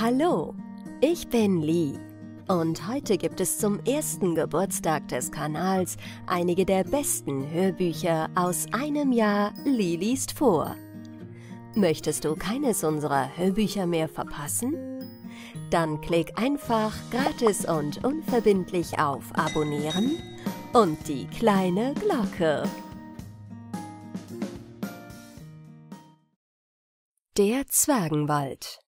Hallo, ich bin Lee und heute gibt es zum ersten Geburtstag des Kanals einige der besten Hörbücher aus einem Jahr Lee liest vor. Möchtest du keines unserer Hörbücher mehr verpassen? Dann klick einfach gratis und unverbindlich auf Abonnieren und die kleine Glocke. Der Zwergenwald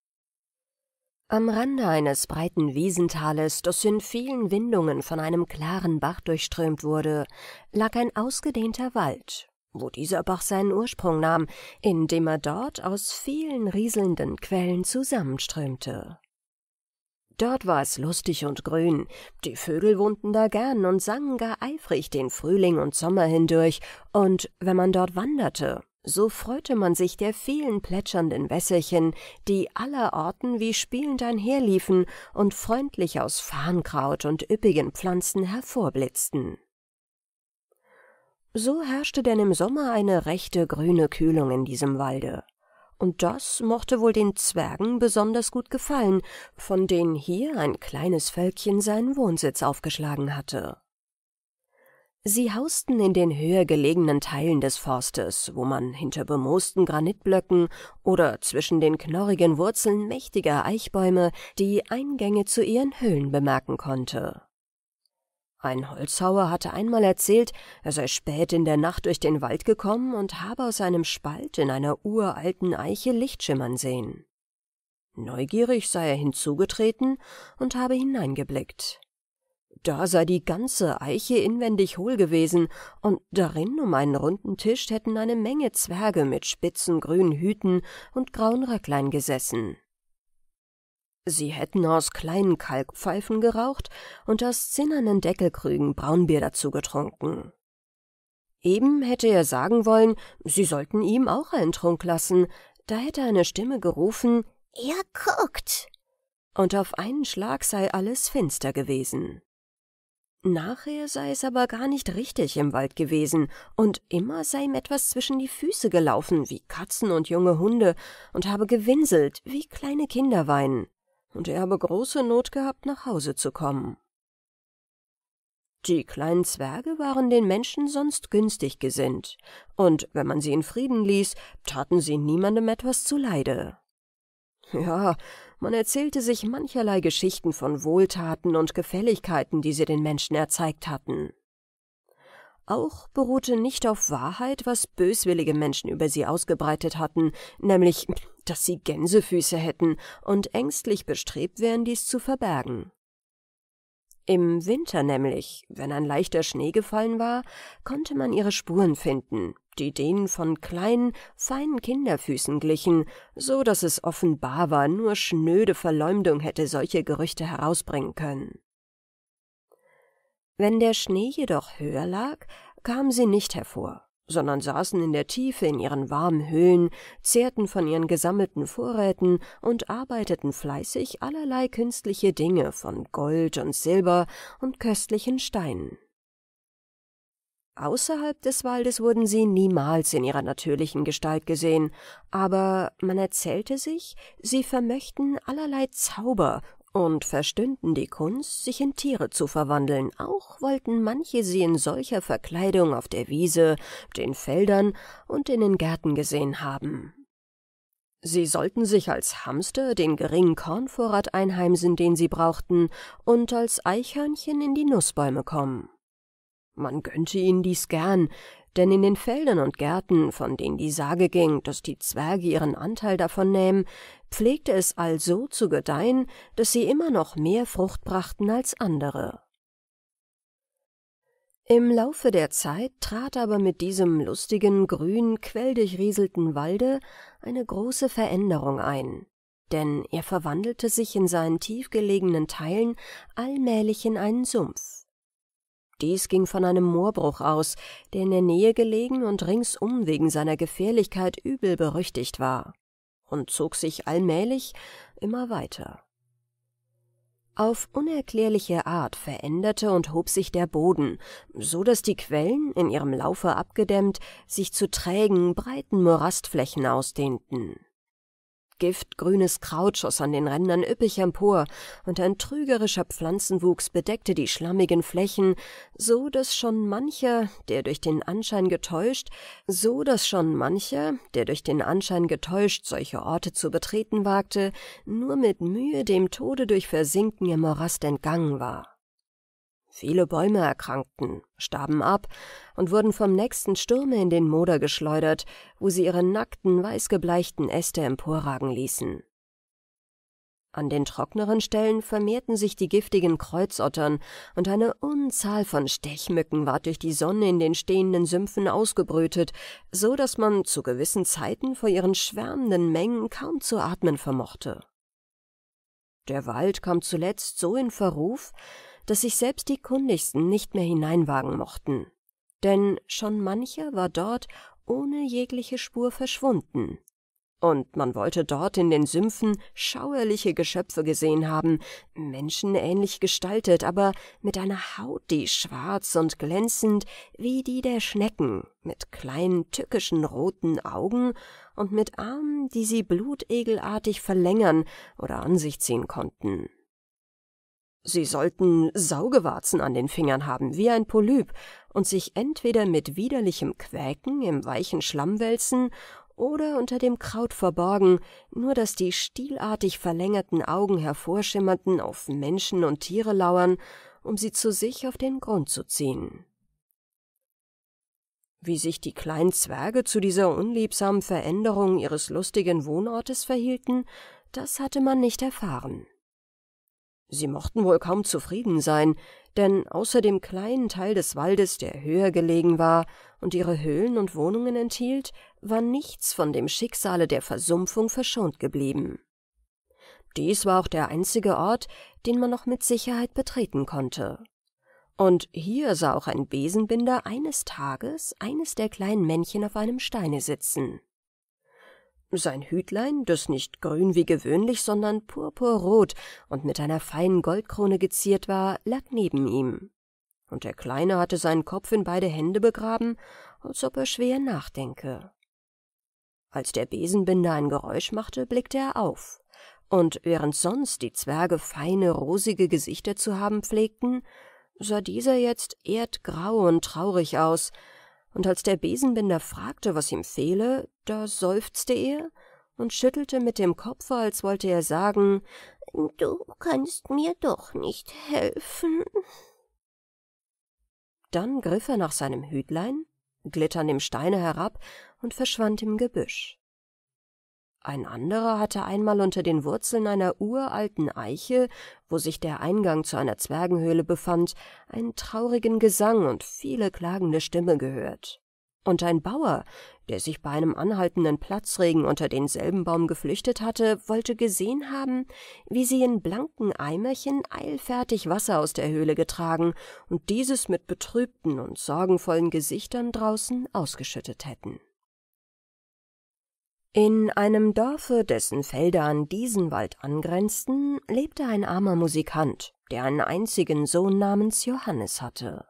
am Rande eines breiten Wiesentales, das in vielen Windungen von einem klaren Bach durchströmt wurde, lag ein ausgedehnter Wald, wo dieser Bach seinen Ursprung nahm, indem er dort aus vielen rieselnden Quellen zusammenströmte. Dort war es lustig und grün, die Vögel wohnten da gern und sangen gar eifrig den Frühling und Sommer hindurch, und wenn man dort wanderte, so freute man sich der vielen plätschernden Wässerchen, die allerorten wie spielend einherliefen und freundlich aus Farnkraut und üppigen Pflanzen hervorblitzten. So herrschte denn im Sommer eine rechte grüne Kühlung in diesem Walde. Und das mochte wohl den Zwergen besonders gut gefallen, von denen hier ein kleines Völkchen seinen Wohnsitz aufgeschlagen hatte. Sie hausten in den höher gelegenen Teilen des Forstes, wo man hinter bemoosten Granitblöcken oder zwischen den knorrigen Wurzeln mächtiger Eichbäume die Eingänge zu ihren Höhlen bemerken konnte. Ein Holzhauer hatte einmal erzählt, er sei spät in der Nacht durch den Wald gekommen und habe aus einem Spalt in einer uralten Eiche Licht schimmern sehen. Neugierig sei er hinzugetreten und habe hineingeblickt. Da sei die ganze Eiche inwendig hohl gewesen, und darin um einen runden Tisch hätten eine Menge Zwerge mit spitzen grünen Hüten und grauen Röcklein gesessen. Sie hätten aus kleinen Kalkpfeifen geraucht und aus zinnernen Deckelkrügen Braunbier dazu getrunken. Eben hätte er sagen wollen, sie sollten ihm auch einen Trunk lassen, da hätte eine Stimme gerufen, »Er guckt!« und auf einen Schlag sei alles finster gewesen. Nachher sei es aber gar nicht richtig im Wald gewesen, und immer sei ihm etwas zwischen die Füße gelaufen, wie Katzen und junge Hunde, und habe gewinselt, wie kleine Kinder weinen, und er habe große Not gehabt, nach Hause zu kommen. Die kleinen Zwerge waren den Menschen sonst günstig gesinnt, und wenn man sie in Frieden ließ, taten sie niemandem etwas zuleide. Ja, man erzählte sich mancherlei Geschichten von Wohltaten und Gefälligkeiten, die sie den Menschen erzeigt hatten. Auch beruhte nicht auf Wahrheit, was böswillige Menschen über sie ausgebreitet hatten, nämlich, dass sie Gänsefüße hätten und ängstlich bestrebt wären, dies zu verbergen. Im Winter nämlich, wenn ein leichter Schnee gefallen war, konnte man ihre Spuren finden, die denen von kleinen, feinen Kinderfüßen glichen, so dass es offenbar war, nur schnöde Verleumdung hätte solche Gerüchte herausbringen können. Wenn der Schnee jedoch höher lag, kamen sie nicht hervor, sondern saßen in der Tiefe in ihren warmen Höhlen, zehrten von ihren gesammelten Vorräten und arbeiteten fleißig allerlei künstliche Dinge von Gold und Silber und köstlichen Steinen. Außerhalb des Waldes wurden sie niemals in ihrer natürlichen Gestalt gesehen, aber man erzählte sich, sie vermöchten allerlei Zauber und verstünden die Kunst, sich in Tiere zu verwandeln, auch wollten manche sie in solcher Verkleidung auf der Wiese, den Feldern und in den Gärten gesehen haben. Sie sollten sich als Hamster den geringen Kornvorrat einheimsen, den sie brauchten, und als Eichhörnchen in die Nussbäume kommen. Man gönnte ihnen dies gern, denn in den Feldern und Gärten, von denen die Sage ging, dass die Zwerge ihren Anteil davon nähmen, pflegte es also zu gedeihen, dass sie immer noch mehr Frucht brachten als andere. Im Laufe der Zeit trat aber mit diesem lustigen, grün, quelldurchrieselten Walde eine große Veränderung ein, denn er verwandelte sich in seinen tiefgelegenen Teilen allmählich in einen Sumpf. Dies ging von einem Moorbruch aus, der in der Nähe gelegen und ringsum wegen seiner Gefährlichkeit übel berüchtigt war, und zog sich allmählich immer weiter. Auf unerklärliche Art veränderte und hob sich der Boden, so dass die Quellen, in ihrem Laufe abgedämmt, sich zu trägen, breiten Morastflächen ausdehnten. Giftgrünes Kraut schoss an den Rändern üppig empor, und ein trügerischer Pflanzenwuchs bedeckte die schlammigen Flächen, so dass schon mancher, der durch den Anschein getäuscht, so dass schon mancher, der durch den Anschein getäuscht solche Orte zu betreten wagte, nur mit Mühe dem Tode durch Versinken im Morast entgangen war. Viele Bäume erkrankten, starben ab und wurden vom nächsten Sturme in den Moder geschleudert, wo sie ihre nackten, weißgebleichten Äste emporragen ließen. An den trockneren Stellen vermehrten sich die giftigen Kreuzottern, und eine Unzahl von Stechmücken ward durch die Sonne in den stehenden Sümpfen ausgebrütet, so dass man zu gewissen Zeiten vor ihren schwärmenden Mengen kaum zu atmen vermochte. Der Wald kam zuletzt so in Verruf, dass sich selbst die Kundigsten nicht mehr hineinwagen mochten. Denn schon mancher war dort ohne jegliche Spur verschwunden. Und man wollte dort in den Sümpfen schauerliche Geschöpfe gesehen haben, menschenähnlich gestaltet, aber mit einer Haut, die schwarz und glänzend wie die der Schnecken, mit kleinen tückischen roten Augen und mit Armen, die sie blutegelartig verlängern oder an sich ziehen konnten. Sie sollten Saugewarzen an den Fingern haben, wie ein Polyp, und sich entweder mit widerlichem Quäken im weichen Schlamm wälzen oder unter dem Kraut verborgen, nur dass die stielartig verlängerten Augen hervorschimmerten, auf Menschen und Tiere lauern, um sie zu sich auf den Grund zu ziehen. Wie sich die kleinen Zwerge zu dieser unliebsamen Veränderung ihres lustigen Wohnortes verhielten, das hatte man nicht erfahren. Sie mochten wohl kaum zufrieden sein, denn außer dem kleinen Teil des Waldes, der höher gelegen war und ihre Höhlen und Wohnungen enthielt, war nichts von dem Schicksale der Versumpfung verschont geblieben. Dies war auch der einzige Ort, den man noch mit Sicherheit betreten konnte. Und hier sah auch ein Besenbinder eines Tages eines der kleinen Männchen auf einem Steine sitzen. Sein Hütlein, das nicht grün wie gewöhnlich, sondern purpurrot und mit einer feinen Goldkrone geziert war, lag neben ihm. Und der Kleine hatte seinen Kopf in beide Hände begraben, als ob er schwer nachdenke. Als der Besenbinder ein Geräusch machte, blickte er auf, und während sonst die Zwerge feine, rosige Gesichter zu haben pflegten, sah dieser jetzt erdgrau und traurig aus, und als der Besenbinder fragte, was ihm fehle, da seufzte er und schüttelte mit dem Kopfe, als wollte er sagen, Du kannst mir doch nicht helfen. Dann griff er nach seinem Hütlein, glitt an dem Steine herab und verschwand im Gebüsch. Ein anderer hatte einmal unter den Wurzeln einer uralten Eiche, wo sich der Eingang zu einer Zwergenhöhle befand, einen traurigen Gesang und viele klagende Stimme gehört. Und ein Bauer, der sich bei einem anhaltenden Platzregen unter denselben Baum geflüchtet hatte, wollte gesehen haben, wie sie in blanken Eimerchen eilfertig Wasser aus der Höhle getragen und dieses mit betrübten und sorgenvollen Gesichtern draußen ausgeschüttet hätten. In einem Dorfe, dessen Felder an diesen Wald angrenzten, lebte ein armer Musikant, der einen einzigen Sohn namens Johannes hatte.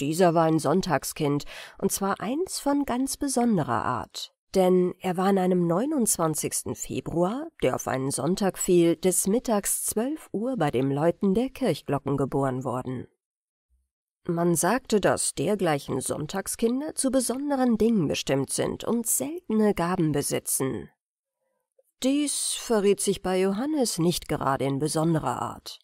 Dieser war ein Sonntagskind, und zwar eins von ganz besonderer Art. Denn er war an einem 29. Februar, der auf einen Sonntag fiel, des Mittags zwölf Uhr bei dem Läuten der Kirchglocken geboren worden. Man sagte, dass dergleichen Sonntagskinder zu besonderen Dingen bestimmt sind und seltene Gaben besitzen. Dies verriet sich bei Johannes nicht gerade in besonderer Art.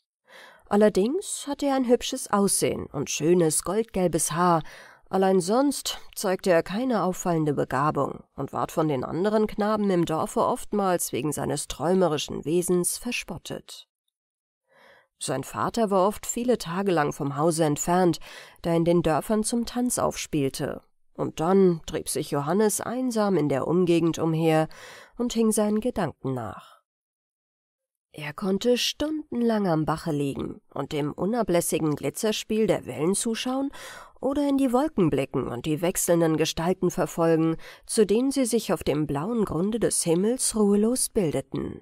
Allerdings hatte er ein hübsches Aussehen und schönes goldgelbes Haar, allein sonst zeigte er keine auffallende Begabung und ward von den anderen Knaben im Dorfe oftmals wegen seines träumerischen Wesens verspottet. Sein Vater war oft viele Tage lang vom Hause entfernt, da er in den Dörfern zum Tanz aufspielte, und dann trieb sich Johannes einsam in der Umgegend umher und hing seinen Gedanken nach. Er konnte stundenlang am Bache liegen und dem unablässigen Glitzerspiel der Wellen zuschauen oder in die Wolken blicken und die wechselnden Gestalten verfolgen, zu denen sie sich auf dem blauen Grunde des Himmels ruhelos bildeten.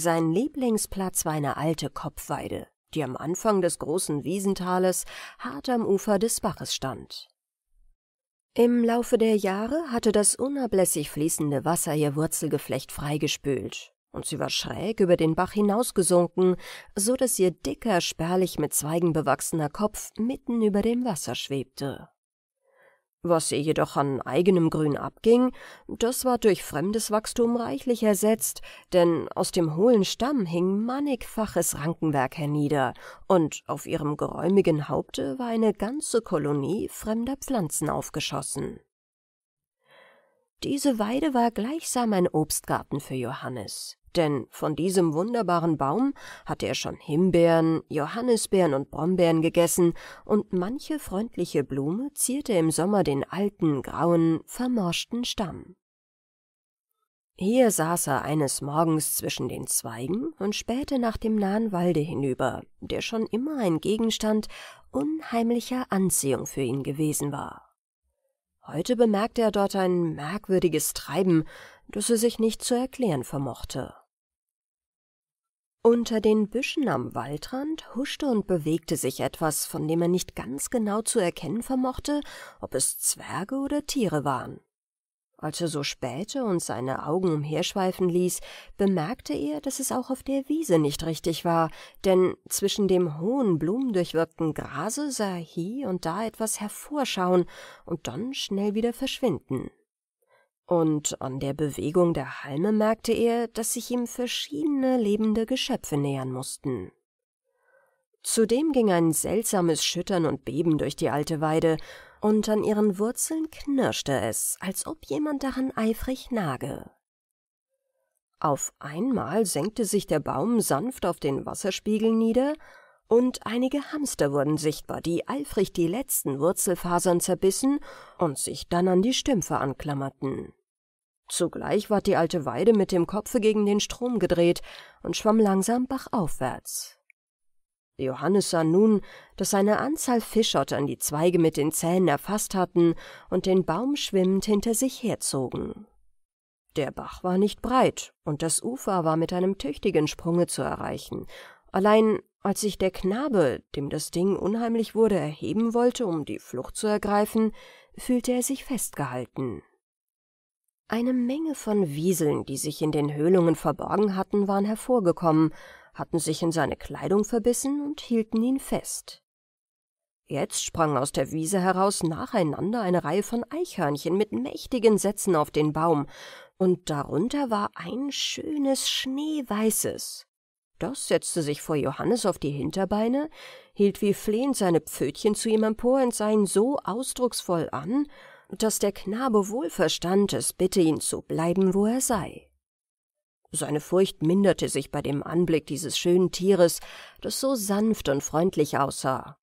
Sein Lieblingsplatz war eine alte Kopfweide, die am Anfang des großen Wiesentales hart am Ufer des Baches stand. Im Laufe der Jahre hatte das unablässig fließende Wasser ihr Wurzelgeflecht freigespült, und sie war schräg über den Bach hinausgesunken, so dass ihr dicker, spärlich mit Zweigen bewachsener Kopf mitten über dem Wasser schwebte. Was ihr jedoch an eigenem Grün abging, das war durch fremdes Wachstum reichlich ersetzt, denn aus dem hohlen Stamm hing mannigfaches Rankenwerk hernieder, und auf ihrem geräumigen Haupte war eine ganze Kolonie fremder Pflanzen aufgeschossen. Diese Weide war gleichsam ein Obstgarten für Johannes denn von diesem wunderbaren Baum hatte er schon Himbeeren, Johannisbeeren und Brombeeren gegessen, und manche freundliche Blume zierte im Sommer den alten, grauen, vermorschten Stamm. Hier saß er eines Morgens zwischen den Zweigen und spähte nach dem nahen Walde hinüber, der schon immer ein Gegenstand unheimlicher Anziehung für ihn gewesen war. Heute bemerkte er dort ein merkwürdiges Treiben, das er sich nicht zu erklären vermochte. Unter den Büschen am Waldrand huschte und bewegte sich etwas, von dem er nicht ganz genau zu erkennen vermochte, ob es Zwerge oder Tiere waren. Als er so spähte und seine Augen umherschweifen ließ, bemerkte er, dass es auch auf der Wiese nicht richtig war, denn zwischen dem hohen, blumendurchwirkten Grase sah er hie und da etwas hervorschauen und dann schnell wieder verschwinden und an der Bewegung der Halme merkte er, dass sich ihm verschiedene lebende Geschöpfe nähern mussten. Zudem ging ein seltsames Schüttern und Beben durch die alte Weide, und an ihren Wurzeln knirschte es, als ob jemand daran eifrig nage. Auf einmal senkte sich der Baum sanft auf den Wasserspiegel nieder, und einige Hamster wurden sichtbar, die eifrig die letzten Wurzelfasern zerbissen und sich dann an die Stümpfe anklammerten. Zugleich ward die alte Weide mit dem Kopfe gegen den Strom gedreht und schwamm langsam bachaufwärts. Johannes sah nun, dass eine Anzahl Fischottern die Zweige mit den Zähnen erfasst hatten und den Baum schwimmend hinter sich herzogen. Der Bach war nicht breit, und das Ufer war mit einem tüchtigen Sprunge zu erreichen. Allein als sich der Knabe, dem das Ding unheimlich wurde, erheben wollte, um die Flucht zu ergreifen, fühlte er sich festgehalten. Eine Menge von Wieseln, die sich in den Höhlungen verborgen hatten, waren hervorgekommen, hatten sich in seine Kleidung verbissen und hielten ihn fest. Jetzt sprang aus der Wiese heraus nacheinander eine Reihe von Eichhörnchen mit mächtigen Sätzen auf den Baum, und darunter war ein schönes schneeweißes. Das setzte sich vor Johannes auf die Hinterbeine, hielt wie flehend seine Pfötchen zu ihm empor und sah ihn so ausdrucksvoll an, dass der Knabe wohl verstand, es bitte ihn zu bleiben, wo er sei. Seine Furcht minderte sich bei dem Anblick dieses schönen Tieres, das so sanft und freundlich aussah,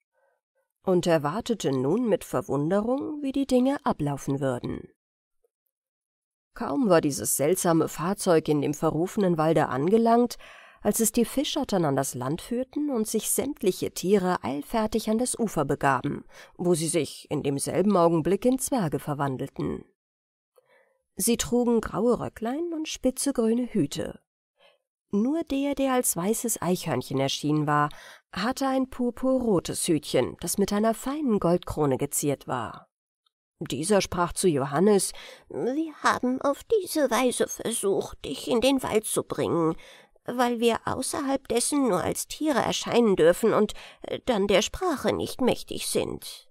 und er wartete nun mit Verwunderung, wie die Dinge ablaufen würden. Kaum war dieses seltsame Fahrzeug in dem verrufenen Walde angelangt, als es die Fischottern an das Land führten und sich sämtliche Tiere eilfertig an das Ufer begaben, wo sie sich in demselben Augenblick in Zwerge verwandelten. Sie trugen graue Röcklein und spitze grüne Hüte. Nur der, der als weißes Eichhörnchen erschienen war, hatte ein purpurrotes Hütchen, das mit einer feinen Goldkrone geziert war. Dieser sprach zu Johannes Wir haben auf diese Weise versucht, dich in den Wald zu bringen, weil wir außerhalb dessen nur als Tiere erscheinen dürfen und äh, dann der Sprache nicht mächtig sind.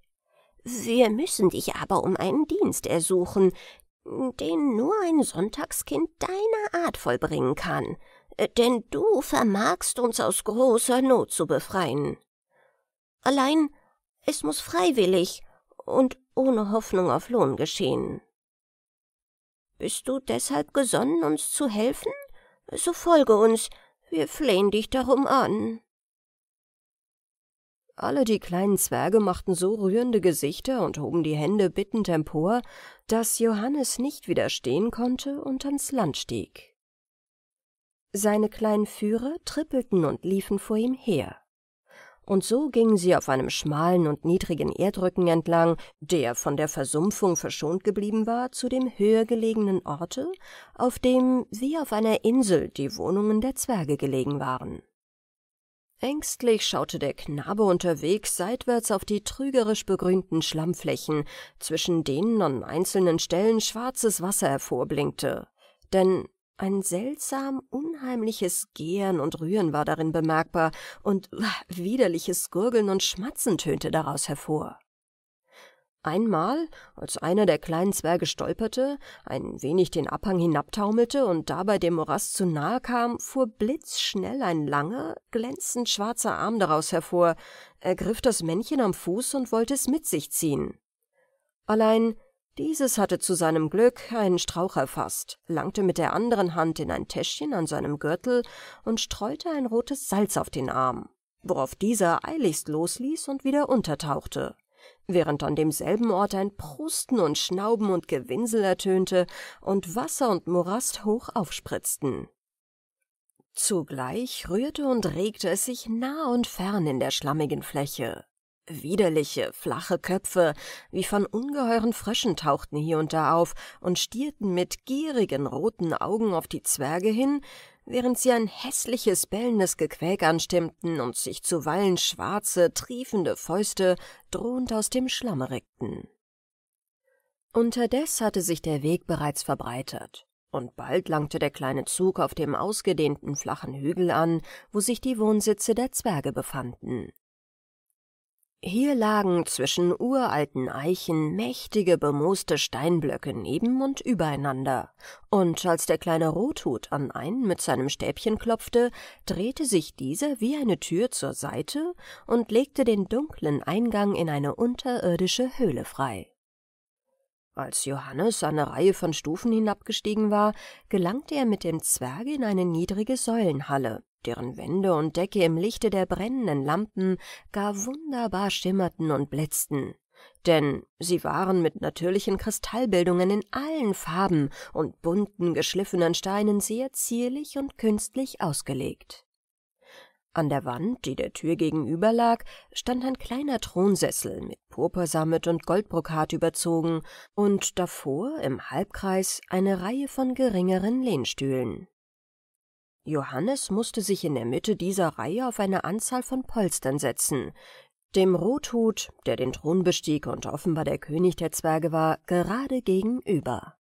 Wir müssen dich aber um einen Dienst ersuchen, den nur ein Sonntagskind deiner Art vollbringen kann, äh, denn du vermagst uns aus großer Not zu befreien. Allein es muss freiwillig und ohne Hoffnung auf Lohn geschehen. Bist du deshalb gesonnen, uns zu helfen? So folge uns, wir flehen dich darum an. Alle die kleinen Zwerge machten so rührende Gesichter und hoben die Hände bittend empor, dass Johannes nicht widerstehen konnte und ans Land stieg. Seine kleinen Führer trippelten und liefen vor ihm her und so gingen sie auf einem schmalen und niedrigen Erdrücken entlang, der von der Versumpfung verschont geblieben war, zu dem höher gelegenen Orte, auf dem wie auf einer Insel die Wohnungen der Zwerge gelegen waren. Ängstlich schaute der Knabe unterwegs seitwärts auf die trügerisch begrünten Schlammflächen, zwischen denen an einzelnen Stellen schwarzes Wasser hervorblinkte. Denn ein seltsam unheimliches Gären und Rühren war darin bemerkbar, und widerliches Gurgeln und Schmatzen tönte daraus hervor. Einmal, als einer der kleinen Zwerge stolperte, ein wenig den Abhang hinabtaumelte und dabei dem Morast zu nahe kam, fuhr blitzschnell ein langer, glänzend schwarzer Arm daraus hervor, ergriff das Männchen am Fuß und wollte es mit sich ziehen. Allein dieses hatte zu seinem Glück einen Strauch erfasst, langte mit der anderen Hand in ein Täschchen an seinem Gürtel und streute ein rotes Salz auf den Arm, worauf dieser eiligst losließ und wieder untertauchte während an demselben Ort ein Prusten und Schnauben und Gewinsel ertönte und Wasser und Morast hoch aufspritzten. Zugleich rührte und regte es sich nah und fern in der schlammigen Fläche. Widerliche, flache Köpfe, wie von ungeheuren Fröschen tauchten hier und da auf und stierten mit gierigen roten Augen auf die Zwerge hin, während sie ein hässliches, bellendes Gequäk anstimmten und sich zuweilen schwarze, triefende Fäuste drohend aus dem Schlamm reckten. Unterdes hatte sich der Weg bereits verbreitert, und bald langte der kleine Zug auf dem ausgedehnten flachen Hügel an, wo sich die Wohnsitze der Zwerge befanden. Hier lagen zwischen uralten Eichen mächtige bemooste Steinblöcke neben und übereinander, und als der kleine Rothut an einen mit seinem Stäbchen klopfte, drehte sich dieser wie eine Tür zur Seite und legte den dunklen Eingang in eine unterirdische Höhle frei. Als Johannes eine Reihe von Stufen hinabgestiegen war, gelangte er mit dem Zwerge in eine niedrige Säulenhalle, deren Wände und Decke im Lichte der brennenden Lampen gar wunderbar schimmerten und blitzten, denn sie waren mit natürlichen Kristallbildungen in allen Farben und bunten, geschliffenen Steinen sehr zierlich und künstlich ausgelegt. An der Wand, die der Tür gegenüber lag, stand ein kleiner Thronsessel mit Purpursammet und Goldbrokat überzogen und davor im Halbkreis eine Reihe von geringeren Lehnstühlen. Johannes musste sich in der Mitte dieser Reihe auf eine Anzahl von Polstern setzen, dem Rothut, der den Thron bestieg und offenbar der König der Zwerge war, gerade gegenüber.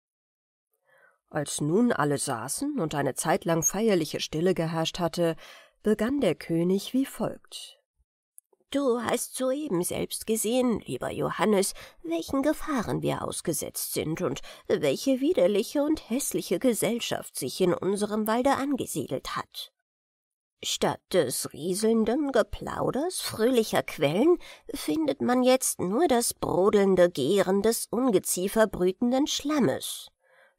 Als nun alle saßen und eine Zeit lang feierliche Stille geherrscht hatte, begann der König wie folgt. Du hast soeben selbst gesehen, lieber Johannes, welchen Gefahren wir ausgesetzt sind und welche widerliche und hässliche Gesellschaft sich in unserem Walde angesiedelt hat. Statt des rieselnden Geplauders fröhlicher Quellen findet man jetzt nur das brodelnde Gären des ungezieferbrütenden Schlammes.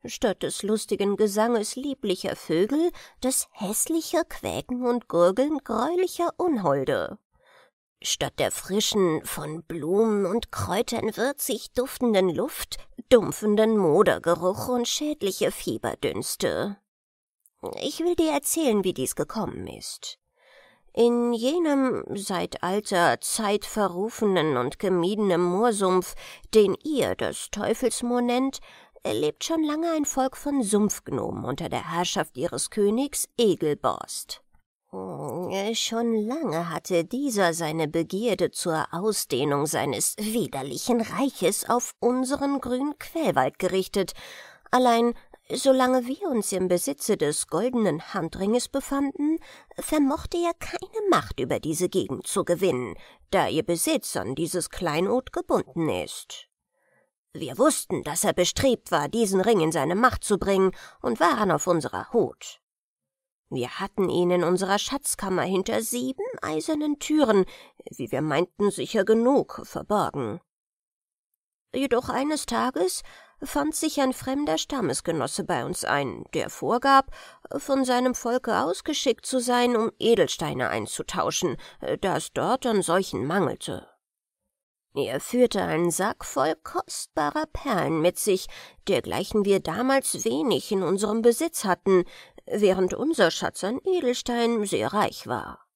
Statt des lustigen Gesanges lieblicher Vögel das hässliche Quäken und Gurgeln greulicher Unholde. Statt der frischen, von Blumen und Kräutern würzig duftenden Luft, dumpfenden Modergeruch und schädliche Fieberdünste. Ich will dir erzählen, wie dies gekommen ist. In jenem seit alter Zeit verrufenen und gemiedenen Moorsumpf, den ihr das Teufelsmoor nennt, lebt schon lange ein Volk von Sumpfgnomen unter der Herrschaft ihres Königs Egelborst. Schon lange hatte dieser seine Begierde zur Ausdehnung seines widerlichen Reiches auf unseren grünen Quellwald gerichtet. Allein solange wir uns im Besitze des goldenen Handringes befanden, vermochte er keine Macht über diese Gegend zu gewinnen, da ihr Besitz an dieses Kleinod gebunden ist. Wir wussten, dass er bestrebt war, diesen Ring in seine Macht zu bringen, und waren auf unserer Hut. Wir hatten ihn in unserer Schatzkammer hinter sieben eisernen Türen, wie wir meinten sicher genug, verborgen. Jedoch eines Tages fand sich ein fremder Stammesgenosse bei uns ein, der vorgab, von seinem Volke ausgeschickt zu sein, um Edelsteine einzutauschen, da es dort an solchen mangelte. Er führte einen Sack voll kostbarer Perlen mit sich, dergleichen wir damals wenig in unserem Besitz hatten, während unser Schatz an Edelsteinen sehr reich war.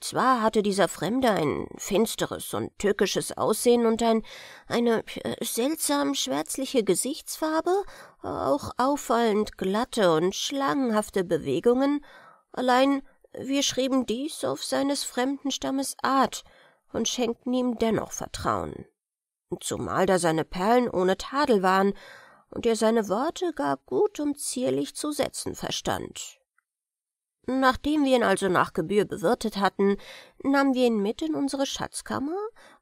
Zwar hatte dieser Fremde ein finsteres und tückisches Aussehen und ein, eine äh, seltsam schwärzliche Gesichtsfarbe, auch auffallend glatte und schlangenhafte Bewegungen, allein Wir schrieben dies auf seines fremden Stammes Art und schenkten ihm dennoch Vertrauen. Zumal da seine Perlen ohne Tadel waren und er seine Worte gar gut und zierlich zu setzen verstand. Nachdem wir ihn also nach Gebühr bewirtet hatten, nahmen wir ihn mit in unsere Schatzkammer,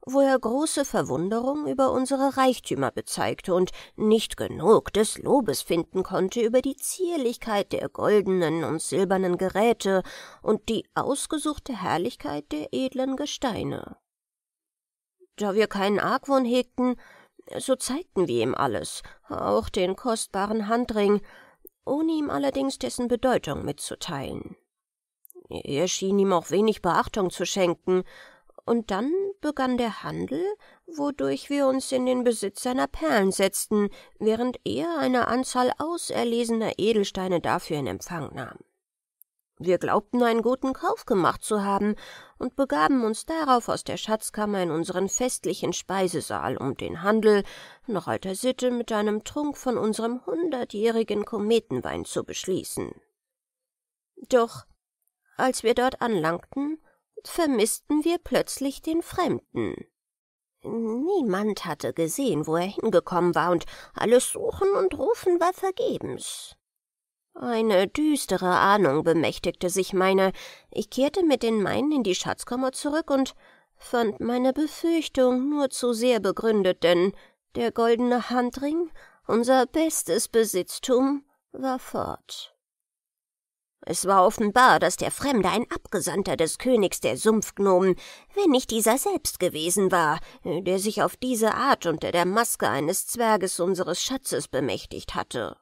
wo er große Verwunderung über unsere Reichtümer bezeigte und nicht genug des Lobes finden konnte über die Zierlichkeit der goldenen und silbernen Geräte und die ausgesuchte Herrlichkeit der edlen Gesteine. Da wir keinen Argwohn hegten, so zeigten wir ihm alles, auch den kostbaren Handring, ohne ihm allerdings dessen Bedeutung mitzuteilen. Er schien ihm auch wenig Beachtung zu schenken, und dann begann der Handel, wodurch wir uns in den Besitz seiner Perlen setzten, während er eine Anzahl auserlesener Edelsteine dafür in Empfang nahm. Wir glaubten, einen guten Kauf gemacht zu haben und begaben uns darauf aus der Schatzkammer in unseren festlichen Speisesaal, um den Handel nach alter Sitte mit einem Trunk von unserem hundertjährigen Kometenwein zu beschließen. Doch als wir dort anlangten, vermißten wir plötzlich den Fremden. Niemand hatte gesehen, wo er hingekommen war, und alles Suchen und Rufen war vergebens. Eine düstere Ahnung bemächtigte sich meiner. Ich kehrte mit den meinen in die Schatzkammer zurück und fand meine Befürchtung nur zu sehr begründet, denn der goldene Handring, unser bestes Besitztum, war fort. Es war offenbar, dass der Fremde ein Abgesandter des Königs der Sumpfgnomen, wenn nicht dieser selbst gewesen war, der sich auf diese Art unter der Maske eines Zwerges unseres Schatzes bemächtigt hatte.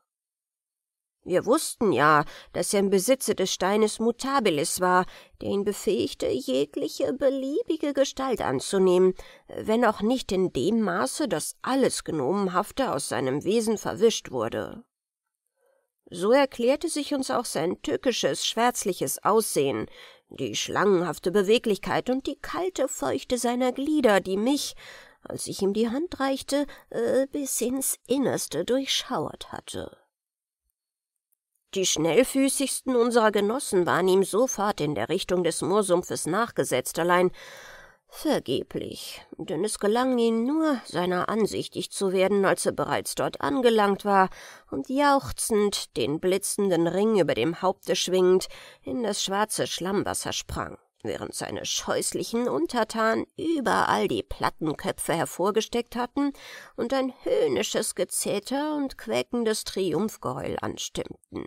Wir wussten ja, dass er im Besitze des Steines Mutabilis war, der ihn befähigte, jegliche beliebige Gestalt anzunehmen, wenn auch nicht in dem Maße, dass alles Gnomenhafte aus seinem Wesen verwischt wurde. So erklärte sich uns auch sein tückisches, schwärzliches Aussehen, die schlangenhafte Beweglichkeit und die kalte Feuchte seiner Glieder, die mich, als ich ihm die Hand reichte, äh, bis ins Innerste durchschauert hatte. Die schnellfüßigsten unserer Genossen waren ihm sofort in der Richtung des Moorsumpfes nachgesetzt, allein vergeblich, denn es gelang ihm nur, seiner ansichtig zu werden, als er bereits dort angelangt war und jauchzend, den blitzenden Ring über dem Haupte schwingend, in das schwarze Schlammwasser sprang während seine scheußlichen Untertanen überall die Plattenköpfe hervorgesteckt hatten und ein höhnisches Gezeter und quäkendes Triumphgeheul anstimmten.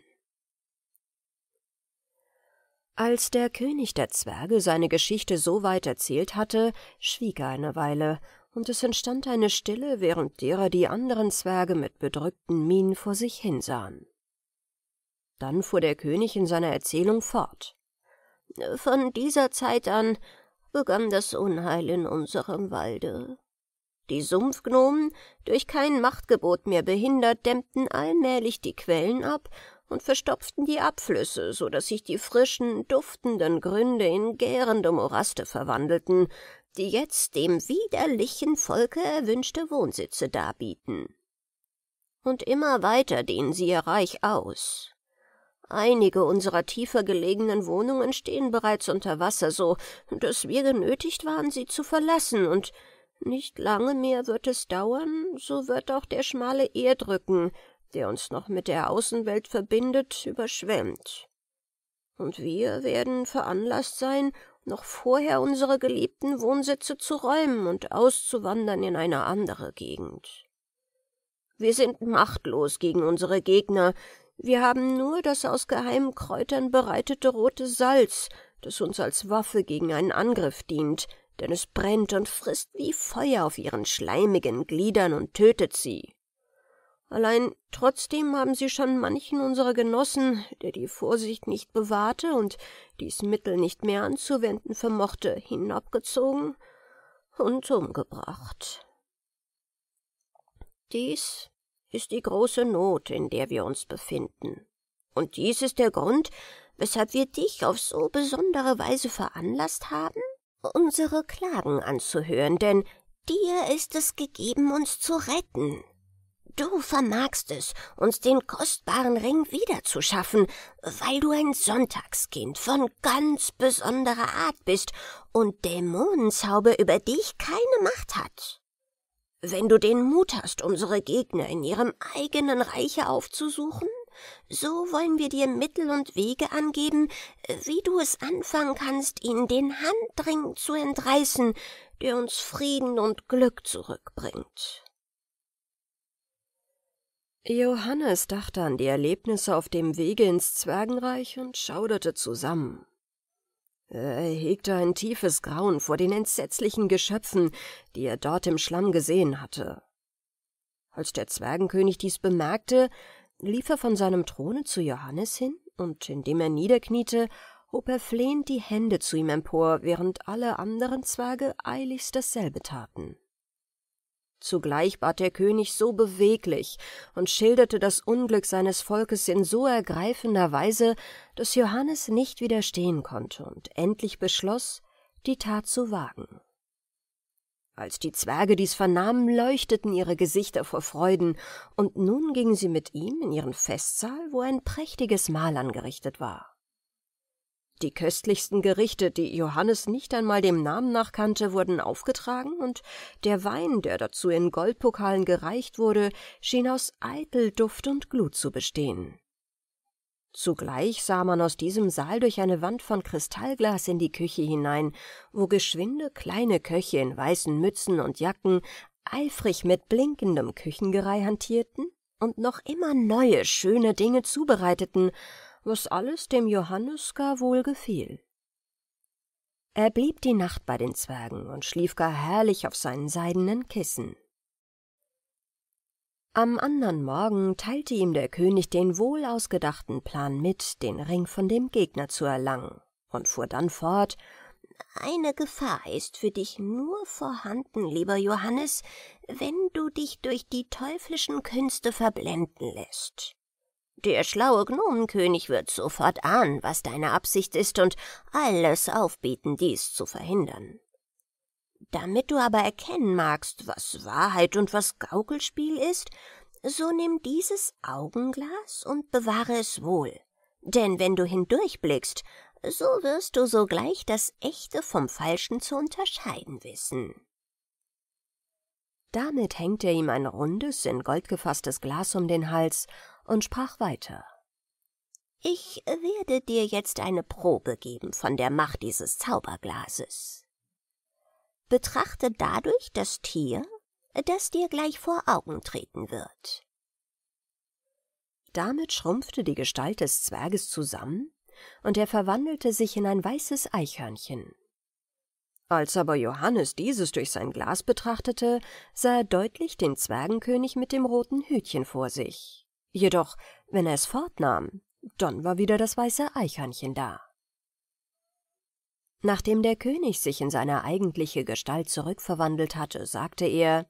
Als der König der Zwerge seine Geschichte so weit erzählt hatte, schwieg er eine Weile, und es entstand eine Stille, während derer die anderen Zwerge mit bedrückten Mienen vor sich hinsahen. Dann fuhr der König in seiner Erzählung fort. Von dieser Zeit an begann das Unheil in unserem Walde. Die Sumpfgnomen, durch kein Machtgebot mehr behindert, dämmten allmählich die Quellen ab und verstopften die Abflüsse, so dass sich die frischen, duftenden Gründe in gärende Moraste verwandelten, die jetzt dem widerlichen Volke erwünschte Wohnsitze darbieten. Und immer weiter dehnen sie ihr Reich aus. Einige unserer tiefer gelegenen Wohnungen stehen bereits unter Wasser, so dass wir genötigt waren, sie zu verlassen, und nicht lange mehr wird es dauern, so wird auch der schmale Erdrücken, der uns noch mit der Außenwelt verbindet, überschwemmt. Und wir werden veranlaßt sein, noch vorher unsere geliebten Wohnsitze zu räumen und auszuwandern in eine andere Gegend. Wir sind machtlos gegen unsere Gegner, wir haben nur das aus geheimen Kräutern bereitete rote Salz, das uns als Waffe gegen einen Angriff dient, denn es brennt und frisst wie Feuer auf ihren schleimigen Gliedern und tötet sie. Allein trotzdem haben sie schon manchen unserer Genossen, der die Vorsicht nicht bewahrte und dies Mittel nicht mehr anzuwenden vermochte, hinabgezogen und umgebracht. Dies ist die große Not, in der wir uns befinden. Und dies ist der Grund, weshalb wir dich auf so besondere Weise veranlasst haben, unsere Klagen anzuhören, denn dir ist es gegeben, uns zu retten. Du vermagst es, uns den kostbaren Ring wiederzuschaffen, weil du ein Sonntagskind von ganz besonderer Art bist und Dämonenzauber über dich keine Macht hat. Wenn du den Mut hast, unsere Gegner in ihrem eigenen Reiche aufzusuchen, so wollen wir dir Mittel und Wege angeben, wie du es anfangen kannst, ihnen den Handring zu entreißen, der uns Frieden und Glück zurückbringt. Johannes dachte an die Erlebnisse auf dem Wege ins Zwergenreich und schauderte zusammen. Er hegte ein tiefes Grauen vor den entsetzlichen Geschöpfen, die er dort im Schlamm gesehen hatte. Als der Zwergenkönig dies bemerkte, lief er von seinem Throne zu Johannes hin, und indem er niederkniete, hob er flehend die Hände zu ihm empor, während alle anderen Zwerge eiligst dasselbe taten. Zugleich bat der König so beweglich und schilderte das Unglück seines Volkes in so ergreifender Weise, dass Johannes nicht widerstehen konnte und endlich beschloss, die Tat zu wagen. Als die Zwerge dies vernahmen, leuchteten ihre Gesichter vor Freuden, und nun gingen sie mit ihm in ihren Festsaal, wo ein prächtiges Mahl angerichtet war. Die köstlichsten Gerichte, die Johannes nicht einmal dem Namen nach kannte, wurden aufgetragen, und der Wein, der dazu in Goldpokalen gereicht wurde, schien aus eitel Duft und Glut zu bestehen. Zugleich sah man aus diesem Saal durch eine Wand von Kristallglas in die Küche hinein, wo geschwinde kleine Köche in weißen Mützen und Jacken eifrig mit blinkendem Küchengerei hantierten und noch immer neue, schöne Dinge zubereiteten, was alles dem Johannes gar wohl gefiel. Er blieb die Nacht bei den Zwergen und schlief gar herrlich auf seinen seidenen Kissen. Am andern Morgen teilte ihm der König den wohl ausgedachten Plan mit, den Ring von dem Gegner zu erlangen, und fuhr dann fort Eine Gefahr ist für dich nur vorhanden, lieber Johannes, wenn du dich durch die teuflischen Künste verblenden lässt. Der schlaue Gnomenkönig wird sofort ahnen, was deine Absicht ist, und alles aufbieten, dies zu verhindern. Damit du aber erkennen magst, was Wahrheit und was Gaukelspiel ist, so nimm dieses Augenglas und bewahre es wohl. Denn wenn du hindurchblickst, so wirst du sogleich das Echte vom Falschen zu unterscheiden wissen. Damit hängte er ihm ein rundes, in Gold gefasstes Glas um den Hals und sprach weiter. Ich werde dir jetzt eine Probe geben von der Macht dieses Zauberglases. Betrachte dadurch das Tier, das dir gleich vor Augen treten wird. Damit schrumpfte die Gestalt des Zwerges zusammen, und er verwandelte sich in ein weißes Eichhörnchen. Als aber Johannes dieses durch sein Glas betrachtete, sah er deutlich den Zwergenkönig mit dem roten Hütchen vor sich. Jedoch, wenn er es fortnahm, dann war wieder das weiße Eichhörnchen da. Nachdem der König sich in seine eigentliche Gestalt zurückverwandelt hatte, sagte er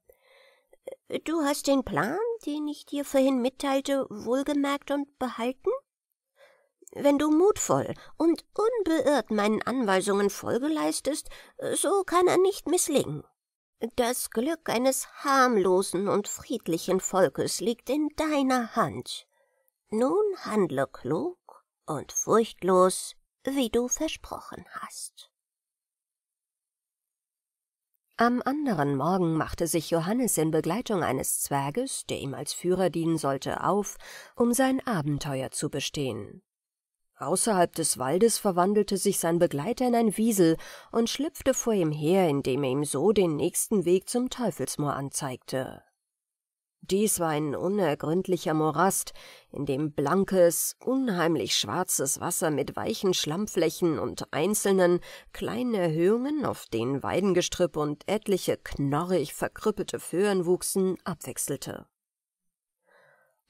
Du hast den Plan, den ich dir vorhin mitteilte, wohlgemerkt und behalten? Wenn du mutvoll und unbeirrt meinen Anweisungen Folge leistest, so kann er nicht misslingen. Das Glück eines harmlosen und friedlichen Volkes liegt in deiner Hand. Nun handle klug und furchtlos, wie du versprochen hast. Am anderen Morgen machte sich Johannes in Begleitung eines Zwerges, der ihm als Führer dienen sollte, auf, um sein Abenteuer zu bestehen. Außerhalb des Waldes verwandelte sich sein Begleiter in ein Wiesel und schlüpfte vor ihm her, indem er ihm so den nächsten Weg zum Teufelsmoor anzeigte. Dies war ein unergründlicher Morast, in dem blankes, unheimlich schwarzes Wasser mit weichen Schlammflächen und einzelnen kleinen Erhöhungen, auf denen Weidengestrüpp und etliche knorrig verkrüppelte Föhren wuchsen, abwechselte.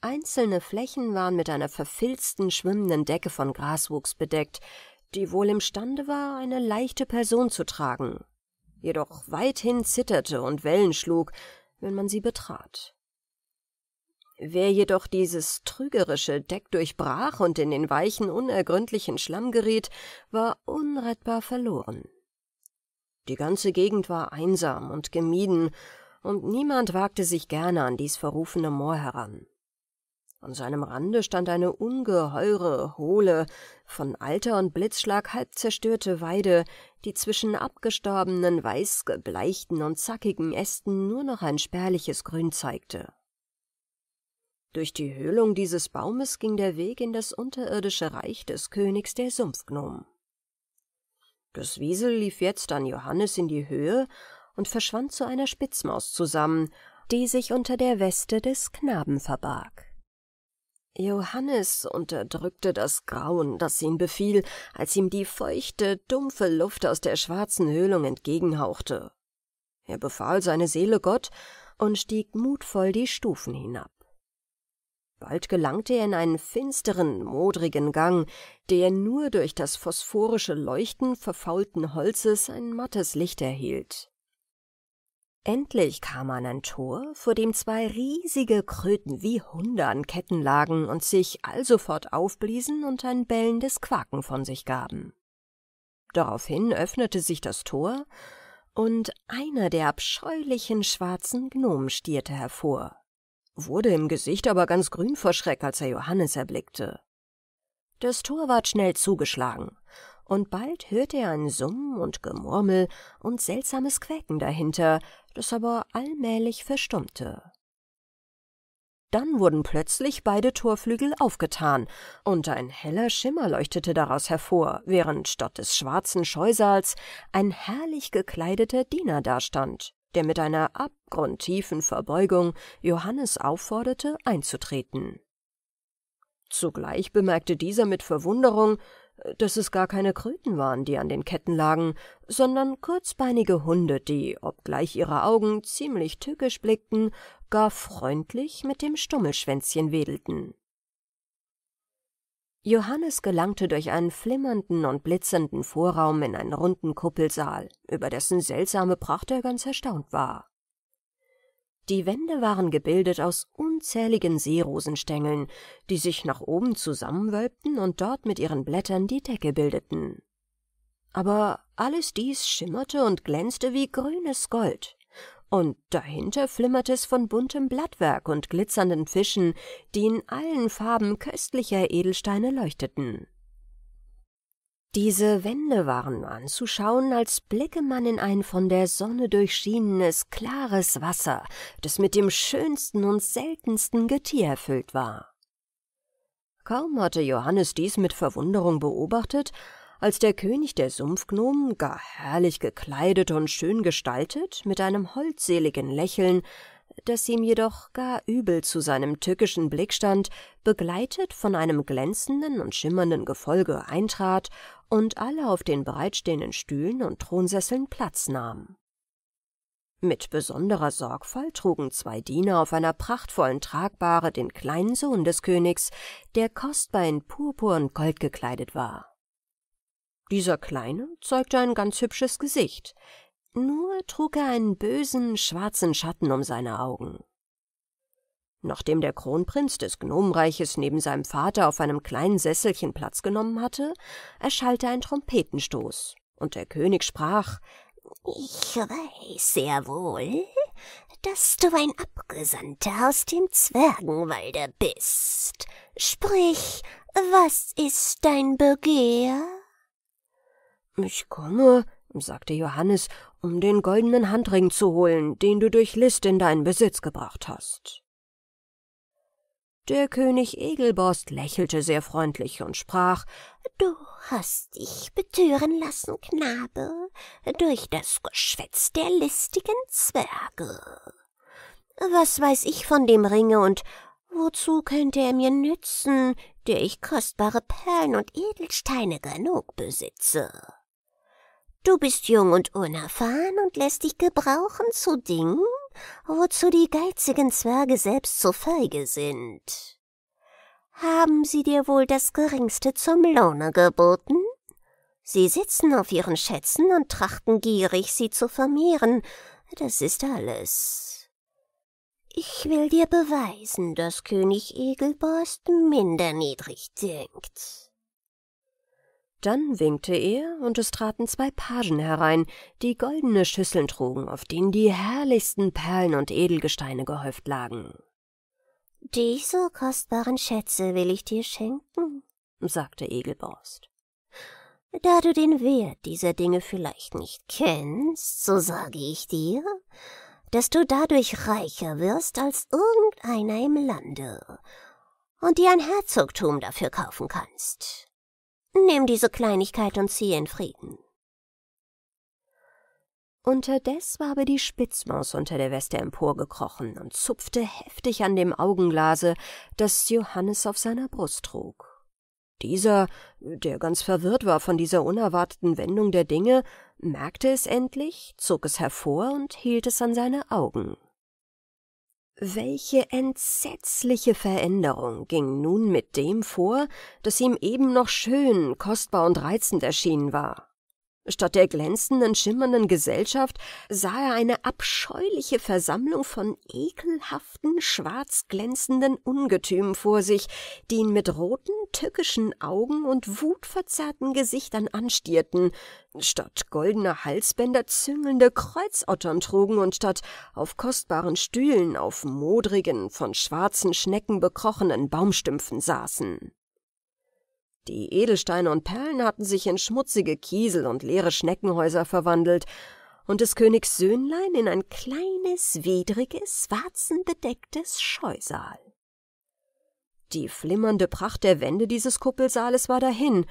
Einzelne Flächen waren mit einer verfilzten, schwimmenden Decke von Graswuchs bedeckt, die wohl imstande war, eine leichte Person zu tragen, jedoch weithin zitterte und Wellen schlug, wenn man sie betrat. Wer jedoch dieses trügerische Deck durchbrach und in den weichen, unergründlichen Schlamm geriet, war unrettbar verloren. Die ganze Gegend war einsam und gemieden, und niemand wagte sich gerne an dies verrufene Moor heran. An seinem Rande stand eine ungeheure, hohle, von Alter und Blitzschlag halb zerstörte Weide, die zwischen abgestorbenen, weißgebleichten und zackigen Ästen nur noch ein spärliches Grün zeigte. Durch die Höhlung dieses Baumes ging der Weg in das unterirdische Reich des Königs der Sumpfgnomen. Das Wiesel lief jetzt an Johannes in die Höhe und verschwand zu einer Spitzmaus zusammen, die sich unter der Weste des Knaben verbarg. Johannes unterdrückte das Grauen, das ihn befiel, als ihm die feuchte, dumpfe Luft aus der schwarzen Höhlung entgegenhauchte. Er befahl seine Seele Gott und stieg mutvoll die Stufen hinab. Bald gelangte er in einen finsteren, modrigen Gang, der nur durch das phosphorische Leuchten verfaulten Holzes ein mattes Licht erhielt. Endlich kam an ein Tor, vor dem zwei riesige Kröten wie Hunde an Ketten lagen und sich allsofort aufbliesen und ein bellendes Quaken von sich gaben. Daraufhin öffnete sich das Tor, und einer der abscheulichen schwarzen Gnomen stierte hervor, wurde im Gesicht aber ganz grün vor Schreck, als er Johannes erblickte. Das Tor ward schnell zugeschlagen, und bald hörte er ein Summen und Gemurmel und seltsames Quäken dahinter, das aber allmählich verstummte. Dann wurden plötzlich beide Torflügel aufgetan, und ein heller Schimmer leuchtete daraus hervor, während statt des schwarzen Scheusals ein herrlich gekleideter Diener dastand, der mit einer abgrundtiefen Verbeugung Johannes aufforderte, einzutreten. Zugleich bemerkte dieser mit Verwunderung, dass es gar keine Kröten waren, die an den Ketten lagen, sondern kurzbeinige Hunde, die, obgleich ihre Augen ziemlich tückisch blickten, gar freundlich mit dem Stummelschwänzchen wedelten. Johannes gelangte durch einen flimmernden und blitzenden Vorraum in einen runden Kuppelsaal, über dessen seltsame Pracht er ganz erstaunt war. Die Wände waren gebildet aus unzähligen Seerosenstängeln, die sich nach oben zusammenwölbten und dort mit ihren Blättern die Decke bildeten. Aber alles dies schimmerte und glänzte wie grünes Gold, und dahinter flimmerte es von buntem Blattwerk und glitzernden Fischen, die in allen Farben köstlicher Edelsteine leuchteten. Diese Wände waren anzuschauen, als blicke man in ein von der Sonne durchschienenes, klares Wasser, das mit dem schönsten und seltensten Getier erfüllt war. Kaum hatte Johannes dies mit Verwunderung beobachtet, als der König der Sumpfgnomen, gar herrlich gekleidet und schön gestaltet, mit einem holdseligen Lächeln, das ihm jedoch gar übel zu seinem tückischen Blick stand, begleitet von einem glänzenden und schimmernden Gefolge eintrat und alle auf den bereitstehenden Stühlen und Thronsesseln Platz nahmen. Mit besonderer Sorgfalt trugen zwei Diener auf einer prachtvollen Tragbare den kleinen Sohn des Königs, der kostbar in Purpur und Gold gekleidet war. Dieser Kleine zeugte ein ganz hübsches Gesicht, nur trug er einen bösen, schwarzen Schatten um seine Augen. Nachdem der Kronprinz des Gnomenreiches neben seinem Vater auf einem kleinen Sesselchen Platz genommen hatte, erschallte ein Trompetenstoß, und der König sprach Ich weiß sehr wohl, dass du ein Abgesandter aus dem Zwergenwalde bist. Sprich, was ist dein Begehr? Ich komme, sagte Johannes, um den goldenen Handring zu holen, den du durch List in deinen Besitz gebracht hast. Der König Egelborst lächelte sehr freundlich und sprach Du hast dich betören lassen, Knabe, durch das Geschwätz der listigen Zwerge. Was weiß ich von dem Ringe und wozu könnte er mir nützen, der ich kostbare Perlen und Edelsteine genug besitze? Du bist jung und unerfahren und lässt dich gebrauchen zu Dingen, wozu die geizigen Zwerge selbst zu feige sind. Haben sie dir wohl das geringste zum Lohne geboten? Sie sitzen auf ihren Schätzen und trachten gierig, sie zu vermehren. Das ist alles. Ich will dir beweisen, dass König Egelborst minder niedrig denkt. Dann winkte er, und es traten zwei Pagen herein, die goldene Schüsseln trugen, auf denen die herrlichsten Perlen und Edelgesteine gehäuft lagen. Diese kostbaren Schätze will ich dir schenken, sagte Egelborst. Da du den Wert dieser Dinge vielleicht nicht kennst, so sage ich dir, dass du dadurch reicher wirst als irgendeiner im Lande und dir ein Herzogtum dafür kaufen kannst. Nimm diese Kleinigkeit und ziehe in Frieden. Unterdes war aber die Spitzmaus unter der Weste emporgekrochen und zupfte heftig an dem Augenglase, das Johannes auf seiner Brust trug. Dieser, der ganz verwirrt war von dieser unerwarteten Wendung der Dinge, merkte es endlich, zog es hervor und hielt es an seine Augen. Welche entsetzliche Veränderung ging nun mit dem vor, das ihm eben noch schön, kostbar und reizend erschienen war. Statt der glänzenden, schimmernden Gesellschaft sah er eine abscheuliche Versammlung von ekelhaften, schwarz glänzenden Ungetümen vor sich, die ihn mit roten, tückischen Augen und wutverzerrten Gesichtern anstierten, statt goldener Halsbänder züngelnde Kreuzottern trugen und statt auf kostbaren Stühlen auf modrigen, von schwarzen Schnecken bekrochenen Baumstümpfen saßen. Die Edelsteine und Perlen hatten sich in schmutzige Kiesel und leere Schneckenhäuser verwandelt und des Königs Söhnlein in ein kleines, widriges, warzenbedecktes Scheusal. Die flimmernde Pracht der Wände dieses Kuppelsaales war dahin,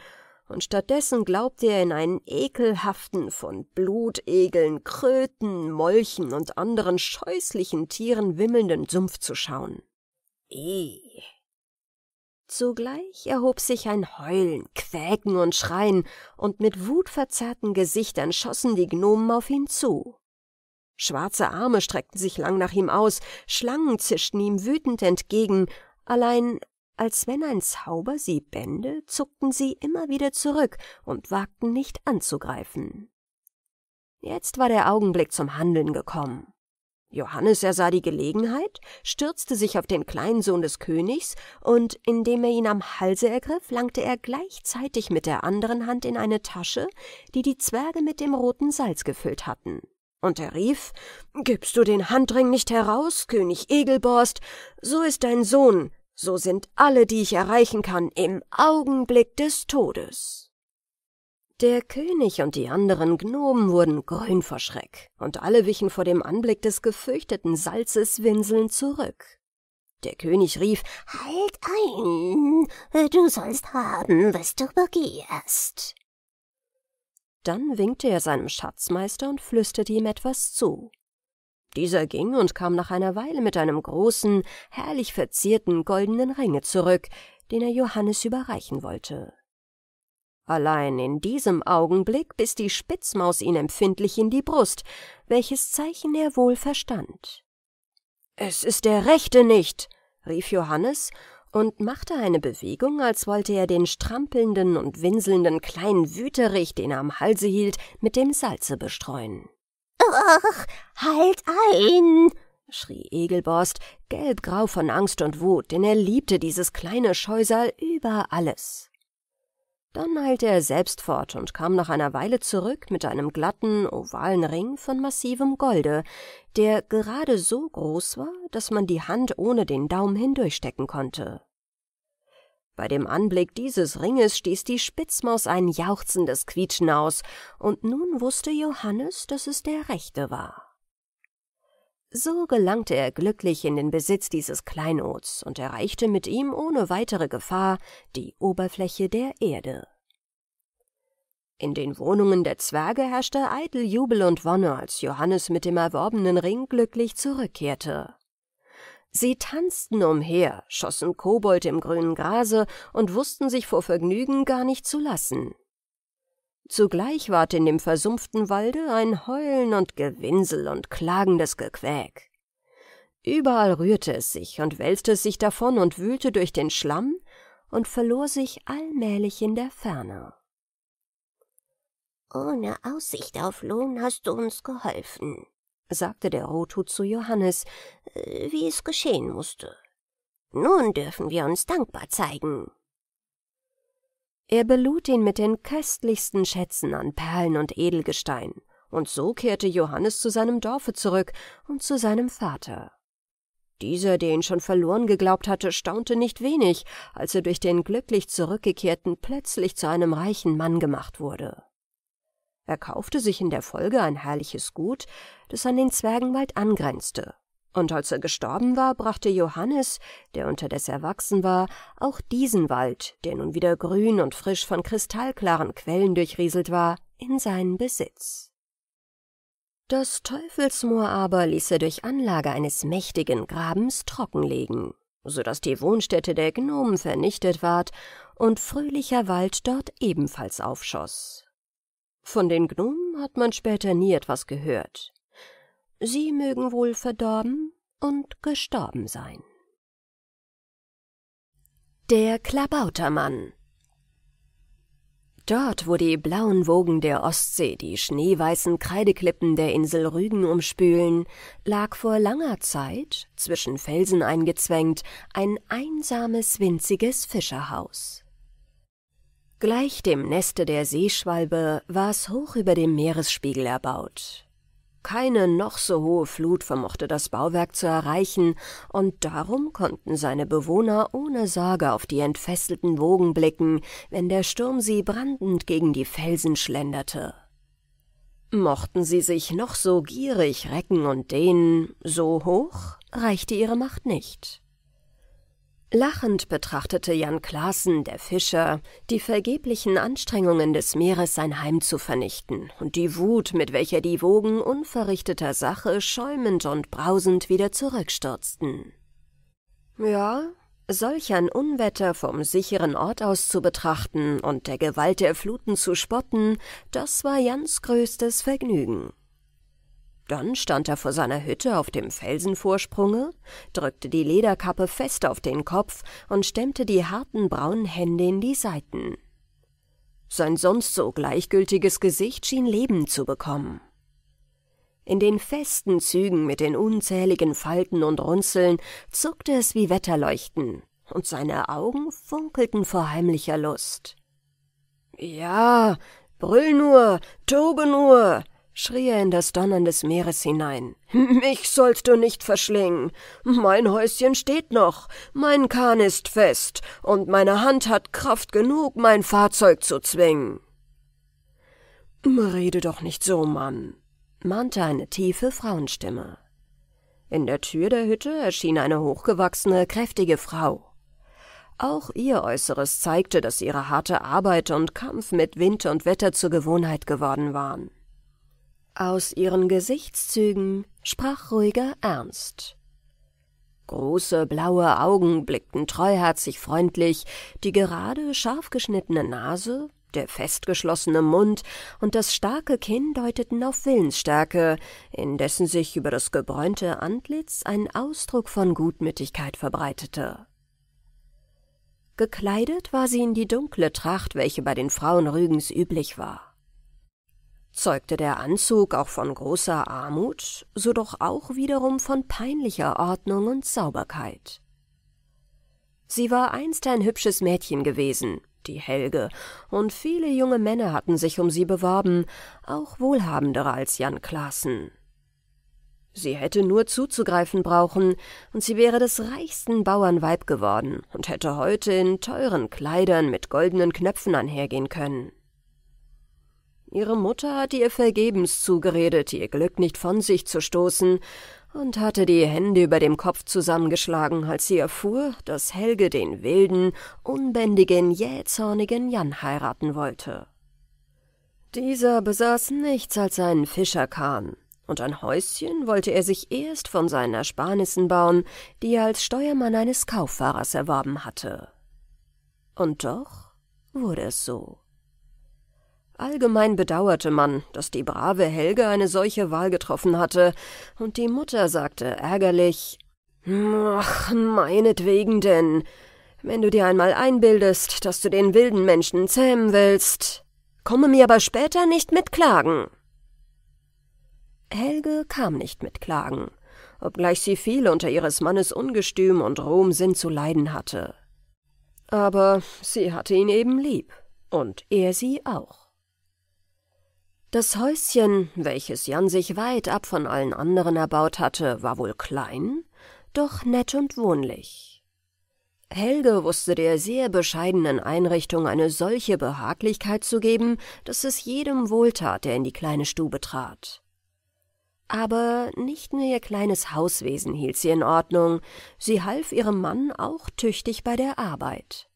und stattdessen glaubte er in einen ekelhaften, von Blutegeln, Kröten, Molchen und anderen scheußlichen Tieren wimmelnden Sumpf zu schauen. Ih, Zugleich erhob sich ein Heulen, Quäken und Schreien, und mit wutverzerrten Gesichtern schossen die Gnomen auf ihn zu. Schwarze Arme streckten sich lang nach ihm aus, Schlangen zischten ihm wütend entgegen, allein als wenn ein Zauber sie bände, zuckten sie immer wieder zurück und wagten nicht anzugreifen. Jetzt war der Augenblick zum Handeln gekommen. Johannes ersah die Gelegenheit, stürzte sich auf den kleinen Sohn des Königs, und indem er ihn am Halse ergriff, langte er gleichzeitig mit der anderen Hand in eine Tasche, die die Zwerge mit dem roten Salz gefüllt hatten. Und er rief Gibst du den Handring nicht heraus, König Egelborst, so ist dein Sohn, so sind alle, die ich erreichen kann, im Augenblick des Todes. Der König und die anderen Gnomen wurden grün vor Schreck, und alle wichen vor dem Anblick des gefürchteten Salzes winselnd zurück. Der König rief Halt ein, du sollst haben, was du begehrst. Dann winkte er seinem Schatzmeister und flüsterte ihm etwas zu. Dieser ging und kam nach einer Weile mit einem großen, herrlich verzierten goldenen Ringe zurück, den er Johannes überreichen wollte. Allein in diesem Augenblick biss die Spitzmaus ihn empfindlich in die Brust, welches Zeichen er wohl verstand. Es ist der Rechte nicht, rief Johannes und machte eine Bewegung, als wollte er den strampelnden und winselnden kleinen Wüterich, den er am Halse hielt, mit dem Salze bestreuen. Ach, halt ein! schrie Egelborst, gelbgrau von Angst und Wut, denn er liebte dieses kleine Scheusal über alles. Dann eilte er selbst fort und kam nach einer Weile zurück mit einem glatten, ovalen Ring von massivem Golde, der gerade so groß war, dass man die Hand ohne den Daumen hindurchstecken konnte. Bei dem Anblick dieses Ringes stieß die Spitzmaus ein jauchzendes Quietschen aus, und nun wusste Johannes, dass es der rechte war. So gelangte er glücklich in den Besitz dieses Kleinods und erreichte mit ihm ohne weitere Gefahr die Oberfläche der Erde. In den Wohnungen der Zwerge herrschte eitel Jubel und Wonne, als Johannes mit dem erworbenen Ring glücklich zurückkehrte. Sie tanzten umher, schossen Kobold im grünen Grase und wussten sich vor Vergnügen gar nicht zu lassen. Zugleich ward in dem versumpften Walde ein Heulen und Gewinsel und klagendes Gequäk. Überall rührte es sich und wälzte es sich davon und wühlte durch den Schlamm und verlor sich allmählich in der Ferne. Ohne Aussicht auf Lohn hast du uns geholfen, sagte der Rothut zu Johannes, äh, wie es geschehen musste. Nun dürfen wir uns dankbar zeigen. Er belud ihn mit den köstlichsten Schätzen an Perlen und Edelgestein, und so kehrte Johannes zu seinem Dorfe zurück und zu seinem Vater. Dieser, der ihn schon verloren geglaubt hatte, staunte nicht wenig, als er durch den glücklich Zurückgekehrten plötzlich zu einem reichen Mann gemacht wurde. Er kaufte sich in der Folge ein herrliches Gut, das an den Zwergenwald angrenzte, und als er gestorben war, brachte Johannes, der unterdes erwachsen war, auch diesen Wald, der nun wieder grün und frisch von kristallklaren Quellen durchrieselt war, in seinen Besitz. Das Teufelsmoor aber ließ er durch Anlage eines mächtigen Grabens trockenlegen, so dass die Wohnstätte der Gnomen vernichtet ward und fröhlicher Wald dort ebenfalls aufschoss. Von den Gnomen hat man später nie etwas gehört, Sie mögen wohl verdorben und gestorben sein. Der Klabautermann Dort, wo die blauen Wogen der Ostsee die schneeweißen Kreideklippen der Insel Rügen umspülen, lag vor langer Zeit, zwischen Felsen eingezwängt, ein einsames, winziges Fischerhaus. Gleich dem Neste der Seeschwalbe war es hoch über dem Meeresspiegel erbaut. Keine noch so hohe Flut vermochte das Bauwerk zu erreichen, und darum konnten seine Bewohner ohne Sorge auf die entfesselten Wogen blicken, wenn der Sturm sie brandend gegen die Felsen schlenderte. Mochten sie sich noch so gierig recken und dehnen, so hoch reichte ihre Macht nicht. Lachend betrachtete Jan Klaassen, der Fischer, die vergeblichen Anstrengungen des Meeres sein Heim zu vernichten und die Wut, mit welcher die Wogen unverrichteter Sache schäumend und brausend wieder zurückstürzten. Ja, solch ein Unwetter vom sicheren Ort aus zu betrachten und der Gewalt der Fluten zu spotten, das war Jans größtes Vergnügen. Dann stand er vor seiner Hütte auf dem Felsenvorsprunge, drückte die Lederkappe fest auf den Kopf und stemmte die harten braunen Hände in die Seiten. Sein sonst so gleichgültiges Gesicht schien Leben zu bekommen. In den festen Zügen mit den unzähligen Falten und Runzeln zuckte es wie Wetterleuchten, und seine Augen funkelten vor heimlicher Lust. Ja, brüll nur, tobe nur, schrie er in das Donnern des Meeres hinein. Mich sollst du nicht verschlingen. Mein Häuschen steht noch, mein Kahn ist fest, und meine Hand hat Kraft genug, mein Fahrzeug zu zwingen. Rede doch nicht so, Mann, mahnte eine tiefe Frauenstimme. In der Tür der Hütte erschien eine hochgewachsene, kräftige Frau. Auch ihr Äußeres zeigte, dass ihre harte Arbeit und Kampf mit Wind und Wetter zur Gewohnheit geworden waren. Aus ihren Gesichtszügen sprach ruhiger Ernst. Große blaue Augen blickten treuherzig freundlich, die gerade scharf geschnittene Nase, der festgeschlossene Mund und das starke Kinn deuteten auf Willensstärke, indessen sich über das gebräunte Antlitz ein Ausdruck von Gutmütigkeit verbreitete. Gekleidet war sie in die dunkle Tracht, welche bei den Frauen Rügens üblich war. Zeugte der Anzug auch von großer Armut, so doch auch wiederum von peinlicher Ordnung und Sauberkeit. Sie war einst ein hübsches Mädchen gewesen, die Helge, und viele junge Männer hatten sich um sie beworben, auch wohlhabendere als Jan Klaassen. Sie hätte nur zuzugreifen brauchen, und sie wäre des reichsten Bauernweib geworden und hätte heute in teuren Kleidern mit goldenen Knöpfen einhergehen können. Ihre Mutter hatte ihr vergebens zugeredet, ihr Glück nicht von sich zu stoßen, und hatte die Hände über dem Kopf zusammengeschlagen, als sie erfuhr, dass Helge den wilden, unbändigen, jähzornigen Jan heiraten wollte. Dieser besaß nichts als einen Fischerkahn, und ein Häuschen wollte er sich erst von seinen Ersparnissen bauen, die er als Steuermann eines Kauffahrers erworben hatte. Und doch wurde es so. Allgemein bedauerte man, dass die brave Helge eine solche Wahl getroffen hatte, und die Mutter sagte ärgerlich Ach, meinetwegen denn. Wenn du dir einmal einbildest, dass du den wilden Menschen zähmen willst, komme mir aber später nicht mit Klagen. Helge kam nicht mit Klagen, obgleich sie viel unter ihres Mannes Ungestüm und rohem Sinn zu leiden hatte. Aber sie hatte ihn eben lieb Und er sie auch. Das Häuschen, welches Jan sich weit ab von allen anderen erbaut hatte, war wohl klein, doch nett und wohnlich. Helge wusste der sehr bescheidenen Einrichtung eine solche Behaglichkeit zu geben, dass es jedem wohltat, der in die kleine Stube trat. Aber nicht nur ihr kleines Hauswesen hielt sie in Ordnung, sie half ihrem Mann auch tüchtig bei der Arbeit.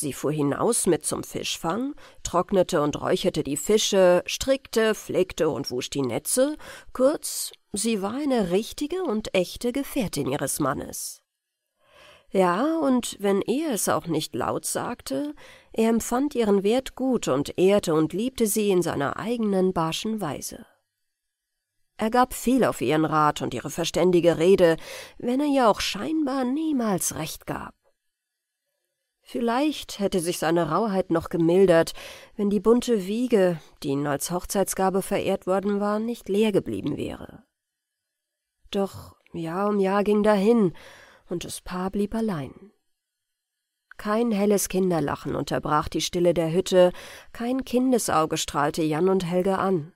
Sie fuhr hinaus mit zum Fischfang, trocknete und räucherte die Fische, strickte, pflegte und wusch die Netze, kurz, sie war eine richtige und echte Gefährtin ihres Mannes. Ja, und wenn er es auch nicht laut sagte, er empfand ihren Wert gut und ehrte und liebte sie in seiner eigenen barschen Weise. Er gab viel auf ihren Rat und ihre verständige Rede, wenn er ihr auch scheinbar niemals recht gab. Vielleicht hätte sich seine Rauheit noch gemildert, wenn die bunte Wiege, die ihm als Hochzeitsgabe verehrt worden war, nicht leer geblieben wäre. Doch Jahr um Jahr ging dahin, und das Paar blieb allein. Kein helles Kinderlachen unterbrach die Stille der Hütte, kein Kindesauge strahlte Jan und Helge an.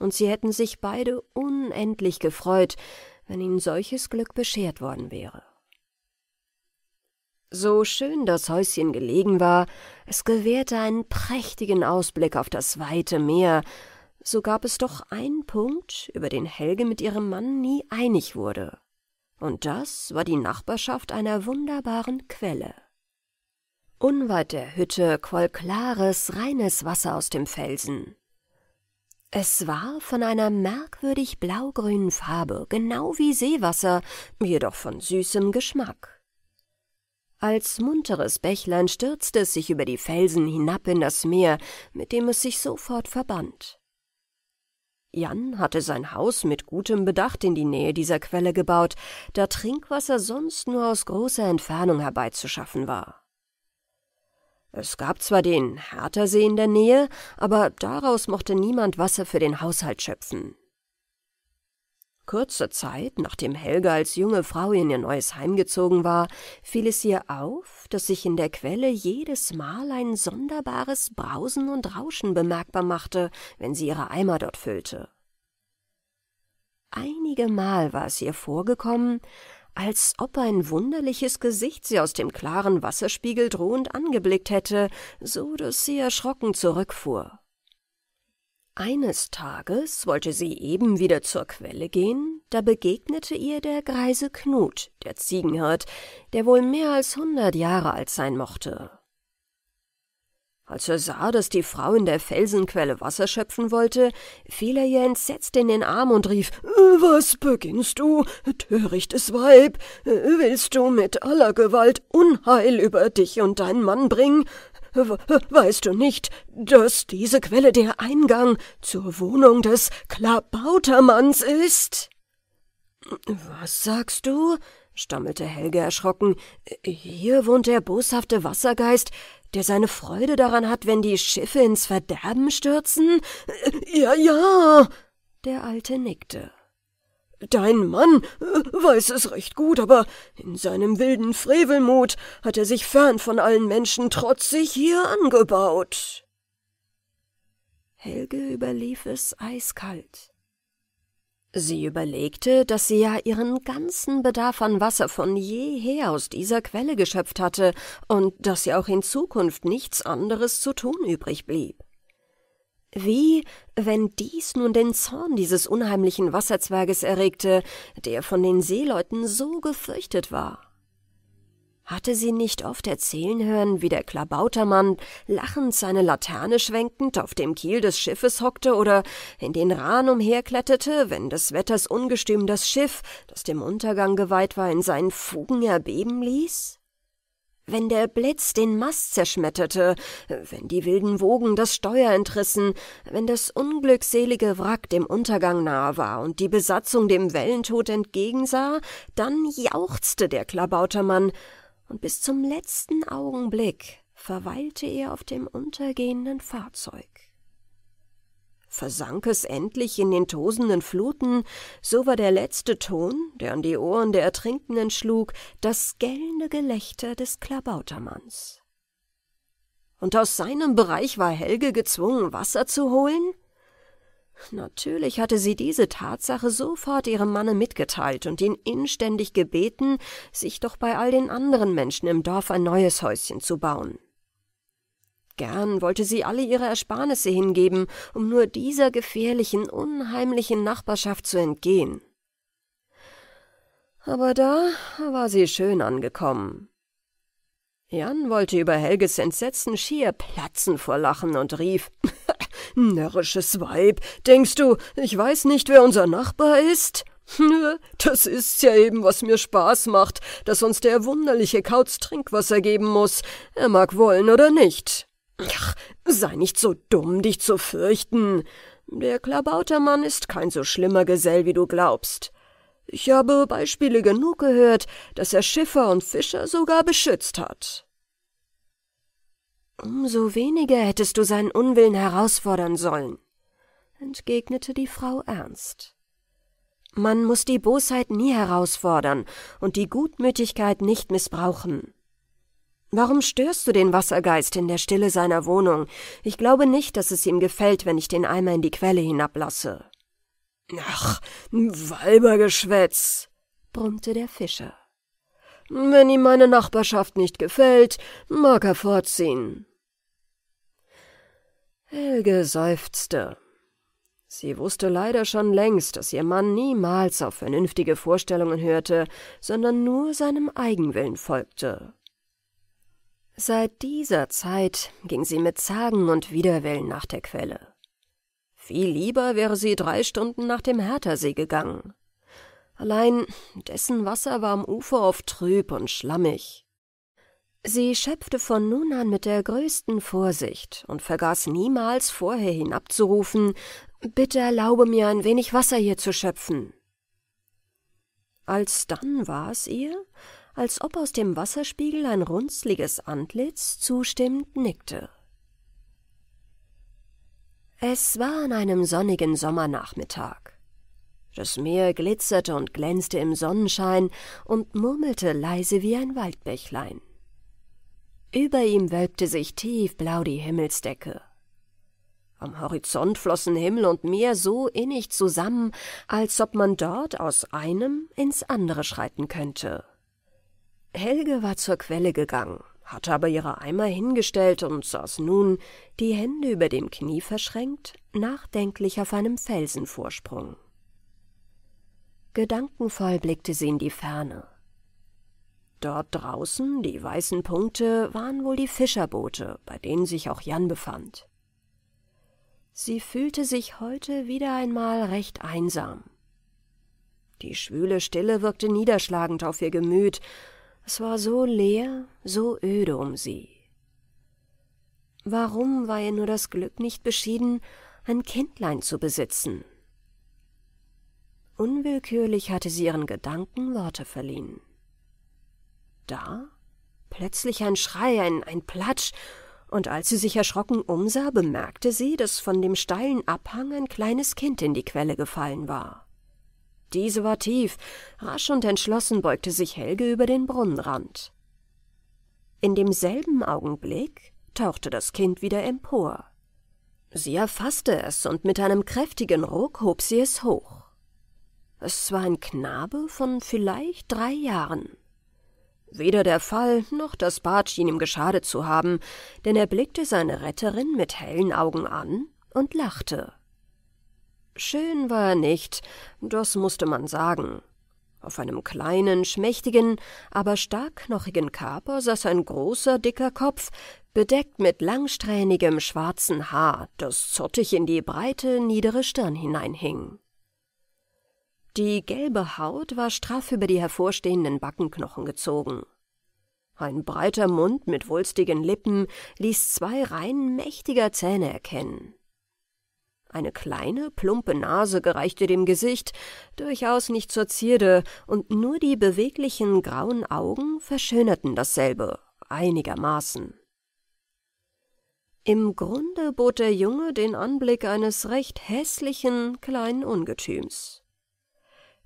Und sie hätten sich beide unendlich gefreut, wenn ihnen solches Glück beschert worden wäre. So schön das Häuschen gelegen war, es gewährte einen prächtigen Ausblick auf das weite Meer, so gab es doch einen Punkt, über den Helge mit ihrem Mann nie einig wurde und das war die Nachbarschaft einer wunderbaren Quelle. Unweit der Hütte quoll klares, reines Wasser aus dem Felsen. Es war von einer merkwürdig blaugrünen Farbe, genau wie Seewasser, jedoch von süßem Geschmack. Als munteres Bächlein stürzte es sich über die Felsen hinab in das Meer, mit dem es sich sofort verband. Jan hatte sein Haus mit gutem Bedacht in die Nähe dieser Quelle gebaut, da Trinkwasser sonst nur aus großer Entfernung herbeizuschaffen war. Es gab zwar den Herthersee in der Nähe, aber daraus mochte niemand Wasser für den Haushalt schöpfen. Kurze Zeit, nachdem Helga als junge Frau in ihr neues Heim gezogen war, fiel es ihr auf, dass sich in der Quelle jedes Mal ein sonderbares Brausen und Rauschen bemerkbar machte, wenn sie ihre Eimer dort füllte. Einige Mal war es ihr vorgekommen, als ob ein wunderliches Gesicht sie aus dem klaren Wasserspiegel drohend angeblickt hätte, so dass sie erschrocken zurückfuhr. Eines Tages wollte sie eben wieder zur Quelle gehen, da begegnete ihr der greise Knut, der Ziegenhirt, der wohl mehr als hundert Jahre alt sein mochte. Als er sah, dass die Frau in der Felsenquelle Wasser schöpfen wollte, fiel er ihr entsetzt in den Arm und rief Was beginnst du, törichtes Weib? Willst du mit aller Gewalt Unheil über dich und deinen Mann bringen? Weißt du nicht, dass diese Quelle der Eingang zur Wohnung des Klabautermanns ist? Was sagst du? stammelte Helge erschrocken. Hier wohnt der boshafte Wassergeist, der seine Freude daran hat, wenn die Schiffe ins Verderben stürzen? Ja, ja. Der Alte nickte. Dein Mann äh, weiß es recht gut, aber in seinem wilden Frevelmut hat er sich fern von allen Menschen trotzig hier angebaut. Helge überlief es eiskalt. Sie überlegte, dass sie ja ihren ganzen Bedarf an Wasser von jeher aus dieser Quelle geschöpft hatte und dass ihr auch in Zukunft nichts anderes zu tun übrig blieb. Wie, wenn dies nun den Zorn dieses unheimlichen Wasserzwerges erregte, der von den Seeleuten so gefürchtet war? Hatte sie nicht oft erzählen hören, wie der Klabautermann lachend seine Laterne schwenkend auf dem Kiel des Schiffes hockte oder in den Rahn umherkletterte, wenn des Wetters ungestüm das Schiff, das dem Untergang geweiht war, in seinen Fugen erbeben ließ? Wenn der Blitz den Mast zerschmetterte, wenn die wilden Wogen das Steuer entrissen, wenn das unglückselige Wrack dem Untergang nahe war und die Besatzung dem Wellentod entgegensah, dann jauchzte der Klabautermann, und bis zum letzten Augenblick verweilte er auf dem untergehenden Fahrzeug. Versank es endlich in den tosenden Fluten, so war der letzte Ton, der an die Ohren der Ertrinkenden schlug, das gellende Gelächter des Klabautermanns. Und aus seinem Bereich war Helge gezwungen, Wasser zu holen? Natürlich hatte sie diese Tatsache sofort ihrem Manne mitgeteilt und ihn inständig gebeten, sich doch bei all den anderen Menschen im Dorf ein neues Häuschen zu bauen. Gern wollte sie alle ihre Ersparnisse hingeben, um nur dieser gefährlichen, unheimlichen Nachbarschaft zu entgehen. Aber da war sie schön angekommen. Jan wollte über Helges Entsetzen schier platzen vor Lachen und rief Närrisches Weib, denkst du, ich weiß nicht, wer unser Nachbar ist? Das ist's ja eben, was mir Spaß macht, dass uns der wunderliche Kauz Trinkwasser geben muss. Er mag wollen oder nicht. Ach, sei nicht so dumm, dich zu fürchten. Der Klabautermann ist kein so schlimmer Gesell, wie du glaubst. Ich habe Beispiele genug gehört, dass er Schiffer und Fischer sogar beschützt hat. Umso weniger hättest du seinen Unwillen herausfordern sollen, entgegnete die Frau ernst. Man muss die Bosheit nie herausfordern und die Gutmütigkeit nicht missbrauchen. Warum störst du den Wassergeist in der Stille seiner Wohnung? Ich glaube nicht, dass es ihm gefällt, wenn ich den Eimer in die Quelle hinablasse. Ach, Weibergeschwätz, brummte der Fischer. Wenn ihm meine Nachbarschaft nicht gefällt, mag er fortziehen. Helge seufzte. Sie wusste leider schon längst, dass ihr Mann niemals auf vernünftige Vorstellungen hörte, sondern nur seinem Eigenwillen folgte. Seit dieser Zeit ging sie mit Zagen und Widerwillen nach der Quelle. Viel lieber wäre sie drei Stunden nach dem Herthersee gegangen. Allein dessen Wasser war am Ufer oft trüb und schlammig. Sie schöpfte von nun an mit der größten Vorsicht und vergaß niemals vorher hinabzurufen Bitte erlaube mir ein wenig Wasser hier zu schöpfen. Alsdann war es ihr, als ob aus dem Wasserspiegel ein runzliges Antlitz zustimmend nickte. Es war an einem sonnigen Sommernachmittag. Das Meer glitzerte und glänzte im Sonnenschein und murmelte leise wie ein Waldbächlein. Über ihm wölbte sich tiefblau die Himmelsdecke. Am Horizont flossen Himmel und Meer so innig zusammen, als ob man dort aus einem ins andere schreiten könnte. Helge war zur Quelle gegangen, hatte aber ihre Eimer hingestellt und saß nun, die Hände über dem Knie verschränkt, nachdenklich auf einem Felsenvorsprung. Gedankenvoll blickte sie in die Ferne. Dort draußen, die weißen Punkte, waren wohl die Fischerboote, bei denen sich auch Jan befand. Sie fühlte sich heute wieder einmal recht einsam. Die schwüle Stille wirkte niederschlagend auf ihr Gemüt, es war so leer, so öde um sie. Warum war ihr nur das Glück nicht beschieden, ein Kindlein zu besitzen? Unwillkürlich hatte sie ihren Gedanken Worte verliehen. Da plötzlich ein Schrei, ein, ein Platsch, und als sie sich erschrocken umsah, bemerkte sie, dass von dem steilen Abhang ein kleines Kind in die Quelle gefallen war. Diese war tief, rasch und entschlossen beugte sich Helge über den Brunnenrand. In demselben Augenblick tauchte das Kind wieder empor. Sie erfasste es und mit einem kräftigen Ruck hob sie es hoch. Es war ein Knabe von vielleicht drei Jahren. Weder der Fall noch das Bad schien ihm geschadet zu haben, denn er blickte seine Retterin mit hellen Augen an und lachte. Schön war er nicht, das musste man sagen. Auf einem kleinen, schmächtigen, aber starkknochigen Körper saß ein großer, dicker Kopf, bedeckt mit langsträhnigem schwarzen Haar, das zottig in die breite, niedere Stirn hineinhing. Die gelbe Haut war straff über die hervorstehenden Backenknochen gezogen. Ein breiter Mund mit wulstigen Lippen ließ zwei Reihen mächtiger Zähne erkennen. Eine kleine, plumpe Nase gereichte dem Gesicht, durchaus nicht zur Zierde, und nur die beweglichen grauen Augen verschönerten dasselbe einigermaßen. Im Grunde bot der Junge den Anblick eines recht hässlichen kleinen Ungetüms.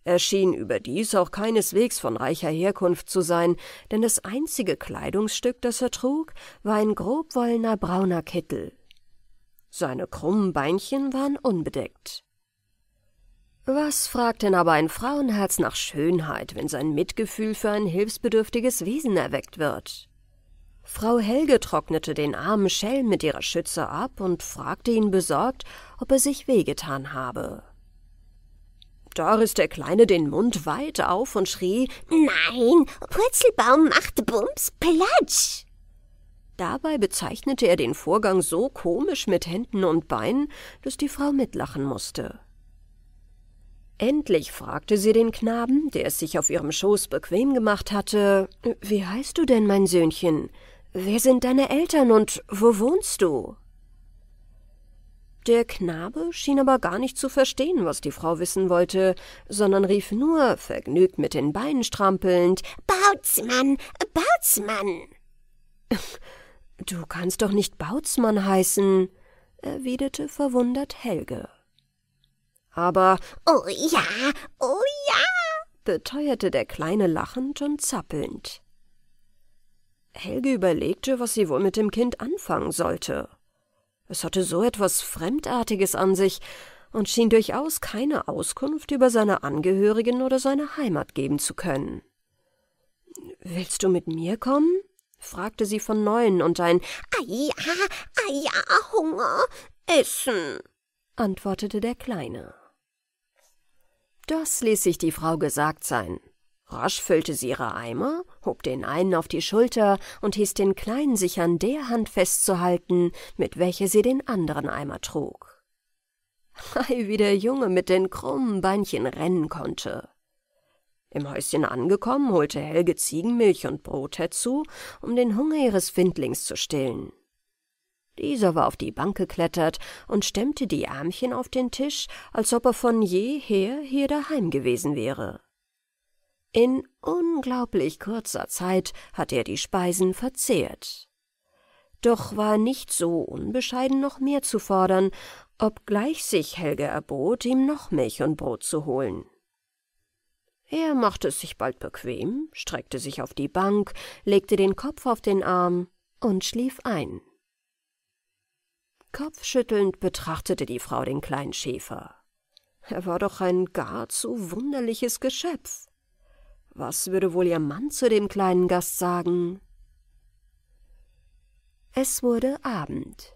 Er schien überdies auch keineswegs von reicher Herkunft zu sein, denn das einzige Kleidungsstück, das er trug, war ein grobwollener brauner Kittel. Seine krummen Beinchen waren unbedeckt. Was fragt denn aber ein Frauenherz nach Schönheit, wenn sein Mitgefühl für ein hilfsbedürftiges Wesen erweckt wird? Frau Helge trocknete den armen Schelm mit ihrer Schütze ab und fragte ihn besorgt, ob er sich wehgetan habe. Da riss der Kleine den Mund weit auf und schrie Nein, Purzelbaum macht Bums Platsch. Dabei bezeichnete er den Vorgang so komisch mit Händen und Beinen, dass die Frau mitlachen musste. Endlich fragte sie den Knaben, der es sich auf ihrem Schoß bequem gemacht hatte Wie heißt du denn, mein Söhnchen? Wer sind deine Eltern und wo wohnst du? Der Knabe schien aber gar nicht zu verstehen, was die Frau wissen wollte, sondern rief nur, vergnügt mit den Beinen strampelnd Bautzmann, Bautzmann. Du kannst doch nicht Bautzmann heißen, erwiderte verwundert Helge. Aber Oh ja, oh ja, beteuerte der Kleine lachend und zappelnd. Helge überlegte, was sie wohl mit dem Kind anfangen sollte. Es hatte so etwas Fremdartiges an sich und schien durchaus keine Auskunft über seine Angehörigen oder seine Heimat geben zu können. Willst du mit mir kommen? Fragte sie von neuem und ein Ah ja, ah ja, Hunger, Essen, antwortete der Kleine. Das ließ sich die Frau gesagt sein. Rasch füllte sie ihre Eimer, hob den einen auf die Schulter und hieß den Kleinen, sich an der Hand festzuhalten, mit welcher sie den anderen Eimer trug. Ei, wie der Junge mit den krummen Beinchen rennen konnte. Im Häuschen angekommen, holte Helge Ziegenmilch und Brot herzu, um den Hunger ihres Findlings zu stillen. Dieser war auf die Bank geklettert und stemmte die Ärmchen auf den Tisch, als ob er von jeher hier daheim gewesen wäre. In unglaublich kurzer Zeit hatte er die Speisen verzehrt. Doch war nicht so unbescheiden, noch mehr zu fordern, obgleich sich Helge erbot, ihm noch Milch und Brot zu holen. Er machte es sich bald bequem, streckte sich auf die Bank, legte den Kopf auf den Arm und schlief ein. Kopfschüttelnd betrachtete die Frau den kleinen Schäfer. Er war doch ein gar zu wunderliches Geschöpf. Was würde wohl ihr Mann zu dem kleinen Gast sagen? Es wurde Abend.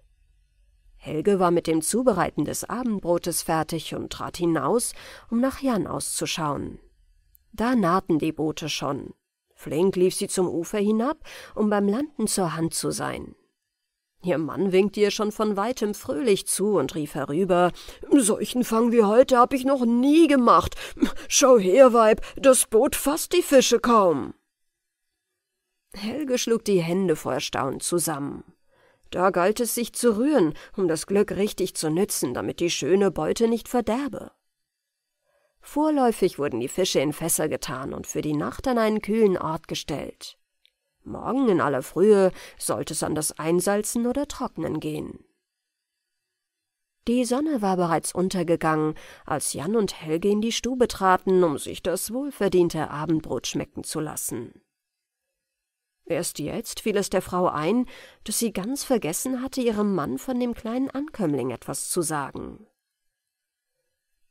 Helge war mit dem Zubereiten des Abendbrotes fertig und trat hinaus, um nach Jan auszuschauen. Da nahten die Boote schon. Flink lief sie zum Ufer hinab, um beim Landen zur Hand zu sein. Ihr Mann winkte ihr schon von weitem fröhlich zu und rief herüber Solchen Fang wie heute hab ich noch nie gemacht. Schau her, Weib, das Boot fasst die Fische kaum. Helge schlug die Hände vor Erstaunen zusammen. Da galt es sich zu rühren, um das Glück richtig zu nützen, damit die schöne Beute nicht verderbe. Vorläufig wurden die Fische in Fässer getan und für die Nacht an einen kühlen Ort gestellt. Morgen in aller Frühe sollte es an das Einsalzen oder Trocknen gehen. Die Sonne war bereits untergegangen, als Jan und Helge in die Stube traten, um sich das wohlverdiente Abendbrot schmecken zu lassen. Erst jetzt fiel es der Frau ein, dass sie ganz vergessen hatte, ihrem Mann von dem kleinen Ankömmling etwas zu sagen.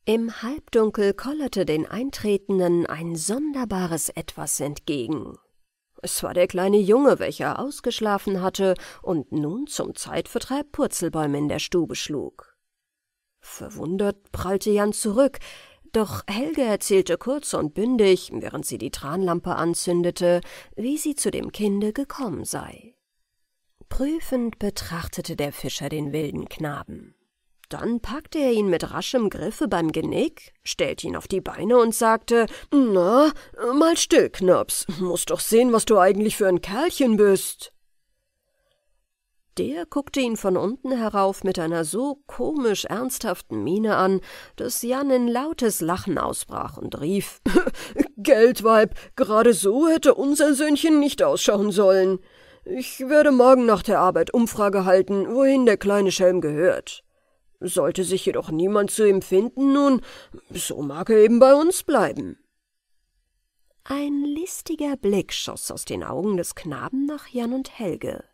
Im Halbdunkel kollerte den Eintretenden ein sonderbares Etwas entgegen. Es war der kleine Junge, welcher ausgeschlafen hatte und nun zum Zeitvertreib Purzelbäume in der Stube schlug. Verwundert prallte Jan zurück, doch Helge erzählte kurz und bündig, während sie die Tranlampe anzündete, wie sie zu dem Kinde gekommen sei. Prüfend betrachtete der Fischer den wilden Knaben. Dann packte er ihn mit raschem Griffe beim Genick, stellte ihn auf die Beine und sagte, »Na, mal still, Knaps, musst doch sehen, was du eigentlich für ein Kerlchen bist.« Der guckte ihn von unten herauf mit einer so komisch ernsthaften Miene an, dass Jan in lautes Lachen ausbrach und rief, »Geldweib, gerade so hätte unser Söhnchen nicht ausschauen sollen. Ich werde morgen nach der Arbeit Umfrage halten, wohin der kleine Schelm gehört.« Sollte sich jedoch niemand zu ihm finden, nun, so mag er eben bei uns bleiben. Ein listiger Blick schoss aus den Augen des Knaben nach Jan und Helge.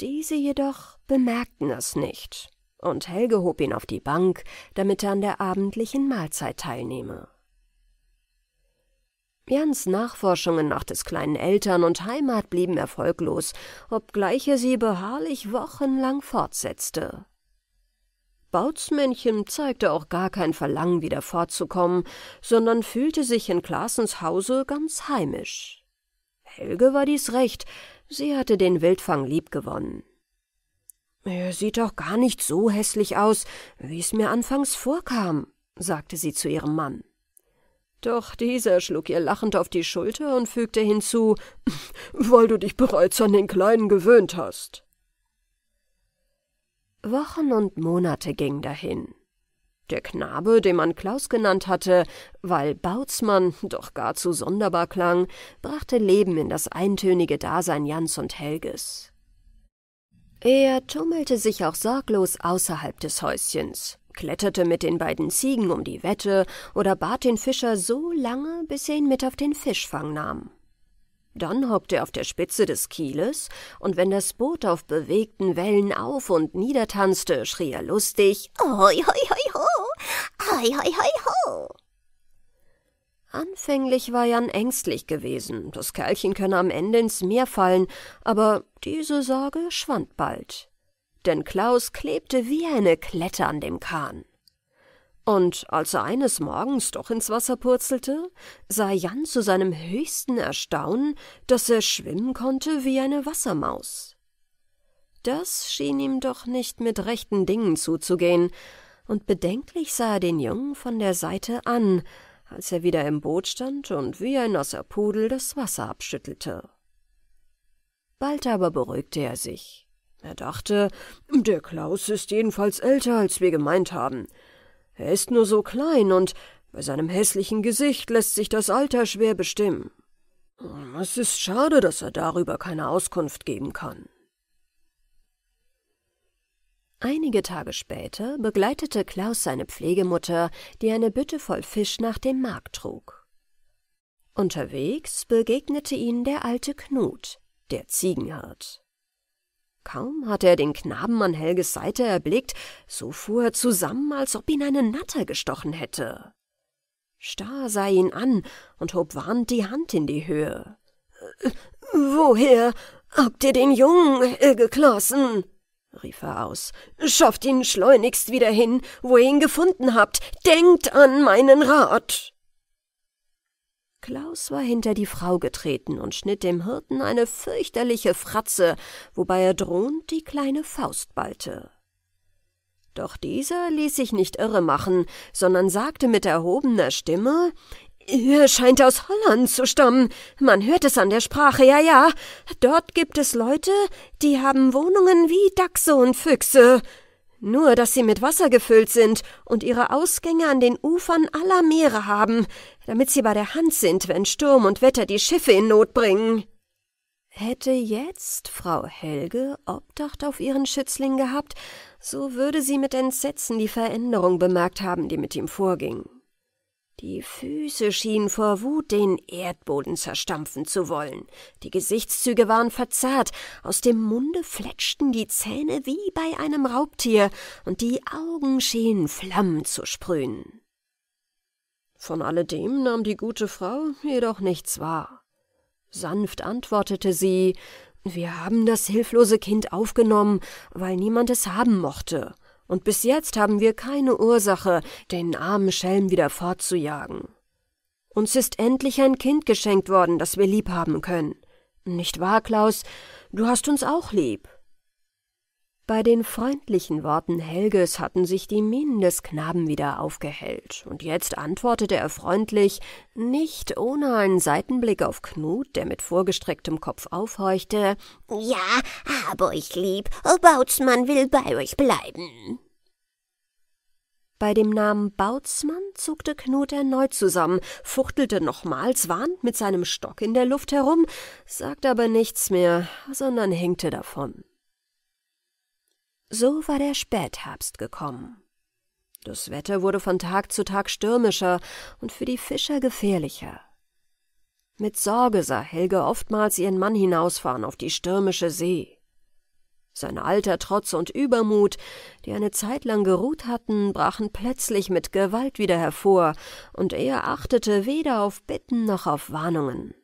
Diese jedoch bemerkten es nicht, und Helge hob ihn auf die Bank, damit er an der abendlichen Mahlzeit teilnehme. Jans Nachforschungen nach des kleinen Eltern und Heimat blieben erfolglos, obgleich er sie beharrlich wochenlang fortsetzte. Bautzmännchen zeigte auch gar kein Verlangen, wieder fortzukommen, sondern fühlte sich in Klaasens Hause ganz heimisch. Helge war dies recht, sie hatte den Wildfang liebgewonnen. Er sieht doch gar nicht so hässlich aus, wie es mir anfangs vorkam, sagte sie zu ihrem Mann. Doch dieser schlug ihr lachend auf die Schulter und fügte hinzu, weil du dich bereits an den Kleinen gewöhnt hast. Wochen und Monate gingen dahin. Der Knabe, den man Klaus genannt hatte, weil Bautzmann doch gar zu sonderbar klang, brachte Leben in das eintönige Dasein Jans und Helges. Er tummelte sich auch sorglos außerhalb des Häuschens, kletterte mit den beiden Ziegen um die Wette oder bat den Fischer so lange, bis er ihn mit auf den Fischfang nahm. Dann hockte er auf der Spitze des Kieles, und wenn das Boot auf bewegten Wellen auf und niedertanzte, schrie er lustig Hoi, hoi, hoi, ho! Hoi, hoi, hoi, ho! Anfänglich war Jan ängstlich gewesen, das Kerlchen könne am Ende ins Meer fallen, aber diese Sorge schwand bald. Denn Klaus klebte wie eine Klette an dem Kahn. Und als er eines Morgens doch ins Wasser purzelte, sah Jan zu seinem höchsten Erstaunen, dass er schwimmen konnte wie eine Wassermaus. Das schien ihm doch nicht mit rechten Dingen zuzugehen, und bedenklich sah er den Jungen von der Seite an, als er wieder im Boot stand und wie ein nasser Pudel das Wasser abschüttelte. Bald aber beruhigte er sich. Er dachte, der Klaus ist jedenfalls älter, als wir gemeint haben. Er ist nur so klein und bei seinem hässlichen Gesicht lässt sich das Alter schwer bestimmen. Es ist schade, dass er darüber keine Auskunft geben kann. Einige Tage später begleitete Klaus seine Pflegemutter, die eine Bütte voll Fisch nach dem Markt trug. Unterwegs begegnete ihnen der alte Knut, der Ziegenhirt. Kaum hatte er den Knaben an Helges Seite erblickt, so fuhr er zusammen, als ob ihn eine Natter gestochen hätte. Starr sah ihn an und hob warnend die Hand in die Höhe. Äh, »Woher habt ihr den Jungen, Helge Klassen?« rief er aus. »Schafft ihn schleunigst wieder hin, wo ihr ihn gefunden habt. Denkt an meinen Rat!« Klaus war hinter die Frau getreten und schnitt dem Hirten eine fürchterliche Fratze, wobei er drohend die kleine Faust ballte. Doch dieser ließ sich nicht irre machen, sondern sagte mit erhobener Stimme Ihr scheint aus Holland zu stammen. Man hört es an der Sprache, ja, ja. Dort gibt es Leute, die haben Wohnungen wie Dachse und Füchse. Nur, dass sie mit Wasser gefüllt sind und ihre Ausgänge an den Ufern aller Meere haben, damit sie bei der Hand sind, wenn Sturm und Wetter die Schiffe in Not bringen. Hätte jetzt Frau Helge Obdacht auf ihren Schützling gehabt, so würde sie mit Entsetzen die Veränderung bemerkt haben, die mit ihm vorging. Die Füße schienen vor Wut den Erdboden zerstampfen zu wollen, die Gesichtszüge waren verzerrt, aus dem Munde fletschten die Zähne wie bei einem Raubtier, und die Augen schienen Flammen zu sprühen. Von alledem nahm die gute Frau jedoch nichts wahr. Sanft antwortete sie Wir haben das hilflose Kind aufgenommen, weil niemand es haben mochte, und bis jetzt haben wir keine Ursache, den armen Schelm wieder fortzujagen. Uns ist endlich ein Kind geschenkt worden, das wir lieb haben können. Nicht wahr, Klaus? Du hast uns auch lieb. Bei den freundlichen Worten Helges hatten sich die Mienen des Knaben wieder aufgehellt, und jetzt antwortete er freundlich, nicht ohne einen Seitenblick auf Knut, der mit vorgestrecktem Kopf aufhorchte Ja, hab euch lieb, Bautzmann will bei euch bleiben. Bei dem Namen Bautzmann zuckte Knut erneut zusammen, fuchtelte nochmals warnend mit seinem Stock in der Luft herum, sagte aber nichts mehr, sondern hinkte davon. So war der Spätherbst gekommen. Das Wetter wurde von Tag zu Tag stürmischer und für die Fischer gefährlicher. Mit Sorge sah Helge oftmals ihren Mann hinausfahren auf die stürmische See. Sein alter Trotz und Übermut, die eine Zeit lang geruht hatten, brachen plötzlich mit Gewalt wieder hervor, und er achtete weder auf Bitten noch auf Warnungen.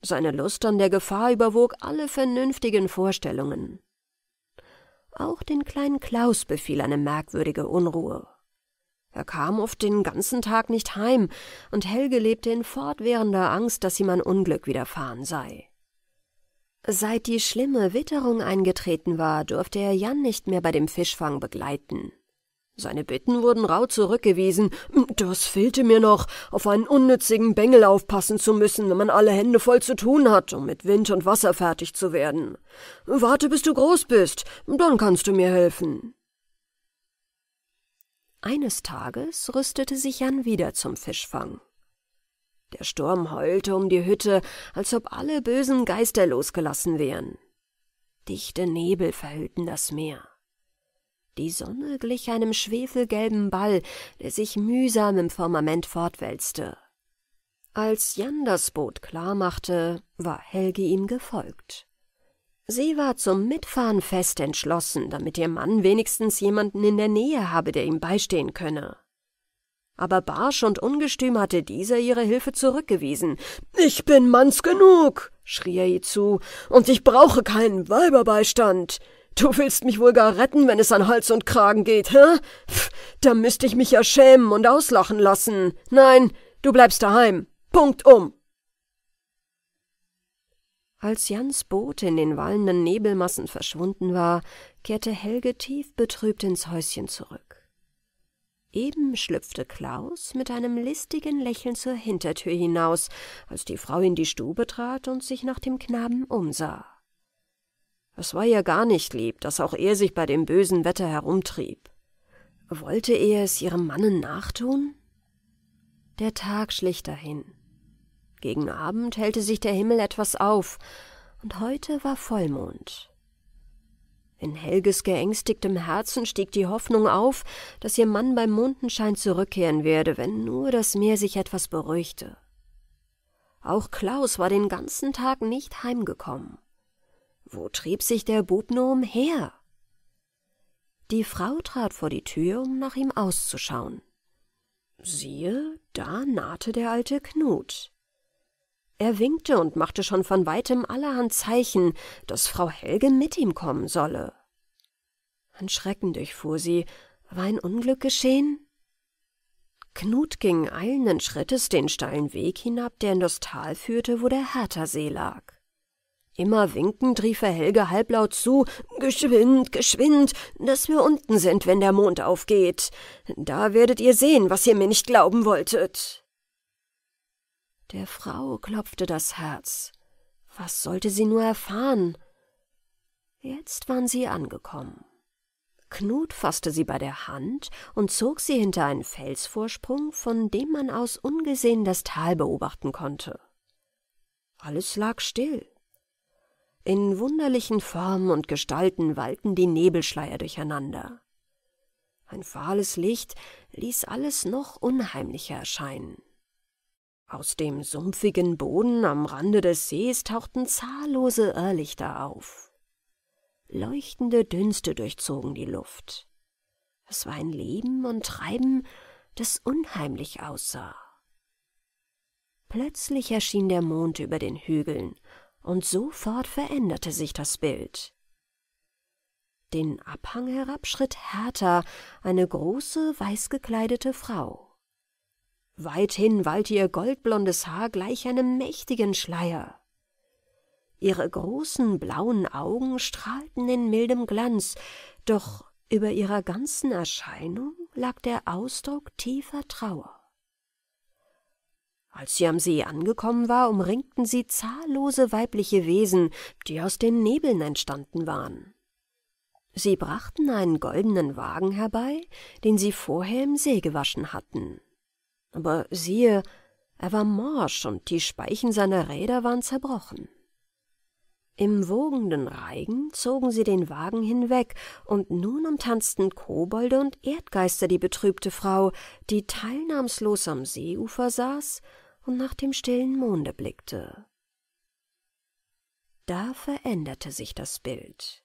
Seine Lust an der Gefahr überwog alle vernünftigen Vorstellungen. Auch den kleinen Klaus befiel eine merkwürdige Unruhe. Er kam oft den ganzen Tag nicht heim, und Helge lebte in fortwährender Angst, dass ihm ein Unglück widerfahren sei. Seit die schlimme Witterung eingetreten war, durfte er Jan nicht mehr bei dem Fischfang begleiten. Seine Bitten wurden rau zurückgewiesen. Das fehlte mir noch, auf einen unnützigen Bengel aufpassen zu müssen, wenn man alle Hände voll zu tun hat, um mit Wind und Wasser fertig zu werden. Warte, bis du groß bist, dann kannst du mir helfen. Eines Tages rüstete sich Jan wieder zum Fischfang. Der Sturm heulte um die Hütte, als ob alle bösen Geister losgelassen wären. Dichte Nebel verhüllten das Meer. Die Sonne glich einem schwefelgelben Ball, der sich mühsam im Firmament fortwälzte. Als Jan das Boot klarmachte, war Helge ihm gefolgt. Sie war zum Mitfahren fest entschlossen, damit ihr Mann wenigstens jemanden in der Nähe habe, der ihm beistehen könne. Aber barsch und ungestüm hatte dieser ihre Hilfe zurückgewiesen. Ich bin Manns genug, schrie er ihr zu, und ich brauche keinen Weiberbeistand. Du willst mich wohl gar retten, wenn es an Hals und Kragen geht, hä? Pff, da müsste ich mich ja schämen und auslachen lassen. Nein, du bleibst daheim. Punkt um. Als Jans Boot in den wallenden Nebelmassen verschwunden war, kehrte Helge tief betrübt ins Häuschen zurück. Eben schlüpfte Klaus mit einem listigen Lächeln zur Hintertür hinaus, als die Frau in die Stube trat und sich nach dem Knaben umsah. Es war ihr gar nicht lieb, dass auch er sich bei dem bösen Wetter herumtrieb. Wollte er es ihrem Manne nachtun? Der Tag schlich dahin. Gegen Abend hellte sich der Himmel etwas auf, und heute war Vollmond. In Helges geängstigtem Herzen stieg die Hoffnung auf, dass ihr Mann beim Mondenschein zurückkehren werde, wenn nur das Meer sich etwas beruhigte. Auch Klaus war den ganzen Tag nicht heimgekommen. Wo trieb sich der Bub nur umher? Die Frau trat vor die Tür, um nach ihm auszuschauen. Siehe, da nahte der alte Knut. Er winkte und machte schon von weitem allerhand Zeichen, dass Frau Helge mit ihm kommen solle. Ein Schrecken durchfuhr sie. War ein Unglück geschehen? Knut ging eilenden Schrittes den steilen Weg hinab, der in das Tal führte, wo der Herthersee lag. Immer winkend rief er Helge halblaut zu, Geschwind, geschwind, dass wir unten sind, wenn der Mond aufgeht. Da werdet ihr sehen, was ihr mir nicht glauben wolltet. Der Frau klopfte das Herz. Was sollte sie nur erfahren? Jetzt waren sie angekommen. Knut fasste sie bei der Hand und zog sie hinter einen Felsvorsprung, von dem man aus ungesehen das Tal beobachten konnte. Alles lag still. In wunderlichen Formen und Gestalten wallten die Nebelschleier durcheinander. Ein fahles Licht ließ alles noch unheimlicher erscheinen. Aus dem sumpfigen Boden am Rande des Sees tauchten zahllose Irrlichter auf. Leuchtende Dünste durchzogen die Luft. Es war ein Leben und Treiben, das unheimlich aussah. Plötzlich erschien der Mond über den Hügeln und sofort veränderte sich das Bild. Den Abhang herab schritt Hertha, eine große, weißgekleidete Frau. Weithin wallte ihr goldblondes Haar gleich einem mächtigen Schleier. Ihre großen blauen Augen strahlten in mildem Glanz, doch über ihrer ganzen Erscheinung lag der Ausdruck tiefer Trauer. Als sie am See angekommen war, umringten sie zahllose weibliche Wesen, die aus den Nebeln entstanden waren. Sie brachten einen goldenen Wagen herbei, den sie vorher im See gewaschen hatten. Aber siehe, er war morsch und die Speichen seiner Räder waren zerbrochen. Im wogenden Reigen zogen sie den Wagen hinweg, und nun umtanzten Kobolde und Erdgeister die betrübte Frau, die teilnahmslos am Seeufer saß und nach dem stillen Monde blickte. Da veränderte sich das Bild.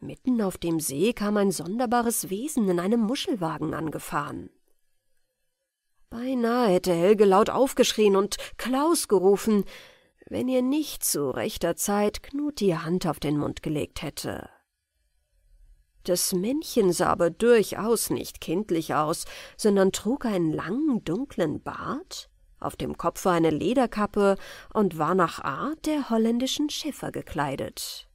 Mitten auf dem See kam ein sonderbares Wesen in einem Muschelwagen angefahren. Beinahe hätte Helge laut aufgeschrien und Klaus gerufen, wenn ihr nicht zu rechter Zeit Knut die Hand auf den Mund gelegt hätte. Das Männchen sah aber durchaus nicht kindlich aus, sondern trug einen langen, dunklen Bart, auf dem Kopf war eine Lederkappe und war nach Art der holländischen Schiffer gekleidet.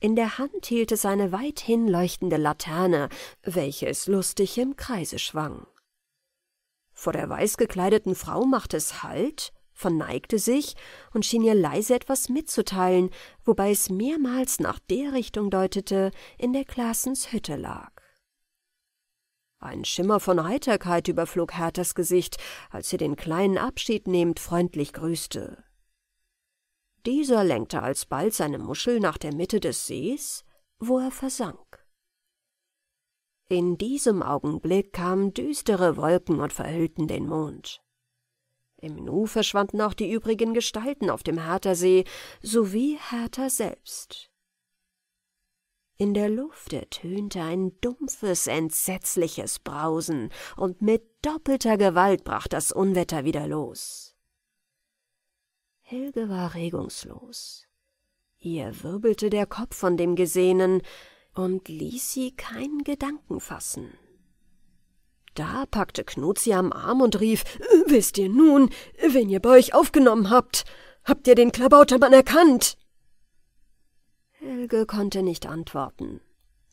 In der Hand hielt es eine weithin leuchtende Laterne, welche es lustig im Kreise schwang. Vor der weiß gekleideten Frau machte es Halt verneigte sich und schien ihr leise etwas mitzuteilen, wobei es mehrmals nach der Richtung deutete, in der Klassens Hütte lag. Ein Schimmer von Heiterkeit überflog Herthas Gesicht, als sie den kleinen Abschied nehmend freundlich grüßte. Dieser lenkte alsbald seine Muschel nach der Mitte des Sees, wo er versank. In diesem Augenblick kamen düstere Wolken und verhüllten den Mond. Im Nu verschwanden auch die übrigen Gestalten auf dem Herthersee sowie Hertha selbst. In der Luft ertönte ein dumpfes, entsetzliches Brausen, und mit doppelter Gewalt brach das Unwetter wieder los. Helge war regungslos. Ihr wirbelte der Kopf von dem Gesehenen und ließ sie keinen Gedanken fassen. Da packte Knut sie am Arm und rief, »Wisst ihr nun, wen ihr bei euch aufgenommen habt? Habt ihr den Klabautermann erkannt?« Helge konnte nicht antworten.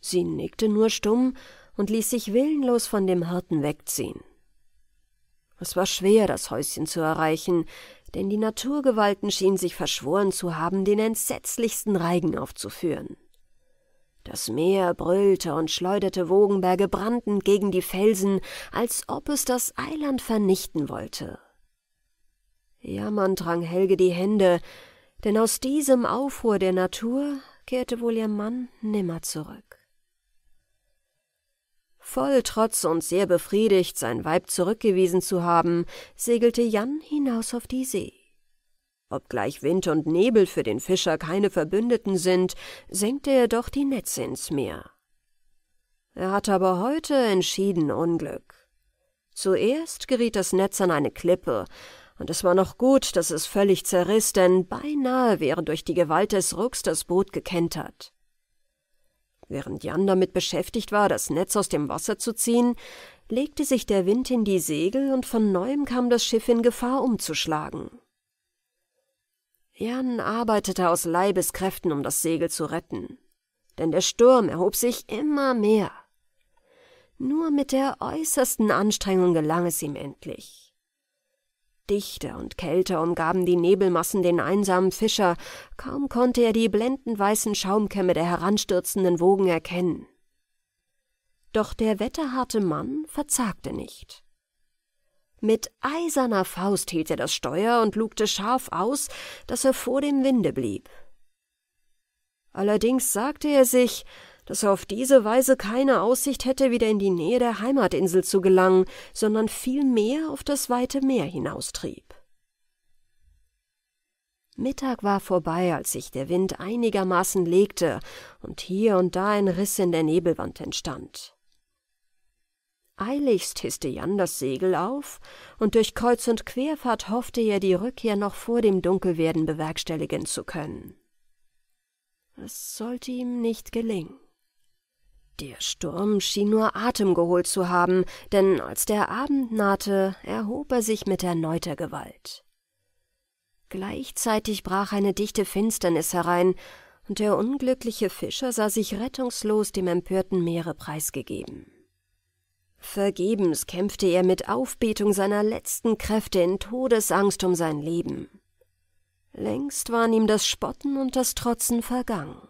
Sie nickte nur stumm und ließ sich willenlos von dem Hirten wegziehen. Es war schwer, das Häuschen zu erreichen, denn die Naturgewalten schienen sich verschworen zu haben, den entsetzlichsten Reigen aufzuführen. Das Meer brüllte und schleuderte Wogenberge brandend gegen die Felsen, als ob es das Eiland vernichten wollte. Jammernd drang Helge die Hände, denn aus diesem Aufruhr der Natur kehrte wohl ihr Mann nimmer zurück. Voll Trotz und sehr befriedigt, sein Weib zurückgewiesen zu haben, segelte Jan hinaus auf die See. Obgleich Wind und Nebel für den Fischer keine Verbündeten sind, senkte er doch die Netze ins Meer. Er hatte aber heute entschieden Unglück. Zuerst geriet das Netz an eine Klippe, und es war noch gut, dass es völlig zerriss, denn beinahe wäre durch die Gewalt des Rucks das Boot gekentert. Während Jan damit beschäftigt war, das Netz aus dem Wasser zu ziehen, legte sich der Wind in die Segel und von neuem kam das Schiff in Gefahr umzuschlagen. Jan arbeitete aus Leibeskräften, um das Segel zu retten. Denn der Sturm erhob sich immer mehr. Nur mit der äußersten Anstrengung gelang es ihm endlich. Dichter und kälter umgaben die Nebelmassen den einsamen Fischer, kaum konnte er die blendend weißen Schaumkämme der heranstürzenden Wogen erkennen. Doch der wetterharte Mann verzagte nicht. Mit eiserner Faust hielt er das Steuer und lugte scharf aus, dass er vor dem Winde blieb. Allerdings sagte er sich, dass er auf diese Weise keine Aussicht hätte, wieder in die Nähe der Heimatinsel zu gelangen, sondern vielmehr auf das weite Meer hinaustrieb. Mittag war vorbei, als sich der Wind einigermaßen legte und hier und da ein Riss in der Nebelwand entstand. Eiligst hisste Jan das Segel auf, und durch Kreuz und Querfahrt hoffte er, die Rückkehr noch vor dem Dunkelwerden bewerkstelligen zu können. Es sollte ihm nicht gelingen. Der Sturm schien nur Atem geholt zu haben, denn als der Abend nahte, erhob er sich mit erneuter Gewalt. Gleichzeitig brach eine dichte Finsternis herein, und der unglückliche Fischer sah sich rettungslos dem empörten Meere preisgegeben. Vergebens kämpfte er mit Aufbetung seiner letzten Kräfte in Todesangst um sein Leben. Längst waren ihm das Spotten und das Trotzen vergangen.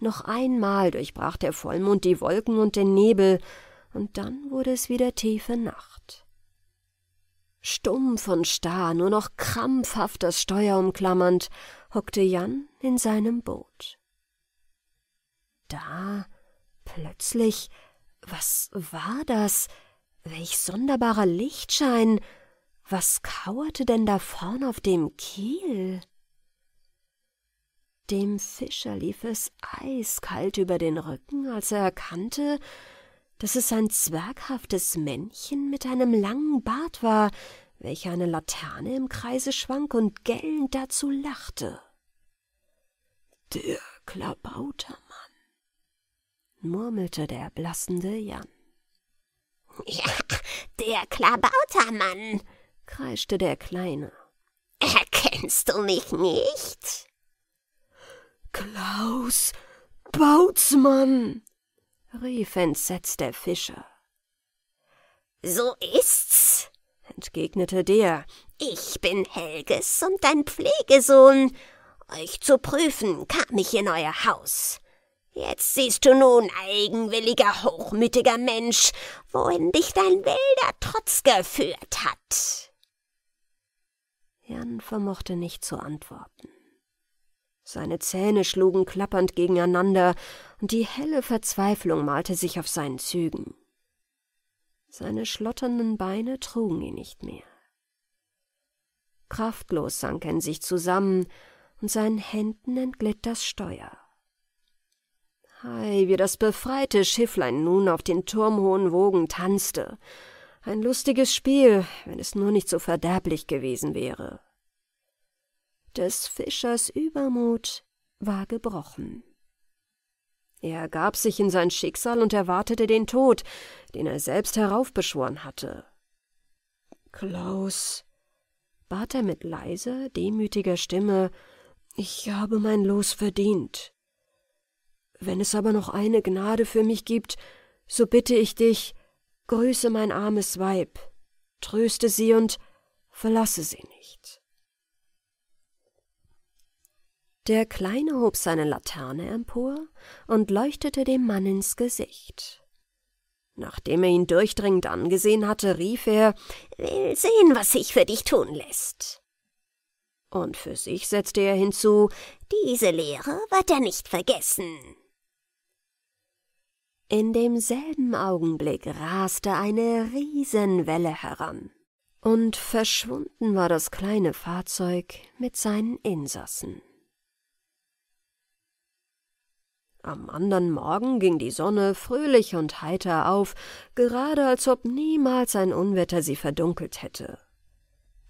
Noch einmal durchbrach der Vollmond die Wolken und den Nebel, und dann wurde es wieder tiefe Nacht. Stumpf und starr, nur noch krampfhaft das Steuer umklammernd, hockte Jan in seinem Boot. Da plötzlich, was war das? Welch sonderbarer Lichtschein! Was kauerte denn da vorn auf dem Kiel? Dem Fischer lief es eiskalt über den Rücken, als er erkannte, dass es ein zwerghaftes Männchen mit einem langen Bart war, welcher eine Laterne im Kreise schwang und gellend dazu lachte. Der Klabautermann, murmelte der blassende Jan. Ja, der Klabautermann, kreischte der Kleine. Erkennst du mich nicht? Klaus Bautzmann, rief entsetzt der Fischer. So ist's, entgegnete der. Ich bin Helges und dein Pflegesohn. Euch zu prüfen kam ich in euer Haus. Jetzt siehst du nun, eigenwilliger, hochmütiger Mensch, wohin dich dein wilder Trotz geführt hat. Jan vermochte nicht zu antworten. Seine Zähne schlugen klappernd gegeneinander, und die helle Verzweiflung malte sich auf seinen Zügen. Seine schlotternden Beine trugen ihn nicht mehr. Kraftlos sank er in sich zusammen, und seinen Händen entglitt das Steuer. Hei, wie das befreite Schifflein nun auf den turmhohen Wogen tanzte. Ein lustiges Spiel, wenn es nur nicht so verderblich gewesen wäre. Des Fischers Übermut war gebrochen. Er gab sich in sein Schicksal und erwartete den Tod, den er selbst heraufbeschworen hatte. Klaus, bat er mit leiser, demütiger Stimme, ich habe mein Los verdient. Wenn es aber noch eine Gnade für mich gibt, so bitte ich dich, grüße mein armes Weib, tröste sie und verlasse sie nicht. Der Kleine hob seine Laterne empor und leuchtete dem Mann ins Gesicht. Nachdem er ihn durchdringend angesehen hatte, rief er Will sehen, was sich für dich tun lässt. Und für sich setzte er hinzu Diese Lehre wird er nicht vergessen. In demselben Augenblick raste eine Riesenwelle heran, und verschwunden war das kleine Fahrzeug mit seinen Insassen. Am andern Morgen ging die Sonne fröhlich und heiter auf, gerade als ob niemals ein Unwetter sie verdunkelt hätte.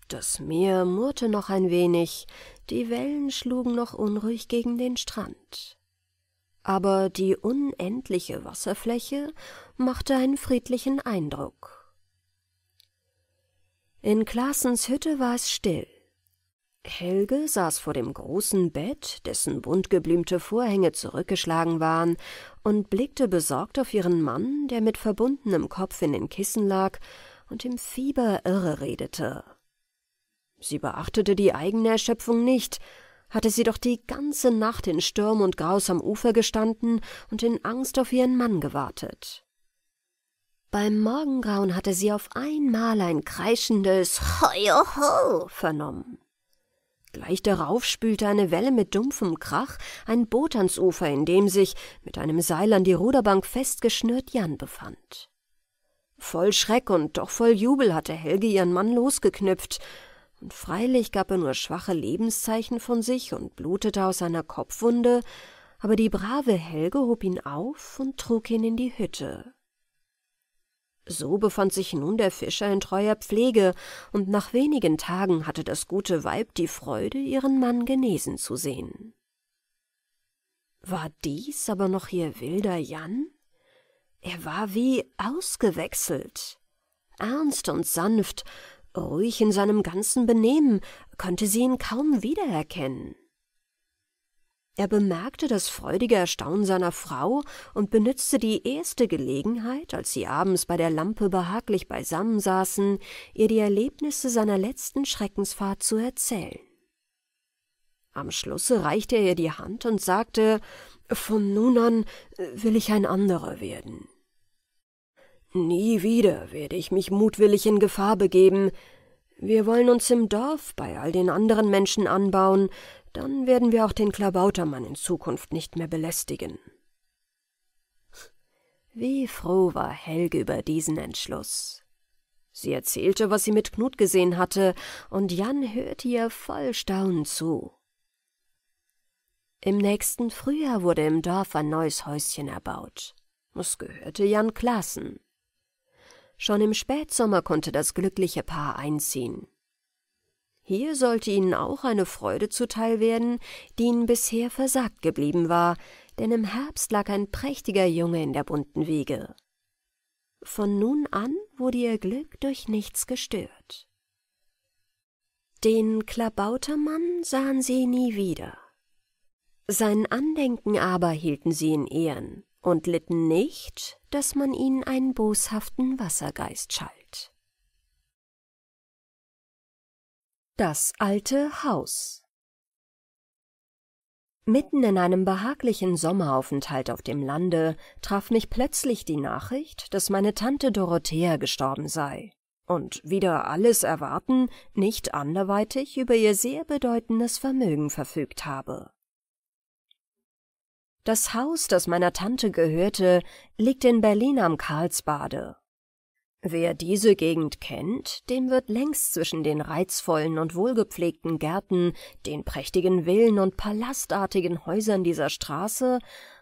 Das Meer murrte noch ein wenig, die Wellen schlugen noch unruhig gegen den Strand. Aber die unendliche Wasserfläche machte einen friedlichen Eindruck. In Klaasens Hütte war es still. Helge saß vor dem großen Bett, dessen buntgeblümte Vorhänge zurückgeschlagen waren, und blickte besorgt auf ihren Mann, der mit verbundenem Kopf in den Kissen lag und im Fieber irre redete. Sie beachtete die eigene Erschöpfung nicht, hatte sie doch die ganze Nacht in Sturm und Graus am Ufer gestanden und in Angst auf ihren Mann gewartet. Beim Morgengrauen hatte sie auf einmal ein kreischendes Hoioho vernommen. Gleich darauf spülte eine Welle mit dumpfem Krach ein Boot ans Ufer, in dem sich, mit einem Seil an die Ruderbank festgeschnürt, Jan befand. Voll Schreck und doch voll Jubel hatte Helge ihren Mann losgeknüpft, und freilich gab er nur schwache Lebenszeichen von sich und blutete aus einer Kopfwunde, aber die brave Helge hob ihn auf und trug ihn in die Hütte. So befand sich nun der Fischer in treuer Pflege, und nach wenigen Tagen hatte das gute Weib die Freude, ihren Mann genesen zu sehen. War dies aber noch ihr wilder Jan? Er war wie ausgewechselt. Ernst und sanft, ruhig in seinem ganzen Benehmen, konnte sie ihn kaum wiedererkennen. Er bemerkte das freudige Erstaunen seiner Frau und benützte die erste Gelegenheit, als sie abends bei der Lampe behaglich beisammen saßen, ihr die Erlebnisse seiner letzten Schreckensfahrt zu erzählen. Am Schlusse reichte er ihr die Hand und sagte, von nun an will ich ein anderer werden. Nie wieder werde ich mich mutwillig in Gefahr begeben, wir wollen uns im Dorf bei all den anderen Menschen anbauen, dann werden wir auch den Klabautermann in Zukunft nicht mehr belästigen. Wie froh war Helge über diesen Entschluss. Sie erzählte, was sie mit Knut gesehen hatte, und Jan hörte ihr voll Staunen zu. Im nächsten Frühjahr wurde im Dorf ein neues Häuschen erbaut. Es gehörte Jan Klaassen. Schon im Spätsommer konnte das glückliche Paar einziehen. Hier sollte ihnen auch eine Freude zuteil werden, die ihnen bisher versagt geblieben war, denn im Herbst lag ein prächtiger Junge in der bunten Wiege. Von nun an wurde ihr Glück durch nichts gestört. Den Klabautermann sahen sie nie wieder. Sein Andenken aber hielten sie in Ehren und litten nicht, dass man ihnen einen boshaften Wassergeist schalt. Das alte Haus. Mitten in einem behaglichen Sommeraufenthalt auf dem Lande traf mich plötzlich die Nachricht, dass meine Tante Dorothea gestorben sei. Und wieder alles erwarten nicht anderweitig über ihr sehr bedeutendes Vermögen verfügt habe. Das Haus, das meiner Tante gehörte, liegt in Berlin am Karlsbade Wer diese Gegend kennt, dem wird längst zwischen den reizvollen und wohlgepflegten Gärten, den prächtigen Villen und palastartigen Häusern dieser Straße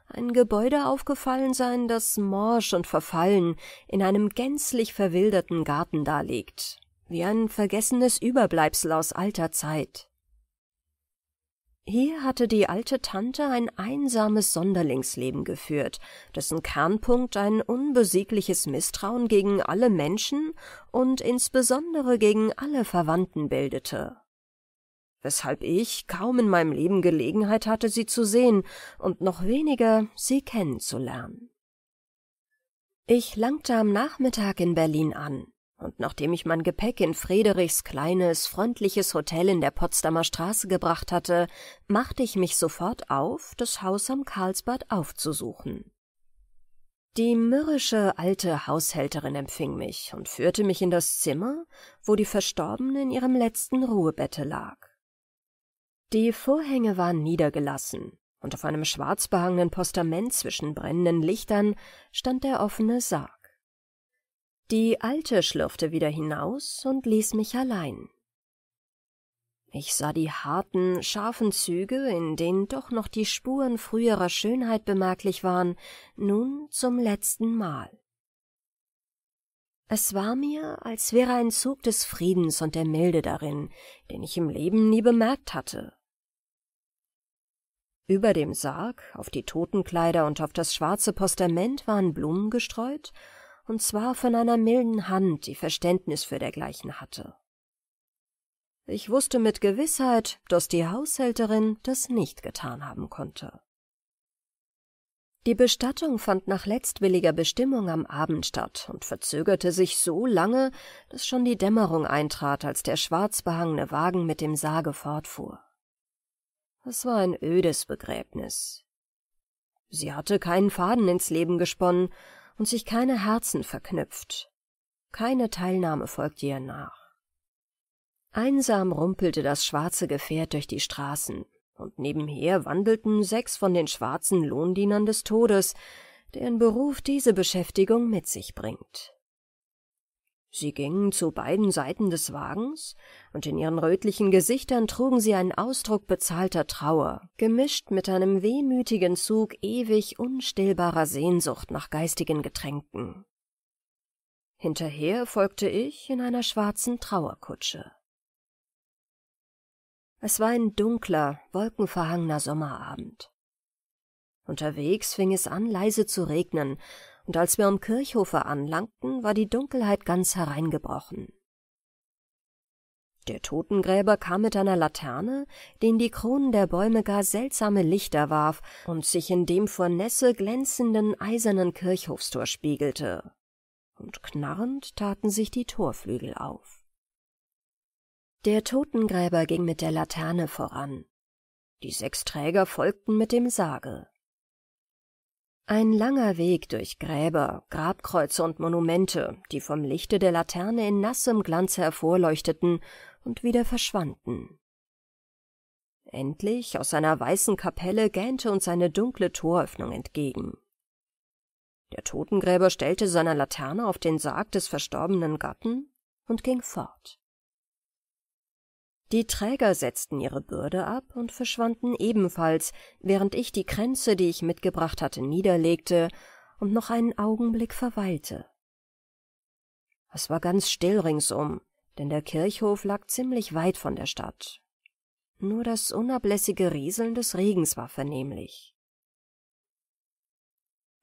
ein Gebäude aufgefallen sein, das morsch und verfallen in einem gänzlich verwilderten Garten daliegt, wie ein vergessenes Überbleibsel aus alter Zeit. Hier hatte die alte Tante ein einsames Sonderlingsleben geführt, dessen Kernpunkt ein unbesiegliches Misstrauen gegen alle Menschen und insbesondere gegen alle Verwandten bildete. Weshalb ich kaum in meinem Leben Gelegenheit hatte, sie zu sehen und noch weniger sie kennenzulernen. Ich langte am Nachmittag in Berlin an, und nachdem ich mein Gepäck in Friedrichs kleines, freundliches Hotel in der Potsdamer Straße gebracht hatte, machte ich mich sofort auf, das Haus am Karlsbad aufzusuchen. Die mürrische alte Haushälterin empfing mich und führte mich in das Zimmer, wo die Verstorbene in ihrem letzten Ruhebette lag. Die Vorhänge waren niedergelassen, und auf einem schwarzbehangenen Postament zwischen brennenden Lichtern stand der offene Sarg. Die Alte schlürfte wieder hinaus und ließ mich allein. Ich sah die harten, scharfen Züge, in denen doch noch die Spuren früherer Schönheit bemerklich waren, nun zum letzten Mal. Es war mir, als wäre ein Zug des Friedens und der Milde darin, den ich im Leben nie bemerkt hatte. Über dem Sarg, auf die Totenkleider und auf das schwarze Postament waren Blumen gestreut und zwar von einer milden Hand, die Verständnis für dergleichen hatte. Ich wusste mit Gewissheit, dass die Haushälterin das nicht getan haben konnte. Die Bestattung fand nach letztwilliger Bestimmung am Abend statt und verzögerte sich so lange, dass schon die Dämmerung eintrat, als der schwarzbehangene Wagen mit dem Sarge fortfuhr. Es war ein ödes Begräbnis. Sie hatte keinen Faden ins Leben gesponnen, und sich keine Herzen verknüpft. Keine Teilnahme folgte ihr nach. Einsam rumpelte das schwarze Gefährt durch die Straßen, und nebenher wandelten sechs von den schwarzen Lohndienern des Todes, deren Beruf diese Beschäftigung mit sich bringt. Sie gingen zu beiden Seiten des Wagens, und in ihren rötlichen Gesichtern trugen sie einen Ausdruck bezahlter Trauer, gemischt mit einem wehmütigen Zug ewig unstillbarer Sehnsucht nach geistigen Getränken. Hinterher folgte ich in einer schwarzen Trauerkutsche. Es war ein dunkler, wolkenverhangener Sommerabend. Unterwegs fing es an, leise zu regnen, und als wir am Kirchhofe anlangten, war die Dunkelheit ganz hereingebrochen. Der Totengräber kam mit einer Laterne, die in die Kronen der Bäume gar seltsame Lichter warf und sich in dem vor Nässe glänzenden eisernen Kirchhofstor spiegelte. Und knarrend taten sich die Torflügel auf. Der Totengräber ging mit der Laterne voran. Die sechs Träger folgten mit dem Sarge. Ein langer Weg durch Gräber, Grabkreuze und Monumente, die vom Lichte der Laterne in nassem Glanz hervorleuchteten und wieder verschwanden. Endlich aus seiner weißen Kapelle gähnte uns eine dunkle Toröffnung entgegen. Der Totengräber stellte seine Laterne auf den Sarg des verstorbenen Gatten und ging fort. Die Träger setzten ihre Bürde ab und verschwanden ebenfalls, während ich die Kränze, die ich mitgebracht hatte, niederlegte und noch einen Augenblick verweilte. Es war ganz still ringsum, denn der Kirchhof lag ziemlich weit von der Stadt. Nur das unablässige Rieseln des Regens war vernehmlich.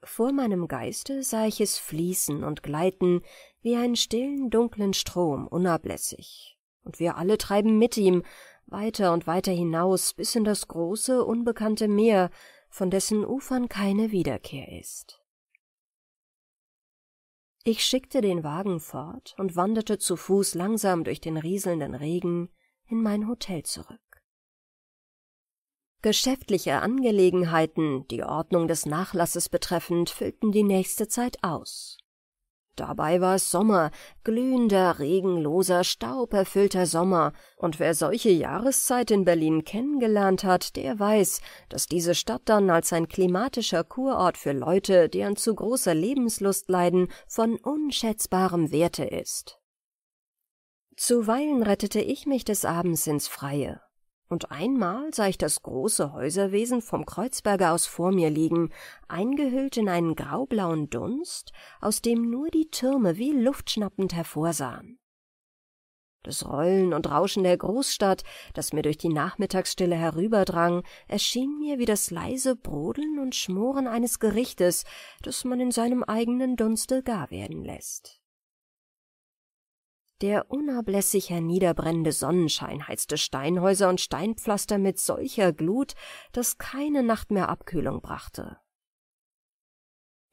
Vor meinem Geiste sah ich es fließen und gleiten wie einen stillen, dunklen Strom, unablässig. Und wir alle treiben mit ihm, weiter und weiter hinaus, bis in das große, unbekannte Meer, von dessen Ufern keine Wiederkehr ist. Ich schickte den Wagen fort und wanderte zu Fuß langsam durch den rieselnden Regen in mein Hotel zurück. Geschäftliche Angelegenheiten, die Ordnung des Nachlasses betreffend, füllten die nächste Zeit aus. Dabei war es Sommer, glühender, regenloser, stauberfüllter Sommer, und wer solche Jahreszeit in Berlin kennengelernt hat, der weiß, dass diese Stadt dann als ein klimatischer Kurort für Leute, die an zu großer Lebenslust leiden, von unschätzbarem Werte ist. Zuweilen rettete ich mich des Abends ins Freie, und einmal sah ich das große Häuserwesen vom Kreuzberger aus vor mir liegen, eingehüllt in einen graublauen Dunst, aus dem nur die Türme wie luftschnappend hervorsahen. Das Rollen und Rauschen der Großstadt, das mir durch die Nachmittagsstille herüberdrang, erschien mir wie das leise Brodeln und Schmoren eines Gerichtes, das man in seinem eigenen Dunste gar werden lässt. Der unablässig herniederbrennende Sonnenschein heizte Steinhäuser und Steinpflaster mit solcher Glut, dass keine Nacht mehr Abkühlung brachte.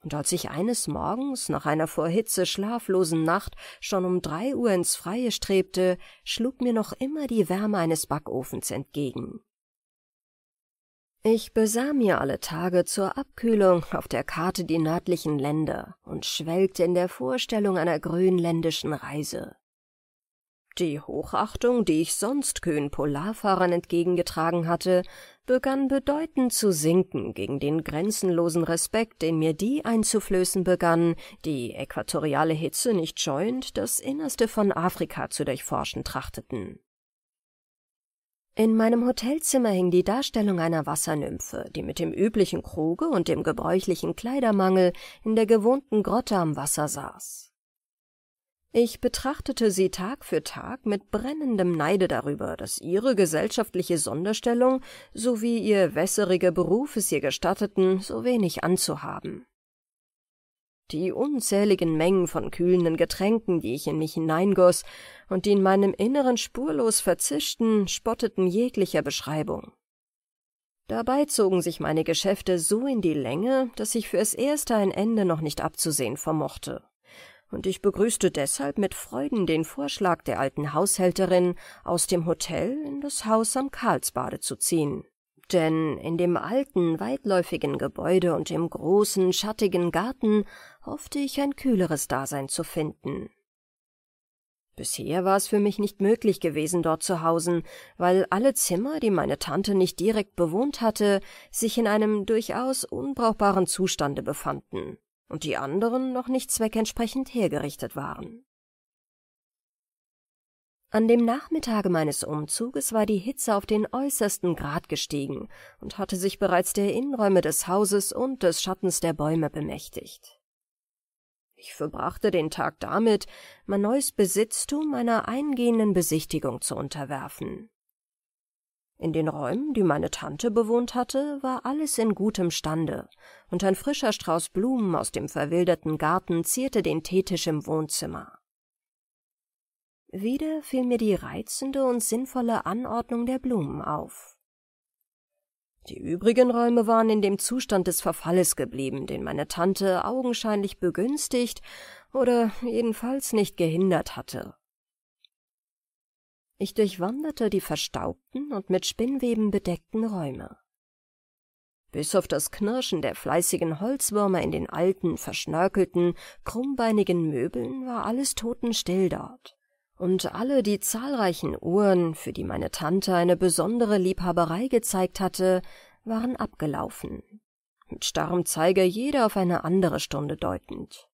Und als ich eines Morgens nach einer vor Hitze schlaflosen Nacht schon um drei Uhr ins Freie strebte, schlug mir noch immer die Wärme eines Backofens entgegen. Ich besah mir alle Tage zur Abkühlung auf der Karte die nördlichen Länder und schwelgte in der Vorstellung einer grönländischen Reise. Die Hochachtung, die ich sonst kühn Polarfahrern entgegengetragen hatte, begann bedeutend zu sinken gegen den grenzenlosen Respekt, den mir die einzuflößen begann, die äquatoriale Hitze nicht scheuend das Innerste von Afrika zu durchforschen trachteten. In meinem Hotelzimmer hing die Darstellung einer Wassernymphe, die mit dem üblichen Kruge und dem gebräuchlichen Kleidermangel in der gewohnten Grotte am Wasser saß. Ich betrachtete sie Tag für Tag mit brennendem Neide darüber, dass ihre gesellschaftliche Sonderstellung sowie ihr wässeriger Beruf es ihr gestatteten, so wenig anzuhaben. Die unzähligen Mengen von kühlenden Getränken, die ich in mich hineingoss und die in meinem Inneren spurlos verzischten, spotteten jeglicher Beschreibung. Dabei zogen sich meine Geschäfte so in die Länge, dass ich fürs Erste ein Ende noch nicht abzusehen vermochte und ich begrüßte deshalb mit Freuden den Vorschlag der alten Haushälterin, aus dem Hotel in das Haus am Karlsbade zu ziehen. Denn in dem alten, weitläufigen Gebäude und im großen, schattigen Garten hoffte ich ein kühleres Dasein zu finden. Bisher war es für mich nicht möglich gewesen, dort zu hausen, weil alle Zimmer, die meine Tante nicht direkt bewohnt hatte, sich in einem durchaus unbrauchbaren Zustande befanden und die anderen noch nicht zweckentsprechend hergerichtet waren. An dem Nachmittage meines Umzuges war die Hitze auf den äußersten Grad gestiegen und hatte sich bereits der Innenräume des Hauses und des Schattens der Bäume bemächtigt. Ich verbrachte den Tag damit, mein neues Besitztum einer eingehenden Besichtigung zu unterwerfen. In den Räumen, die meine Tante bewohnt hatte, war alles in gutem Stande, und ein frischer Strauß Blumen aus dem verwilderten Garten zierte den Teetisch im Wohnzimmer. Wieder fiel mir die reizende und sinnvolle Anordnung der Blumen auf. Die übrigen Räume waren in dem Zustand des Verfalles geblieben, den meine Tante augenscheinlich begünstigt oder jedenfalls nicht gehindert hatte. Ich durchwanderte die verstaubten und mit Spinnweben bedeckten Räume. Bis auf das Knirschen der fleißigen Holzwürmer in den alten, verschnörkelten, krummbeinigen Möbeln war alles totenstill dort, und alle die zahlreichen Uhren, für die meine Tante eine besondere Liebhaberei gezeigt hatte, waren abgelaufen, mit starrem Zeiger jeder auf eine andere Stunde deutend.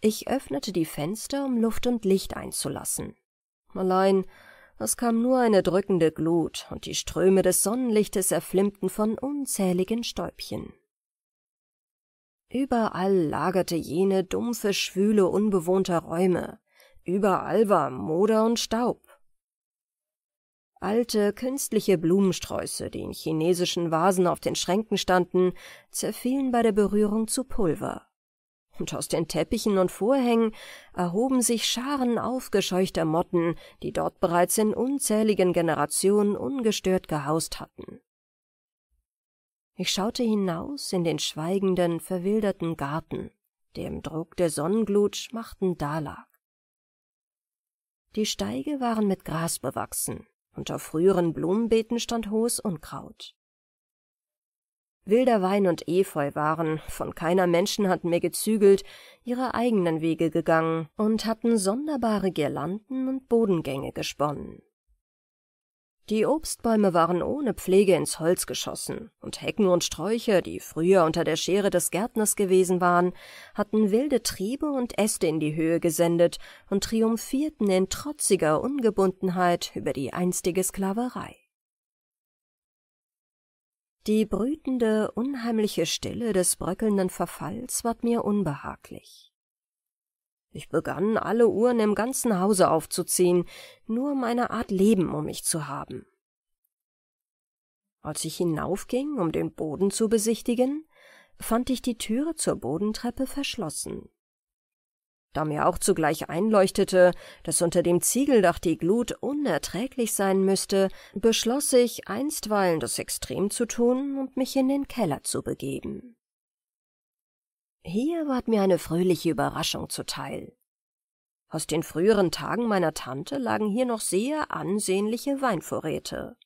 Ich öffnete die Fenster, um Luft und Licht einzulassen. Allein es kam nur eine drückende Glut, und die Ströme des Sonnenlichtes erflimmten von unzähligen Stäubchen. Überall lagerte jene dumpfe Schwüle unbewohnter Räume, überall war Moder und Staub. Alte, künstliche Blumensträuße, die in chinesischen Vasen auf den Schränken standen, zerfielen bei der Berührung zu Pulver und aus den Teppichen und Vorhängen erhoben sich Scharen aufgescheuchter Motten, die dort bereits in unzähligen Generationen ungestört gehaust hatten. Ich schaute hinaus in den schweigenden, verwilderten Garten, der im Druck der Sonnenglut schmachtend dalag. Die Steige waren mit Gras bewachsen, auf früheren Blumenbeeten stand hohes Unkraut. Wilder Wein und Efeu waren, von keiner Menschenhand mehr gezügelt, ihre eigenen Wege gegangen und hatten sonderbare Girlanden und Bodengänge gesponnen. Die Obstbäume waren ohne Pflege ins Holz geschossen, und Hecken und Sträucher, die früher unter der Schere des Gärtners gewesen waren, hatten wilde Triebe und Äste in die Höhe gesendet und triumphierten in trotziger Ungebundenheit über die einstige Sklaverei. Die brütende, unheimliche Stille des bröckelnden Verfalls ward mir unbehaglich. Ich begann, alle Uhren im ganzen Hause aufzuziehen, nur um eine Art Leben um mich zu haben. Als ich hinaufging, um den Boden zu besichtigen, fand ich die Türe zur Bodentreppe verschlossen. Da mir auch zugleich einleuchtete, dass unter dem Ziegeldach die Glut unerträglich sein müsste, beschloss ich, einstweilen das Extrem zu tun und mich in den Keller zu begeben. Hier ward mir eine fröhliche Überraschung zuteil. Aus den früheren Tagen meiner Tante lagen hier noch sehr ansehnliche Weinvorräte.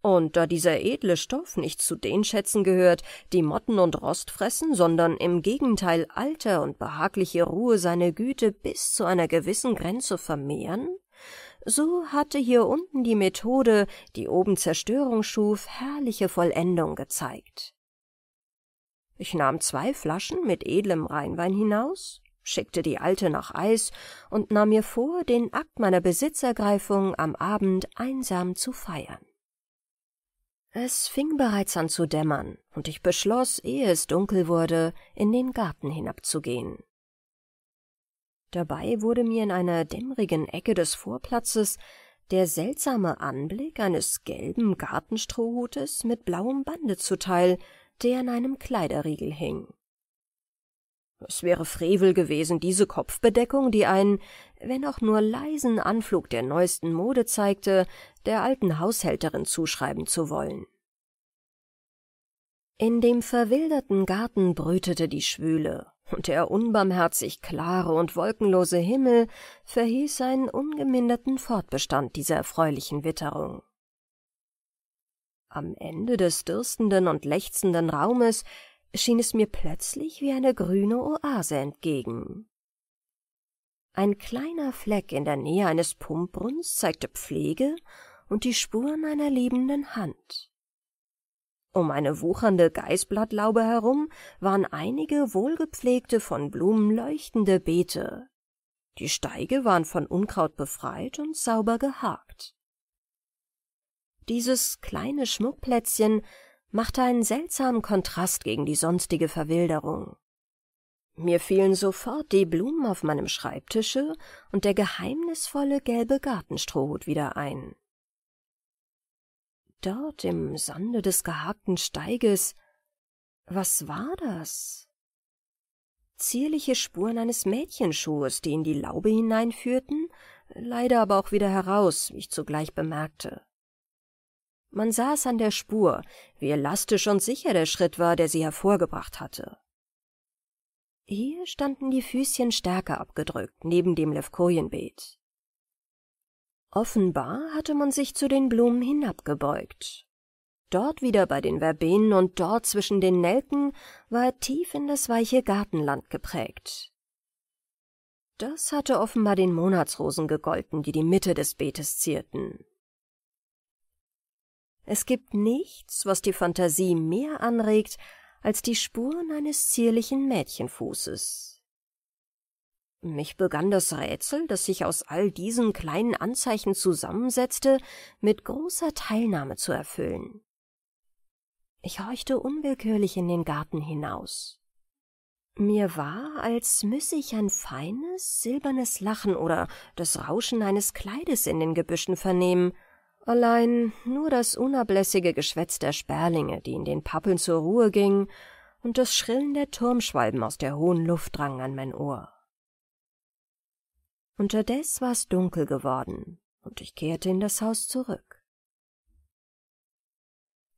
Und da dieser edle Stoff nicht zu den Schätzen gehört, die Motten und Rost fressen, sondern im Gegenteil Alter und behagliche Ruhe seine Güte bis zu einer gewissen Grenze vermehren, so hatte hier unten die Methode, die oben Zerstörung schuf, herrliche Vollendung gezeigt. Ich nahm zwei Flaschen mit edlem Rheinwein hinaus, schickte die alte nach Eis und nahm mir vor, den Akt meiner Besitzergreifung am Abend einsam zu feiern. Es fing bereits an zu dämmern, und ich beschloss, ehe es dunkel wurde, in den Garten hinabzugehen. Dabei wurde mir in einer dämmerigen Ecke des Vorplatzes der seltsame Anblick eines gelben Gartenstrohhutes mit blauem Bande zuteil, der an einem Kleiderriegel hing. Es wäre Frevel gewesen, diese Kopfbedeckung, die einen, wenn auch nur leisen Anflug der neuesten Mode zeigte, der alten Haushälterin zuschreiben zu wollen. In dem verwilderten Garten brütete die Schwüle, und der unbarmherzig klare und wolkenlose Himmel verhieß einen ungeminderten Fortbestand dieser erfreulichen Witterung. Am Ende des dürstenden und lechzenden Raumes schien es mir plötzlich wie eine grüne Oase entgegen. Ein kleiner Fleck in der Nähe eines Pumpbrunnens zeigte Pflege und die Spuren einer liebenden Hand. Um eine wuchernde Geißblattlaube herum waren einige wohlgepflegte, von Blumen leuchtende Beete. Die Steige waren von Unkraut befreit und sauber gehakt. Dieses kleine Schmuckplätzchen machte einen seltsamen Kontrast gegen die sonstige Verwilderung. Mir fielen sofort die Blumen auf meinem Schreibtische und der geheimnisvolle gelbe Gartenstrohhut wieder ein. Dort im Sande des gehakten Steiges, was war das? Zierliche Spuren eines Mädchenschuhes, die in die Laube hineinführten, leider aber auch wieder heraus, wie ich zugleich bemerkte. Man es an der Spur, wie elastisch und sicher der Schritt war, der sie hervorgebracht hatte. Hier standen die Füßchen stärker abgedrückt, neben dem Levkojenbeet. Offenbar hatte man sich zu den Blumen hinabgebeugt. Dort wieder bei den Verbenen und dort zwischen den Nelken war er tief in das weiche Gartenland geprägt. Das hatte offenbar den Monatsrosen gegolten, die die Mitte des Beetes zierten. Es gibt nichts, was die Fantasie mehr anregt, als die Spuren eines zierlichen Mädchenfußes. Mich begann das Rätsel, das sich aus all diesen kleinen Anzeichen zusammensetzte, mit großer Teilnahme zu erfüllen. Ich horchte unwillkürlich in den Garten hinaus. Mir war, als müsse ich ein feines, silbernes Lachen oder das Rauschen eines Kleides in den Gebüschen vernehmen, allein nur das unablässige Geschwätz der Sperlinge, die in den Pappeln zur Ruhe gingen, und das Schrillen der Turmschwalben aus der hohen Luft drang an mein Ohr. Unterdes war es dunkel geworden, und ich kehrte in das Haus zurück.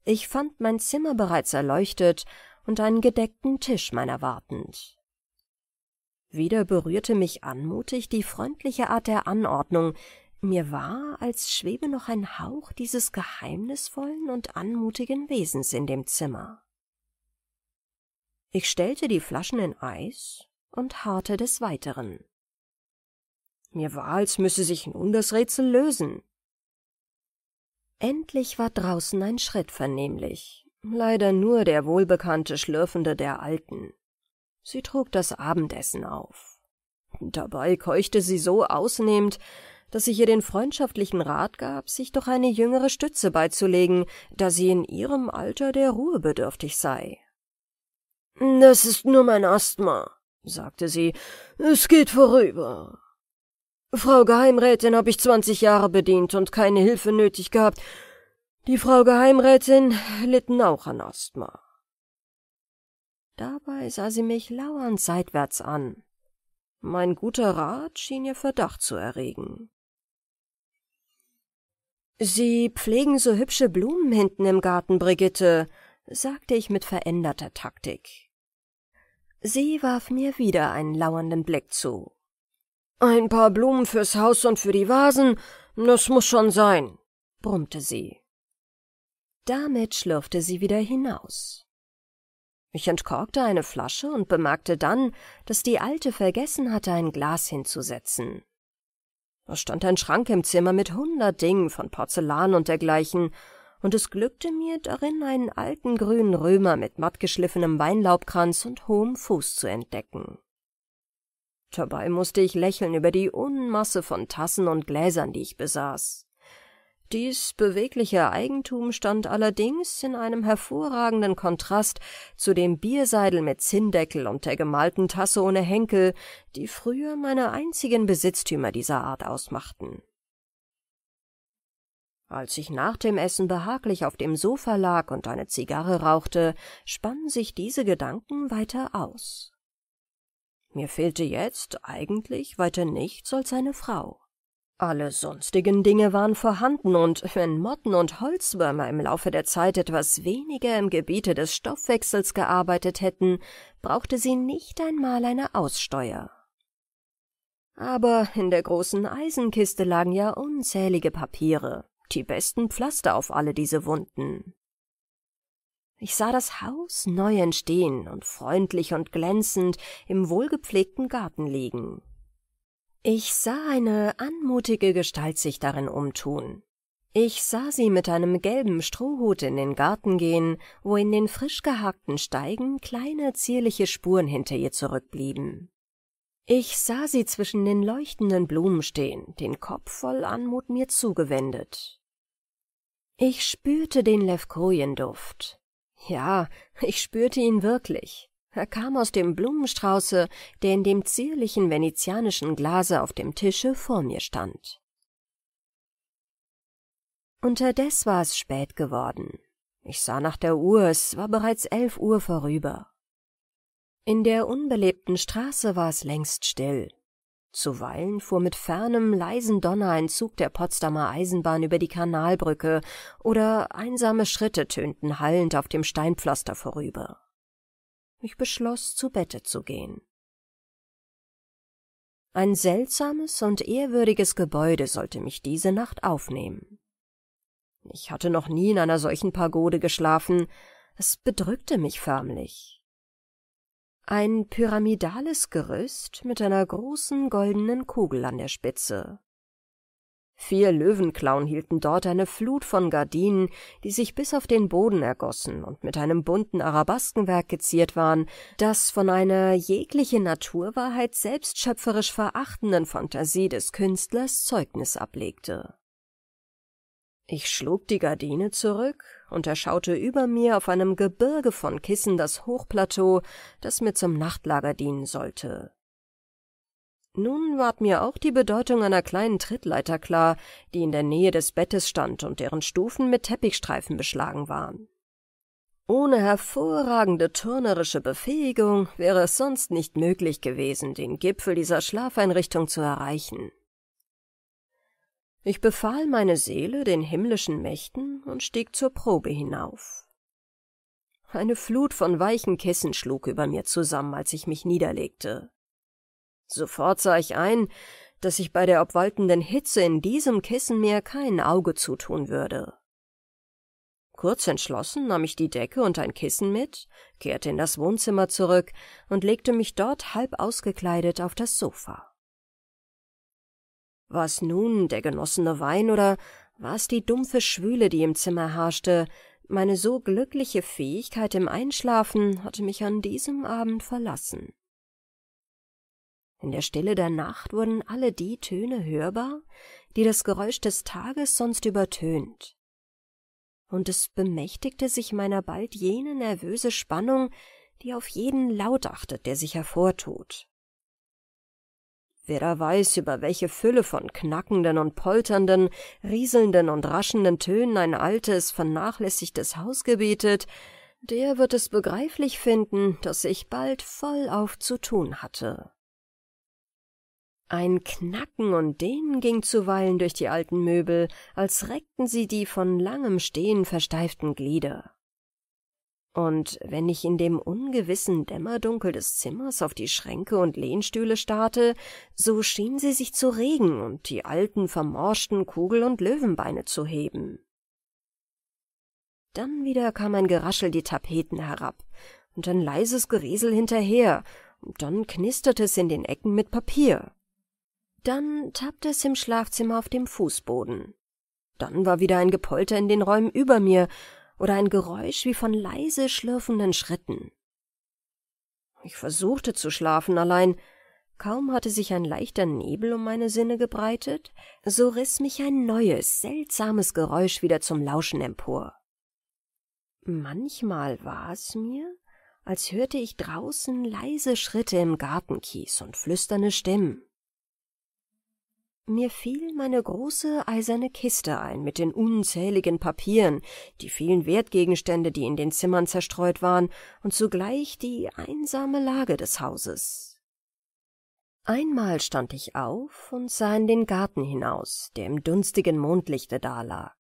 Ich fand mein Zimmer bereits erleuchtet und einen gedeckten Tisch meiner wartend. Wieder berührte mich anmutig die freundliche Art der Anordnung, mir war, als schwebe noch ein Hauch dieses geheimnisvollen und anmutigen Wesens in dem Zimmer. Ich stellte die Flaschen in Eis und harrte des Weiteren. Mir war, als müsse sich nun das Rätsel lösen. Endlich war draußen ein Schritt vernehmlich, leider nur der wohlbekannte Schlürfende der Alten. Sie trug das Abendessen auf. Dabei keuchte sie so ausnehmend, dass ich ihr den freundschaftlichen Rat gab, sich doch eine jüngere Stütze beizulegen, da sie in ihrem Alter der Ruhe bedürftig sei. Das ist nur mein Asthma, sagte sie. Es geht vorüber. Frau Geheimrätin habe ich zwanzig Jahre bedient und keine Hilfe nötig gehabt. Die Frau Geheimrätin litten auch an Asthma. Dabei sah sie mich lauernd seitwärts an. Mein guter Rat schien ihr Verdacht zu erregen. Sie pflegen so hübsche Blumen hinten im Garten, Brigitte, sagte ich mit veränderter Taktik. Sie warf mir wieder einen lauernden Blick zu. Ein paar Blumen fürs Haus und für die Vasen, das muss schon sein, brummte sie. Damit schlürfte sie wieder hinaus. Ich entkorkte eine Flasche und bemerkte dann, dass die Alte vergessen hatte, ein Glas hinzusetzen. Es stand ein Schrank im Zimmer mit hundert Dingen von Porzellan und dergleichen, und es glückte mir darin, einen alten grünen Römer mit mattgeschliffenem Weinlaubkranz und hohem Fuß zu entdecken. Dabei musste ich lächeln über die Unmasse von Tassen und Gläsern, die ich besaß. Dies bewegliche Eigentum stand allerdings in einem hervorragenden Kontrast zu dem Bierseidel mit Zinndeckel und der gemalten Tasse ohne Henkel, die früher meine einzigen Besitztümer dieser Art ausmachten. Als ich nach dem Essen behaglich auf dem Sofa lag und eine Zigarre rauchte, spannen sich diese Gedanken weiter aus. Mir fehlte jetzt eigentlich weiter nichts als eine Frau. Alle sonstigen Dinge waren vorhanden, und wenn Motten und Holzwürmer im Laufe der Zeit etwas weniger im Gebiete des Stoffwechsels gearbeitet hätten, brauchte sie nicht einmal eine Aussteuer. Aber in der großen Eisenkiste lagen ja unzählige Papiere, die besten Pflaster auf alle diese Wunden. Ich sah das Haus neu entstehen und freundlich und glänzend im wohlgepflegten Garten liegen. Ich sah eine anmutige Gestalt sich darin umtun. Ich sah sie mit einem gelben Strohhut in den Garten gehen, wo in den frisch gehackten Steigen kleine zierliche Spuren hinter ihr zurückblieben. Ich sah sie zwischen den leuchtenden Blumen stehen, den Kopf voll Anmut mir zugewendet. Ich spürte den Levkojenduft, ja, ich spürte ihn wirklich. Er kam aus dem Blumenstrauße, der in dem zierlichen venezianischen Glase auf dem Tische vor mir stand. Unterdes war es spät geworden. Ich sah nach der Uhr, es war bereits elf Uhr vorüber. In der unbelebten Straße war es längst still. Zuweilen fuhr mit fernem, leisen Donner ein Zug der Potsdamer Eisenbahn über die Kanalbrücke, oder einsame Schritte tönten hallend auf dem Steinpflaster vorüber. Ich beschloss, zu Bette zu gehen. Ein seltsames und ehrwürdiges Gebäude sollte mich diese Nacht aufnehmen. Ich hatte noch nie in einer solchen Pagode geschlafen, es bedrückte mich förmlich. Ein pyramidales Gerüst mit einer großen goldenen Kugel an der Spitze. Vier Löwenklauen hielten dort eine Flut von Gardinen, die sich bis auf den Boden ergossen und mit einem bunten Arabaskenwerk geziert waren, das von einer jegliche Naturwahrheit selbstschöpferisch verachtenden Fantasie des Künstlers Zeugnis ablegte. Ich schlug die Gardine zurück und er schaute über mir auf einem Gebirge von Kissen das Hochplateau, das mir zum Nachtlager dienen sollte. Nun ward mir auch die Bedeutung einer kleinen Trittleiter klar, die in der Nähe des Bettes stand und deren Stufen mit Teppichstreifen beschlagen waren. Ohne hervorragende turnerische Befähigung wäre es sonst nicht möglich gewesen, den Gipfel dieser Schlafeinrichtung zu erreichen. Ich befahl meine Seele den himmlischen Mächten und stieg zur Probe hinauf. Eine Flut von weichen Kissen schlug über mir zusammen, als ich mich niederlegte. Sofort sah ich ein, dass ich bei der obwaltenden Hitze in diesem Kissen mir kein Auge zutun würde. Kurz entschlossen nahm ich die Decke und ein Kissen mit, kehrte in das Wohnzimmer zurück und legte mich dort halb ausgekleidet auf das Sofa. Was nun der genossene Wein oder was die dumpfe Schwüle, die im Zimmer herrschte, meine so glückliche Fähigkeit im Einschlafen hatte mich an diesem Abend verlassen. In der Stille der Nacht wurden alle die Töne hörbar, die das Geräusch des Tages sonst übertönt. Und es bemächtigte sich meiner bald jene nervöse Spannung, die auf jeden Laut achtet, der sich hervortut. Wer da weiß, über welche Fülle von knackenden und polternden, rieselnden und raschenden Tönen ein altes, vernachlässigtes Haus gebietet, der wird es begreiflich finden, dass ich bald vollauf zu tun hatte. Ein Knacken und Dehnen ging zuweilen durch die alten Möbel, als reckten sie die von langem Stehen versteiften Glieder. Und wenn ich in dem ungewissen Dämmerdunkel des Zimmers auf die Schränke und Lehnstühle starrte, so schien sie sich zu regen und die alten vermorschten Kugel- und Löwenbeine zu heben. Dann wieder kam ein Geraschel die Tapeten herab und ein leises Geriesel hinterher, und dann knisterte es in den Ecken mit Papier. Dann tappte es im Schlafzimmer auf dem Fußboden. Dann war wieder ein Gepolter in den Räumen über mir oder ein Geräusch wie von leise schlürfenden Schritten. Ich versuchte zu schlafen, allein kaum hatte sich ein leichter Nebel um meine Sinne gebreitet, so riß mich ein neues, seltsames Geräusch wieder zum Lauschen empor. Manchmal war es mir, als hörte ich draußen leise Schritte im Gartenkies und flüsternde Stimmen. Mir fiel meine große eiserne Kiste ein mit den unzähligen Papieren, die vielen Wertgegenstände, die in den Zimmern zerstreut waren, und zugleich die einsame Lage des Hauses. Einmal stand ich auf und sah in den Garten hinaus, der im dunstigen Mondlichte dalag.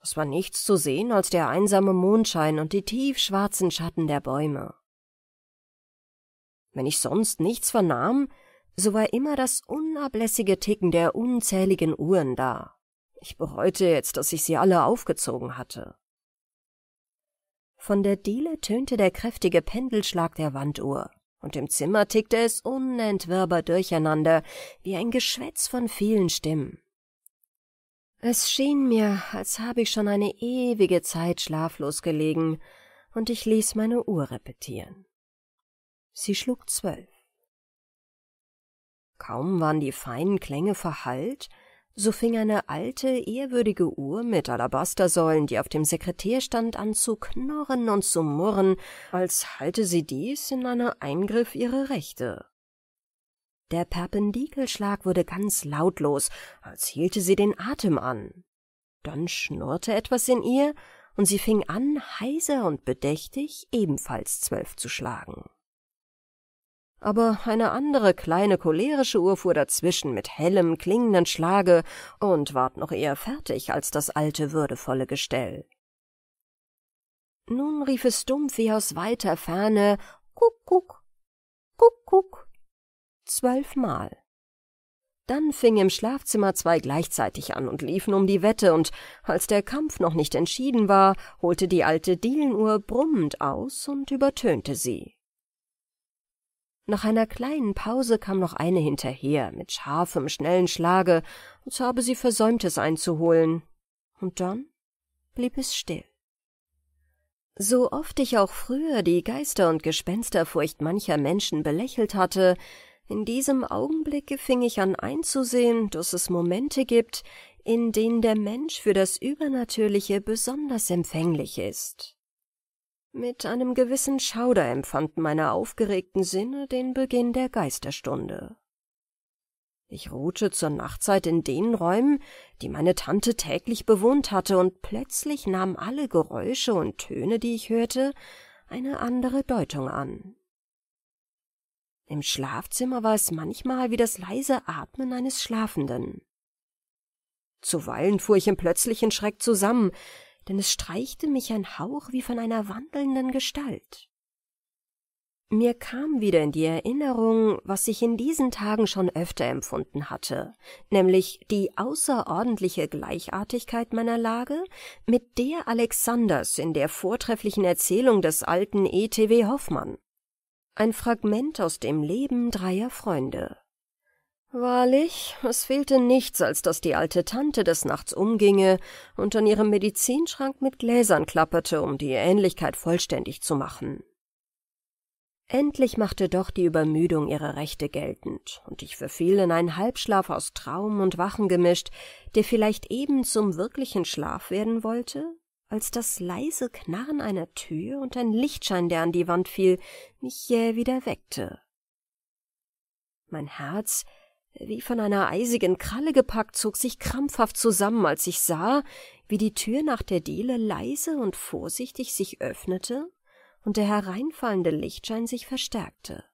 Es war nichts zu sehen als der einsame Mondschein und die tiefschwarzen Schatten der Bäume. Wenn ich sonst nichts vernahm, so war immer das unablässige Ticken der unzähligen Uhren da. Ich bereute jetzt, dass ich sie alle aufgezogen hatte. Von der Diele tönte der kräftige Pendelschlag der Wanduhr, und im Zimmer tickte es unentwirrbar durcheinander, wie ein Geschwätz von vielen Stimmen. Es schien mir, als habe ich schon eine ewige Zeit schlaflos gelegen, und ich ließ meine Uhr repetieren. Sie schlug zwölf. Kaum waren die feinen Klänge verhallt, so fing eine alte, ehrwürdige Uhr mit Alabastersäulen, die auf dem Sekretärstand an zu knorren und zu murren, als halte sie dies in einer Eingriff ihre Rechte. Der Perpendikelschlag wurde ganz lautlos, als hielte sie den Atem an. Dann schnurrte etwas in ihr, und sie fing an, heiser und bedächtig ebenfalls zwölf zu schlagen aber eine andere kleine cholerische Uhr fuhr dazwischen mit hellem, klingenden Schlage und ward noch eher fertig als das alte, würdevolle Gestell. Nun rief es dumpf wie aus weiter Ferne Kuckuck, Kuckuck, zwölfmal. Dann fingen im Schlafzimmer zwei gleichzeitig an und liefen um die Wette, und als der Kampf noch nicht entschieden war, holte die alte Dielenuhr brummend aus und übertönte sie. Nach einer kleinen Pause kam noch eine hinterher, mit scharfem, schnellen Schlage, als habe sie versäumt, es einzuholen. Und dann blieb es still. So oft ich auch früher die Geister- und Gespensterfurcht mancher Menschen belächelt hatte, in diesem Augenblicke fing ich an einzusehen, dass es Momente gibt, in denen der Mensch für das Übernatürliche besonders empfänglich ist. Mit einem gewissen Schauder empfanden meine aufgeregten Sinne den Beginn der Geisterstunde. Ich ruhte zur Nachtzeit in den Räumen, die meine Tante täglich bewohnt hatte, und plötzlich nahmen alle Geräusche und Töne, die ich hörte, eine andere Deutung an. Im Schlafzimmer war es manchmal wie das leise Atmen eines Schlafenden. Zuweilen fuhr ich im plötzlichen Schreck zusammen, denn es streichte mich ein Hauch wie von einer wandelnden Gestalt. Mir kam wieder in die Erinnerung, was ich in diesen Tagen schon öfter empfunden hatte, nämlich die außerordentliche Gleichartigkeit meiner Lage mit der Alexanders in der vortrefflichen Erzählung des alten E. T. W. Hoffmann. Ein Fragment aus dem Leben dreier Freunde. Wahrlich, es fehlte nichts, als dass die alte Tante des Nachts umginge und an ihrem Medizinschrank mit Gläsern klapperte, um die Ähnlichkeit vollständig zu machen. Endlich machte doch die Übermüdung ihre Rechte geltend, und ich verfiel in einen Halbschlaf aus Traum und Wachen gemischt, der vielleicht eben zum wirklichen Schlaf werden wollte, als das leise Knarren einer Tür und ein Lichtschein, der an die Wand fiel, mich jäh wieder weckte. Mein Herz, wie von einer eisigen Kralle gepackt, zog sich krampfhaft zusammen, als ich sah, wie die Tür nach der Diele leise und vorsichtig sich öffnete und der hereinfallende Lichtschein sich verstärkte.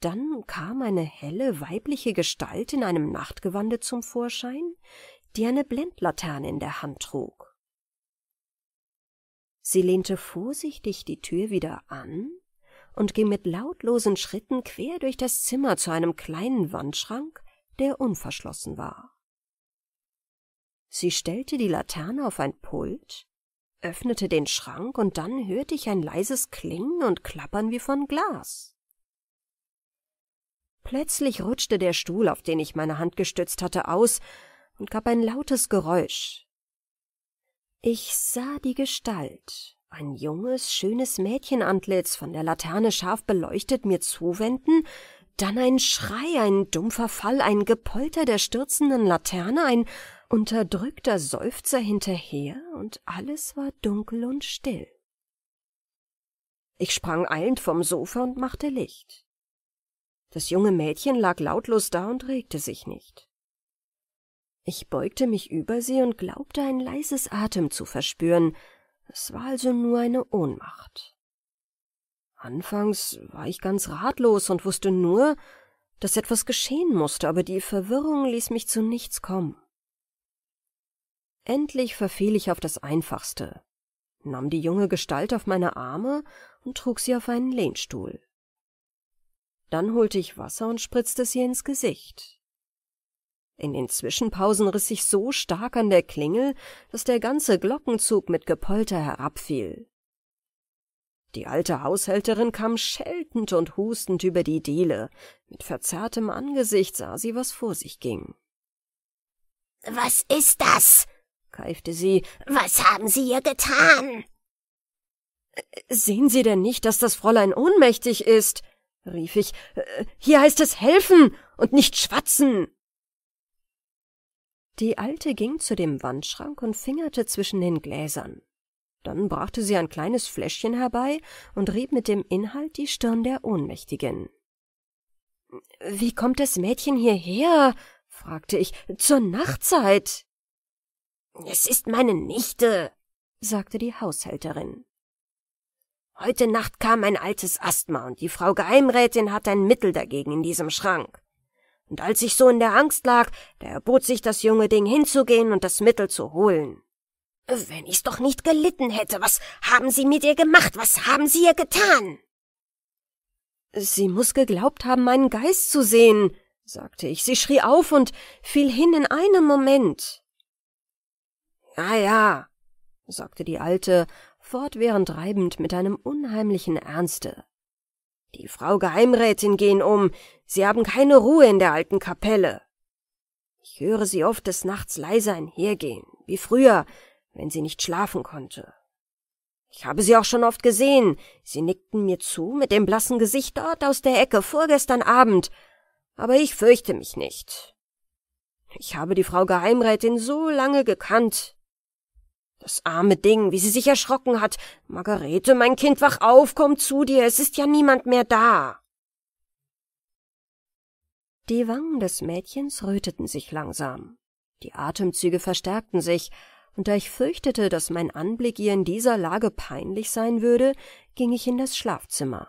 Dann kam eine helle weibliche Gestalt in einem Nachtgewande zum Vorschein, die eine Blendlaterne in der Hand trug. Sie lehnte vorsichtig die Tür wieder an und ging mit lautlosen Schritten quer durch das Zimmer zu einem kleinen Wandschrank, der unverschlossen war. Sie stellte die Laterne auf ein Pult, öffnete den Schrank, und dann hörte ich ein leises Klingen und Klappern wie von Glas. Plötzlich rutschte der Stuhl, auf den ich meine Hand gestützt hatte, aus, und gab ein lautes Geräusch. Ich sah die Gestalt, ein junges, schönes Mädchenantlitz, von der Laterne scharf beleuchtet, mir zuwenden, dann ein Schrei, ein dumpfer Fall, ein Gepolter der stürzenden Laterne, ein unterdrückter Seufzer hinterher, und alles war dunkel und still. Ich sprang eilend vom Sofa und machte Licht. Das junge Mädchen lag lautlos da und regte sich nicht. Ich beugte mich über sie und glaubte ein leises Atem zu verspüren. Es war also nur eine Ohnmacht. Anfangs war ich ganz ratlos und wusste nur, dass etwas geschehen musste, aber die Verwirrung ließ mich zu nichts kommen. Endlich verfiel ich auf das Einfachste, nahm die junge Gestalt auf meine Arme und trug sie auf einen Lehnstuhl. Dann holte ich Wasser und spritzte es ihr ins Gesicht. In den Zwischenpausen riss ich so stark an der Klingel, dass der ganze Glockenzug mit Gepolter herabfiel. Die alte Haushälterin kam scheltend und hustend über die Diele. Mit verzerrtem Angesicht sah sie, was vor sich ging. Was ist das? keifte sie. Was haben Sie ihr getan? Sehen Sie denn nicht, dass das Fräulein ohnmächtig ist? rief ich. Hier heißt es helfen und nicht schwatzen. Die Alte ging zu dem Wandschrank und fingerte zwischen den Gläsern. Dann brachte sie ein kleines Fläschchen herbei und rieb mit dem Inhalt die Stirn der Ohnmächtigen. Wie kommt das Mädchen hierher? fragte ich. Zur Nachtzeit. Es ist meine Nichte, sagte die Haushälterin. Heute Nacht kam ein altes Asthma und die Frau Geheimrätin hat ein Mittel dagegen in diesem Schrank. Und als ich so in der Angst lag, da erbot sich das junge Ding hinzugehen und das Mittel zu holen. Wenn ich's doch nicht gelitten hätte, was haben Sie mit ihr gemacht? Was haben Sie ihr getan? Sie muss geglaubt haben, meinen Geist zu sehen, sagte ich. Sie schrie auf und fiel hin in einem Moment. Ja, ja, sagte die Alte, fortwährend reibend mit einem unheimlichen Ernste. Die Frau Geheimrätin gehen um. Sie haben keine Ruhe in der alten Kapelle. Ich höre sie oft des Nachts leise einhergehen, wie früher, wenn sie nicht schlafen konnte. Ich habe sie auch schon oft gesehen. Sie nickten mir zu mit dem blassen Gesicht dort aus der Ecke vorgestern Abend. Aber ich fürchte mich nicht. Ich habe die Frau Geheimrätin so lange gekannt. Das arme Ding, wie sie sich erschrocken hat. Margarete, mein Kind, wach auf, komm zu dir, es ist ja niemand mehr da. Die Wangen des Mädchens röteten sich langsam. Die Atemzüge verstärkten sich, und da ich fürchtete, dass mein Anblick ihr in dieser Lage peinlich sein würde, ging ich in das Schlafzimmer.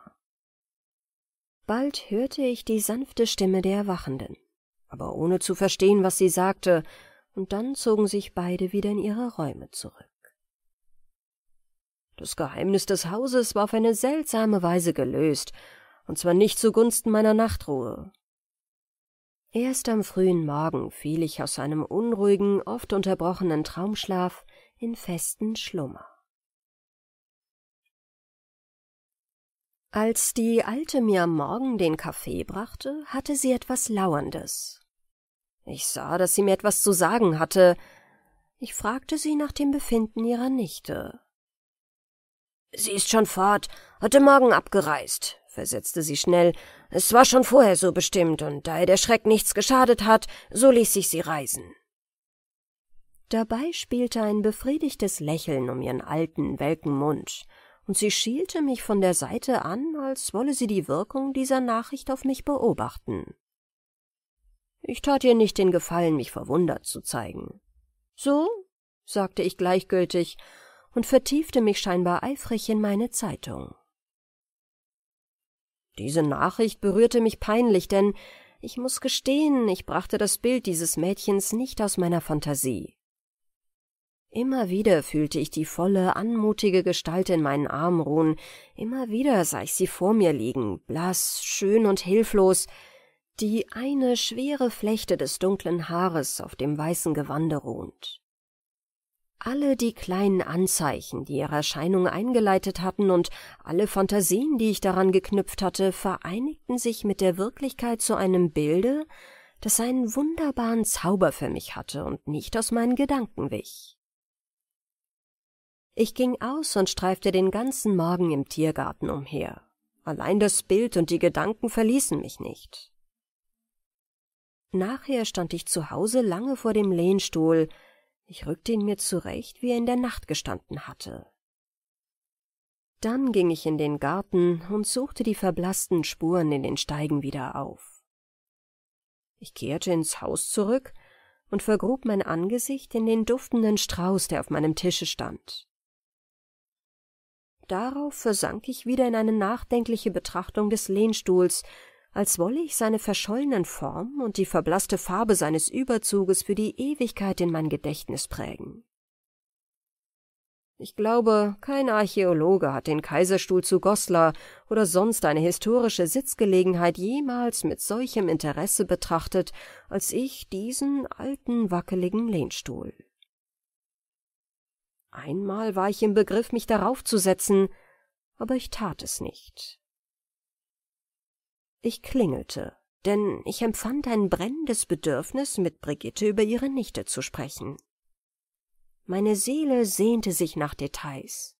Bald hörte ich die sanfte Stimme der Erwachenden, aber ohne zu verstehen, was sie sagte, und dann zogen sich beide wieder in ihre Räume zurück. Das Geheimnis des Hauses war auf eine seltsame Weise gelöst, und zwar nicht zugunsten meiner Nachtruhe. Erst am frühen Morgen fiel ich aus einem unruhigen, oft unterbrochenen Traumschlaf in festen Schlummer. Als die Alte mir am Morgen den Kaffee brachte, hatte sie etwas Lauerndes. Ich sah, dass sie mir etwas zu sagen hatte. Ich fragte sie nach dem Befinden ihrer Nichte. Sie ist schon fort, heute Morgen abgereist, versetzte sie schnell. Es war schon vorher so bestimmt, und da ihr der Schreck nichts geschadet hat, so ließ ich sie reisen. Dabei spielte ein befriedigtes Lächeln um ihren alten, welken Mund, und sie schielte mich von der Seite an, als wolle sie die Wirkung dieser Nachricht auf mich beobachten. Ich tat ihr nicht den Gefallen, mich verwundert zu zeigen. So, sagte ich gleichgültig und vertiefte mich scheinbar eifrig in meine Zeitung. Diese Nachricht berührte mich peinlich, denn ich muss gestehen, ich brachte das Bild dieses Mädchens nicht aus meiner Fantasie. Immer wieder fühlte ich die volle, anmutige Gestalt in meinen Armen ruhen, immer wieder sah ich sie vor mir liegen, blass, schön und hilflos, die eine schwere Flechte des dunklen Haares auf dem weißen Gewande ruhend. Alle die kleinen Anzeichen, die ihre Erscheinung eingeleitet hatten, und alle Phantasien, die ich daran geknüpft hatte, vereinigten sich mit der Wirklichkeit zu einem Bilde, das einen wunderbaren Zauber für mich hatte und nicht aus meinen Gedanken wich. Ich ging aus und streifte den ganzen Morgen im Tiergarten umher. Allein das Bild und die Gedanken verließen mich nicht. Nachher stand ich zu Hause lange vor dem Lehnstuhl, ich rückte ihn mir zurecht, wie er in der Nacht gestanden hatte. Dann ging ich in den Garten und suchte die verblassten Spuren in den Steigen wieder auf. Ich kehrte ins Haus zurück und vergrub mein Angesicht in den duftenden Strauß, der auf meinem Tische stand. Darauf versank ich wieder in eine nachdenkliche Betrachtung des Lehnstuhls, als wolle ich seine verschollenen Form und die verblaßte Farbe seines Überzuges für die Ewigkeit in mein Gedächtnis prägen. Ich glaube, kein Archäologe hat den Kaiserstuhl zu Goslar oder sonst eine historische Sitzgelegenheit jemals mit solchem Interesse betrachtet, als ich diesen alten, wackeligen Lehnstuhl. Einmal war ich im Begriff, mich darauf zu setzen, aber ich tat es nicht. Ich klingelte, denn ich empfand ein brennendes Bedürfnis, mit Brigitte über ihre Nichte zu sprechen. Meine Seele sehnte sich nach Details.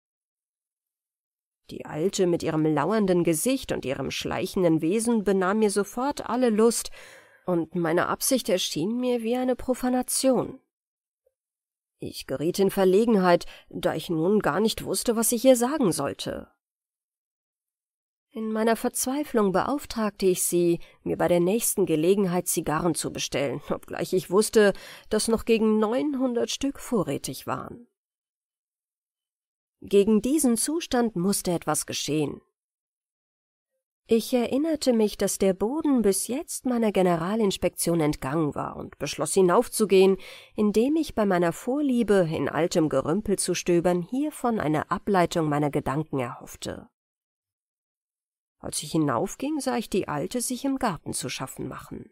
Die Alte mit ihrem lauernden Gesicht und ihrem schleichenden Wesen benahm mir sofort alle Lust, und meine Absicht erschien mir wie eine Profanation. Ich geriet in Verlegenheit, da ich nun gar nicht wusste, was ich ihr sagen sollte. In meiner Verzweiflung beauftragte ich sie, mir bei der nächsten Gelegenheit Zigarren zu bestellen, obgleich ich wusste, dass noch gegen neunhundert Stück vorrätig waren. Gegen diesen Zustand musste etwas geschehen. Ich erinnerte mich, dass der Boden bis jetzt meiner Generalinspektion entgangen war und beschloss hinaufzugehen, indem ich bei meiner Vorliebe, in altem Gerümpel zu stöbern, hiervon eine Ableitung meiner Gedanken erhoffte. Als ich hinaufging, sah ich die Alte sich im Garten zu schaffen machen.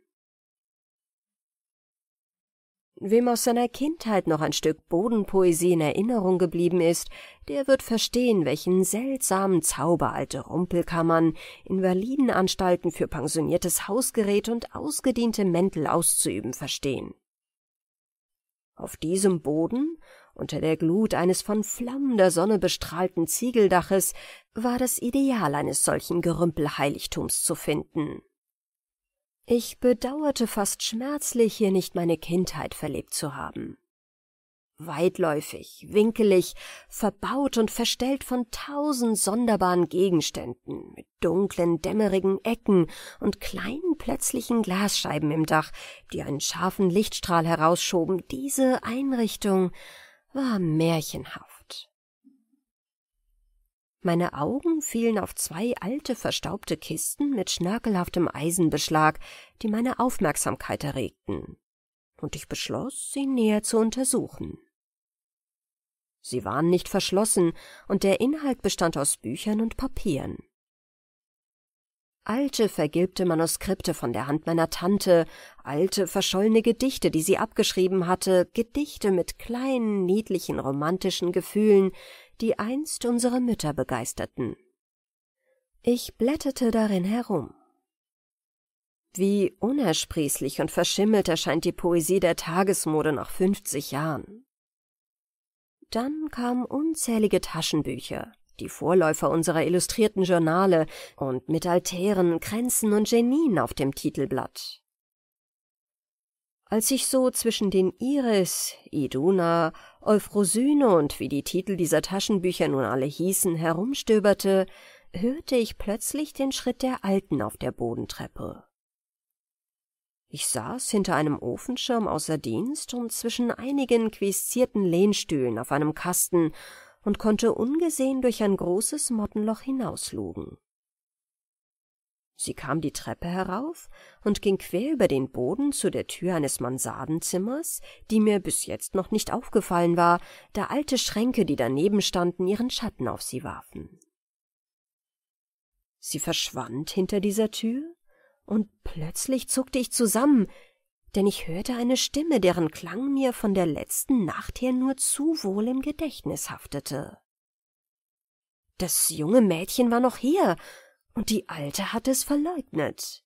Wem aus seiner Kindheit noch ein Stück Bodenpoesie in Erinnerung geblieben ist, der wird verstehen, welchen seltsamen Zauber alte Rumpelkammern, Invalidenanstalten für pensioniertes Hausgerät und ausgediente Mäntel auszuüben verstehen. Auf diesem Boden, unter der Glut eines von flammender Sonne bestrahlten Ziegeldaches, war das Ideal eines solchen Gerümpelheiligtums zu finden. Ich bedauerte fast schmerzlich, hier nicht meine Kindheit verlebt zu haben. Weitläufig, winkelig, verbaut und verstellt von tausend sonderbaren Gegenständen, mit dunklen, dämmerigen Ecken und kleinen plötzlichen Glasscheiben im Dach, die einen scharfen Lichtstrahl herausschoben, diese Einrichtung war märchenhaft. Meine Augen fielen auf zwei alte, verstaubte Kisten mit schnörkelhaftem Eisenbeschlag, die meine Aufmerksamkeit erregten, und ich beschloss, sie näher zu untersuchen. Sie waren nicht verschlossen, und der Inhalt bestand aus Büchern und Papieren. Alte, vergilbte Manuskripte von der Hand meiner Tante, alte, verschollene Gedichte, die sie abgeschrieben hatte, Gedichte mit kleinen, niedlichen, romantischen Gefühlen, die einst unsere Mütter begeisterten. Ich blätterte darin herum. Wie unersprießlich und verschimmelt erscheint die Poesie der Tagesmode nach fünfzig Jahren. Dann kamen unzählige Taschenbücher, die Vorläufer unserer illustrierten Journale und mit Altären, Kränzen und Genien auf dem Titelblatt. Als ich so zwischen den Iris, Iduna, Euphrosyne und wie die Titel dieser Taschenbücher nun alle hießen, herumstöberte, hörte ich plötzlich den Schritt der Alten auf der Bodentreppe. Ich saß hinter einem Ofenschirm außer Dienst und zwischen einigen quiszierten Lehnstühlen auf einem Kasten und konnte ungesehen durch ein großes Mottenloch hinauslugen. Sie kam die Treppe herauf und ging quer über den Boden zu der Tür eines Mansardenzimmers, die mir bis jetzt noch nicht aufgefallen war, da alte Schränke, die daneben standen, ihren Schatten auf sie warfen. Sie verschwand hinter dieser Tür, und plötzlich zuckte ich zusammen, denn ich hörte eine Stimme, deren Klang mir von der letzten Nacht her nur zu wohl im Gedächtnis haftete. Das junge Mädchen war noch hier, und die Alte hatte es verleugnet.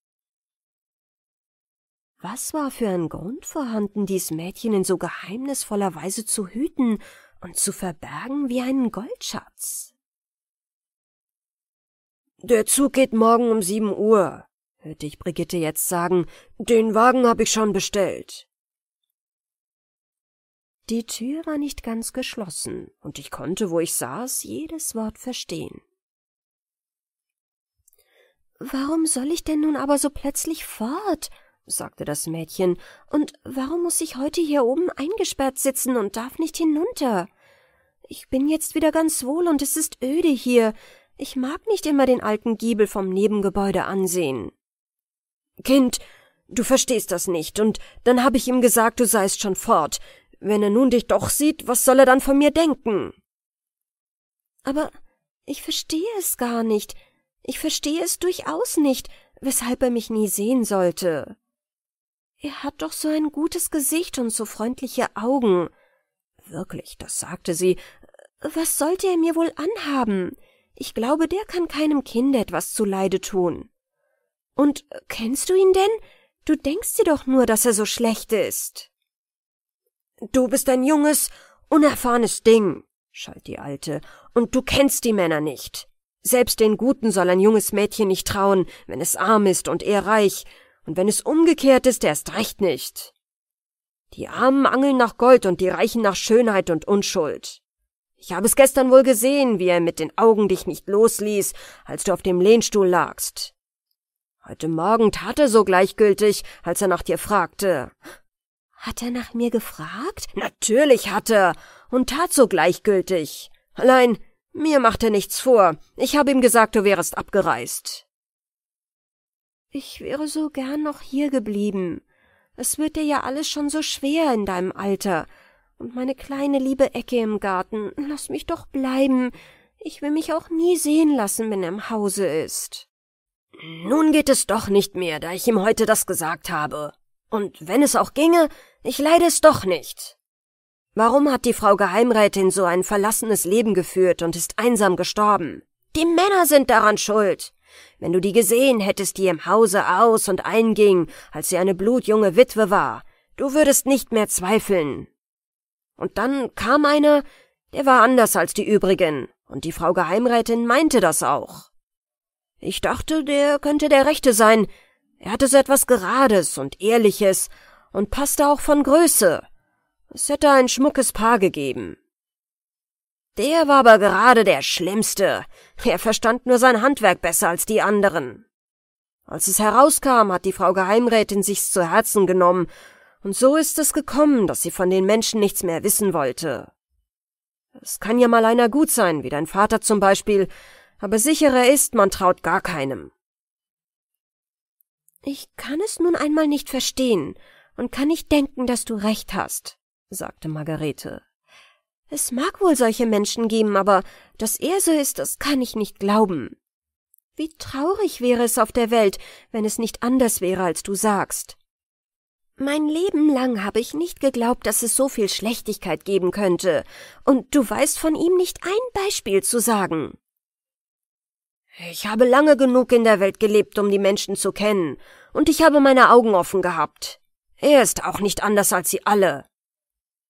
Was war für ein Grund vorhanden, dies Mädchen in so geheimnisvoller Weise zu hüten und zu verbergen wie einen Goldschatz? Der Zug geht morgen um sieben Uhr, hörte ich Brigitte jetzt sagen. Den Wagen habe ich schon bestellt. Die Tür war nicht ganz geschlossen, und ich konnte, wo ich saß, jedes Wort verstehen. Warum soll ich denn nun aber so plötzlich fort? sagte das Mädchen, und warum muss ich heute hier oben eingesperrt sitzen und darf nicht hinunter? Ich bin jetzt wieder ganz wohl, und es ist öde hier. Ich mag nicht immer den alten Giebel vom Nebengebäude ansehen. Kind, du verstehst das nicht, und dann hab ich ihm gesagt, du seist schon fort. Wenn er nun dich doch sieht, was soll er dann von mir denken? Aber ich verstehe es gar nicht. Ich verstehe es durchaus nicht, weshalb er mich nie sehen sollte. Er hat doch so ein gutes Gesicht und so freundliche Augen. Wirklich, das sagte sie. Was sollte er mir wohl anhaben? Ich glaube, der kann keinem Kinde etwas zuleide tun. Und kennst du ihn denn? Du denkst dir doch nur, dass er so schlecht ist. Du bist ein junges, unerfahrenes Ding, schalt die Alte, und du kennst die Männer nicht. Selbst den Guten soll ein junges Mädchen nicht trauen, wenn es arm ist und er reich, und wenn es umgekehrt ist, erst recht nicht. Die Armen angeln nach Gold und die Reichen nach Schönheit und Unschuld. Ich habe es gestern wohl gesehen, wie er mit den Augen dich nicht losließ, als du auf dem Lehnstuhl lagst. Heute Morgen tat er so gleichgültig, als er nach dir fragte. Hat er nach mir gefragt? Natürlich hat er, und tat so gleichgültig. Allein, mir macht er nichts vor. Ich habe ihm gesagt, du wärest abgereist. Ich wäre so gern noch hier geblieben. Es wird dir ja alles schon so schwer in deinem Alter. Und meine kleine liebe Ecke im Garten, lass mich doch bleiben. Ich will mich auch nie sehen lassen, wenn er im Hause ist. Nun geht es doch nicht mehr, da ich ihm heute das gesagt habe. Und wenn es auch ginge, ich leide es doch nicht. Warum hat die Frau Geheimrätin so ein verlassenes Leben geführt und ist einsam gestorben? Die Männer sind daran schuld. Wenn du die gesehen hättest, die im Hause aus und einging, als sie eine blutjunge Witwe war, du würdest nicht mehr zweifeln. Und dann kam einer, der war anders als die übrigen, und die Frau Geheimrätin meinte das auch. Ich dachte, der könnte der Rechte sein. Er hatte so etwas Gerades und Ehrliches und passte auch von Größe. Es hätte ein schmuckes Paar gegeben. Der war aber gerade der Schlimmste. Er verstand nur sein Handwerk besser als die anderen. Als es herauskam, hat die Frau Geheimrätin sich's zu Herzen genommen, und so ist es gekommen, dass sie von den Menschen nichts mehr wissen wollte. Es kann ja mal einer gut sein, wie dein Vater zum Beispiel, aber sicherer ist, man traut gar keinem. Ich kann es nun einmal nicht verstehen und kann nicht denken, dass du recht hast, sagte Margarete. Es mag wohl solche Menschen geben, aber dass er so ist, das kann ich nicht glauben. Wie traurig wäre es auf der Welt, wenn es nicht anders wäre, als du sagst. Mein Leben lang habe ich nicht geglaubt, dass es so viel Schlechtigkeit geben könnte, und du weißt von ihm nicht ein Beispiel zu sagen. Ich habe lange genug in der Welt gelebt, um die Menschen zu kennen, und ich habe meine Augen offen gehabt. Er ist auch nicht anders als sie alle.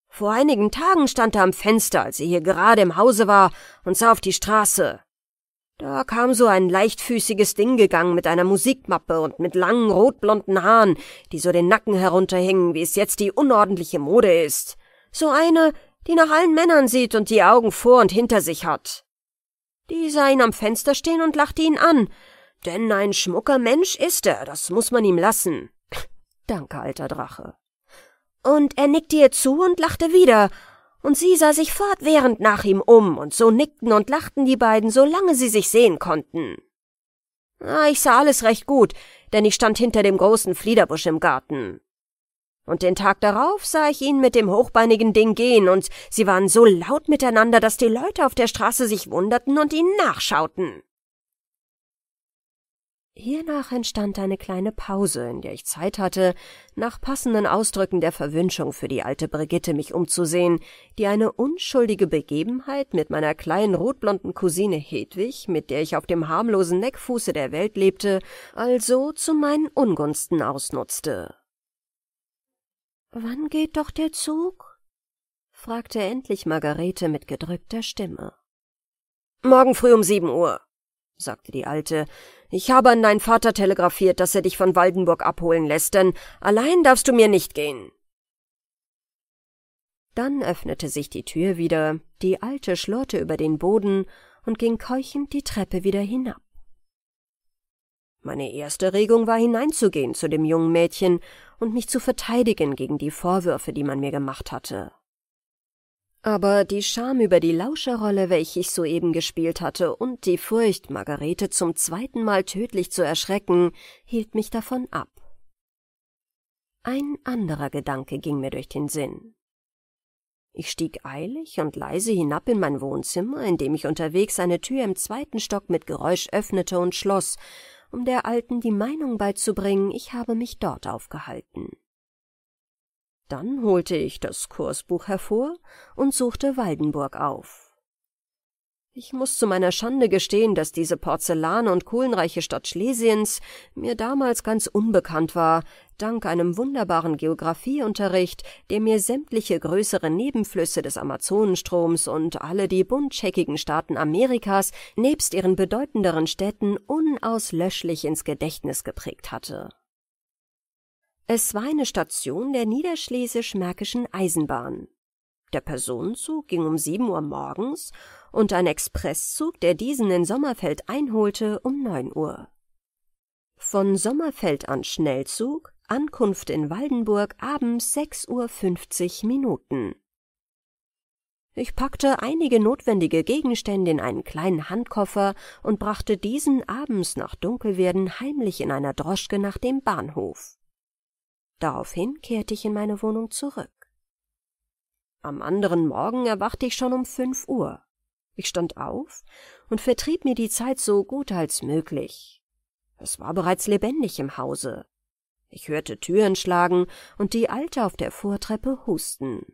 Vor einigen Tagen stand er am Fenster, als er hier gerade im Hause war, und sah auf die Straße. Da kam so ein leichtfüßiges Ding gegangen mit einer Musikmappe und mit langen rotblonden Haaren, die so den Nacken herunterhingen, wie es jetzt die unordentliche Mode ist. So eine, die nach allen Männern sieht und die Augen vor und hinter sich hat. Die sah ihn am Fenster stehen und lachte ihn an, denn ein schmucker Mensch ist er, das muss man ihm lassen. Danke, alter Drache und er nickte ihr zu und lachte wieder, und sie sah sich fortwährend nach ihm um, und so nickten und lachten die beiden, solange sie sich sehen konnten. Ah, ich sah alles recht gut, denn ich stand hinter dem großen Fliederbusch im Garten. Und den Tag darauf sah ich ihn mit dem hochbeinigen Ding gehen, und sie waren so laut miteinander, dass die Leute auf der Straße sich wunderten und ihnen nachschauten. Hiernach entstand eine kleine Pause, in der ich Zeit hatte, nach passenden Ausdrücken der Verwünschung für die alte Brigitte mich umzusehen, die eine unschuldige Begebenheit mit meiner kleinen rotblonden Cousine Hedwig, mit der ich auf dem harmlosen Neckfuße der Welt lebte, also zu meinen Ungunsten ausnutzte. Wann geht doch der Zug? fragte endlich Margarete mit gedrückter Stimme. Morgen früh um sieben Uhr, sagte die Alte, ich habe an deinen Vater telegrafiert, dass er dich von Waldenburg abholen lässt, denn allein darfst du mir nicht gehen. Dann öffnete sich die Tür wieder, die Alte schlurrte über den Boden und ging keuchend die Treppe wieder hinab. Meine erste Regung war hineinzugehen zu dem jungen Mädchen und mich zu verteidigen gegen die Vorwürfe, die man mir gemacht hatte. Aber die Scham über die Lauscherrolle, welche ich soeben gespielt hatte, und die Furcht, Margarete zum zweiten Mal tödlich zu erschrecken, hielt mich davon ab. Ein anderer Gedanke ging mir durch den Sinn. Ich stieg eilig und leise hinab in mein Wohnzimmer, indem ich unterwegs eine Tür im zweiten Stock mit Geräusch öffnete und schloss, um der Alten die Meinung beizubringen, ich habe mich dort aufgehalten. Dann holte ich das Kursbuch hervor und suchte Waldenburg auf. Ich muss zu meiner Schande gestehen, dass diese Porzellan- und kohlenreiche Stadt Schlesiens mir damals ganz unbekannt war, dank einem wunderbaren Geographieunterricht, der mir sämtliche größere Nebenflüsse des Amazonenstroms und alle die buntscheckigen Staaten Amerikas nebst ihren bedeutenderen Städten unauslöschlich ins Gedächtnis geprägt hatte. Es war eine Station der Niederschlesisch-Märkischen Eisenbahn. Der Personenzug ging um sieben Uhr morgens und ein Expresszug, der diesen in Sommerfeld einholte, um neun Uhr. Von Sommerfeld an Schnellzug, Ankunft in Waldenburg abends sechs Uhr fünfzig Minuten. Ich packte einige notwendige Gegenstände in einen kleinen Handkoffer und brachte diesen abends nach Dunkelwerden heimlich in einer Droschke nach dem Bahnhof. Daraufhin kehrte ich in meine Wohnung zurück. Am anderen Morgen erwachte ich schon um fünf Uhr. Ich stand auf und vertrieb mir die Zeit so gut als möglich. Es war bereits lebendig im Hause. Ich hörte Türen schlagen und die Alte auf der Vortreppe husten.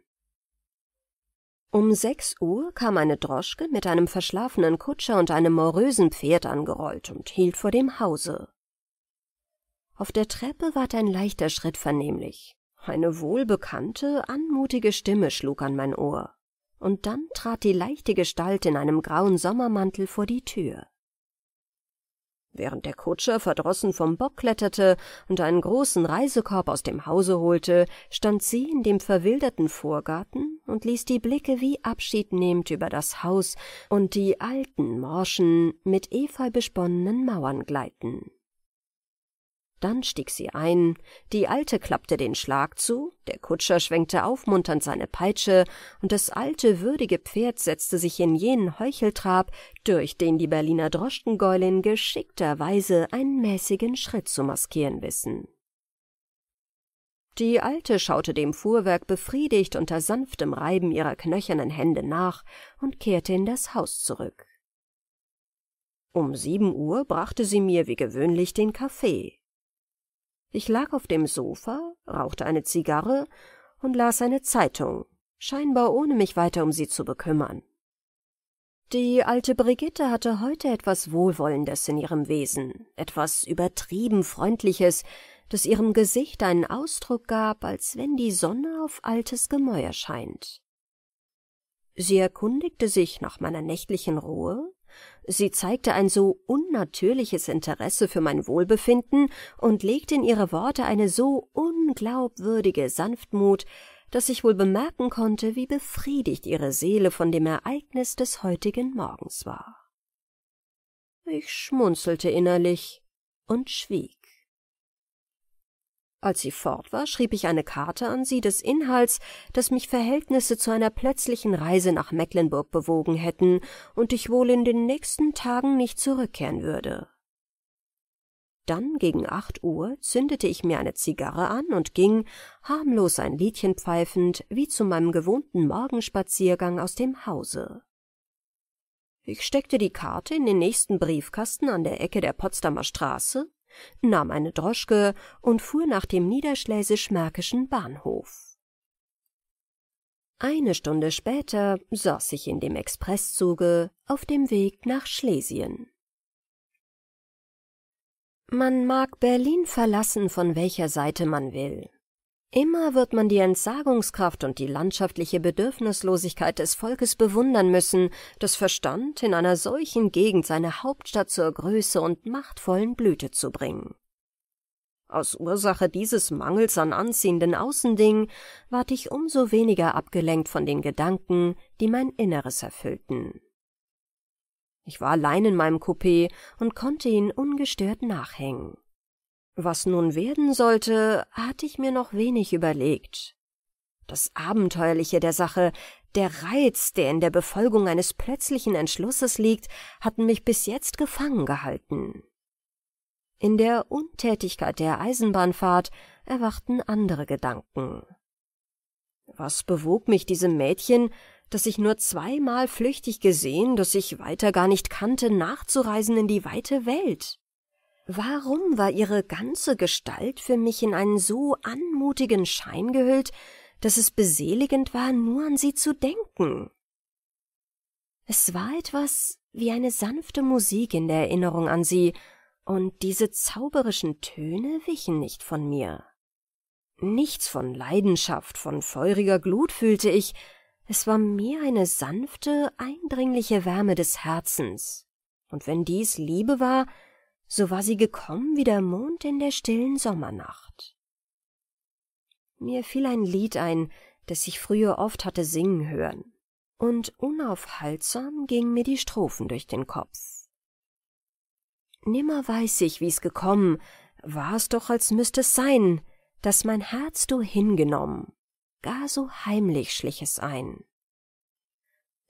Um sechs Uhr kam eine Droschke mit einem verschlafenen Kutscher und einem morösen Pferd angerollt und hielt vor dem Hause. Auf der Treppe ward ein leichter Schritt vernehmlich. Eine wohlbekannte, anmutige Stimme schlug an mein Ohr. Und dann trat die leichte Gestalt in einem grauen Sommermantel vor die Tür. Während der Kutscher verdrossen vom Bock kletterte und einen großen Reisekorb aus dem Hause holte, stand sie in dem verwilderten Vorgarten und ließ die Blicke wie abschiednehmend über das Haus und die alten, morschen, mit Efeu besponnenen Mauern gleiten. Dann stieg sie ein, die Alte klappte den Schlag zu, der Kutscher schwenkte aufmunternd seine Peitsche, und das alte, würdige Pferd setzte sich in jenen Heucheltrab, durch den die Berliner Droschkengäulin geschickterweise einen mäßigen Schritt zu maskieren wissen. Die Alte schaute dem Fuhrwerk befriedigt unter sanftem Reiben ihrer knöchernen Hände nach und kehrte in das Haus zurück. Um sieben Uhr brachte sie mir wie gewöhnlich den Kaffee. Ich lag auf dem Sofa, rauchte eine Zigarre und las eine Zeitung, scheinbar ohne mich weiter um sie zu bekümmern. Die alte Brigitte hatte heute etwas Wohlwollendes in ihrem Wesen, etwas übertrieben Freundliches, das ihrem Gesicht einen Ausdruck gab, als wenn die Sonne auf altes Gemäuer scheint. Sie erkundigte sich nach meiner nächtlichen Ruhe, Sie zeigte ein so unnatürliches Interesse für mein Wohlbefinden und legte in ihre Worte eine so unglaubwürdige Sanftmut, dass ich wohl bemerken konnte, wie befriedigt ihre Seele von dem Ereignis des heutigen Morgens war. Ich schmunzelte innerlich und schwieg. Als sie fort war, schrieb ich eine Karte an sie des Inhalts, dass mich Verhältnisse zu einer plötzlichen Reise nach Mecklenburg bewogen hätten und ich wohl in den nächsten Tagen nicht zurückkehren würde. Dann gegen acht Uhr zündete ich mir eine Zigarre an und ging, harmlos ein Liedchen pfeifend, wie zu meinem gewohnten Morgenspaziergang aus dem Hause. Ich steckte die Karte in den nächsten Briefkasten an der Ecke der Potsdamer Straße nahm eine Droschke und fuhr nach dem niederschlesisch-märkischen Bahnhof. Eine Stunde später saß ich in dem Expresszuge auf dem Weg nach Schlesien. Man mag Berlin verlassen, von welcher Seite man will. Immer wird man die Entsagungskraft und die landschaftliche Bedürfnislosigkeit des Volkes bewundern müssen, das verstand, in einer solchen Gegend seine Hauptstadt zur Größe und machtvollen Blüte zu bringen. Aus Ursache dieses Mangels an anziehenden Außendingen ward ich umso weniger abgelenkt von den Gedanken, die mein Inneres erfüllten. Ich war allein in meinem Coupé und konnte ihn ungestört nachhängen. Was nun werden sollte, hatte ich mir noch wenig überlegt. Das Abenteuerliche der Sache, der Reiz, der in der Befolgung eines plötzlichen Entschlusses liegt, hatten mich bis jetzt gefangen gehalten. In der Untätigkeit der Eisenbahnfahrt erwachten andere Gedanken. Was bewog mich diesem Mädchen, das ich nur zweimal flüchtig gesehen, das ich weiter gar nicht kannte, nachzureisen in die weite Welt? Warum war ihre ganze Gestalt für mich in einen so anmutigen Schein gehüllt, dass es beseligend war, nur an sie zu denken? Es war etwas wie eine sanfte Musik in der Erinnerung an sie, und diese zauberischen Töne wichen nicht von mir. Nichts von Leidenschaft, von feuriger Glut fühlte ich, es war mehr eine sanfte, eindringliche Wärme des Herzens, und wenn dies Liebe war, so war sie gekommen wie der Mond in der stillen Sommernacht. Mir fiel ein Lied ein, das ich früher oft hatte singen hören, und unaufhaltsam gingen mir die Strophen durch den Kopf. Nimmer weiß ich, wie's gekommen, war's doch, als müßt es sein, dass mein Herz du hingenommen, gar so heimlich schlich es ein.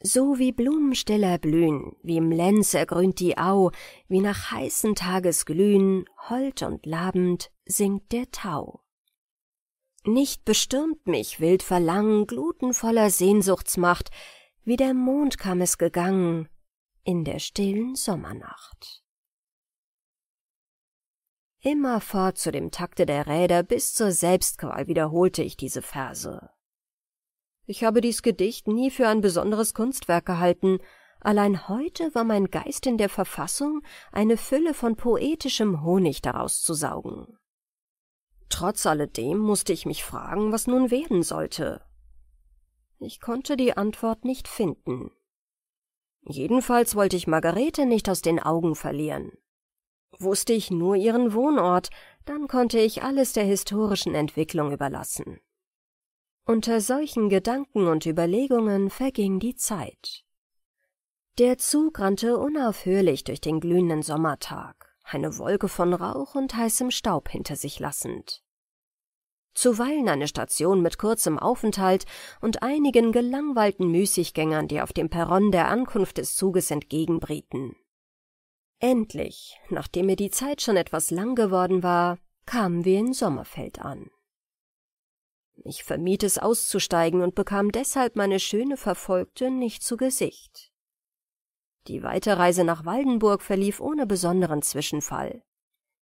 So wie Blumensteller blühen, wie im Lenz ergrünt die Au, wie nach heißen Tagesglühen, hold und labend singt der Tau. Nicht bestürmt mich wild Verlangen, glutenvoller Sehnsuchtsmacht, wie der Mond kam es gegangen in der stillen Sommernacht. Immerfort zu dem Takte der Räder bis zur Selbstqual wiederholte ich diese Verse. Ich habe dies Gedicht nie für ein besonderes Kunstwerk gehalten, allein heute war mein Geist in der Verfassung, eine Fülle von poetischem Honig daraus zu saugen. Trotz alledem musste ich mich fragen, was nun werden sollte. Ich konnte die Antwort nicht finden. Jedenfalls wollte ich Margarete nicht aus den Augen verlieren. Wusste ich nur ihren Wohnort, dann konnte ich alles der historischen Entwicklung überlassen. Unter solchen Gedanken und Überlegungen verging die Zeit. Der Zug rannte unaufhörlich durch den glühenden Sommertag, eine Wolke von Rauch und heißem Staub hinter sich lassend. Zuweilen eine Station mit kurzem Aufenthalt und einigen gelangweilten Müßiggängern, die auf dem Perron der Ankunft des Zuges entgegenbrieten. Endlich, nachdem mir die Zeit schon etwas lang geworden war, kamen wir in Sommerfeld an. Ich vermied es auszusteigen und bekam deshalb meine schöne Verfolgte nicht zu Gesicht. Die Weiterreise nach Waldenburg verlief ohne besonderen Zwischenfall.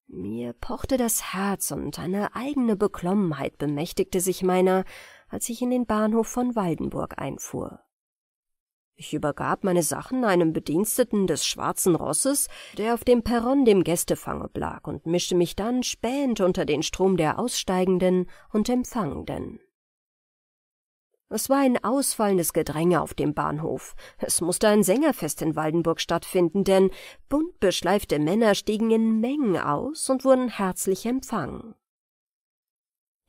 Mir pochte das Herz und eine eigene Beklommenheit bemächtigte sich meiner, als ich in den Bahnhof von Waldenburg einfuhr. Ich übergab meine Sachen einem Bediensteten des Schwarzen Rosses, der auf dem Perron dem Gästefang oblag, und mischte mich dann spähend unter den Strom der Aussteigenden und Empfangenden. Es war ein ausfallendes Gedränge auf dem Bahnhof. Es musste ein Sängerfest in Waldenburg stattfinden, denn bunt beschleifte Männer stiegen in Mengen aus und wurden herzlich empfangen.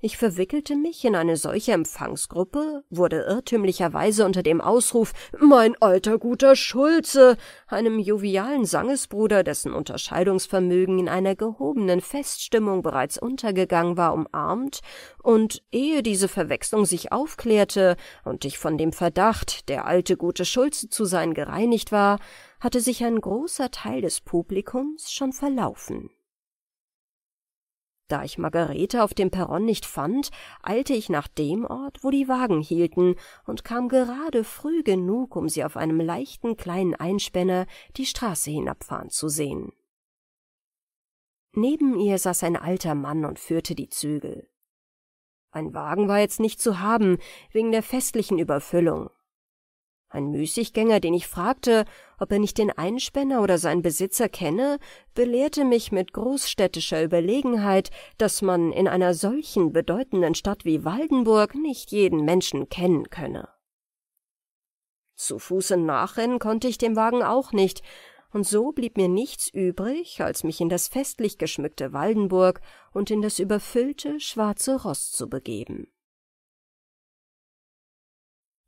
Ich verwickelte mich in eine solche Empfangsgruppe, wurde irrtümlicherweise unter dem Ausruf »Mein alter guter Schulze«, einem jovialen Sangesbruder, dessen Unterscheidungsvermögen in einer gehobenen Feststimmung bereits untergegangen war, umarmt, und ehe diese Verwechslung sich aufklärte und ich von dem Verdacht, der alte gute Schulze zu sein, gereinigt war, hatte sich ein großer Teil des Publikums schon verlaufen. Da ich Margarete auf dem Perron nicht fand, eilte ich nach dem Ort, wo die Wagen hielten, und kam gerade früh genug, um sie auf einem leichten kleinen Einspänner die Straße hinabfahren zu sehen. Neben ihr saß ein alter Mann und führte die Zügel. Ein Wagen war jetzt nicht zu haben, wegen der festlichen Überfüllung. Ein Müßiggänger, den ich fragte, ob er nicht den Einspänner oder seinen Besitzer kenne, belehrte mich mit großstädtischer Überlegenheit, dass man in einer solchen bedeutenden Stadt wie Waldenburg nicht jeden Menschen kennen könne. Zu Fuße nachrennen konnte ich dem Wagen auch nicht, und so blieb mir nichts übrig, als mich in das festlich geschmückte Waldenburg und in das überfüllte schwarze Roß zu begeben.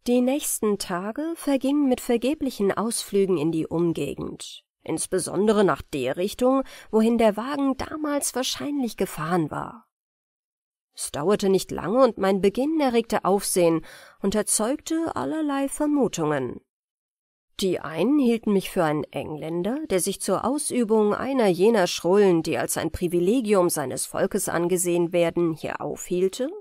Die nächsten Tage vergingen mit vergeblichen Ausflügen in die Umgegend, insbesondere nach der Richtung, wohin der Wagen damals wahrscheinlich gefahren war. Es dauerte nicht lange, und mein Beginn erregte Aufsehen und erzeugte allerlei Vermutungen. Die einen hielten mich für einen Engländer, der sich zur Ausübung einer jener Schrullen, die als ein Privilegium seines Volkes angesehen werden, hier aufhielte,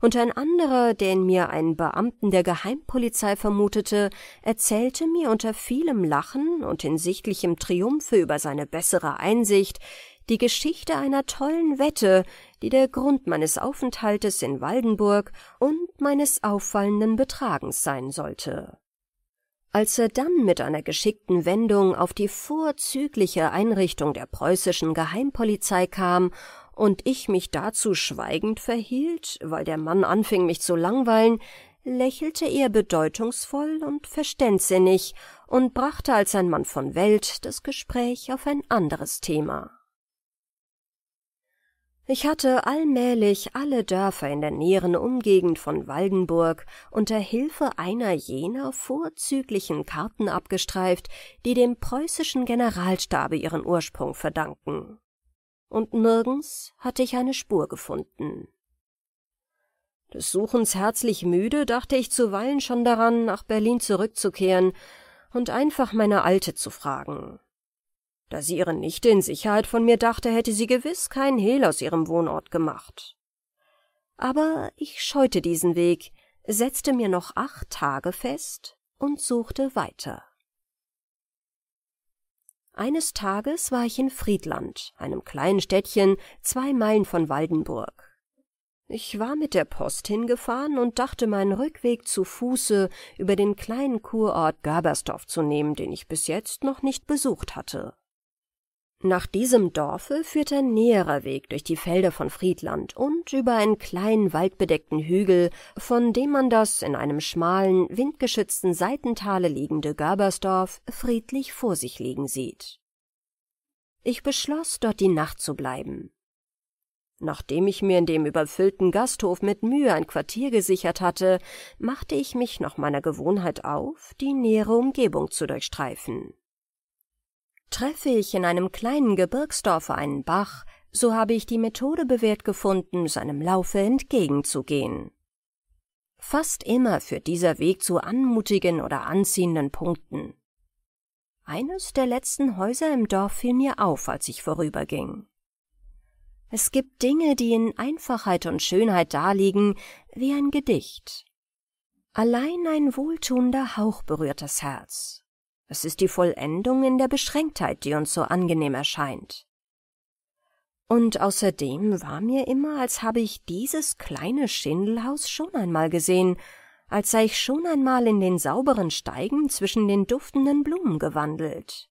und ein anderer, der in mir einen Beamten der Geheimpolizei vermutete, erzählte mir unter vielem Lachen und in sichtlichem Triumphe über seine bessere Einsicht die Geschichte einer tollen Wette, die der Grund meines Aufenthaltes in Waldenburg und meines auffallenden Betragens sein sollte. Als er dann mit einer geschickten Wendung auf die vorzügliche Einrichtung der preußischen Geheimpolizei kam und ich mich dazu schweigend verhielt, weil der Mann anfing, mich zu langweilen, lächelte er bedeutungsvoll und verständsinnig und brachte als ein Mann von Welt das Gespräch auf ein anderes Thema. Ich hatte allmählich alle Dörfer in der näheren Umgegend von Waldenburg unter Hilfe einer jener vorzüglichen Karten abgestreift, die dem preußischen Generalstabe ihren Ursprung verdanken und nirgends hatte ich eine Spur gefunden. Des Suchens herzlich müde, dachte ich zuweilen schon daran, nach Berlin zurückzukehren und einfach meine Alte zu fragen. Da sie ihre Nichte in Sicherheit von mir dachte, hätte sie gewiss keinen Hehl aus ihrem Wohnort gemacht. Aber ich scheute diesen Weg, setzte mir noch acht Tage fest und suchte weiter. Eines Tages war ich in Friedland, einem kleinen Städtchen zwei Meilen von Waldenburg. Ich war mit der Post hingefahren und dachte, meinen Rückweg zu Fuße über den kleinen Kurort Gabersdorf zu nehmen, den ich bis jetzt noch nicht besucht hatte. Nach diesem Dorfe führt ein näherer Weg durch die Felder von Friedland und über einen kleinen waldbedeckten Hügel, von dem man das in einem schmalen, windgeschützten Seitentale liegende Gabersdorf friedlich vor sich liegen sieht. Ich beschloss, dort die Nacht zu bleiben. Nachdem ich mir in dem überfüllten Gasthof mit Mühe ein Quartier gesichert hatte, machte ich mich nach meiner Gewohnheit auf, die nähere Umgebung zu durchstreifen. Treffe ich in einem kleinen Gebirgsdorfe einen Bach, so habe ich die Methode bewährt gefunden, seinem Laufe entgegenzugehen. Fast immer führt dieser Weg zu anmutigen oder anziehenden Punkten. Eines der letzten Häuser im Dorf fiel mir auf, als ich vorüberging. Es gibt Dinge, die in Einfachheit und Schönheit daliegen, wie ein Gedicht. Allein ein wohltuender Hauch berührt das Herz. Es ist die Vollendung in der Beschränktheit, die uns so angenehm erscheint. Und außerdem war mir immer, als habe ich dieses kleine Schindelhaus schon einmal gesehen, als sei ich schon einmal in den sauberen Steigen zwischen den duftenden Blumen gewandelt.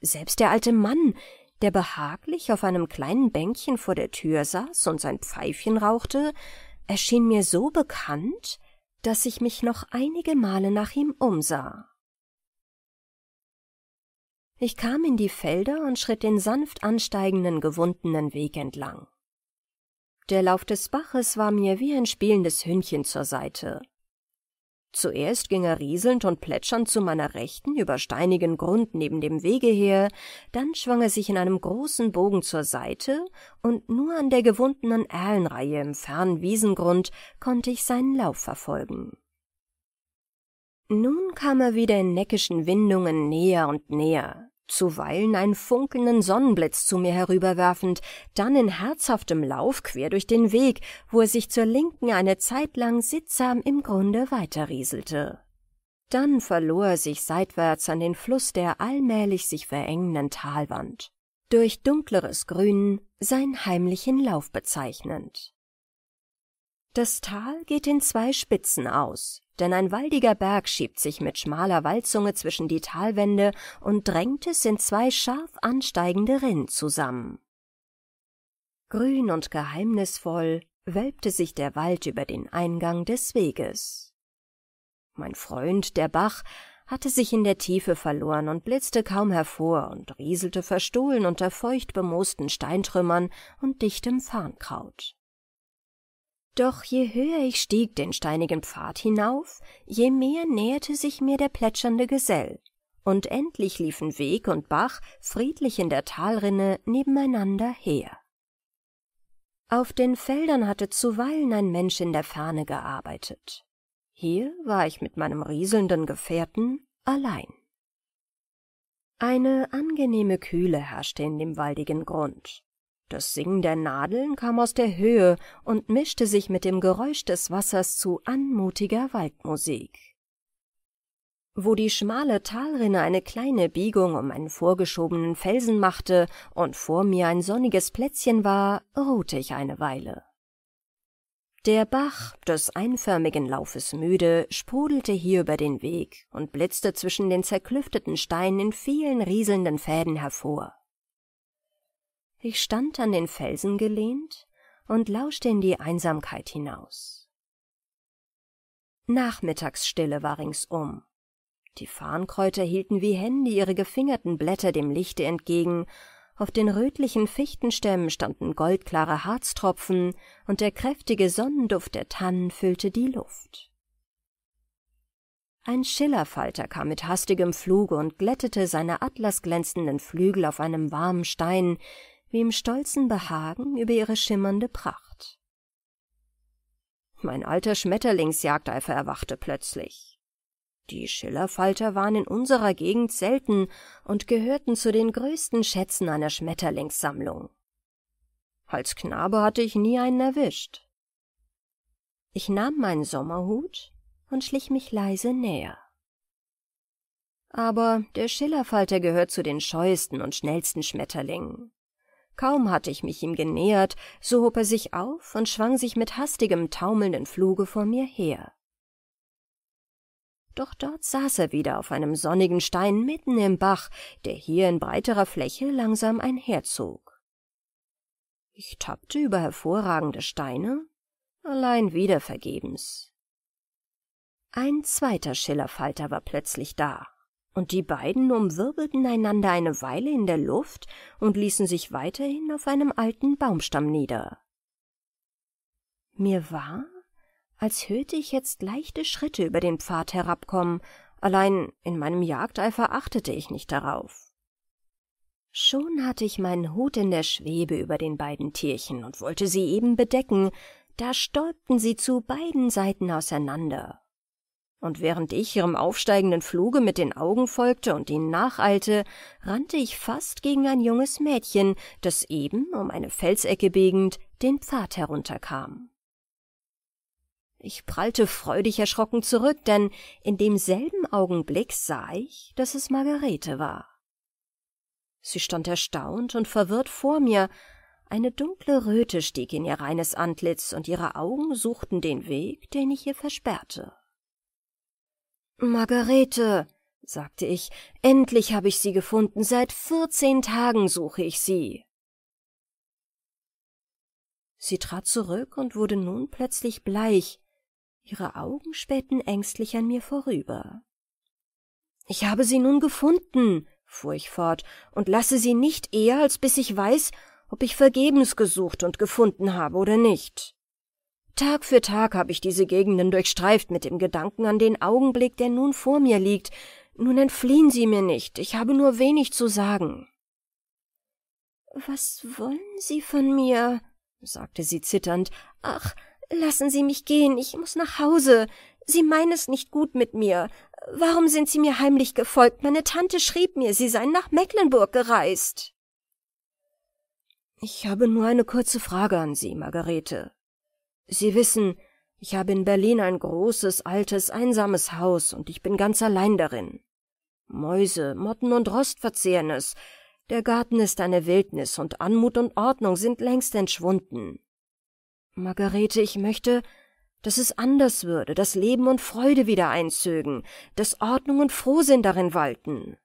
Selbst der alte Mann, der behaglich auf einem kleinen Bänkchen vor der Tür saß und sein Pfeifchen rauchte, erschien mir so bekannt, dass ich mich noch einige Male nach ihm umsah. Ich kam in die Felder und schritt den sanft ansteigenden, gewundenen Weg entlang. Der Lauf des Baches war mir wie ein spielendes Hündchen zur Seite. Zuerst ging er rieselnd und plätschernd zu meiner Rechten über steinigen Grund neben dem Wege her, dann schwang er sich in einem großen Bogen zur Seite, und nur an der gewundenen Erlenreihe im fernen Wiesengrund konnte ich seinen Lauf verfolgen. Nun kam er wieder in neckischen Windungen näher und näher, zuweilen einen funkelnden Sonnenblitz zu mir herüberwerfend, dann in herzhaftem Lauf quer durch den Weg, wo er sich zur Linken eine Zeit lang sittsam im Grunde weiterrieselte. Dann verlor er sich seitwärts an den Fluss der allmählich sich verengenden Talwand, durch dunkleres Grün seinen heimlichen Lauf bezeichnend. Das Tal geht in zwei Spitzen aus, denn ein waldiger Berg schiebt sich mit schmaler Waldzunge zwischen die Talwände und drängt es in zwei scharf ansteigende Rinnen zusammen. Grün und geheimnisvoll wölbte sich der Wald über den Eingang des Weges. Mein Freund, der Bach, hatte sich in der Tiefe verloren und blitzte kaum hervor und rieselte verstohlen unter feucht bemoosten Steintrümmern und dichtem Farnkraut. Doch je höher ich stieg den steinigen Pfad hinauf, je mehr näherte sich mir der plätschernde Gesell, und endlich liefen Weg und Bach friedlich in der Talrinne nebeneinander her. Auf den Feldern hatte zuweilen ein Mensch in der Ferne gearbeitet. Hier war ich mit meinem rieselnden Gefährten allein. Eine angenehme Kühle herrschte in dem waldigen Grund. Das Singen der Nadeln kam aus der Höhe und mischte sich mit dem Geräusch des Wassers zu anmutiger Waldmusik. Wo die schmale Talrinne eine kleine Biegung um einen vorgeschobenen Felsen machte und vor mir ein sonniges Plätzchen war, ruhte ich eine Weile. Der Bach, des einförmigen Laufes müde, sprudelte hier über den Weg und blitzte zwischen den zerklüfteten Steinen in vielen rieselnden Fäden hervor. Ich stand an den Felsen gelehnt und lauschte in die Einsamkeit hinaus. Nachmittagsstille war ringsum. Die Farnkräuter hielten wie Hände ihre gefingerten Blätter dem Lichte entgegen, auf den rötlichen Fichtenstämmen standen goldklare Harztropfen, und der kräftige Sonnenduft der Tannen füllte die Luft. Ein Schillerfalter kam mit hastigem Fluge und glättete seine atlasglänzenden Flügel auf einem warmen Stein, wie im stolzen Behagen über ihre schimmernde Pracht. Mein alter Schmetterlingsjagdeifer erwachte plötzlich. Die Schillerfalter waren in unserer Gegend selten und gehörten zu den größten Schätzen einer Schmetterlingssammlung. Als Knabe hatte ich nie einen erwischt. Ich nahm meinen Sommerhut und schlich mich leise näher. Aber der Schillerfalter gehört zu den scheuesten und schnellsten Schmetterlingen. Kaum hatte ich mich ihm genähert, so hob er sich auf und schwang sich mit hastigem, taumelnden Fluge vor mir her. Doch dort saß er wieder auf einem sonnigen Stein mitten im Bach, der hier in breiterer Fläche langsam einherzog. Ich tappte über hervorragende Steine, allein wieder vergebens. Ein zweiter Schillerfalter war plötzlich da, und die beiden umwirbelten einander eine Weile in der Luft und ließen sich weiterhin auf einem alten Baumstamm nieder. Mir war, als hörte ich jetzt leichte Schritte über den Pfad herabkommen, allein in meinem Jagdeifer achtete ich nicht darauf. Schon hatte ich meinen Hut in der Schwebe über den beiden Tierchen und wollte sie eben bedecken, da stäubten sie zu beiden Seiten auseinander. Und während ich ihrem aufsteigenden Fluge mit den Augen folgte und ihnen nacheilte, rannte ich fast gegen ein junges Mädchen, das eben, um eine Felsecke biegend, den Pfad herunterkam. Ich prallte freudig erschrocken zurück, denn in demselben Augenblick sah ich, dass es Margarete war. Sie stand erstaunt und verwirrt vor mir, eine dunkle Röte stieg in ihr reines Antlitz, und ihre Augen suchten den Weg, den ich ihr versperrte. Margarete, sagte ich, endlich habe ich Sie gefunden, seit vierzehn Tagen suche ich Sie. Sie trat zurück und wurde nun plötzlich bleich, Ihre Augen spähten ängstlich an mir vorüber. Ich habe sie nun gefunden, fuhr ich fort, und lasse sie nicht eher, als bis ich weiß, ob ich vergebens gesucht und gefunden habe oder nicht. Tag für Tag habe ich diese Gegenden durchstreift mit dem Gedanken an den Augenblick, der nun vor mir liegt. Nun entfliehen Sie mir nicht, ich habe nur wenig zu sagen. Was wollen Sie von mir? sagte sie zitternd. Ach, Lassen Sie mich gehen, ich muss nach Hause. Sie meinen es nicht gut mit mir. Warum sind Sie mir heimlich gefolgt? Meine Tante schrieb mir, Sie seien nach Mecklenburg gereist. Ich habe nur eine kurze Frage an Sie, Margarete. Sie wissen, ich habe in Berlin ein großes, altes, einsames Haus, und ich bin ganz allein darin. Mäuse, Motten und Rost verzehren es. Der Garten ist eine Wildnis, und Anmut und Ordnung sind längst entschwunden. Margarete, ich möchte, dass es anders würde, dass Leben und Freude wieder einzögen, dass Ordnung und Frohsinn darin walten.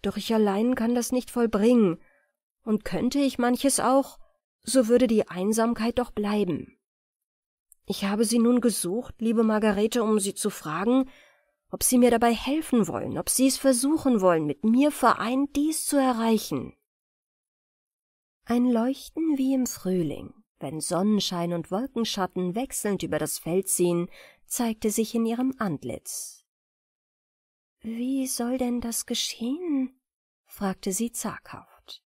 Doch ich allein kann das nicht vollbringen, und könnte ich manches auch, so würde die Einsamkeit doch bleiben. Ich habe Sie nun gesucht, liebe Margarete, um Sie zu fragen, ob Sie mir dabei helfen wollen, ob Sie es versuchen wollen, mit mir vereint dies zu erreichen. Ein Leuchten wie im Frühling, wenn Sonnenschein und Wolkenschatten wechselnd über das Feld ziehen, zeigte sich in ihrem Antlitz. Wie soll denn das geschehen? fragte sie zaghaft.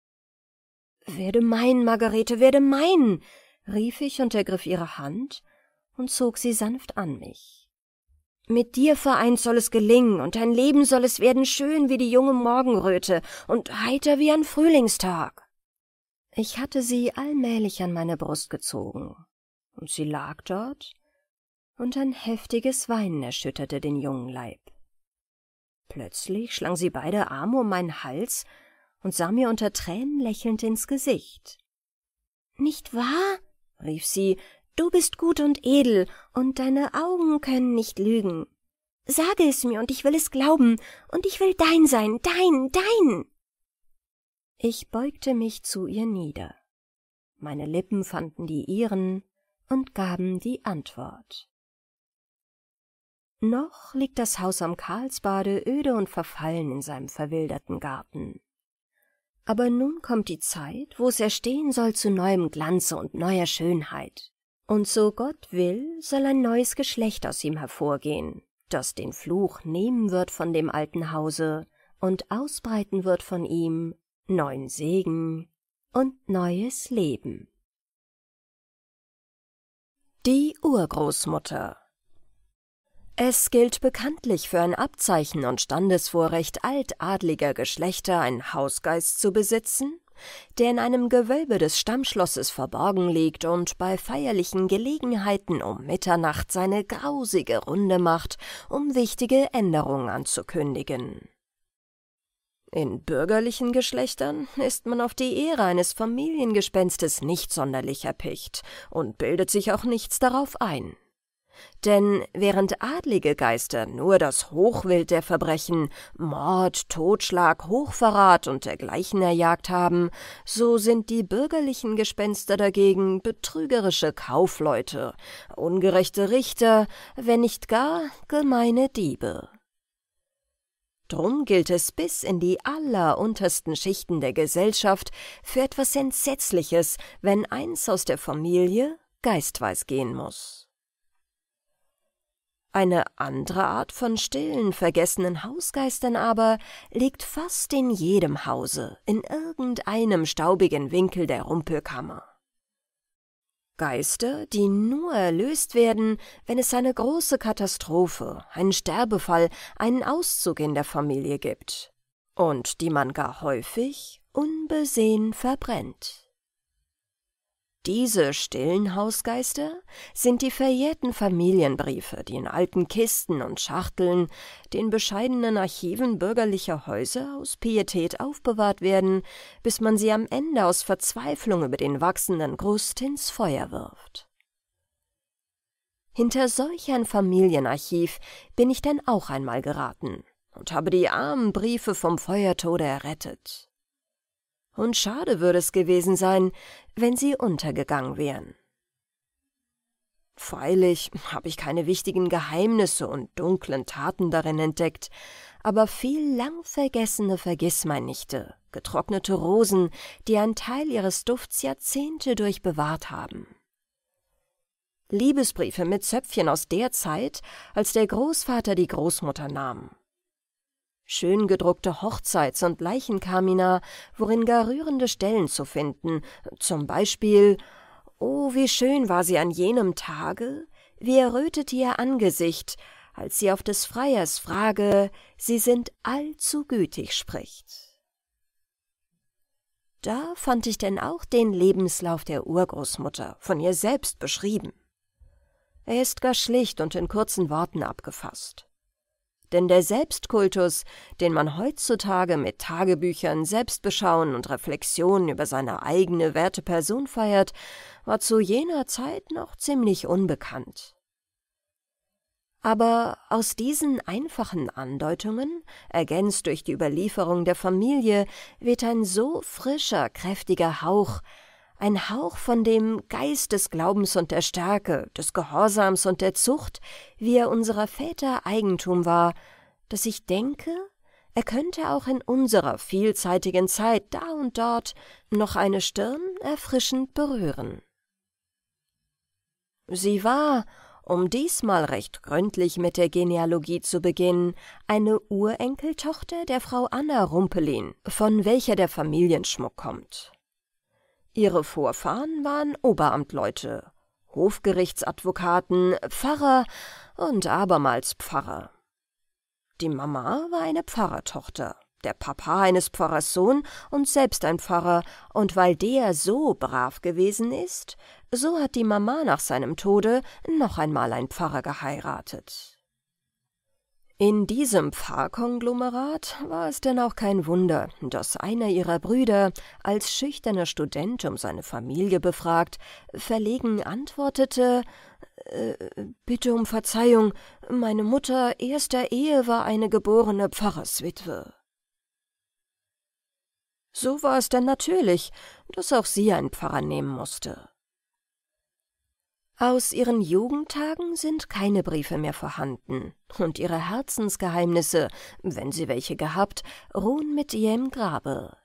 Werde mein, Margarete, werde mein, rief ich und ergriff ihre Hand und zog sie sanft an mich. Mit dir vereint soll es gelingen, und dein Leben soll es werden schön wie die junge Morgenröte und heiter wie ein Frühlingstag. Ich hatte sie allmählich an meine Brust gezogen, und sie lag dort, und ein heftiges Weinen erschütterte den jungen Leib. Plötzlich schlang sie beide Arme um meinen Hals und sah mir unter Tränen lächelnd ins Gesicht. Nicht wahr? rief sie, du bist gut und edel, und deine Augen können nicht lügen. Sage es mir, und ich will es glauben, und ich will dein sein, dein, dein. Ich beugte mich zu ihr nieder. Meine Lippen fanden die ihren und gaben die Antwort. Noch liegt das Haus am Karlsbade öde und verfallen in seinem verwilderten Garten. Aber nun kommt die Zeit, wo es erstehen soll zu neuem Glanze und neuer Schönheit. Und so Gott will, soll ein neues Geschlecht aus ihm hervorgehen, das den Fluch nehmen wird von dem alten Hause und ausbreiten wird von ihm neuen Segen und neues Leben. Die Urgroßmutter Es gilt bekanntlich für ein Abzeichen und Standesvorrecht altadliger Geschlechter, einen Hausgeist zu besitzen der in einem Gewölbe des Stammschlosses verborgen liegt und bei feierlichen Gelegenheiten um Mitternacht seine grausige Runde macht, um wichtige Änderungen anzukündigen. In bürgerlichen Geschlechtern ist man auf die Ehre eines Familiengespenstes nicht sonderlich erpicht und bildet sich auch nichts darauf ein. Denn während adlige Geister nur das Hochwild der Verbrechen, Mord, Totschlag, Hochverrat und dergleichen erjagt haben, so sind die bürgerlichen Gespenster dagegen betrügerische Kaufleute, ungerechte Richter, wenn nicht gar gemeine Diebe. Drum gilt es bis in die alleruntersten Schichten der Gesellschaft für etwas Entsetzliches, wenn eins aus der Familie geistweis gehen muss. Eine andere Art von stillen, vergessenen Hausgeistern aber liegt fast in jedem Hause, in irgendeinem staubigen Winkel der Rumpelkammer. Geister, die nur erlöst werden, wenn es eine große Katastrophe, einen Sterbefall, einen Auszug in der Familie gibt, und die man gar häufig unbesehen verbrennt. Diese stillen Hausgeister sind die verjährten Familienbriefe, die in alten Kisten und Schachteln, den bescheidenen Archiven bürgerlicher Häuser aus Pietät aufbewahrt werden, bis man sie am Ende aus Verzweiflung über den wachsenden Grust ins Feuer wirft. Hinter solch ein Familienarchiv bin ich denn auch einmal geraten und habe die armen Briefe vom Feuertode errettet und schade würde es gewesen sein, wenn sie untergegangen wären. Freilich habe ich keine wichtigen Geheimnisse und dunklen Taten darin entdeckt, aber viel lang vergessene Vergissmeinnichte, getrocknete Rosen, die einen Teil ihres Dufts Jahrzehnte durch bewahrt haben. Liebesbriefe mit Zöpfchen aus der Zeit, als der Großvater die Großmutter nahm, schön gedruckte Hochzeits- und Leichenkamina, worin gar rührende Stellen zu finden, zum Beispiel Oh, wie schön war sie an jenem Tage, wie errötete ihr Angesicht, als sie auf des Freiers Frage, sie sind allzu gütig spricht. Da fand ich denn auch den Lebenslauf der Urgroßmutter, von ihr selbst beschrieben. Er ist gar schlicht und in kurzen Worten abgefasst. Denn der Selbstkultus, den man heutzutage mit Tagebüchern, Selbstbeschauen und Reflexionen über seine eigene werte Person feiert, war zu jener Zeit noch ziemlich unbekannt. Aber aus diesen einfachen Andeutungen, ergänzt durch die Überlieferung der Familie, weht ein so frischer, kräftiger Hauch, ein Hauch von dem Geist des Glaubens und der Stärke, des Gehorsams und der Zucht, wie er unserer Väter Eigentum war, dass ich denke, er könnte auch in unserer vielzeitigen Zeit da und dort noch eine Stirn erfrischend berühren. Sie war, um diesmal recht gründlich mit der Genealogie zu beginnen, eine Urenkeltochter der Frau Anna Rumpelin, von welcher der Familienschmuck kommt. Ihre Vorfahren waren Oberamtleute, Hofgerichtsadvokaten, Pfarrer und abermals Pfarrer. Die Mama war eine Pfarrertochter, der Papa eines Pfarrers Sohn und selbst ein Pfarrer, und weil der so brav gewesen ist, so hat die Mama nach seinem Tode noch einmal ein Pfarrer geheiratet. In diesem Pfarrkonglomerat war es denn auch kein Wunder, dass einer ihrer Brüder, als schüchterner Student um seine Familie befragt, verlegen antwortete äh, Bitte um Verzeihung, meine Mutter erster Ehe war eine geborene Pfarrerswitwe. So war es denn natürlich, dass auch sie einen Pfarrer nehmen musste. Aus ihren Jugendtagen sind keine Briefe mehr vorhanden, und ihre Herzensgeheimnisse, wenn sie welche gehabt, ruhen mit ihr im Grabe.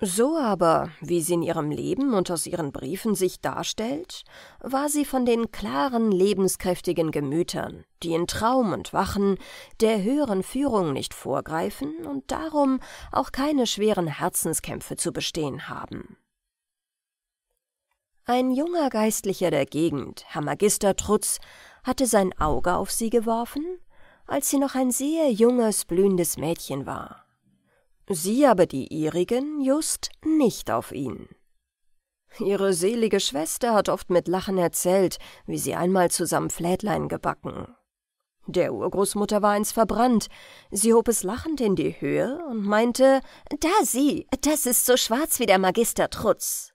So aber, wie sie in ihrem Leben und aus ihren Briefen sich darstellt, war sie von den klaren, lebenskräftigen Gemütern, die in Traum und Wachen der höheren Führung nicht vorgreifen und darum auch keine schweren Herzenskämpfe zu bestehen haben. Ein junger Geistlicher der Gegend, Herr Magister Trutz, hatte sein Auge auf sie geworfen, als sie noch ein sehr junges, blühendes Mädchen war. sie aber die ihrigen just nicht auf ihn. Ihre selige Schwester hat oft mit Lachen erzählt, wie sie einmal zusammen Flädlein gebacken. Der Urgroßmutter war eins verbrannt. Sie hob es lachend in die Höhe und meinte, da sieh, das ist so schwarz wie der Magister Trutz.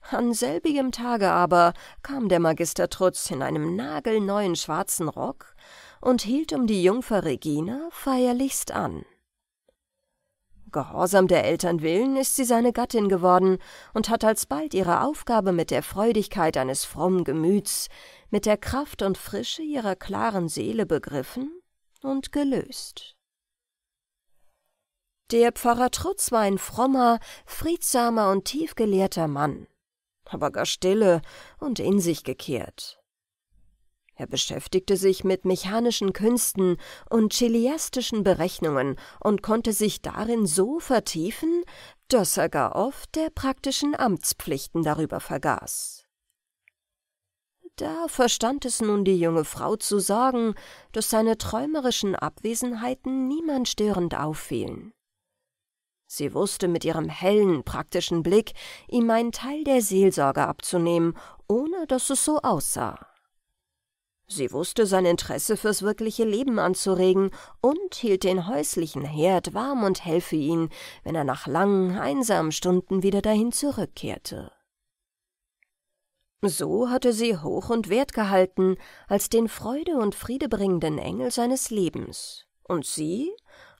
An selbigem Tage aber kam der Magister Trutz in einem nagelneuen schwarzen Rock und hielt um die Jungfer Regina feierlichst an. Gehorsam der Eltern willen ist sie seine Gattin geworden und hat alsbald ihre Aufgabe mit der Freudigkeit eines frommen Gemüts, mit der Kraft und Frische ihrer klaren Seele begriffen und gelöst. Der Pfarrer Trutz war ein frommer, friedsamer und tiefgelehrter Mann, aber gar stille und in sich gekehrt. Er beschäftigte sich mit mechanischen Künsten und chiliastischen Berechnungen und konnte sich darin so vertiefen, dass er gar oft der praktischen Amtspflichten darüber vergaß. Da verstand es nun die junge Frau zu sorgen, dass seine träumerischen Abwesenheiten niemand störend auffielen. Sie wusste mit ihrem hellen, praktischen Blick, ihm einen Teil der Seelsorge abzunehmen, ohne dass es so aussah. Sie wusste sein Interesse fürs wirkliche Leben anzuregen und hielt den häuslichen Herd warm und hell für ihn, wenn er nach langen, einsamen Stunden wieder dahin zurückkehrte. So hatte sie hoch und wert gehalten als den Freude und Friede bringenden Engel seines Lebens, und sie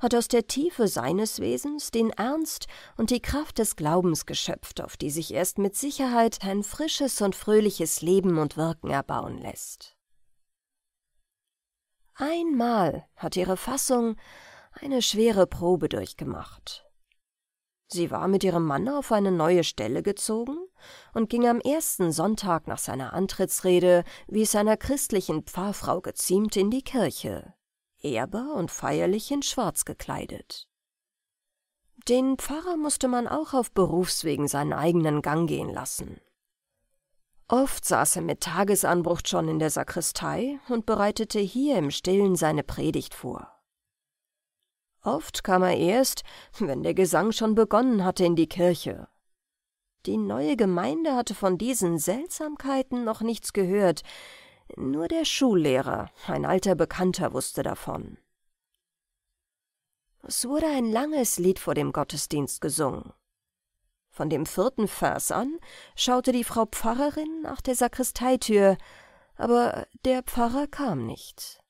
hat aus der Tiefe seines Wesens den Ernst und die Kraft des Glaubens geschöpft, auf die sich erst mit Sicherheit ein frisches und fröhliches Leben und Wirken erbauen lässt. Einmal hat ihre Fassung eine schwere Probe durchgemacht. Sie war mit ihrem Mann auf eine neue Stelle gezogen und ging am ersten Sonntag nach seiner Antrittsrede, wie es einer christlichen Pfarrfrau geziemt, in die Kirche, ehrbar und feierlich in Schwarz gekleidet. Den Pfarrer musste man auch auf Berufswegen seinen eigenen Gang gehen lassen. Oft saß er mit Tagesanbruch schon in der Sakristei und bereitete hier im Stillen seine Predigt vor. Oft kam er erst, wenn der Gesang schon begonnen hatte, in die Kirche. Die neue Gemeinde hatte von diesen Seltsamkeiten noch nichts gehört, nur der Schullehrer, ein alter Bekannter, wusste davon. Es wurde ein langes Lied vor dem Gottesdienst gesungen. Von dem vierten Vers an schaute die Frau Pfarrerin nach der Sakristeitür, aber der Pfarrer kam nicht.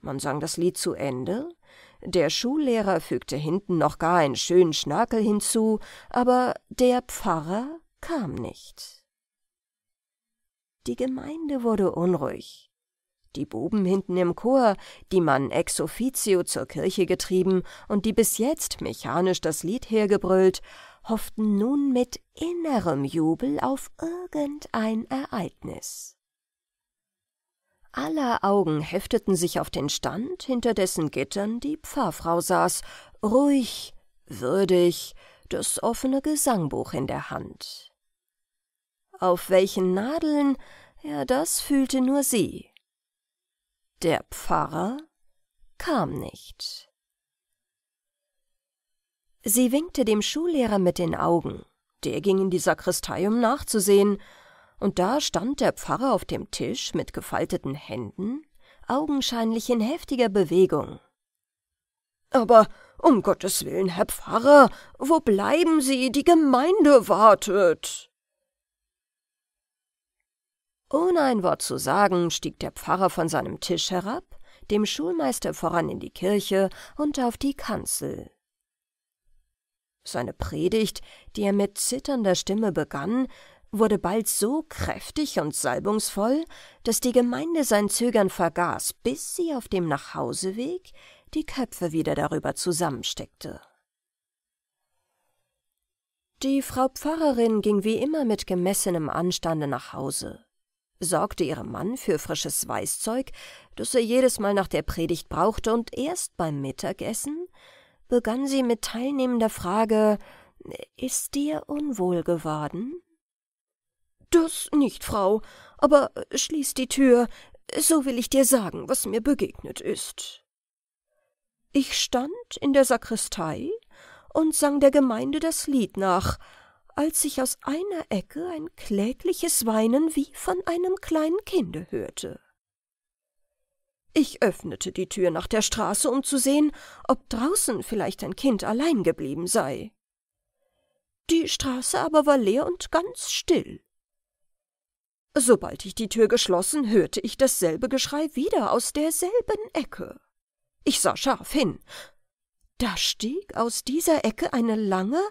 Man sang das Lied zu Ende, der Schullehrer fügte hinten noch gar einen schönen Schnakel hinzu, aber der Pfarrer kam nicht. Die Gemeinde wurde unruhig. Die Buben hinten im Chor, die man ex officio zur Kirche getrieben und die bis jetzt mechanisch das Lied hergebrüllt, hofften nun mit innerem Jubel auf irgendein Ereignis. Aller Augen hefteten sich auf den Stand, hinter dessen Gittern die Pfarrfrau saß, ruhig, würdig, das offene Gesangbuch in der Hand. Auf welchen Nadeln, ja, das fühlte nur sie. Der Pfarrer kam nicht. Sie winkte dem Schullehrer mit den Augen. Der ging in die Sakristei, um nachzusehen, und da stand der Pfarrer auf dem Tisch mit gefalteten Händen, augenscheinlich in heftiger Bewegung. Aber um Gottes willen, Herr Pfarrer, wo bleiben Sie? Die Gemeinde wartet. Ohne ein Wort zu sagen, stieg der Pfarrer von seinem Tisch herab, dem Schulmeister voran in die Kirche und auf die Kanzel. Seine Predigt, die er mit zitternder Stimme begann, wurde bald so kräftig und salbungsvoll, dass die Gemeinde sein Zögern vergaß, bis sie auf dem Nachhauseweg die Köpfe wieder darüber zusammensteckte. Die Frau Pfarrerin ging wie immer mit gemessenem Anstande nach Hause, sorgte ihrem Mann für frisches Weißzeug, das er jedes Mal nach der Predigt brauchte, und erst beim Mittagessen begann sie mit teilnehmender Frage Ist dir unwohl geworden? Das nicht, Frau, aber schließ die Tür, so will ich dir sagen, was mir begegnet ist. Ich stand in der Sakristei und sang der Gemeinde das Lied nach, als ich aus einer Ecke ein klägliches Weinen wie von einem kleinen Kinde hörte. Ich öffnete die Tür nach der Straße, um zu sehen, ob draußen vielleicht ein Kind allein geblieben sei. Die Straße aber war leer und ganz still. Sobald ich die Tür geschlossen, hörte ich dasselbe Geschrei wieder aus derselben Ecke. Ich sah scharf hin. Da stieg aus dieser Ecke eine lange,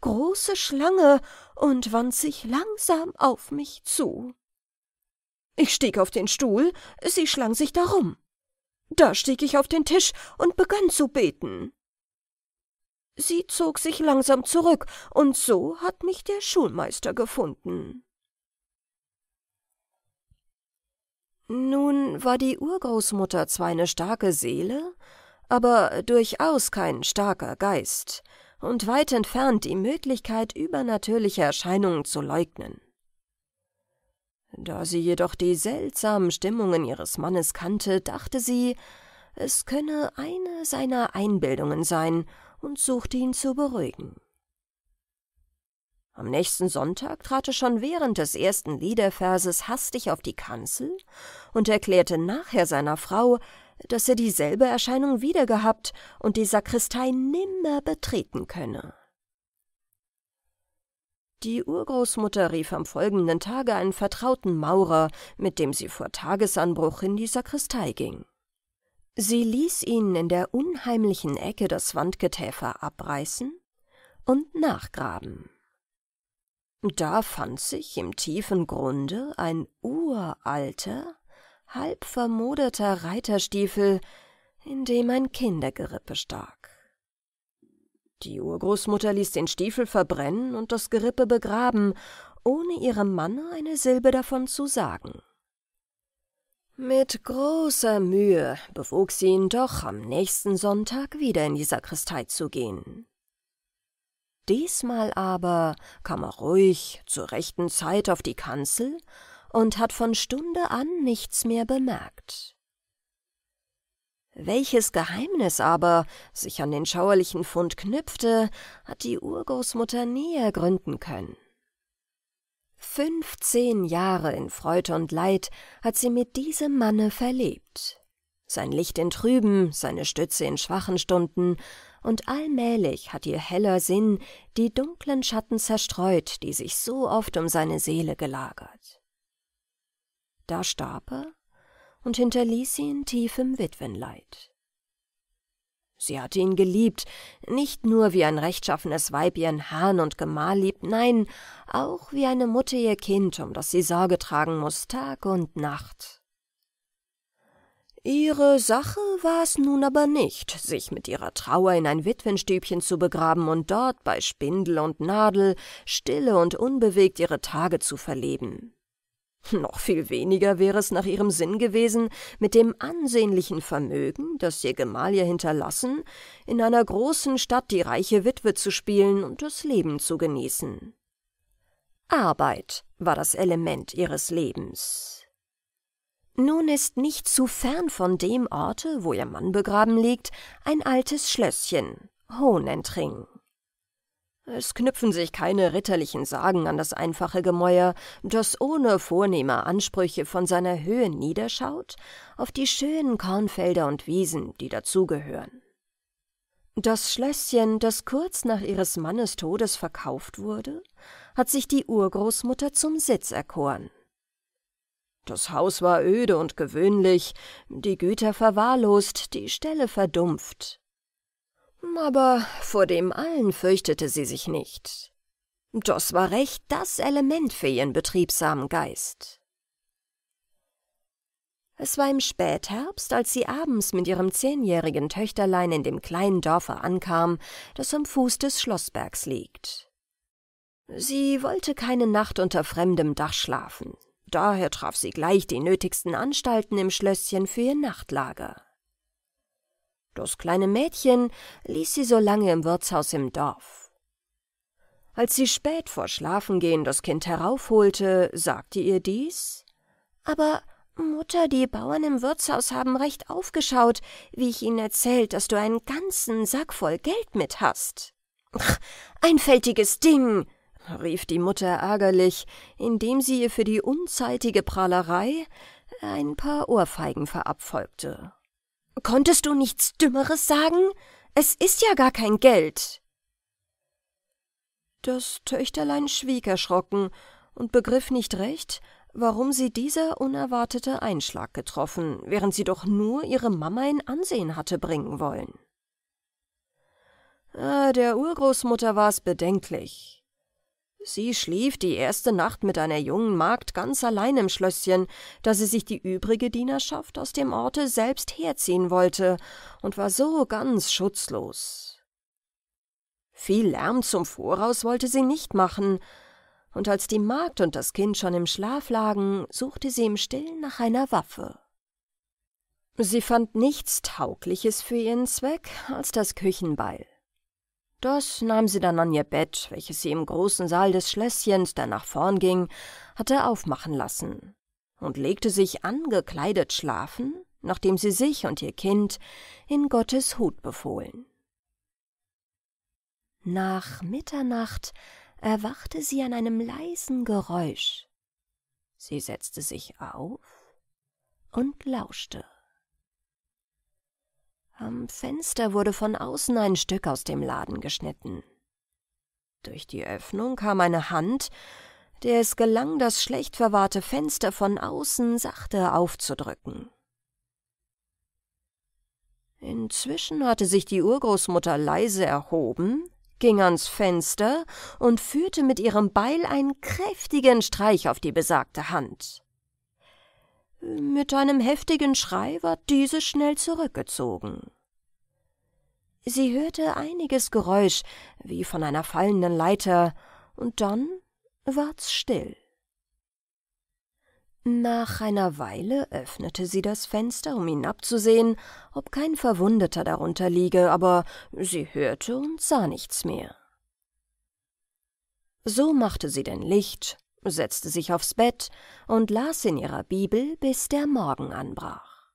große Schlange und wand sich langsam auf mich zu. Ich stieg auf den Stuhl, sie schlang sich darum. Da stieg ich auf den Tisch und begann zu beten. Sie zog sich langsam zurück, und so hat mich der Schulmeister gefunden. Nun war die Urgroßmutter zwar eine starke Seele, aber durchaus kein starker Geist und weit entfernt die Möglichkeit übernatürlicher Erscheinungen zu leugnen. Da sie jedoch die seltsamen Stimmungen ihres Mannes kannte, dachte sie, es könne eine seiner Einbildungen sein und suchte ihn zu beruhigen. Am nächsten Sonntag trat er schon während des ersten Liederverses hastig auf die Kanzel und erklärte nachher seiner Frau, dass er dieselbe Erscheinung wiedergehabt und die Sakristei nimmer betreten könne. Die Urgroßmutter rief am folgenden Tage einen vertrauten Maurer, mit dem sie vor Tagesanbruch in die Sakristei ging. Sie ließ ihn in der unheimlichen Ecke das Wandgetäfer abreißen und nachgraben. Da fand sich im tiefen Grunde ein uralter, halb vermoderter Reiterstiefel, in dem ein Kindergerippe stak. Die Urgroßmutter ließ den Stiefel verbrennen und das Gerippe begraben, ohne ihrem Manne eine Silbe davon zu sagen. Mit großer Mühe bewog sie ihn doch, am nächsten Sonntag wieder in die Sakristei zu gehen. Diesmal aber kam er ruhig zur rechten Zeit auf die Kanzel und hat von Stunde an nichts mehr bemerkt. Welches Geheimnis aber sich an den schauerlichen Fund knüpfte, hat die Urgroßmutter nie ergründen können. Fünfzehn Jahre in Freude und Leid hat sie mit diesem Manne verlebt. Sein Licht in trüben, seine Stütze in schwachen Stunden, und allmählich hat ihr heller Sinn die dunklen Schatten zerstreut, die sich so oft um seine Seele gelagert. Da starb er und hinterließ sie in tiefem Witwenleid. Sie hatte ihn geliebt, nicht nur wie ein rechtschaffenes Weib ihren Herrn und Gemahl liebt, nein, auch wie eine Mutter ihr Kind, um das sie Sorge tragen muss, Tag und Nacht. Ihre Sache war es nun aber nicht, sich mit ihrer Trauer in ein Witwenstübchen zu begraben und dort bei Spindel und Nadel stille und unbewegt ihre Tage zu verleben. Noch viel weniger wäre es nach ihrem Sinn gewesen, mit dem ansehnlichen Vermögen, das ihr Gemahl ihr hinterlassen, in einer großen Stadt die reiche Witwe zu spielen und das Leben zu genießen. Arbeit war das Element ihres Lebens. Nun ist nicht zu fern von dem Orte, wo ihr Mann begraben liegt, ein altes Schlösschen, Hohnentring. Es knüpfen sich keine ritterlichen Sagen an das einfache Gemäuer, das ohne vornehme Ansprüche von seiner Höhe niederschaut auf die schönen Kornfelder und Wiesen, die dazugehören. Das Schlösschen, das kurz nach ihres Mannes Todes verkauft wurde, hat sich die Urgroßmutter zum Sitz erkoren. Das Haus war öde und gewöhnlich, die Güter verwahrlost, die Ställe verdumpft. Aber vor dem allen fürchtete sie sich nicht. Das war recht das Element für ihren betriebsamen Geist. Es war im Spätherbst, als sie abends mit ihrem zehnjährigen Töchterlein in dem kleinen Dorfe ankam, das am Fuß des Schlossbergs liegt. Sie wollte keine Nacht unter fremdem Dach schlafen, daher traf sie gleich die nötigsten Anstalten im Schlösschen für ihr Nachtlager. Das kleine Mädchen ließ sie so lange im Wirtshaus im Dorf. Als sie spät vor Schlafengehen das Kind heraufholte, sagte ihr dies Aber Mutter, die Bauern im Wirtshaus haben recht aufgeschaut, wie ich ihnen erzählt, dass du einen ganzen Sack voll Geld mit hast. Ach, einfältiges Ding, rief die Mutter ärgerlich, indem sie ihr für die unzeitige Prahlerei ein paar Ohrfeigen verabfolgte. Konntest du nichts Dümmeres sagen? Es ist ja gar kein Geld. Das Töchterlein schwieg erschrocken und begriff nicht recht, warum sie dieser unerwartete Einschlag getroffen, während sie doch nur ihre Mama in Ansehen hatte bringen wollen. Ah, der Urgroßmutter war es bedenklich. Sie schlief die erste Nacht mit einer jungen Magd ganz allein im Schlösschen, da sie sich die übrige Dienerschaft aus dem Orte selbst herziehen wollte, und war so ganz schutzlos. Viel Lärm zum Voraus wollte sie nicht machen, und als die Magd und das Kind schon im Schlaf lagen, suchte sie im Stillen nach einer Waffe. Sie fand nichts Taugliches für ihren Zweck als das Küchenbeil. Das nahm sie dann an ihr Bett, welches sie im großen Saal des Schlösschens, der nach vorn ging, hatte aufmachen lassen, und legte sich angekleidet schlafen, nachdem sie sich und ihr Kind in Gottes Hut befohlen. Nach Mitternacht erwachte sie an einem leisen Geräusch. Sie setzte sich auf und lauschte. Am Fenster wurde von außen ein Stück aus dem Laden geschnitten. Durch die Öffnung kam eine Hand, der es gelang, das schlecht verwahrte Fenster von außen sachte aufzudrücken. Inzwischen hatte sich die Urgroßmutter leise erhoben, ging ans Fenster und führte mit ihrem Beil einen kräftigen Streich auf die besagte Hand. Mit einem heftigen Schrei war diese schnell zurückgezogen. Sie hörte einiges Geräusch, wie von einer fallenden Leiter, und dann ward's still. Nach einer Weile öffnete sie das Fenster, um hinabzusehen, ob kein Verwundeter darunter liege, aber sie hörte und sah nichts mehr. So machte sie denn Licht, setzte sich aufs Bett und las in ihrer Bibel, bis der Morgen anbrach.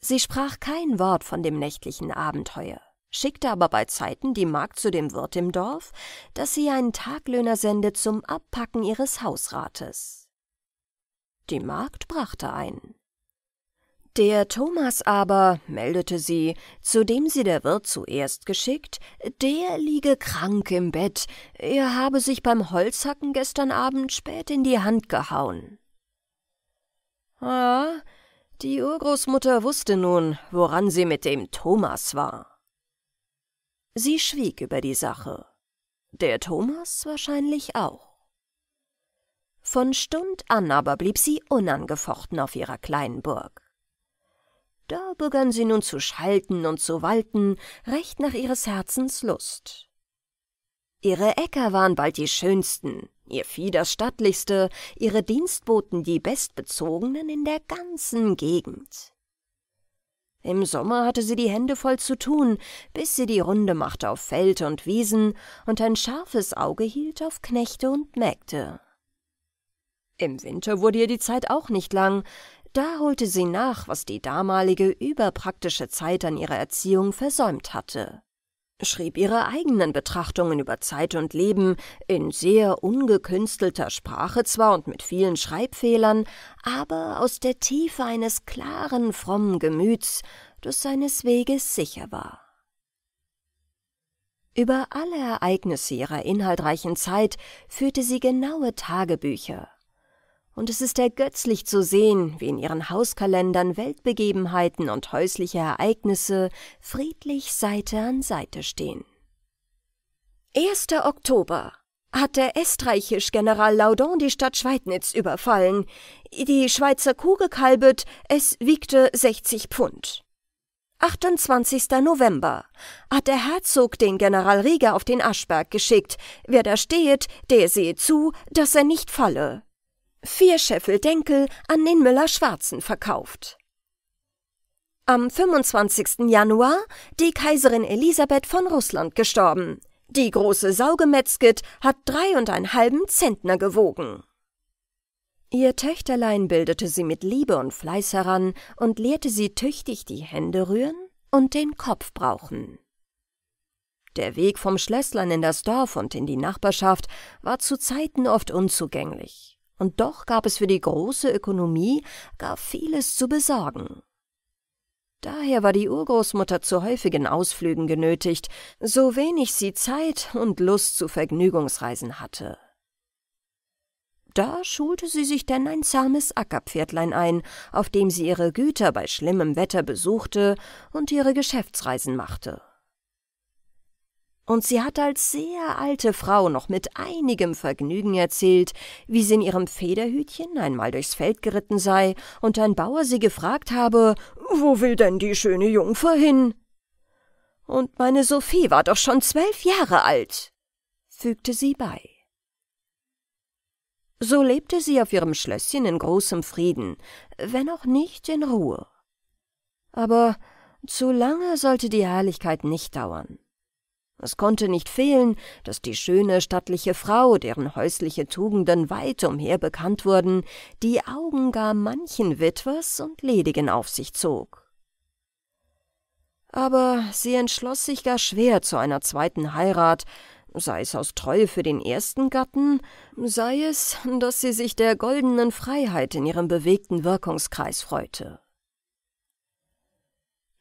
Sie sprach kein Wort von dem nächtlichen Abenteuer schickte aber bei Zeiten die Magd zu dem Wirt im Dorf, dass sie einen Taglöhner sende zum Abpacken ihres Hausrates. Die Magd brachte einen. Der Thomas aber, meldete sie, zu dem sie der Wirt zuerst geschickt, der liege krank im Bett, er habe sich beim Holzhacken gestern Abend spät in die Hand gehauen. Ah, die Urgroßmutter wusste nun, woran sie mit dem Thomas war. Sie schwieg über die Sache. Der Thomas wahrscheinlich auch. Von Stund an aber blieb sie unangefochten auf ihrer kleinen Burg. Da begann sie nun zu schalten und zu walten, recht nach ihres Herzens Lust. Ihre Äcker waren bald die schönsten, ihr Vieh das stattlichste, ihre Dienstboten die bestbezogenen in der ganzen Gegend. Im Sommer hatte sie die Hände voll zu tun, bis sie die Runde machte auf Feld und Wiesen und ein scharfes Auge hielt auf Knechte und Mägde. Im Winter wurde ihr die Zeit auch nicht lang, da holte sie nach, was die damalige überpraktische Zeit an ihrer Erziehung versäumt hatte schrieb ihre eigenen Betrachtungen über Zeit und Leben in sehr ungekünstelter Sprache zwar und mit vielen Schreibfehlern, aber aus der Tiefe eines klaren, frommen Gemüts, das seines Weges sicher war. Über alle Ereignisse ihrer inhaltreichen Zeit führte sie genaue Tagebücher, und es ist ergötzlich zu sehen, wie in ihren Hauskalendern Weltbegebenheiten und häusliche Ereignisse friedlich Seite an Seite stehen. 1. Oktober hat der Estreichisch General Laudon die Stadt Schweidnitz überfallen. Die Schweizer Kuh gekalbet, es wiegte 60 Pfund. 28. November hat der Herzog den General Rieger auf den Aschberg geschickt. Wer da steht, der sehe zu, dass er nicht falle vier Scheffel Denkel an den Müller-Schwarzen verkauft. Am 25. Januar die Kaiserin Elisabeth von Russland gestorben. Die große Sau gemetzget hat drei und einen halben Zentner gewogen. Ihr Töchterlein bildete sie mit Liebe und Fleiß heran und lehrte sie tüchtig die Hände rühren und den Kopf brauchen. Der Weg vom Schlösslein in das Dorf und in die Nachbarschaft war zu Zeiten oft unzugänglich, und doch gab es für die große Ökonomie gar vieles zu besorgen. Daher war die Urgroßmutter zu häufigen Ausflügen genötigt, so wenig sie Zeit und Lust zu Vergnügungsreisen hatte. Da schulte sie sich denn ein zahmes Ackerpferdlein ein, auf dem sie ihre Güter bei schlimmem Wetter besuchte und ihre Geschäftsreisen machte. Und sie hat als sehr alte Frau noch mit einigem Vergnügen erzählt, wie sie in ihrem Federhütchen einmal durchs Feld geritten sei und ein Bauer sie gefragt habe, wo will denn die schöne Jungfer hin? Und meine Sophie war doch schon zwölf Jahre alt, fügte sie bei. So lebte sie auf ihrem Schlösschen in großem Frieden, wenn auch nicht in Ruhe. Aber zu lange sollte die Herrlichkeit nicht dauern. Es konnte nicht fehlen, dass die schöne, stattliche Frau, deren häusliche Tugenden weit umher bekannt wurden, die Augen gar manchen Witwers und Ledigen auf sich zog. Aber sie entschloss sich gar schwer zu einer zweiten Heirat, sei es aus Treue für den ersten Gatten, sei es, dass sie sich der goldenen Freiheit in ihrem bewegten Wirkungskreis freute.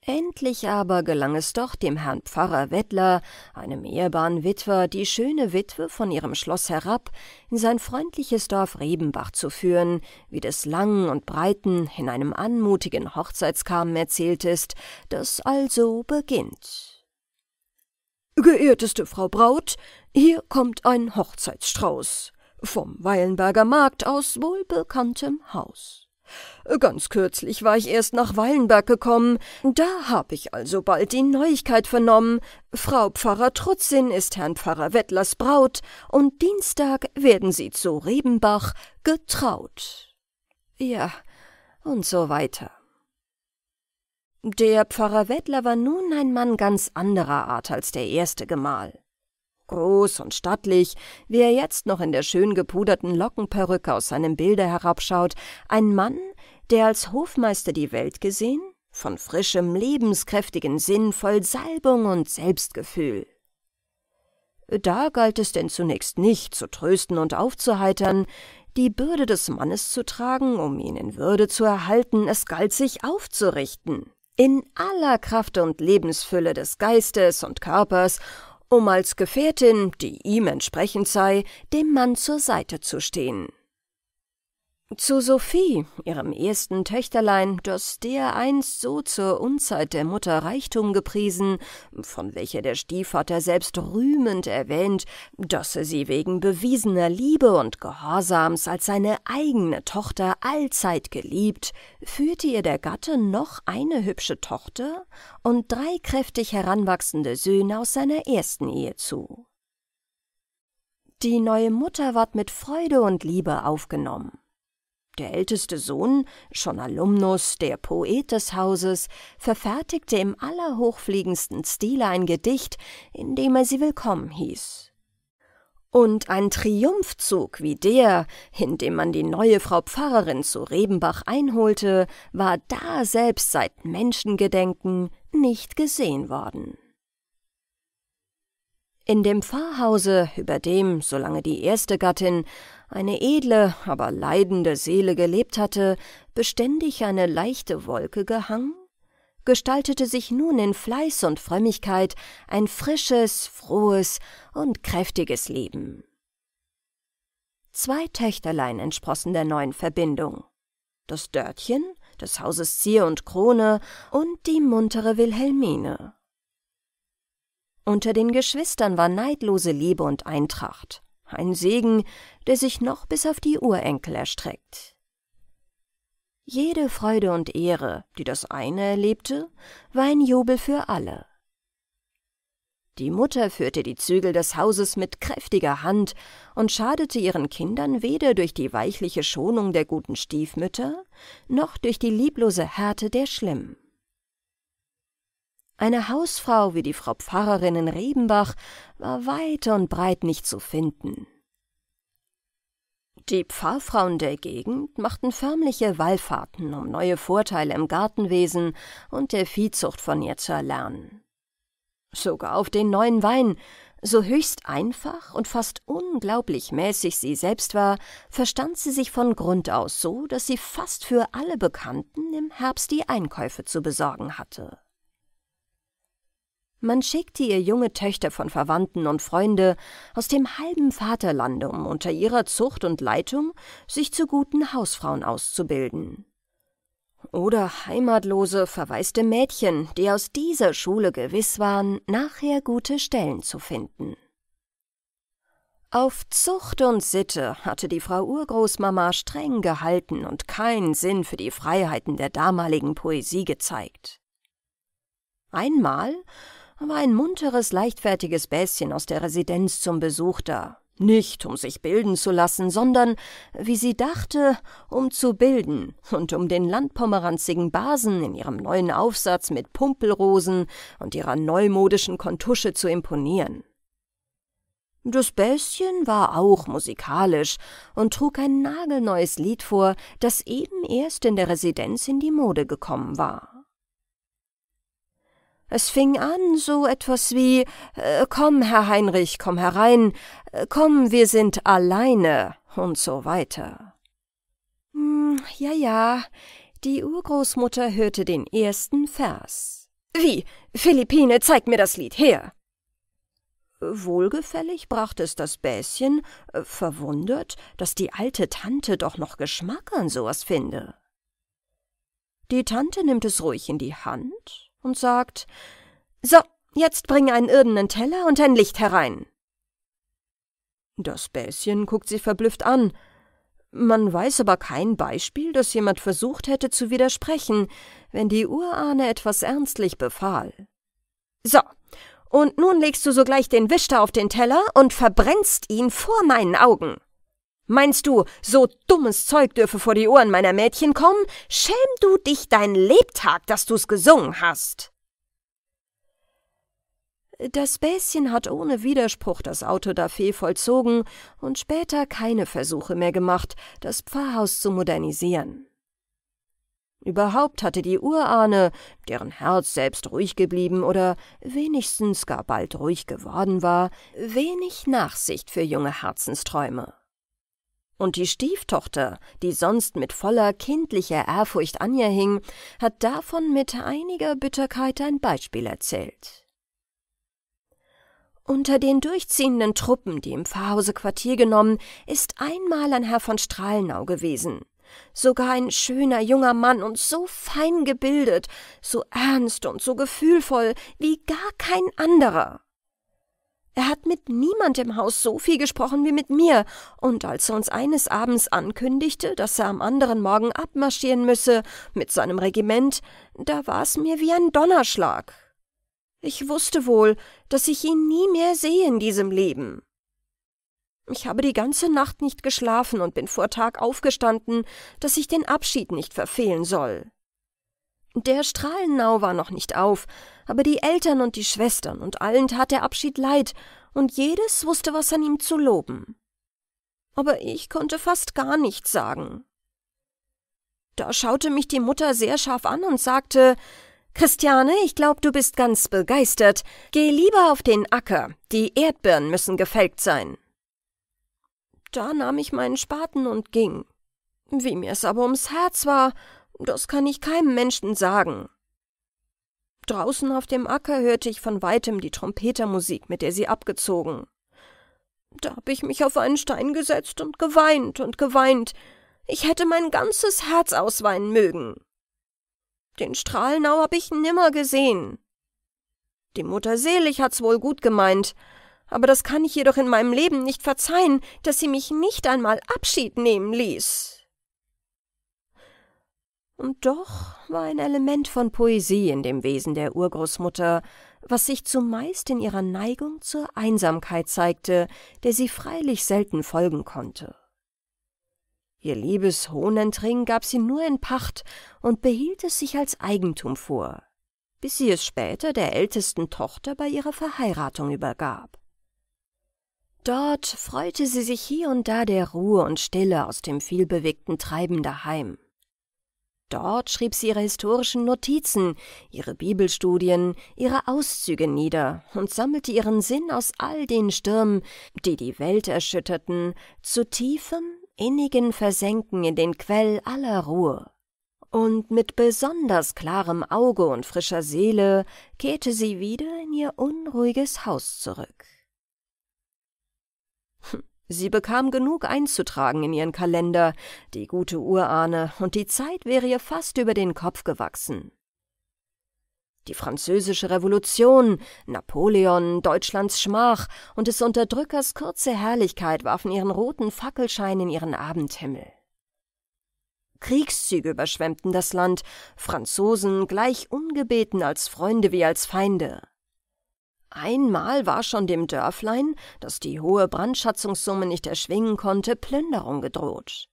Endlich aber gelang es doch dem Herrn Pfarrer Wettler, einem ehrbaren Witwer, die schöne Witwe von ihrem Schloss herab in sein freundliches Dorf Rebenbach zu führen, wie des Langen und Breiten in einem anmutigen Hochzeitskamen erzählt ist, das also beginnt. Geehrteste Frau Braut, hier kommt ein Hochzeitsstrauß vom Weilenberger Markt aus wohlbekanntem Haus. Ganz kürzlich war ich erst nach Weilenberg gekommen, da hab ich also bald die Neuigkeit vernommen, Frau Pfarrer Trutzin ist Herrn Pfarrer Wettlers Braut, und Dienstag werden sie zu Rebenbach getraut. Ja, und so weiter. Der Pfarrer Wettler war nun ein Mann ganz anderer Art als der erste Gemahl. Groß und stattlich, wie er jetzt noch in der schön gepuderten Lockenperücke aus seinem Bilde herabschaut, ein Mann, der als Hofmeister die Welt gesehen, von frischem, lebenskräftigen Sinn, voll Salbung und Selbstgefühl. Da galt es denn zunächst nicht, zu trösten und aufzuheitern, die Bürde des Mannes zu tragen, um ihn in Würde zu erhalten, es galt sich aufzurichten in aller Kraft und Lebensfülle des Geistes und Körpers, um als Gefährtin, die ihm entsprechend sei, dem Mann zur Seite zu stehen. Zu Sophie, ihrem ersten Töchterlein, das dereinst so zur Unzeit der Mutter Reichtum gepriesen, von welcher der Stiefvater selbst rühmend erwähnt, dass er sie wegen bewiesener Liebe und Gehorsams als seine eigene Tochter allzeit geliebt, führte ihr der Gatte noch eine hübsche Tochter und drei kräftig heranwachsende Söhne aus seiner ersten Ehe zu. Die neue Mutter ward mit Freude und Liebe aufgenommen. Der älteste Sohn, schon Alumnus, der Poet des Hauses, verfertigte im allerhochfliegendsten Stile ein Gedicht, in dem er sie willkommen hieß. Und ein Triumphzug wie der, in dem man die neue Frau Pfarrerin zu Rebenbach einholte, war da selbst seit Menschengedenken nicht gesehen worden. In dem Pfarrhause, über dem, solange die erste Gattin, eine edle, aber leidende Seele gelebt hatte, beständig eine leichte Wolke gehangen, gestaltete sich nun in Fleiß und Frömmigkeit ein frisches, frohes und kräftiges Leben. Zwei Töchterlein entsprossen der neuen Verbindung. Das Dörtchen, des Hauses Zier und Krone und die muntere Wilhelmine. Unter den Geschwistern war neidlose Liebe und Eintracht, ein Segen, der sich noch bis auf die Urenkel erstreckt. Jede Freude und Ehre, die das eine erlebte, war ein Jubel für alle. Die Mutter führte die Zügel des Hauses mit kräftiger Hand und schadete ihren Kindern weder durch die weichliche Schonung der guten Stiefmütter noch durch die lieblose Härte der Schlimmen. Eine Hausfrau wie die Frau Pfarrerin in Rebenbach war weit und breit nicht zu finden. Die Pfarrfrauen der Gegend machten förmliche Wallfahrten, um neue Vorteile im Gartenwesen und der Viehzucht von ihr zu erlernen. Sogar auf den neuen Wein, so höchst einfach und fast unglaublich mäßig sie selbst war, verstand sie sich von Grund aus so, dass sie fast für alle Bekannten im Herbst die Einkäufe zu besorgen hatte. Man schickte ihr junge Töchter von Verwandten und Freunde aus dem halben Vaterlande, um unter ihrer Zucht und Leitung sich zu guten Hausfrauen auszubilden. Oder heimatlose, verwaiste Mädchen, die aus dieser Schule gewiss waren, nachher gute Stellen zu finden. Auf Zucht und Sitte hatte die Frau Urgroßmama streng gehalten und keinen Sinn für die Freiheiten der damaligen Poesie gezeigt. Einmal war ein munteres, leichtfertiges Bäschen aus der Residenz zum Besuch da. Nicht, um sich bilden zu lassen, sondern, wie sie dachte, um zu bilden und um den landpomeranzigen Basen in ihrem neuen Aufsatz mit Pumpelrosen und ihrer neumodischen Kontusche zu imponieren. Das Bäschen war auch musikalisch und trug ein nagelneues Lied vor, das eben erst in der Residenz in die Mode gekommen war. Es fing an so etwas wie äh, Komm, Herr Heinrich, komm herein, äh, komm, wir sind alleine und so weiter. Hm, ja, ja, die Urgroßmutter hörte den ersten Vers. Wie, Philippine, zeig mir das Lied her. Wohlgefällig brachte es das Bäschen, äh, verwundert, dass die alte Tante doch noch Geschmack an sowas finde. Die Tante nimmt es ruhig in die Hand und sagt So, jetzt bring einen irdenen Teller und ein Licht herein. Das Bäschen guckt sie verblüfft an. Man weiß aber kein Beispiel, dass jemand versucht hätte zu widersprechen, wenn die Urahne etwas ernstlich befahl. So, und nun legst du sogleich den Wischter auf den Teller und verbrennst ihn vor meinen Augen. Meinst du, so dummes Zeug dürfe vor die Ohren meiner Mädchen kommen? Schäm du dich dein Lebtag, dass du's gesungen hast. Das Bäschen hat ohne Widerspruch das Autodafé vollzogen und später keine Versuche mehr gemacht, das Pfarrhaus zu modernisieren. Überhaupt hatte die Urahne, deren Herz selbst ruhig geblieben oder wenigstens gar bald ruhig geworden war, wenig Nachsicht für junge Herzensträume. Und die Stieftochter, die sonst mit voller kindlicher Ehrfurcht an ihr hing, hat davon mit einiger Bitterkeit ein Beispiel erzählt. Unter den durchziehenden Truppen, die im Pfarrhause Quartier genommen, ist einmal ein Herr von Strahlenau gewesen. Sogar ein schöner junger Mann und so fein gebildet, so ernst und so gefühlvoll wie gar kein anderer. Er hat mit niemand im Haus so viel gesprochen wie mit mir, und als er uns eines Abends ankündigte, dass er am anderen Morgen abmarschieren müsse mit seinem Regiment, da war es mir wie ein Donnerschlag. Ich wusste wohl, dass ich ihn nie mehr sehe in diesem Leben. Ich habe die ganze Nacht nicht geschlafen und bin vor Tag aufgestanden, dass ich den Abschied nicht verfehlen soll. Der Strahlenau war noch nicht auf, aber die Eltern und die Schwestern und allen tat der Abschied leid, und jedes wusste was an ihm zu loben. Aber ich konnte fast gar nichts sagen. Da schaute mich die Mutter sehr scharf an und sagte Christiane, ich glaub, du bist ganz begeistert. Geh lieber auf den Acker, die Erdbeeren müssen gefällt sein. Da nahm ich meinen Spaten und ging. Wie mir's aber ums Herz war, das kann ich keinem Menschen sagen. Draußen auf dem Acker hörte ich von weitem die Trompetermusik, mit der sie abgezogen. Da hab ich mich auf einen Stein gesetzt und geweint und geweint. Ich hätte mein ganzes Herz ausweinen mögen. Den Strahlenau hab ich nimmer gesehen. Die Mutter selig hat's wohl gut gemeint, aber das kann ich jedoch in meinem Leben nicht verzeihen, dass sie mich nicht einmal Abschied nehmen ließ. Und doch war ein Element von Poesie in dem Wesen der Urgroßmutter, was sich zumeist in ihrer Neigung zur Einsamkeit zeigte, der sie freilich selten folgen konnte. Ihr liebes Hohnentring gab sie nur in Pacht und behielt es sich als Eigentum vor, bis sie es später der ältesten Tochter bei ihrer Verheiratung übergab. Dort freute sie sich hier und da der Ruhe und Stille aus dem vielbewegten Treiben daheim. Dort schrieb sie ihre historischen Notizen, ihre Bibelstudien, ihre Auszüge nieder und sammelte ihren Sinn aus all den Stürmen, die die Welt erschütterten, zu tiefem, innigen Versenken in den Quell aller Ruhe. Und mit besonders klarem Auge und frischer Seele kehrte sie wieder in ihr unruhiges Haus zurück. Sie bekam genug einzutragen in ihren Kalender, die gute Urahne, und die Zeit wäre ihr fast über den Kopf gewachsen. Die französische Revolution, Napoleon, Deutschlands Schmach und des Unterdrückers kurze Herrlichkeit warfen ihren roten Fackelschein in ihren Abendhimmel. Kriegszüge überschwemmten das Land, Franzosen gleich ungebeten als Freunde wie als Feinde. Einmal war schon dem Dörflein, das die hohe Brandschatzungssumme nicht erschwingen konnte, Plünderung gedroht.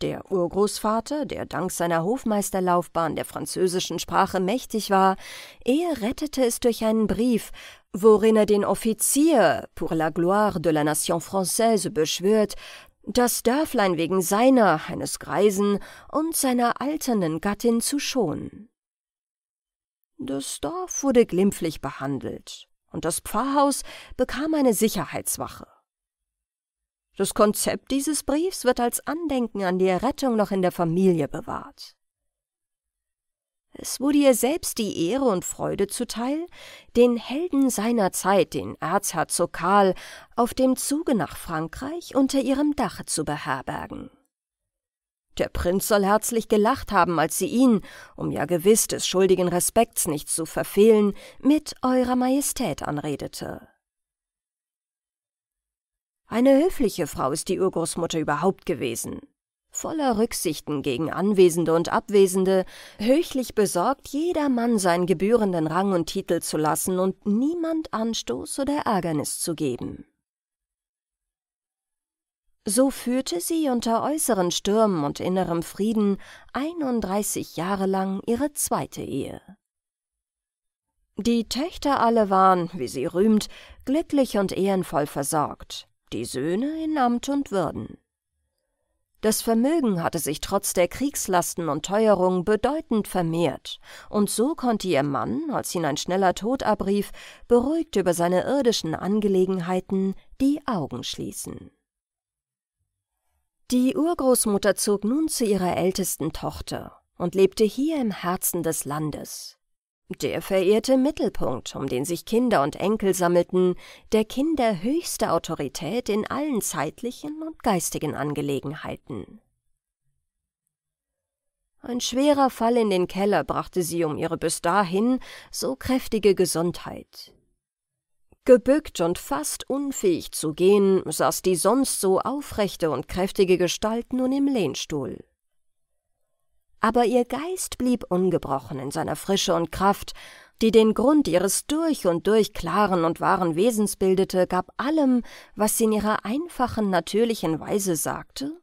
Der Urgroßvater, der dank seiner Hofmeisterlaufbahn der französischen Sprache mächtig war, er rettete es durch einen Brief, worin er den Offizier pour la gloire de la nation française beschwört, das Dörflein wegen seiner, eines Greisen und seiner alternden Gattin zu schonen. Das Dorf wurde glimpflich behandelt, und das Pfarrhaus bekam eine Sicherheitswache. Das Konzept dieses Briefs wird als Andenken an die Errettung noch in der Familie bewahrt. Es wurde ihr selbst die Ehre und Freude zuteil, den Helden seiner Zeit, den Erzherzog Karl, auf dem Zuge nach Frankreich unter ihrem Dache zu beherbergen. Der Prinz soll herzlich gelacht haben, als sie ihn, um ja gewiss des schuldigen Respekts nicht zu verfehlen, mit Eurer Majestät anredete. Eine höfliche Frau ist die Urgroßmutter überhaupt gewesen. Voller Rücksichten gegen Anwesende und Abwesende, höchlich besorgt, jedermann seinen gebührenden Rang und Titel zu lassen und niemand Anstoß oder Ärgernis zu geben. So führte sie unter äußeren Stürmen und innerem Frieden 31 Jahre lang ihre zweite Ehe. Die Töchter alle waren, wie sie rühmt, glücklich und ehrenvoll versorgt, die Söhne in Amt und Würden. Das Vermögen hatte sich trotz der Kriegslasten und Teuerung bedeutend vermehrt, und so konnte ihr Mann, als ihn ein schneller Tod abrief, beruhigt über seine irdischen Angelegenheiten die Augen schließen. Die Urgroßmutter zog nun zu ihrer ältesten Tochter und lebte hier im Herzen des Landes. Der verehrte Mittelpunkt, um den sich Kinder und Enkel sammelten, der Kinder höchste Autorität in allen zeitlichen und geistigen Angelegenheiten. Ein schwerer Fall in den Keller brachte sie um ihre bis dahin so kräftige Gesundheit. Gebückt und fast unfähig zu gehen, saß die sonst so aufrechte und kräftige Gestalt nun im Lehnstuhl. Aber ihr Geist blieb ungebrochen in seiner Frische und Kraft, die den Grund ihres durch und durch klaren und wahren Wesens bildete, gab allem, was sie in ihrer einfachen, natürlichen Weise sagte,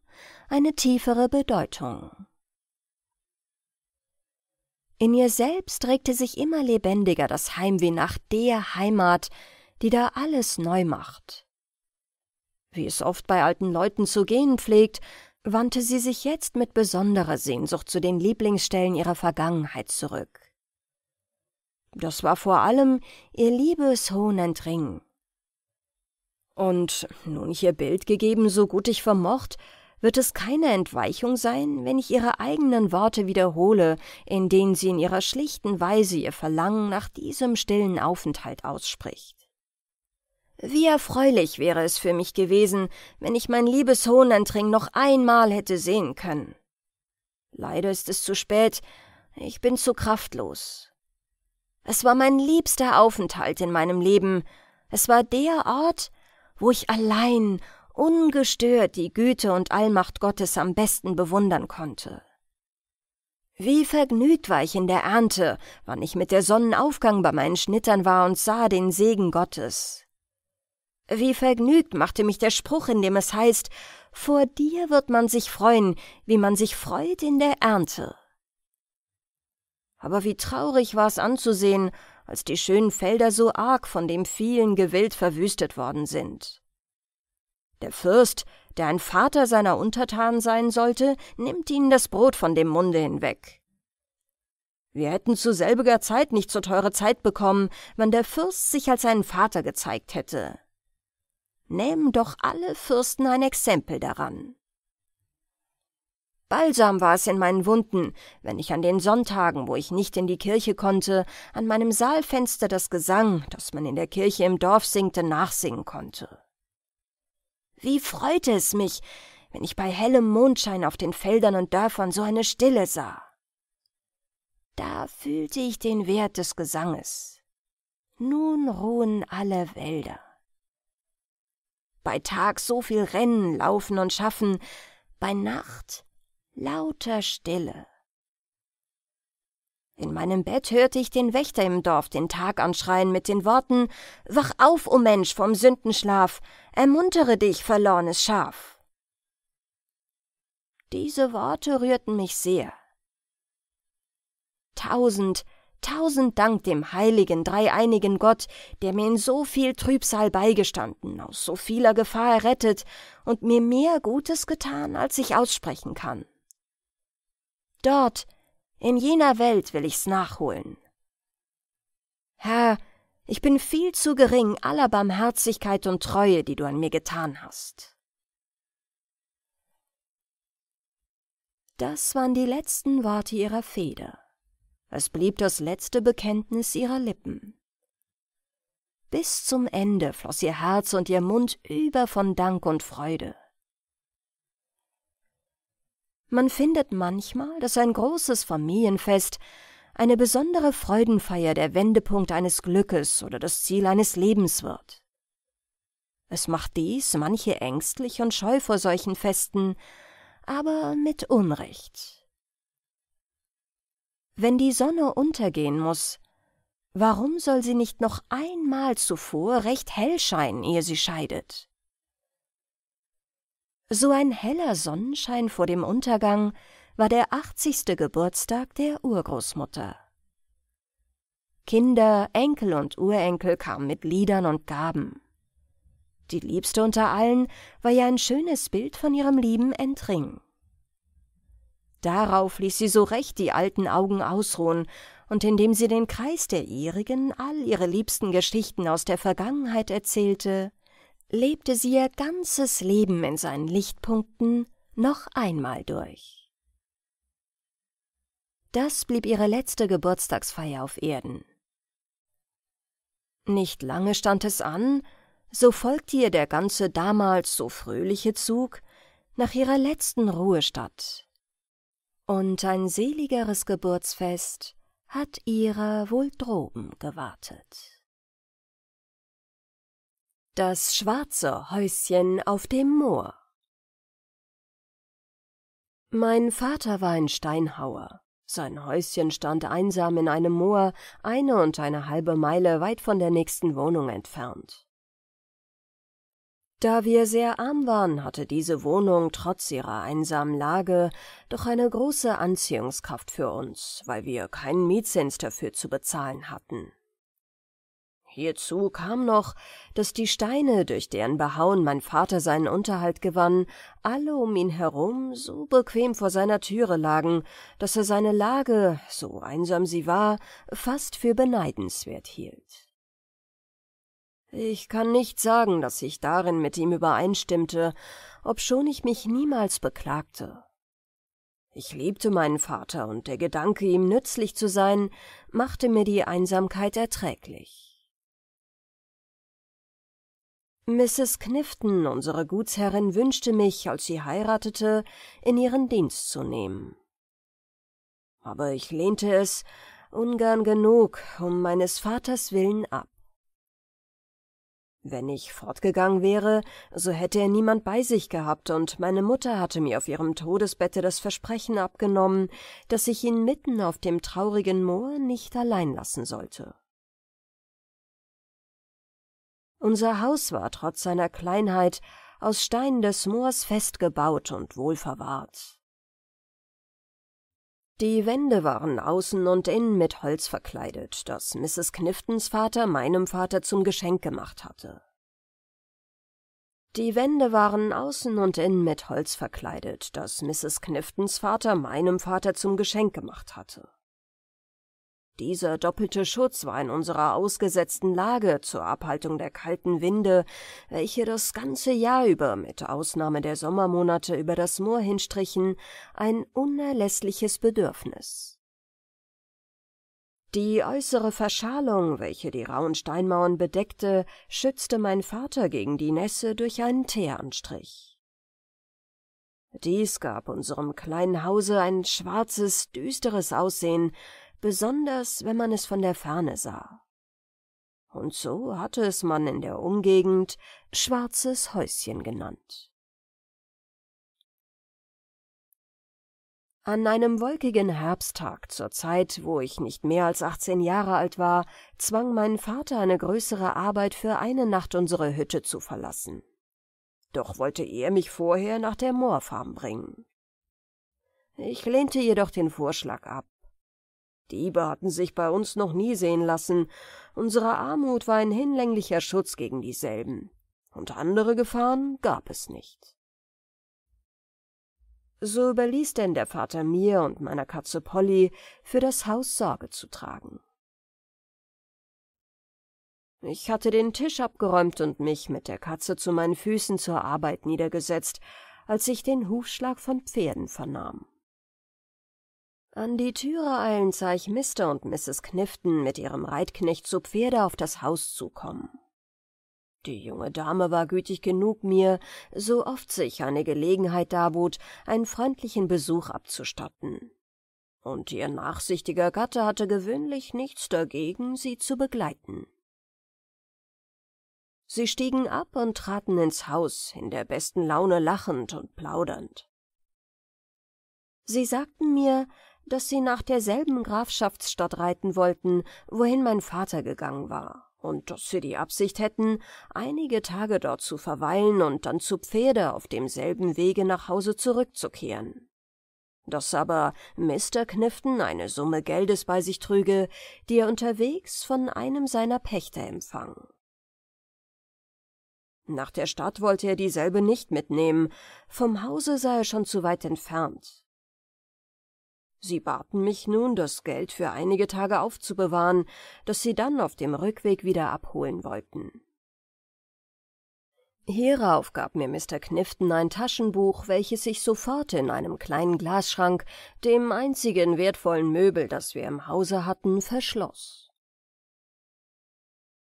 eine tiefere Bedeutung. In ihr selbst regte sich immer lebendiger das Heimweh nach der Heimat, die da alles neu macht. Wie es oft bei alten Leuten zu gehen pflegt, wandte sie sich jetzt mit besonderer Sehnsucht zu den Lieblingsstellen ihrer Vergangenheit zurück. Das war vor allem ihr liebes Hohenentring. Und nun ich ihr Bild gegeben, so gut ich vermocht, wird es keine Entweichung sein, wenn ich ihre eigenen Worte wiederhole, in denen sie in ihrer schlichten Weise ihr Verlangen nach diesem stillen Aufenthalt ausspricht. Wie erfreulich wäre es für mich gewesen, wenn ich mein liebes Hohenantring noch einmal hätte sehen können. Leider ist es zu spät, ich bin zu kraftlos. Es war mein liebster Aufenthalt in meinem Leben, es war der Ort, wo ich allein, ungestört die Güte und Allmacht Gottes am besten bewundern konnte. Wie vergnügt war ich in der Ernte, wann ich mit der Sonnenaufgang bei meinen Schnittern war und sah den Segen Gottes. Wie vergnügt machte mich der Spruch, in dem es heißt, vor dir wird man sich freuen, wie man sich freut in der Ernte. Aber wie traurig war es anzusehen, als die schönen Felder so arg von dem vielen Gewild verwüstet worden sind. Der Fürst, der ein Vater seiner Untertanen sein sollte, nimmt ihnen das Brot von dem Munde hinweg. Wir hätten zu selbiger Zeit nicht so teure Zeit bekommen, wenn der Fürst sich als einen Vater gezeigt hätte. Nehmen doch alle Fürsten ein Exempel daran. Balsam war es in meinen Wunden, wenn ich an den Sonntagen, wo ich nicht in die Kirche konnte, an meinem Saalfenster das Gesang, das man in der Kirche im Dorf singte, nachsingen konnte. Wie freute es mich, wenn ich bei hellem Mondschein auf den Feldern und Dörfern so eine Stille sah. Da fühlte ich den Wert des Gesanges. Nun ruhen alle Wälder. Bei Tag so viel Rennen, Laufen und Schaffen, bei Nacht lauter Stille. In meinem Bett hörte ich den Wächter im Dorf den Tag anschreien mit den Worten Wach auf, o oh Mensch, vom Sündenschlaf, ermuntere dich, verlornes Schaf. Diese Worte rührten mich sehr. Tausend, tausend Dank dem heiligen, dreieinigen Gott, der mir in so viel Trübsal beigestanden, aus so vieler Gefahr errettet und mir mehr Gutes getan, als ich aussprechen kann. Dort, in jener Welt will ich's nachholen. Herr, ich bin viel zu gering aller Barmherzigkeit und Treue, die du an mir getan hast. Das waren die letzten Worte ihrer Feder. Es blieb das letzte Bekenntnis ihrer Lippen. Bis zum Ende floss ihr Herz und ihr Mund über von Dank und Freude. Man findet manchmal, dass ein großes Familienfest eine besondere Freudenfeier der Wendepunkt eines Glückes oder das Ziel eines Lebens wird. Es macht dies manche ängstlich und scheu vor solchen Festen, aber mit Unrecht. Wenn die Sonne untergehen muss, warum soll sie nicht noch einmal zuvor recht hell scheinen, ehe sie scheidet? So ein heller Sonnenschein vor dem Untergang war der achtzigste Geburtstag der Urgroßmutter. Kinder, Enkel und Urenkel kamen mit Liedern und Gaben. Die liebste unter allen war ja ein schönes Bild von ihrem lieben Entring. Darauf ließ sie so recht die alten Augen ausruhen, und indem sie den Kreis der ihrigen all ihre liebsten Geschichten aus der Vergangenheit erzählte, lebte sie ihr ganzes Leben in seinen Lichtpunkten noch einmal durch. Das blieb ihre letzte Geburtstagsfeier auf Erden. Nicht lange stand es an, so folgte ihr der ganze damals so fröhliche Zug nach ihrer letzten Ruhestadt. Und ein seligeres Geburtsfest hat ihrer wohl droben gewartet. Das schwarze Häuschen auf dem Moor Mein Vater war ein Steinhauer. Sein Häuschen stand einsam in einem Moor, eine und eine halbe Meile weit von der nächsten Wohnung entfernt. Da wir sehr arm waren, hatte diese Wohnung trotz ihrer einsamen Lage doch eine große Anziehungskraft für uns, weil wir keinen Mietzins dafür zu bezahlen hatten. Hierzu kam noch, dass die Steine, durch deren Behauen mein Vater seinen Unterhalt gewann, alle um ihn herum so bequem vor seiner Türe lagen, dass er seine Lage, so einsam sie war, fast für beneidenswert hielt. Ich kann nicht sagen, dass ich darin mit ihm übereinstimmte, obschon ich mich niemals beklagte. Ich liebte meinen Vater, und der Gedanke, ihm nützlich zu sein, machte mir die Einsamkeit erträglich. Mrs. Knifton, unsere Gutsherrin, wünschte mich, als sie heiratete, in ihren Dienst zu nehmen. Aber ich lehnte es, ungern genug, um meines Vaters willen ab. Wenn ich fortgegangen wäre, so hätte er niemand bei sich gehabt, und meine Mutter hatte mir auf ihrem Todesbette das Versprechen abgenommen, dass ich ihn mitten auf dem traurigen Moor nicht allein lassen sollte. Unser Haus war trotz seiner Kleinheit aus Steinen des Moors fest gebaut und wohl verwahrt. Die Wände waren außen und innen mit Holz verkleidet, das Mrs. Kniftons Vater meinem Vater zum Geschenk gemacht hatte. Die Wände waren außen und innen mit Holz verkleidet, das Mrs. Kniftons Vater meinem Vater zum Geschenk gemacht hatte. Dieser doppelte Schutz war in unserer ausgesetzten Lage zur Abhaltung der kalten Winde, welche das ganze Jahr über mit Ausnahme der Sommermonate über das Moor hinstrichen, ein unerlässliches Bedürfnis. Die äußere Verschalung, welche die rauen Steinmauern bedeckte, schützte mein Vater gegen die Nässe durch einen Teeranstrich. Dies gab unserem kleinen Hause ein schwarzes, düsteres Aussehen, besonders wenn man es von der Ferne sah. Und so hatte es man in der Umgegend Schwarzes Häuschen genannt. An einem wolkigen Herbsttag zur Zeit, wo ich nicht mehr als achtzehn Jahre alt war, zwang mein Vater eine größere Arbeit für eine Nacht unsere Hütte zu verlassen. Doch wollte er mich vorher nach der Moorfarm bringen. Ich lehnte jedoch den Vorschlag ab. Diebe hatten sich bei uns noch nie sehen lassen, unsere Armut war ein hinlänglicher Schutz gegen dieselben, und andere Gefahren gab es nicht. So überließ denn der Vater mir und meiner Katze Polly für das Haus Sorge zu tragen. Ich hatte den Tisch abgeräumt und mich mit der Katze zu meinen Füßen zur Arbeit niedergesetzt, als ich den Hufschlag von Pferden vernahm. An die Türe eilen sah ich Mr. und Mrs. Knifton mit ihrem Reitknecht zu Pferde auf das Haus zukommen. Die junge Dame war gütig genug, mir, so oft sich eine Gelegenheit darbot, einen freundlichen Besuch abzustatten. Und ihr nachsichtiger Gatte hatte gewöhnlich nichts dagegen, sie zu begleiten. Sie stiegen ab und traten ins Haus, in der besten Laune lachend und plaudernd. Sie sagten mir, dass sie nach derselben Grafschaftsstadt reiten wollten, wohin mein Vater gegangen war, und dass sie die Absicht hätten, einige Tage dort zu verweilen und dann zu Pferde auf demselben Wege nach Hause zurückzukehren. Dass aber Mr. Knifton eine Summe Geldes bei sich trüge, die er unterwegs von einem seiner Pächter empfangen. Nach der Stadt wollte er dieselbe nicht mitnehmen, vom Hause sei er schon zu weit entfernt, Sie baten mich nun, das Geld für einige Tage aufzubewahren, das sie dann auf dem Rückweg wieder abholen wollten. Hierauf gab mir Mr. Knifton ein Taschenbuch, welches ich sofort in einem kleinen Glasschrank, dem einzigen wertvollen Möbel, das wir im Hause hatten, verschloss.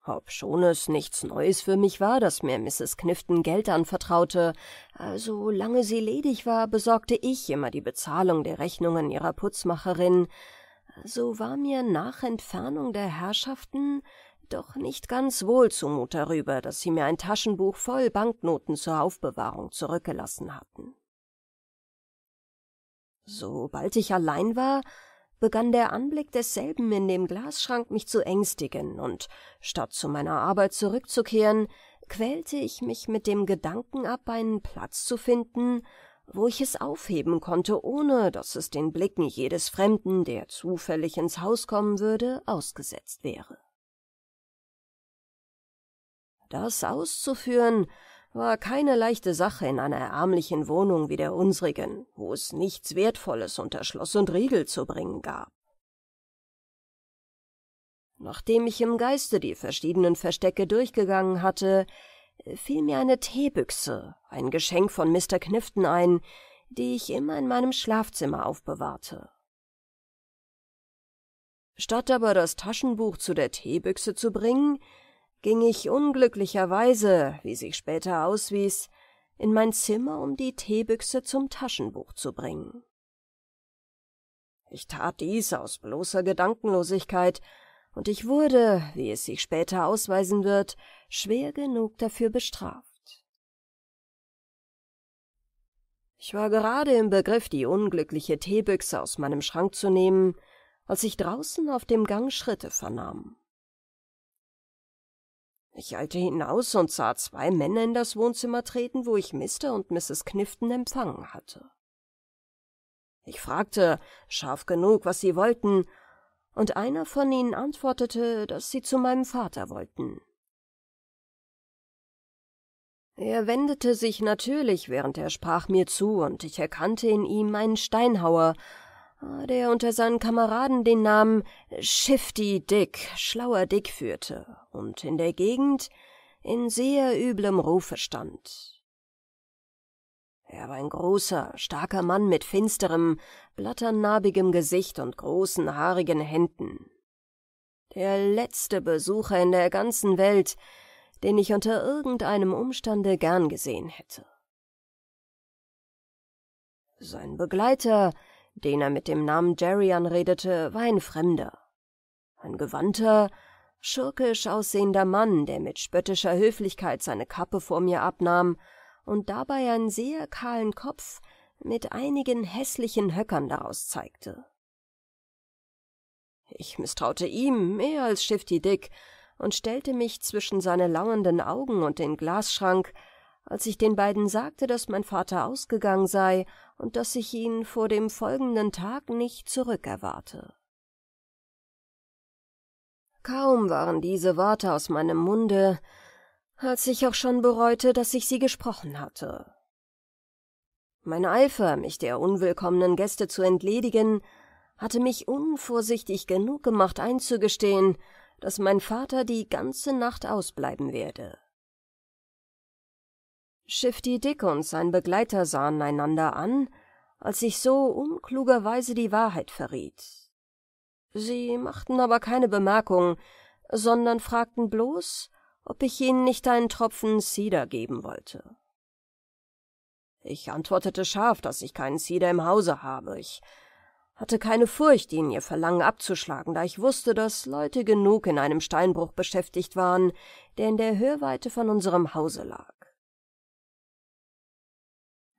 Obschon es nichts Neues für mich war, dass mir Mrs. Knifton Geld anvertraute, also lange sie ledig war, besorgte ich immer die Bezahlung der Rechnungen ihrer Putzmacherin, so war mir nach Entfernung der Herrschaften doch nicht ganz wohl zumut darüber, dass sie mir ein Taschenbuch voll Banknoten zur Aufbewahrung zurückgelassen hatten. Sobald ich allein war, begann der Anblick desselben in dem Glasschrank mich zu ängstigen, und statt zu meiner Arbeit zurückzukehren, quälte ich mich mit dem Gedanken ab, einen Platz zu finden, wo ich es aufheben konnte, ohne dass es den Blicken jedes Fremden, der zufällig ins Haus kommen würde, ausgesetzt wäre. Das auszuführen war keine leichte Sache in einer ärmlichen Wohnung wie der unsrigen, wo es nichts Wertvolles unter Schloss und Riegel zu bringen gab. Nachdem ich im Geiste die verschiedenen Verstecke durchgegangen hatte, fiel mir eine Teebüchse, ein Geschenk von Mr. Knifton ein, die ich immer in meinem Schlafzimmer aufbewahrte. Statt aber das Taschenbuch zu der Teebüchse zu bringen, ging ich unglücklicherweise, wie sich später auswies, in mein Zimmer, um die Teebüchse zum Taschenbuch zu bringen. Ich tat dies aus bloßer Gedankenlosigkeit, und ich wurde, wie es sich später ausweisen wird, schwer genug dafür bestraft. Ich war gerade im Begriff, die unglückliche Teebüchse aus meinem Schrank zu nehmen, als ich draußen auf dem Gang Schritte vernahm. Ich eilte hinaus und sah zwei Männer in das Wohnzimmer treten, wo ich Mr. und Mrs. Knifton empfangen hatte. Ich fragte, scharf genug, was sie wollten, und einer von ihnen antwortete, dass sie zu meinem Vater wollten. Er wendete sich natürlich, während er sprach, mir zu, und ich erkannte in ihm einen Steinhauer, der unter seinen Kameraden den Namen Shifty Dick, schlauer Dick führte und in der Gegend in sehr üblem Rufe stand. Er war ein großer, starker Mann mit finsterem, blatternarbigem Gesicht und großen, haarigen Händen. Der letzte Besucher in der ganzen Welt, den ich unter irgendeinem Umstande gern gesehen hätte. Sein Begleiter, den er mit dem Namen Jerry anredete, war ein Fremder. Ein gewandter, schurkisch aussehender Mann, der mit spöttischer Höflichkeit seine Kappe vor mir abnahm und dabei einen sehr kahlen Kopf mit einigen hässlichen Höckern daraus zeigte. Ich misstraute ihm mehr als Shifty Dick, und stellte mich zwischen seine lauernden Augen und den Glasschrank, als ich den beiden sagte, dass mein Vater ausgegangen sei und dass ich ihn vor dem folgenden Tag nicht zurückerwarte. Kaum waren diese Worte aus meinem Munde, als ich auch schon bereute, dass ich sie gesprochen hatte. Mein Eifer, mich der unwillkommenen Gäste zu entledigen, hatte mich unvorsichtig genug gemacht einzugestehen, dass mein Vater die ganze Nacht ausbleiben werde. Shifty Dick und sein Begleiter sahen einander an, als ich so unklugerweise die Wahrheit verriet. Sie machten aber keine Bemerkung, sondern fragten bloß, ob ich ihnen nicht einen Tropfen Cider geben wollte. Ich antwortete scharf, dass ich keinen Cider im Hause habe. Ich hatte keine Furcht, ihn ihr Verlangen abzuschlagen, da ich wusste, dass Leute genug in einem Steinbruch beschäftigt waren, der in der Hörweite von unserem Hause lag.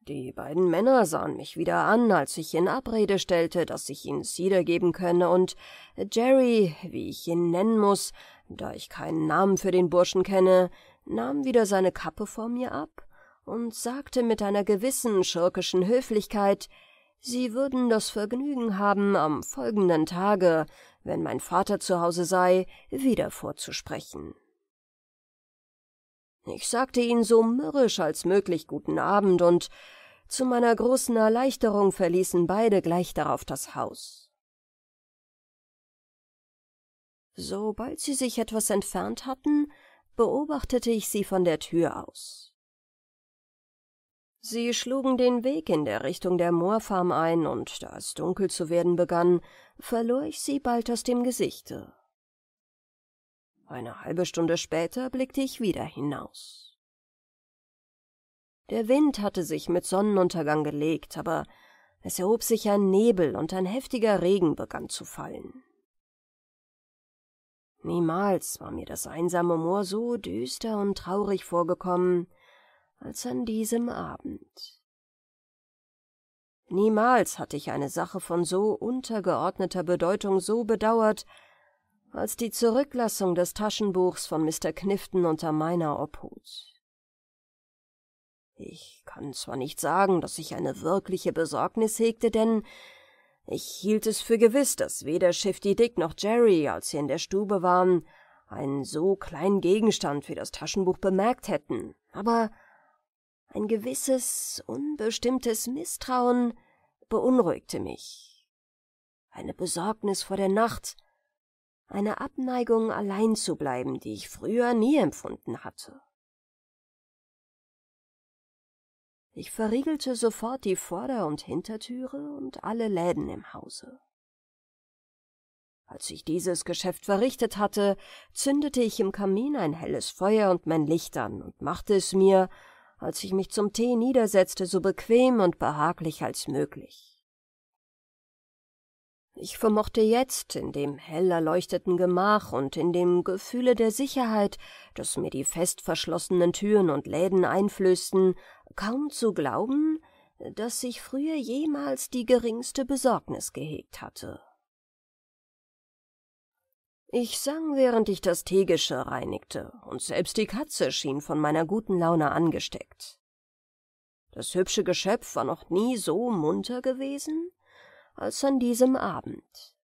Die beiden Männer sahen mich wieder an, als ich in Abrede stellte, dass ich ihnen Cider geben könne, und Jerry, wie ich ihn nennen muss, da ich keinen Namen für den Burschen kenne, nahm wieder seine Kappe vor mir ab und sagte mit einer gewissen schurkischen Höflichkeit, Sie würden das Vergnügen haben, am folgenden Tage, wenn mein Vater zu Hause sei, wieder vorzusprechen. Ich sagte ihnen so mürrisch als möglich guten Abend, und zu meiner großen Erleichterung verließen beide gleich darauf das Haus. Sobald sie sich etwas entfernt hatten, beobachtete ich sie von der Tür aus. Sie schlugen den Weg in der Richtung der Moorfarm ein, und da es dunkel zu werden begann, verlor ich sie bald aus dem Gesichte. Eine halbe Stunde später blickte ich wieder hinaus. Der Wind hatte sich mit Sonnenuntergang gelegt, aber es erhob sich ein Nebel und ein heftiger Regen begann zu fallen. Niemals war mir das einsame Moor so düster und traurig vorgekommen, als an diesem Abend. Niemals hatte ich eine Sache von so untergeordneter Bedeutung so bedauert, als die Zurücklassung des Taschenbuchs von Mr. Knifton unter meiner Obhut. Ich kann zwar nicht sagen, dass ich eine wirkliche Besorgnis hegte, denn ich hielt es für gewiss, dass weder Shifty Dick noch Jerry, als sie in der Stube waren, einen so kleinen Gegenstand wie das Taschenbuch bemerkt hätten, aber ein gewisses, unbestimmtes Misstrauen beunruhigte mich. Eine Besorgnis vor der Nacht, eine Abneigung, allein zu bleiben, die ich früher nie empfunden hatte. Ich verriegelte sofort die Vorder- und Hintertüre und alle Läden im Hause. Als ich dieses Geschäft verrichtet hatte, zündete ich im Kamin ein helles Feuer und mein Licht an und machte es mir, als ich mich zum Tee niedersetzte, so bequem und behaglich als möglich. Ich vermochte jetzt, in dem hell erleuchteten Gemach und in dem Gefühle der Sicherheit, das mir die fest verschlossenen Türen und Läden einflößten, kaum zu glauben, dass ich früher jemals die geringste Besorgnis gehegt hatte. Ich sang, während ich das Teegeschirr reinigte, und selbst die Katze schien von meiner guten Laune angesteckt. Das hübsche Geschöpf war noch nie so munter gewesen, als an diesem Abend.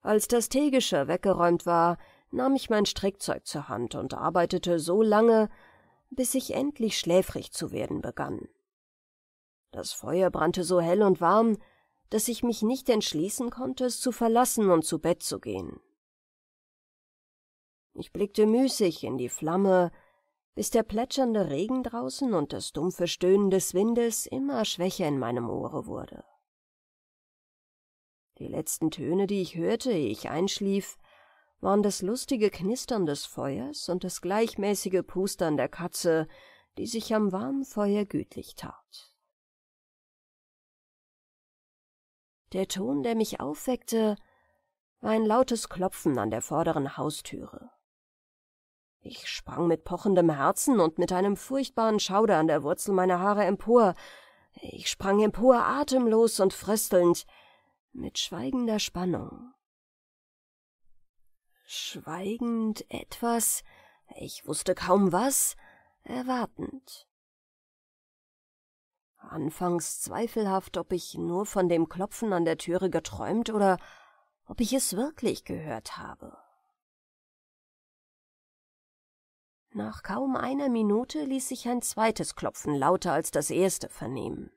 Als das Teegeschirr weggeräumt war, nahm ich mein Strickzeug zur Hand und arbeitete so lange, bis ich endlich schläfrig zu werden begann. Das Feuer brannte so hell und warm, dass ich mich nicht entschließen konnte, es zu verlassen und zu Bett zu gehen. Ich blickte müßig in die Flamme, bis der plätschernde Regen draußen und das dumpfe Stöhnen des Windes immer schwächer in meinem Ohre wurde. Die letzten Töne, die ich hörte, ehe ich einschlief, waren das lustige Knistern des Feuers und das gleichmäßige Pustern der Katze, die sich am warmen Feuer gütlich tat. Der Ton, der mich aufweckte, war ein lautes Klopfen an der vorderen Haustüre. Ich sprang mit pochendem Herzen und mit einem furchtbaren Schauder an der Wurzel meiner Haare empor. Ich sprang empor, atemlos und fröstelnd, mit schweigender Spannung. Schweigend etwas, ich wusste kaum was, erwartend. Anfangs zweifelhaft, ob ich nur von dem Klopfen an der Türe geträumt oder ob ich es wirklich gehört habe. Nach kaum einer Minute ließ sich ein zweites Klopfen lauter als das erste vernehmen.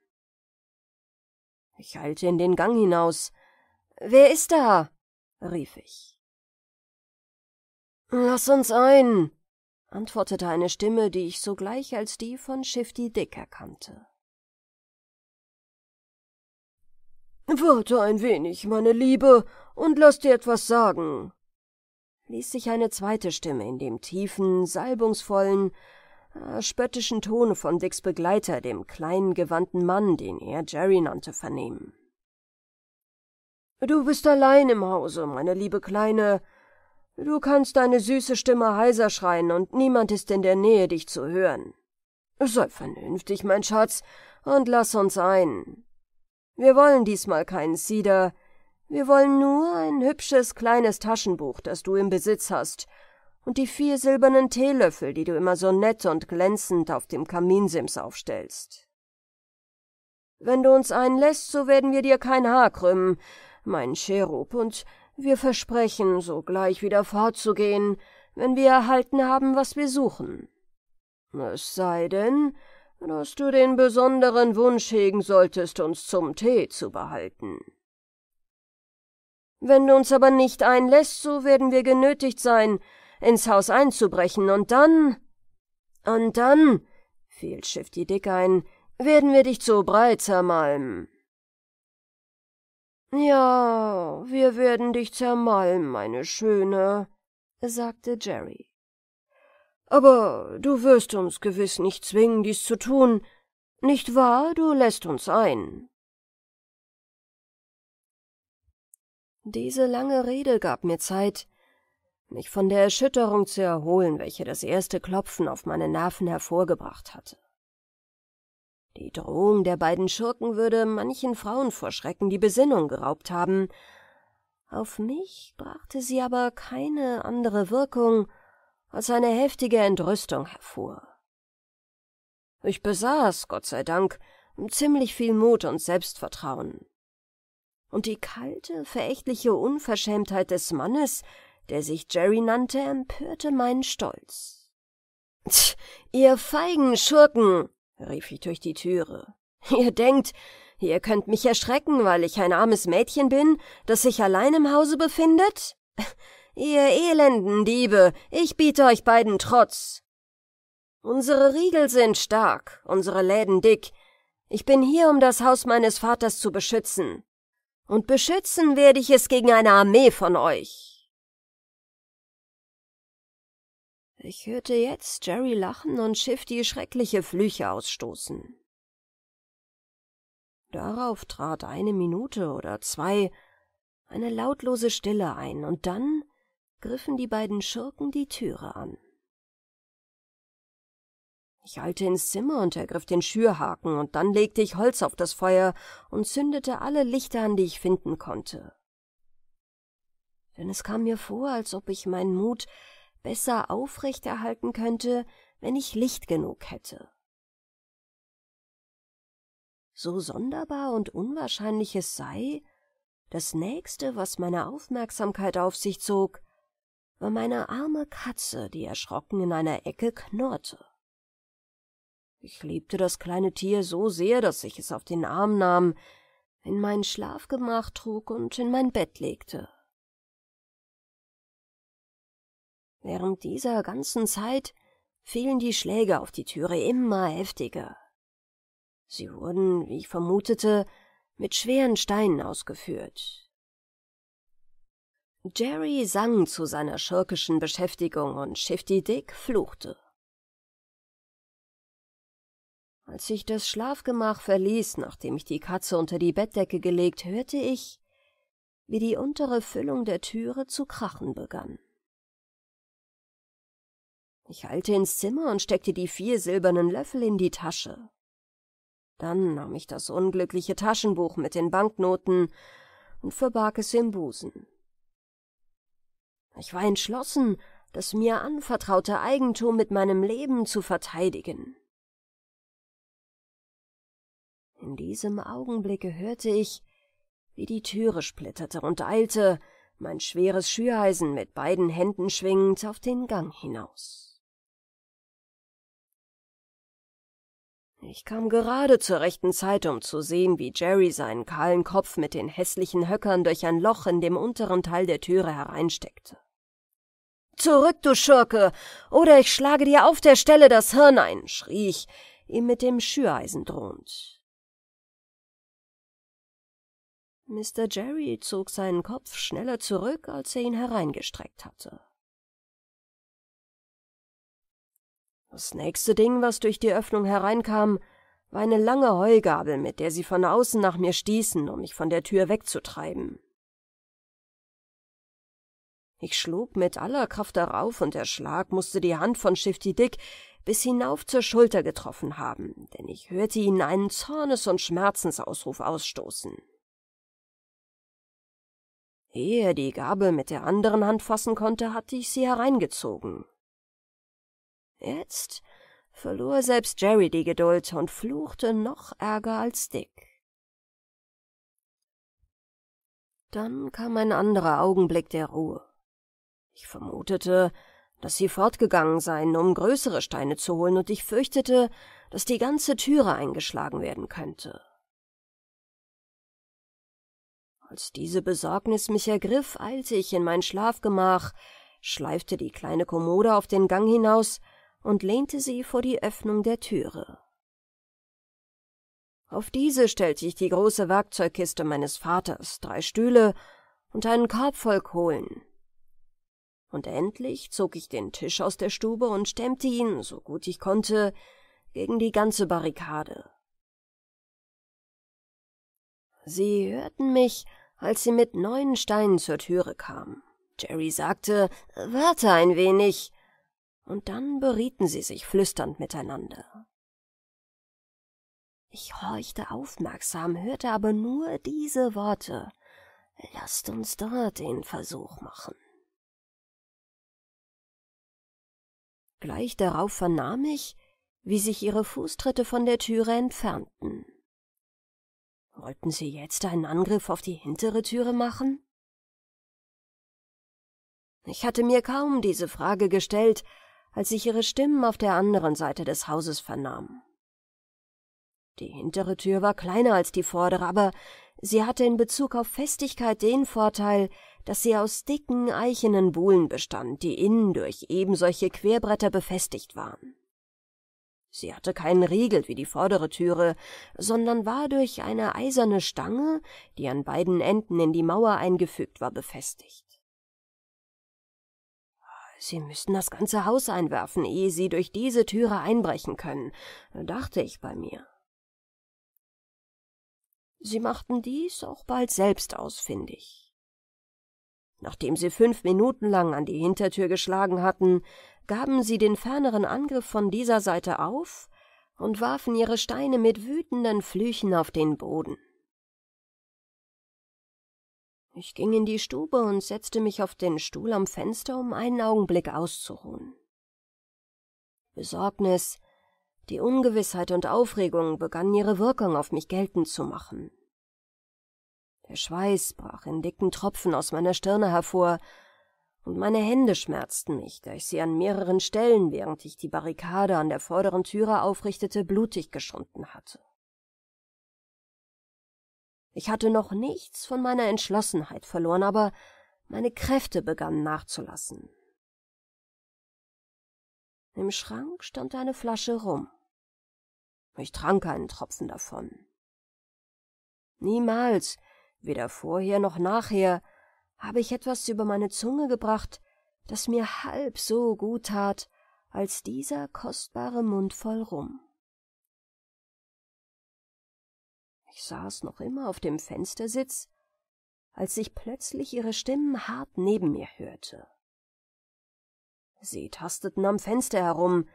Ich eilte in den Gang hinaus. Wer ist da? rief ich. Lass uns ein, antwortete eine Stimme, die ich sogleich als die von Shifty Dick erkannte. Warte ein wenig, meine Liebe, und lass dir etwas sagen, ließ sich eine zweite Stimme in dem tiefen, salbungsvollen, äh, spöttischen Tone von Dicks Begleiter, dem kleinen, gewandten Mann, den er Jerry nannte, vernehmen. Du bist allein im Hause, meine liebe Kleine. Du kannst deine süße Stimme heiser schreien, und niemand ist in der Nähe, dich zu hören. Sei vernünftig, mein Schatz, und lass uns ein. Wir wollen diesmal keinen Cider, wir wollen nur ein hübsches kleines Taschenbuch, das du im Besitz hast, und die vier silbernen Teelöffel, die du immer so nett und glänzend auf dem Kaminsims aufstellst. Wenn du uns einlässt, so werden wir dir kein Haar krümmen, mein Cherub, und wir versprechen, sogleich wieder fortzugehen, wenn wir erhalten haben, was wir suchen. Es sei denn, dass du den besonderen Wunsch hegen solltest, uns zum Tee zu behalten. Wenn du uns aber nicht einlässt, so werden wir genötigt sein, ins Haus einzubrechen, und dann. Und dann, fiel Shifty Dick ein, werden wir dich zu Brei zermalmen. Ja, wir werden dich zermalmen, meine Schöne, sagte Jerry. Aber du wirst uns gewiss nicht zwingen, dies zu tun. Nicht wahr, du lässt uns ein. Diese lange Rede gab mir Zeit, mich von der Erschütterung zu erholen, welche das erste Klopfen auf meine Nerven hervorgebracht hatte. Die Drohung der beiden Schurken würde manchen Frauen vor Schrecken die Besinnung geraubt haben. Auf mich brachte sie aber keine andere Wirkung als eine heftige Entrüstung hervor. Ich besaß, Gott sei Dank, ziemlich viel Mut und Selbstvertrauen und die kalte, verächtliche Unverschämtheit des Mannes, der sich Jerry nannte, empörte meinen Stolz. Tch, ihr feigen Schurken, rief ich durch die Türe. Ihr denkt, ihr könnt mich erschrecken, weil ich ein armes Mädchen bin, das sich allein im Hause befindet? Ihr elenden Diebe, ich biete euch beiden Trotz. Unsere Riegel sind stark, unsere Läden dick. Ich bin hier, um das Haus meines Vaters zu beschützen und beschützen werde ich es gegen eine Armee von euch. Ich hörte jetzt Jerry lachen und Shifty schreckliche Flüche ausstoßen. Darauf trat eine Minute oder zwei eine lautlose Stille ein, und dann griffen die beiden Schurken die Türe an. Ich eilte ins Zimmer und ergriff den Schürhaken, und dann legte ich Holz auf das Feuer und zündete alle Lichter an, die ich finden konnte. Denn es kam mir vor, als ob ich meinen Mut besser aufrechterhalten könnte, wenn ich Licht genug hätte. so sonderbar und unwahrscheinlich es sei, das nächste, was meine Aufmerksamkeit auf sich zog, war meine arme Katze, die erschrocken in einer Ecke knurrte. Ich liebte das kleine Tier so sehr, dass ich es auf den Arm nahm, in mein Schlafgemach trug und in mein Bett legte. Während dieser ganzen Zeit fielen die Schläge auf die Türe immer heftiger. Sie wurden, wie ich vermutete, mit schweren Steinen ausgeführt. Jerry sang zu seiner schurkischen Beschäftigung und Shifty Dick fluchte. Als ich das Schlafgemach verließ, nachdem ich die Katze unter die Bettdecke gelegt, hörte ich, wie die untere Füllung der Türe zu krachen begann. Ich eilte ins Zimmer und steckte die vier silbernen Löffel in die Tasche. Dann nahm ich das unglückliche Taschenbuch mit den Banknoten und verbarg es im Busen. Ich war entschlossen, das mir anvertraute Eigentum mit meinem Leben zu verteidigen. In diesem Augenblicke hörte ich, wie die Türe splitterte und eilte, mein schweres Schüreisen mit beiden Händen schwingend, auf den Gang hinaus. Ich kam gerade zur rechten Zeit, um zu sehen, wie Jerry seinen kahlen Kopf mit den hässlichen Höckern durch ein Loch in dem unteren Teil der Türe hereinsteckte. Zurück, du Schurke, oder ich schlage dir auf der Stelle das Hirn ein, schrie ich, ihm mit dem Schüreisen drohend. Mr. Jerry zog seinen Kopf schneller zurück, als er ihn hereingestreckt hatte. Das nächste Ding, was durch die Öffnung hereinkam, war eine lange Heugabel, mit der sie von außen nach mir stießen, um mich von der Tür wegzutreiben. Ich schlug mit aller Kraft darauf, und der Schlag musste die Hand von Shifty Dick bis hinauf zur Schulter getroffen haben, denn ich hörte ihn einen Zornes- und Schmerzensausruf ausstoßen. Ehe die Gabel mit der anderen Hand fassen konnte, hatte ich sie hereingezogen. Jetzt verlor selbst Jerry die Geduld und fluchte noch ärger als Dick. Dann kam ein anderer Augenblick der Ruhe. Ich vermutete, dass sie fortgegangen seien, um größere Steine zu holen, und ich fürchtete, dass die ganze Türe eingeschlagen werden könnte. Als diese Besorgnis mich ergriff, eilte ich in mein Schlafgemach, schleifte die kleine Kommode auf den Gang hinaus und lehnte sie vor die Öffnung der Türe. Auf diese stellte ich die große Werkzeugkiste meines Vaters, drei Stühle und einen Korb voll Kohlen. Und endlich zog ich den Tisch aus der Stube und stemmte ihn, so gut ich konnte, gegen die ganze Barrikade. Sie hörten mich, als sie mit neun Steinen zur Türe kam. Jerry sagte, Warte ein wenig, und dann berieten sie sich flüsternd miteinander. Ich horchte aufmerksam, hörte aber nur diese Worte. Lasst uns dort den Versuch machen. Gleich darauf vernahm ich, wie sich ihre Fußtritte von der Türe entfernten. Wollten sie jetzt einen Angriff auf die hintere Türe machen? Ich hatte mir kaum diese Frage gestellt, als ich ihre Stimmen auf der anderen Seite des Hauses vernahm. Die hintere Tür war kleiner als die vordere, aber sie hatte in Bezug auf Festigkeit den Vorteil, dass sie aus dicken eichenen Buhlen bestand, die innen durch ebensolche Querbretter befestigt waren. Sie hatte keinen Riegel wie die vordere Türe, sondern war durch eine eiserne Stange, die an beiden Enden in die Mauer eingefügt war, befestigt. Sie müssten das ganze Haus einwerfen, ehe Sie durch diese Türe einbrechen können, dachte ich bei mir. Sie machten dies auch bald selbst ausfindig. Nachdem sie fünf Minuten lang an die Hintertür geschlagen hatten, gaben sie den ferneren Angriff von dieser Seite auf und warfen ihre Steine mit wütenden Flüchen auf den Boden. Ich ging in die Stube und setzte mich auf den Stuhl am Fenster, um einen Augenblick auszuruhen. Besorgnis, Die Ungewissheit und Aufregung begannen ihre Wirkung auf mich geltend zu machen. Der Schweiß brach in dicken Tropfen aus meiner Stirne hervor, und meine Hände schmerzten mich, da ich sie an mehreren Stellen, während ich die Barrikade an der vorderen Türe aufrichtete, blutig geschunden hatte. Ich hatte noch nichts von meiner Entschlossenheit verloren, aber meine Kräfte begannen nachzulassen. Im Schrank stand eine Flasche rum. Ich trank einen Tropfen davon. Niemals, weder vorher noch nachher, habe ich etwas über meine Zunge gebracht, das mir halb so gut tat, als dieser kostbare Mund voll Rum. Ich saß noch immer auf dem Fenstersitz, als ich plötzlich ihre Stimmen hart neben mir hörte. Sie tasteten am Fenster herum,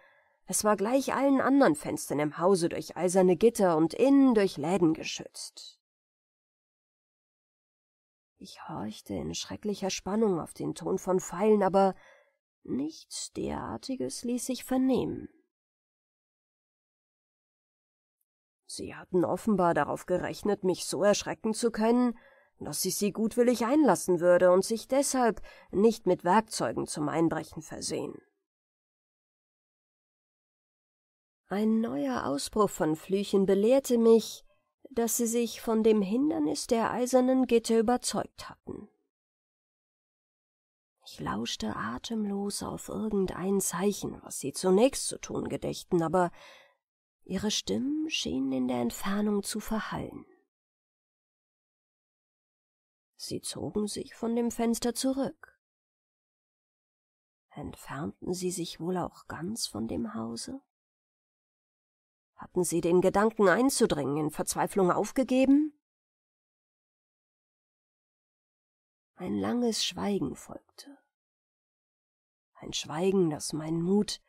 es war gleich allen anderen Fenstern im Hause durch eiserne Gitter und innen durch Läden geschützt. Ich horchte in schrecklicher Spannung auf den Ton von Pfeilen, aber nichts derartiges ließ sich vernehmen. Sie hatten offenbar darauf gerechnet, mich so erschrecken zu können, dass ich sie gutwillig einlassen würde und sich deshalb nicht mit Werkzeugen zum Einbrechen versehen. Ein neuer Ausbruch von Flüchen belehrte mich, dass sie sich von dem Hindernis der eisernen Gitter überzeugt hatten. Ich lauschte atemlos auf irgendein Zeichen, was sie zunächst zu tun gedächten, aber ihre Stimmen schienen in der Entfernung zu verhallen. Sie zogen sich von dem Fenster zurück. Entfernten sie sich wohl auch ganz von dem Hause? Hatten sie den Gedanken einzudringen in Verzweiflung aufgegeben? Ein langes Schweigen folgte. Ein Schweigen, das meinen Mut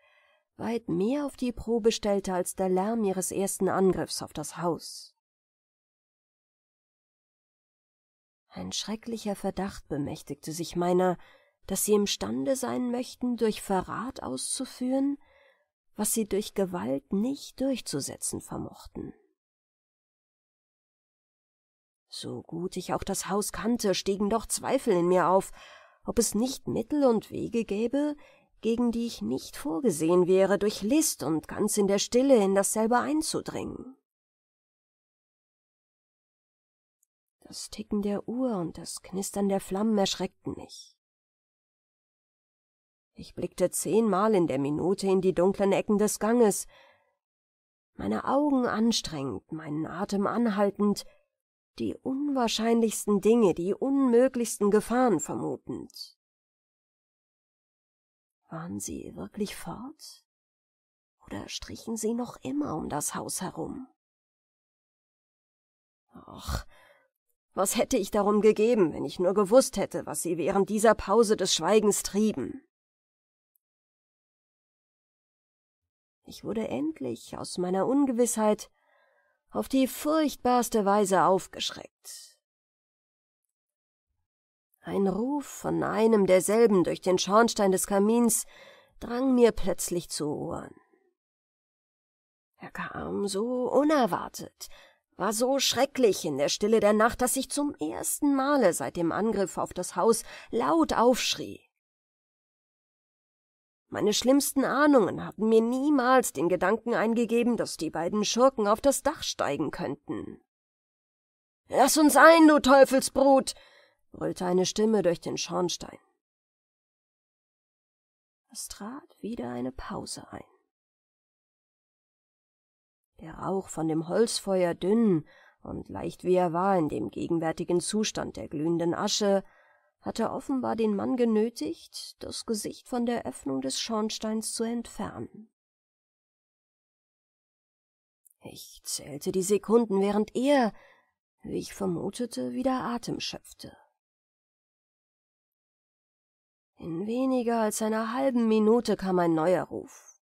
weit mehr auf die Probe stellte als der Lärm ihres ersten Angriffs auf das Haus. Ein schrecklicher Verdacht bemächtigte sich meiner, dass sie imstande sein möchten, durch Verrat auszuführen, was sie durch Gewalt nicht durchzusetzen vermochten. So gut ich auch das Haus kannte, stiegen doch Zweifel in mir auf, ob es nicht Mittel und Wege gäbe, gegen die ich nicht vorgesehen wäre, durch List und ganz in der Stille in dasselbe einzudringen. Das Ticken der Uhr und das Knistern der Flammen erschreckten mich. Ich blickte zehnmal in der Minute in die dunklen Ecken des Ganges, meine Augen anstrengend, meinen Atem anhaltend, die unwahrscheinlichsten Dinge, die unmöglichsten Gefahren vermutend. Waren sie wirklich fort? Oder strichen sie noch immer um das Haus herum? Ach, was hätte ich darum gegeben, wenn ich nur gewusst hätte, was sie während dieser Pause des Schweigens trieben? Ich wurde endlich aus meiner Ungewissheit auf die furchtbarste Weise aufgeschreckt. Ein Ruf von einem derselben durch den Schornstein des Kamins drang mir plötzlich zu Ohren. Er kam so unerwartet, war so schrecklich in der Stille der Nacht, dass ich zum ersten Male seit dem Angriff auf das Haus laut aufschrie. Meine schlimmsten Ahnungen hatten mir niemals den Gedanken eingegeben, dass die beiden Schurken auf das Dach steigen könnten. Lass uns ein, du Teufelsbrut! brüllte eine Stimme durch den Schornstein. Es trat wieder eine Pause ein. Der Rauch von dem Holzfeuer dünn und leicht wie er war in dem gegenwärtigen Zustand der glühenden Asche, hatte offenbar den Mann genötigt, das Gesicht von der Öffnung des Schornsteins zu entfernen. Ich zählte die Sekunden, während er, wie ich vermutete, wieder Atem schöpfte. In weniger als einer halben Minute kam ein neuer Ruf.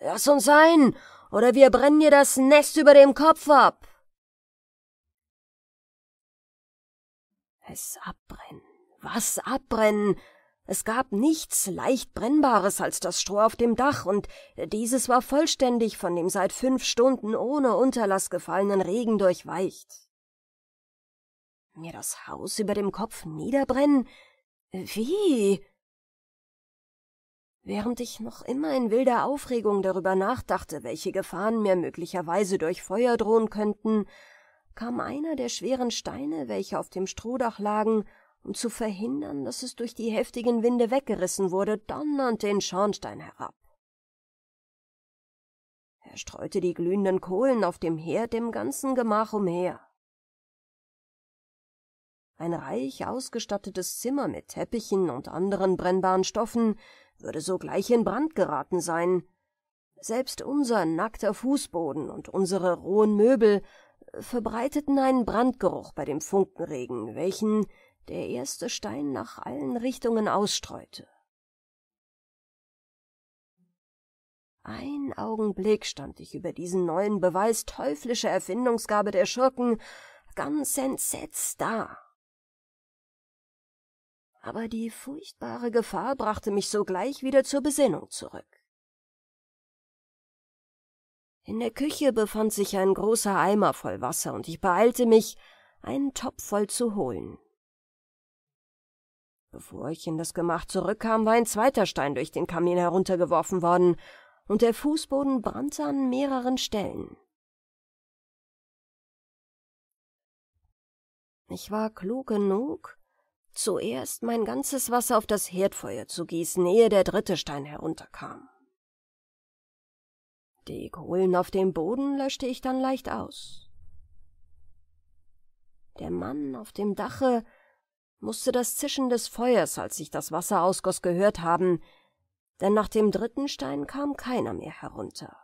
Lass uns ein, oder wir brennen dir das Nest über dem Kopf ab. Es abbrennen, was abbrennen? Es gab nichts leicht Brennbares als das Stroh auf dem Dach, und dieses war vollständig von dem seit fünf Stunden ohne Unterlass gefallenen Regen durchweicht. Mir das Haus über dem Kopf niederbrennen? Wie? Während ich noch immer in wilder Aufregung darüber nachdachte, welche Gefahren mir möglicherweise durch Feuer drohen könnten, kam einer der schweren Steine, welche auf dem Strohdach lagen, um zu verhindern, dass es durch die heftigen Winde weggerissen wurde, donnernd den Schornstein herab. Er streute die glühenden Kohlen auf dem Herd im ganzen Gemach umher. Ein reich ausgestattetes Zimmer mit Teppichen und anderen brennbaren Stoffen würde sogleich in Brand geraten sein. Selbst unser nackter Fußboden und unsere rohen Möbel verbreiteten einen Brandgeruch bei dem Funkenregen, welchen der erste Stein nach allen Richtungen ausstreute. Ein Augenblick stand ich über diesen neuen Beweis teuflischer Erfindungsgabe der Schurken ganz entsetzt da. Aber die furchtbare Gefahr brachte mich sogleich wieder zur Besinnung zurück. In der Küche befand sich ein großer Eimer voll Wasser, und ich beeilte mich, einen Topf voll zu holen. Bevor ich in das Gemach zurückkam, war ein zweiter Stein durch den Kamin heruntergeworfen worden, und der Fußboden brannte an mehreren Stellen. Ich war klug genug, zuerst mein ganzes Wasser auf das Herdfeuer zu gießen, ehe der dritte Stein herunterkam. Die Kohlen auf dem Boden löschte ich dann leicht aus. Der Mann auf dem Dache musste das Zischen des Feuers, als sich das Wasser ausgoß, gehört haben, denn nach dem dritten Stein kam keiner mehr herunter.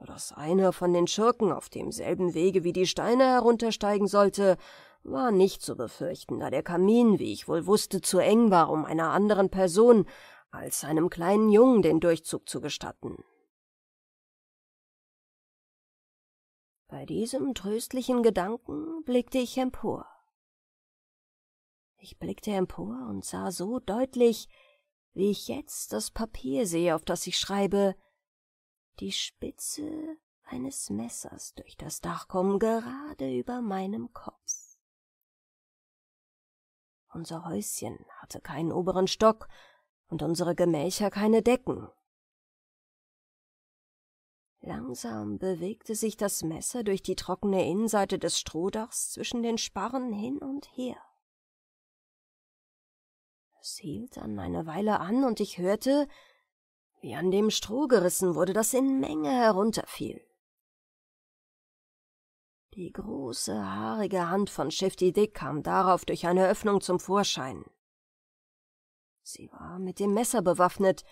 Dass einer von den Schurken auf demselben Wege wie die Steine heruntersteigen sollte, war nicht zu befürchten, da der Kamin, wie ich wohl wusste, zu eng war, um einer anderen Person als einem kleinen Jungen den Durchzug zu gestatten. Bei diesem tröstlichen Gedanken blickte ich empor. Ich blickte empor und sah so deutlich, wie ich jetzt das Papier sehe, auf das ich schreibe, die Spitze eines Messers durch das Dach kommen, gerade über meinem Kopf. Unser Häuschen hatte keinen oberen Stock und unsere Gemächer keine Decken. Langsam bewegte sich das Messer durch die trockene Innenseite des Strohdachs zwischen den Sparren hin und her. Es hielt dann eine Weile an, und ich hörte, wie an dem Stroh gerissen wurde, das in Menge herunterfiel. Die große, haarige Hand von Shifty Dick kam darauf durch eine Öffnung zum Vorschein. Sie war mit dem Messer bewaffnet,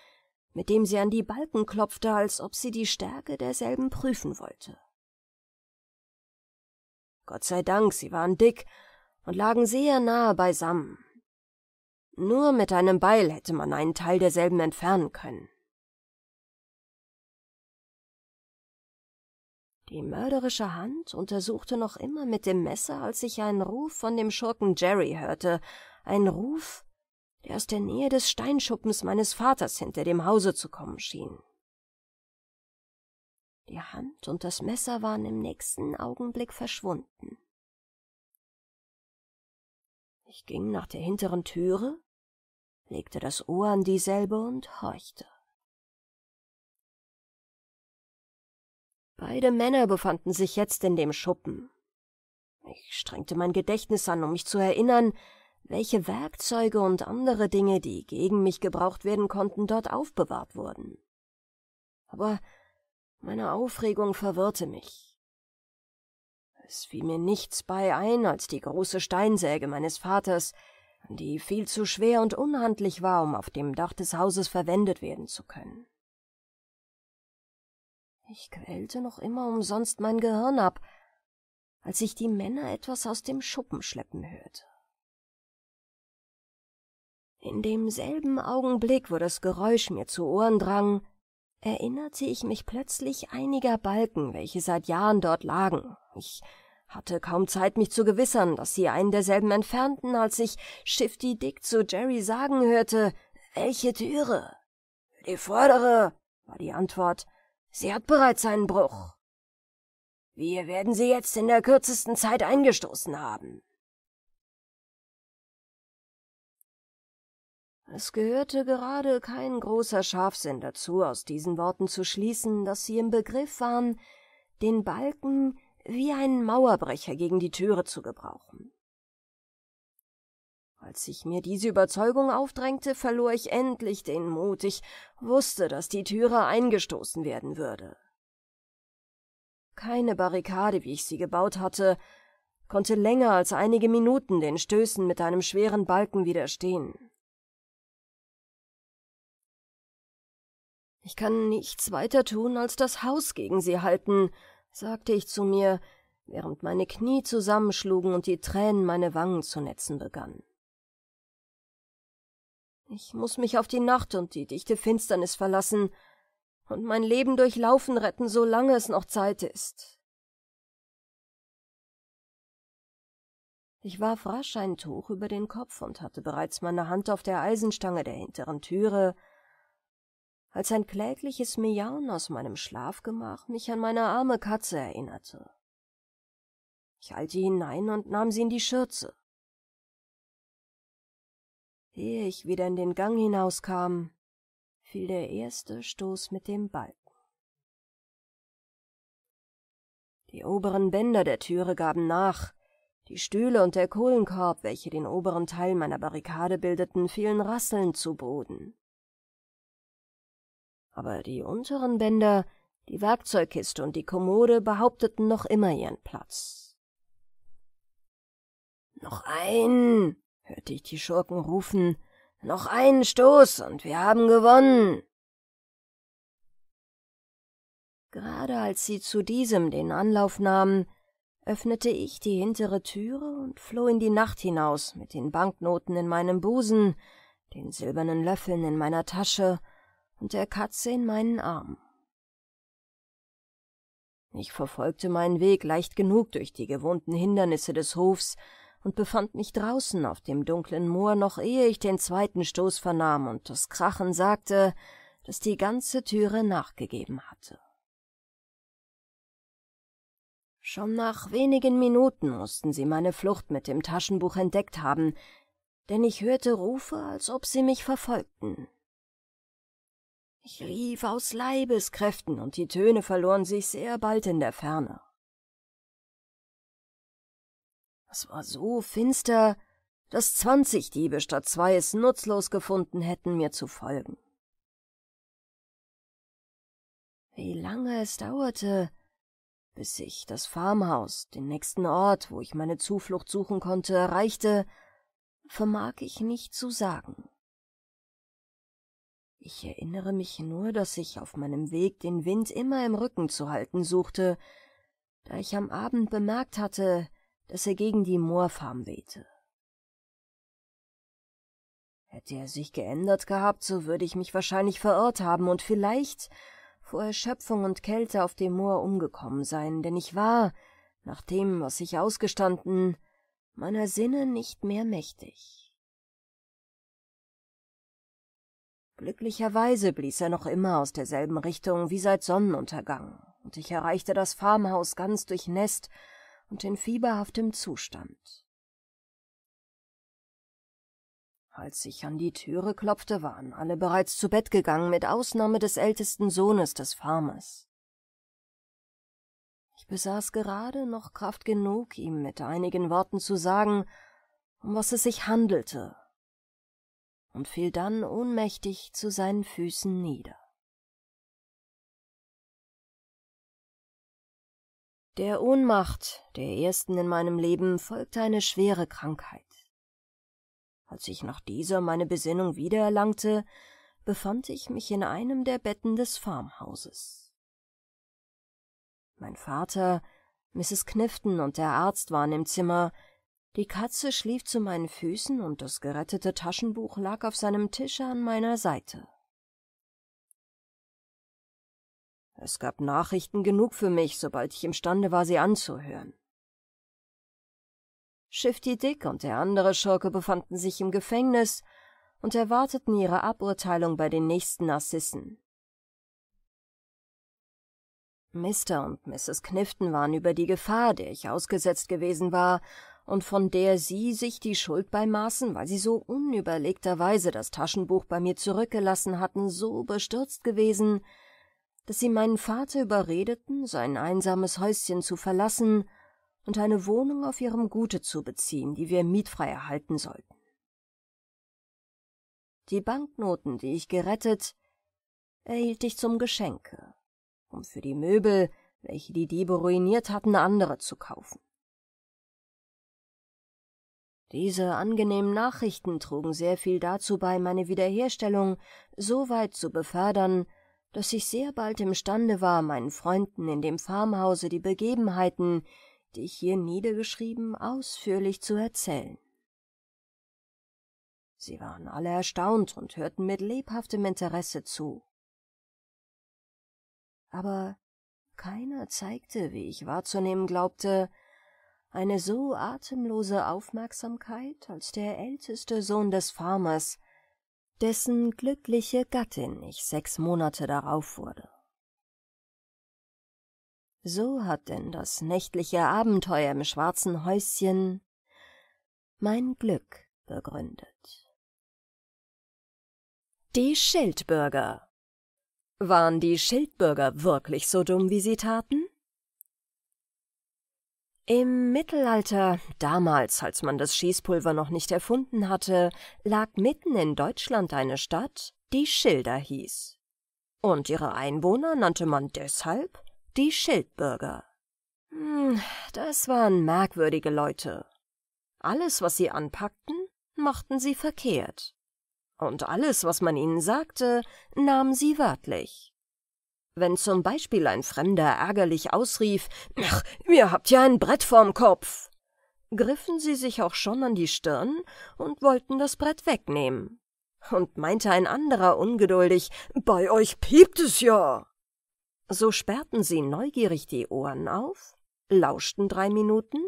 mit dem sie an die Balken klopfte, als ob sie die Stärke derselben prüfen wollte. Gott sei Dank, sie waren dick und lagen sehr nahe beisammen. Nur mit einem Beil hätte man einen Teil derselben entfernen können. Die mörderische Hand untersuchte noch immer mit dem Messer, als ich einen Ruf von dem Schurken Jerry hörte, ein Ruf, der aus der Nähe des Steinschuppens meines Vaters hinter dem Hause zu kommen schien. Die Hand und das Messer waren im nächsten Augenblick verschwunden. Ich ging nach der hinteren Türe legte das Ohr an dieselbe und horchte. Beide Männer befanden sich jetzt in dem Schuppen. Ich strengte mein Gedächtnis an, um mich zu erinnern, welche Werkzeuge und andere Dinge, die gegen mich gebraucht werden konnten, dort aufbewahrt wurden. Aber meine Aufregung verwirrte mich. Es fiel mir nichts bei ein als die große Steinsäge meines Vaters, die viel zu schwer und unhandlich war, um auf dem Dach des Hauses verwendet werden zu können. Ich quälte noch immer umsonst mein Gehirn ab, als ich die Männer etwas aus dem Schuppen schleppen hörte. In demselben Augenblick, wo das Geräusch mir zu Ohren drang, erinnerte ich mich plötzlich einiger Balken, welche seit Jahren dort lagen. Ich hatte kaum Zeit, mich zu gewissern, dass sie einen derselben entfernten, als ich Shifty Dick zu Jerry sagen hörte, welche Türe? Die vordere, war die Antwort. Sie hat bereits einen Bruch. Wir werden sie jetzt in der kürzesten Zeit eingestoßen haben. Es gehörte gerade kein großer Scharfsinn dazu, aus diesen Worten zu schließen, dass sie im Begriff waren, den Balken wie einen Mauerbrecher gegen die Türe zu gebrauchen. Als sich mir diese Überzeugung aufdrängte, verlor ich endlich den Mut. Ich wusste, dass die Türe eingestoßen werden würde. Keine Barrikade, wie ich sie gebaut hatte, konnte länger als einige Minuten den Stößen mit einem schweren Balken widerstehen. Ich kann nichts weiter tun, als das Haus gegen sie halten, sagte ich zu mir, während meine Knie zusammenschlugen und die Tränen meine Wangen zu netzen begannen. Ich muss mich auf die Nacht und die dichte Finsternis verlassen und mein Leben durch Laufen retten, solange es noch Zeit ist. Ich warf rasch ein Tuch über den Kopf und hatte bereits meine Hand auf der Eisenstange der hinteren Türe, als ein klägliches Miauen aus meinem Schlafgemach mich an meine arme Katze erinnerte. Ich eilte hinein und nahm sie in die Schürze. Ehe ich wieder in den Gang hinauskam, fiel der erste Stoß mit dem Balken. Die oberen Bänder der Türe gaben nach, die Stühle und der Kohlenkorb, welche den oberen Teil meiner Barrikade bildeten, fielen rasselnd zu Boden aber die unteren Bänder, die Werkzeugkiste und die Kommode behaupteten noch immer ihren Platz. Noch ein, hörte ich die Schurken rufen, noch einen Stoß und wir haben gewonnen. Gerade als sie zu diesem den Anlauf nahmen, öffnete ich die hintere Türe und floh in die Nacht hinaus mit den Banknoten in meinem Busen, den silbernen Löffeln in meiner Tasche und der Katze in meinen Arm. Ich verfolgte meinen Weg leicht genug durch die gewohnten Hindernisse des Hofs und befand mich draußen auf dem dunklen Moor, noch ehe ich den zweiten Stoß vernahm und das Krachen sagte, dass die ganze Türe nachgegeben hatte. Schon nach wenigen Minuten mussten sie meine Flucht mit dem Taschenbuch entdeckt haben, denn ich hörte Rufe, als ob sie mich verfolgten. Ich rief aus Leibeskräften, und die Töne verloren sich sehr bald in der Ferne. Es war so finster, dass zwanzig Diebe statt zwei es nutzlos gefunden hätten, mir zu folgen. Wie lange es dauerte, bis ich das Farmhaus, den nächsten Ort, wo ich meine Zuflucht suchen konnte, erreichte, vermag ich nicht zu sagen. Ich erinnere mich nur, dass ich auf meinem Weg den Wind immer im Rücken zu halten suchte, da ich am Abend bemerkt hatte, dass er gegen die Moorfarm wehte. Hätte er sich geändert gehabt, so würde ich mich wahrscheinlich verirrt haben und vielleicht vor Erschöpfung und Kälte auf dem Moor umgekommen sein, denn ich war, nach dem, was ich ausgestanden, meiner Sinne nicht mehr mächtig. Glücklicherweise blies er noch immer aus derselben Richtung wie seit Sonnenuntergang, und ich erreichte das Farmhaus ganz durchnässt und in fieberhaftem Zustand. Als ich an die Türe klopfte, waren alle bereits zu Bett gegangen, mit Ausnahme des ältesten Sohnes des Farmers. Ich besaß gerade noch Kraft genug, ihm mit einigen Worten zu sagen, um was es sich handelte und fiel dann ohnmächtig zu seinen Füßen nieder. Der Ohnmacht, der ersten in meinem Leben, folgte eine schwere Krankheit. Als ich nach dieser meine Besinnung wiedererlangte, befand ich mich in einem der Betten des Farmhauses. Mein Vater, Mrs. Knifton und der Arzt waren im Zimmer, die Katze schlief zu meinen Füßen und das gerettete Taschenbuch lag auf seinem Tische an meiner Seite. Es gab Nachrichten genug für mich, sobald ich imstande war, sie anzuhören. Shifty Dick und der andere Schurke befanden sich im Gefängnis und erwarteten ihre Aburteilung bei den nächsten Narzissen. Mr. und Mrs. Knifton waren über die Gefahr, der ich ausgesetzt gewesen war, und von der sie sich die Schuld beimaßen, weil sie so unüberlegterweise das Taschenbuch bei mir zurückgelassen hatten, so bestürzt gewesen, dass sie meinen Vater überredeten, sein einsames Häuschen zu verlassen und eine Wohnung auf ihrem Gute zu beziehen, die wir mietfrei erhalten sollten. Die Banknoten, die ich gerettet, erhielt ich zum Geschenke, um für die Möbel, welche die Diebe ruiniert hatten, andere zu kaufen. Diese angenehmen Nachrichten trugen sehr viel dazu bei, meine Wiederherstellung so weit zu befördern, dass ich sehr bald imstande war, meinen Freunden in dem Farmhause die Begebenheiten, die ich hier niedergeschrieben, ausführlich zu erzählen. Sie waren alle erstaunt und hörten mit lebhaftem Interesse zu. Aber keiner zeigte, wie ich wahrzunehmen glaubte, eine so atemlose Aufmerksamkeit als der älteste Sohn des Farmers, dessen glückliche Gattin ich sechs Monate darauf wurde. So hat denn das nächtliche Abenteuer im schwarzen Häuschen mein Glück begründet. Die Schildbürger. Waren die Schildbürger wirklich so dumm, wie sie taten? Im Mittelalter, damals, als man das Schießpulver noch nicht erfunden hatte, lag mitten in Deutschland eine Stadt, die Schilder hieß. Und ihre Einwohner nannte man deshalb die Schildbürger. Hm, das waren merkwürdige Leute. Alles, was sie anpackten, machten sie verkehrt. Und alles, was man ihnen sagte, nahmen sie wörtlich. Wenn zum Beispiel ein Fremder ärgerlich ausrief, »Ach, ihr habt ja ein Brett vorm Kopf«, griffen sie sich auch schon an die Stirn und wollten das Brett wegnehmen. Und meinte ein anderer ungeduldig, »Bei euch piept es ja!« So sperrten sie neugierig die Ohren auf, lauschten drei Minuten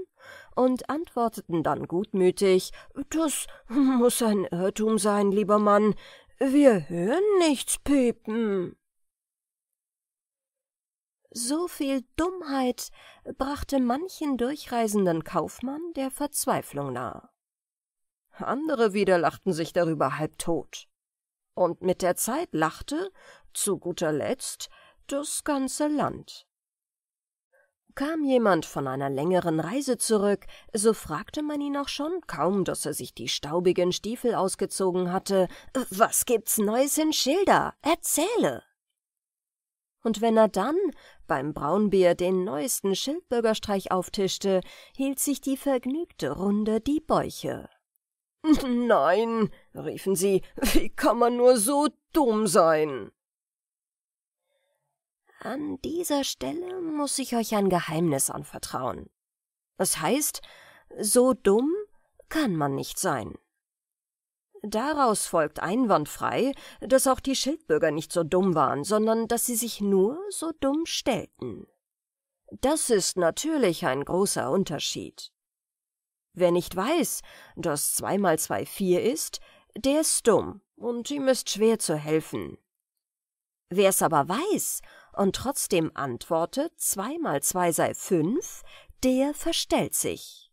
und antworteten dann gutmütig, »Das muss ein Irrtum sein, lieber Mann, wir hören nichts piepen.« So viel Dummheit brachte manchen durchreisenden Kaufmann der Verzweiflung nahe. Andere wieder lachten sich darüber halb tot. Und mit der Zeit lachte, zu guter Letzt, das ganze Land. Kam jemand von einer längeren Reise zurück, so fragte man ihn auch schon, kaum dass er sich die staubigen Stiefel ausgezogen hatte, Was gibt's Neues in Schilder? Erzähle! Und wenn er dann beim Braunbär den neuesten Schildbürgerstreich auftischte, hielt sich die vergnügte Runde die Bäuche. Nein, riefen sie, wie kann man nur so dumm sein? An dieser Stelle muss ich euch ein Geheimnis anvertrauen. Es heißt, so dumm kann man nicht sein. Daraus folgt einwandfrei, dass auch die Schildbürger nicht so dumm waren, sondern dass sie sich nur so dumm stellten. Das ist natürlich ein großer Unterschied. Wer nicht weiß, dass zwei mal zwei vier ist, der ist dumm und ihm ist schwer zu helfen. Wer es aber weiß und trotzdem antwortet, zwei mal zwei sei fünf, der verstellt sich.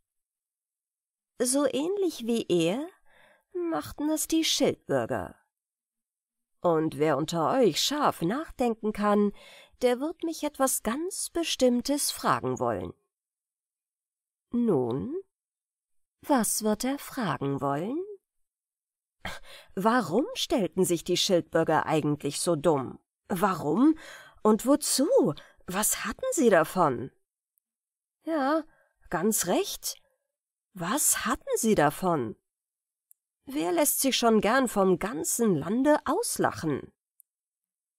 So ähnlich wie er machten es die Schildbürger. Und wer unter euch scharf nachdenken kann, der wird mich etwas ganz Bestimmtes fragen wollen. Nun, was wird er fragen wollen? Warum stellten sich die Schildbürger eigentlich so dumm? Warum und wozu? Was hatten sie davon? Ja, ganz recht. Was hatten sie davon? Wer lässt sich schon gern vom ganzen Lande auslachen?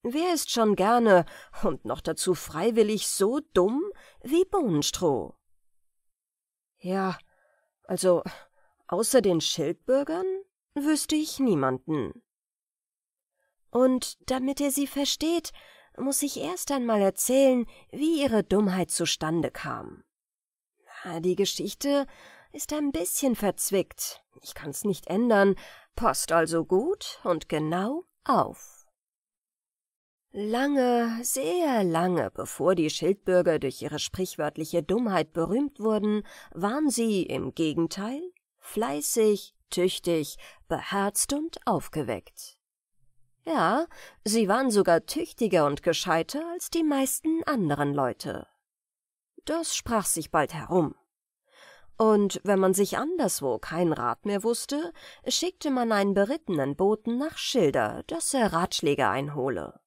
Wer ist schon gerne und noch dazu freiwillig so dumm wie Bohnenstroh? Ja, also außer den Schildbürgern wüsste ich niemanden. Und damit er sie versteht, muss ich erst einmal erzählen, wie ihre Dummheit zustande kam. Die Geschichte ist ein bisschen verzwickt. Ich kann's nicht ändern. Passt also gut und genau auf. Lange, sehr lange bevor die Schildbürger durch ihre sprichwörtliche Dummheit berühmt wurden, waren sie im Gegenteil fleißig, tüchtig, beherzt und aufgeweckt. Ja, sie waren sogar tüchtiger und gescheiter als die meisten anderen Leute. Das sprach sich bald herum. Und wenn man sich anderswo kein Rat mehr wusste, schickte man einen berittenen Boten nach Schilder, dass er Ratschläge einhole.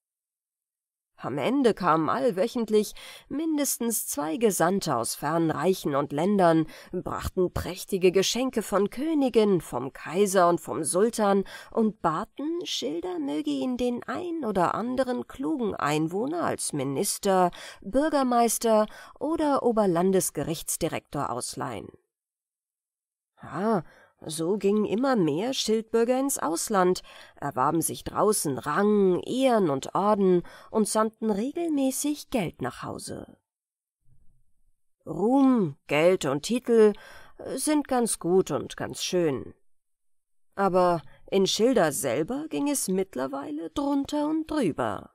Am Ende kamen allwöchentlich mindestens zwei Gesandte aus fernen Reichen und Ländern, brachten prächtige Geschenke von Königen, vom Kaiser und vom Sultan und baten, Schilder möge ihn den ein oder anderen klugen Einwohner als Minister, Bürgermeister oder Oberlandesgerichtsdirektor ausleihen. Ja, so gingen immer mehr Schildbürger ins Ausland, erwarben sich draußen Rang, Ehren und Orden und sandten regelmäßig Geld nach Hause. Ruhm, Geld und Titel sind ganz gut und ganz schön. Aber in Schilder selber ging es mittlerweile drunter und drüber.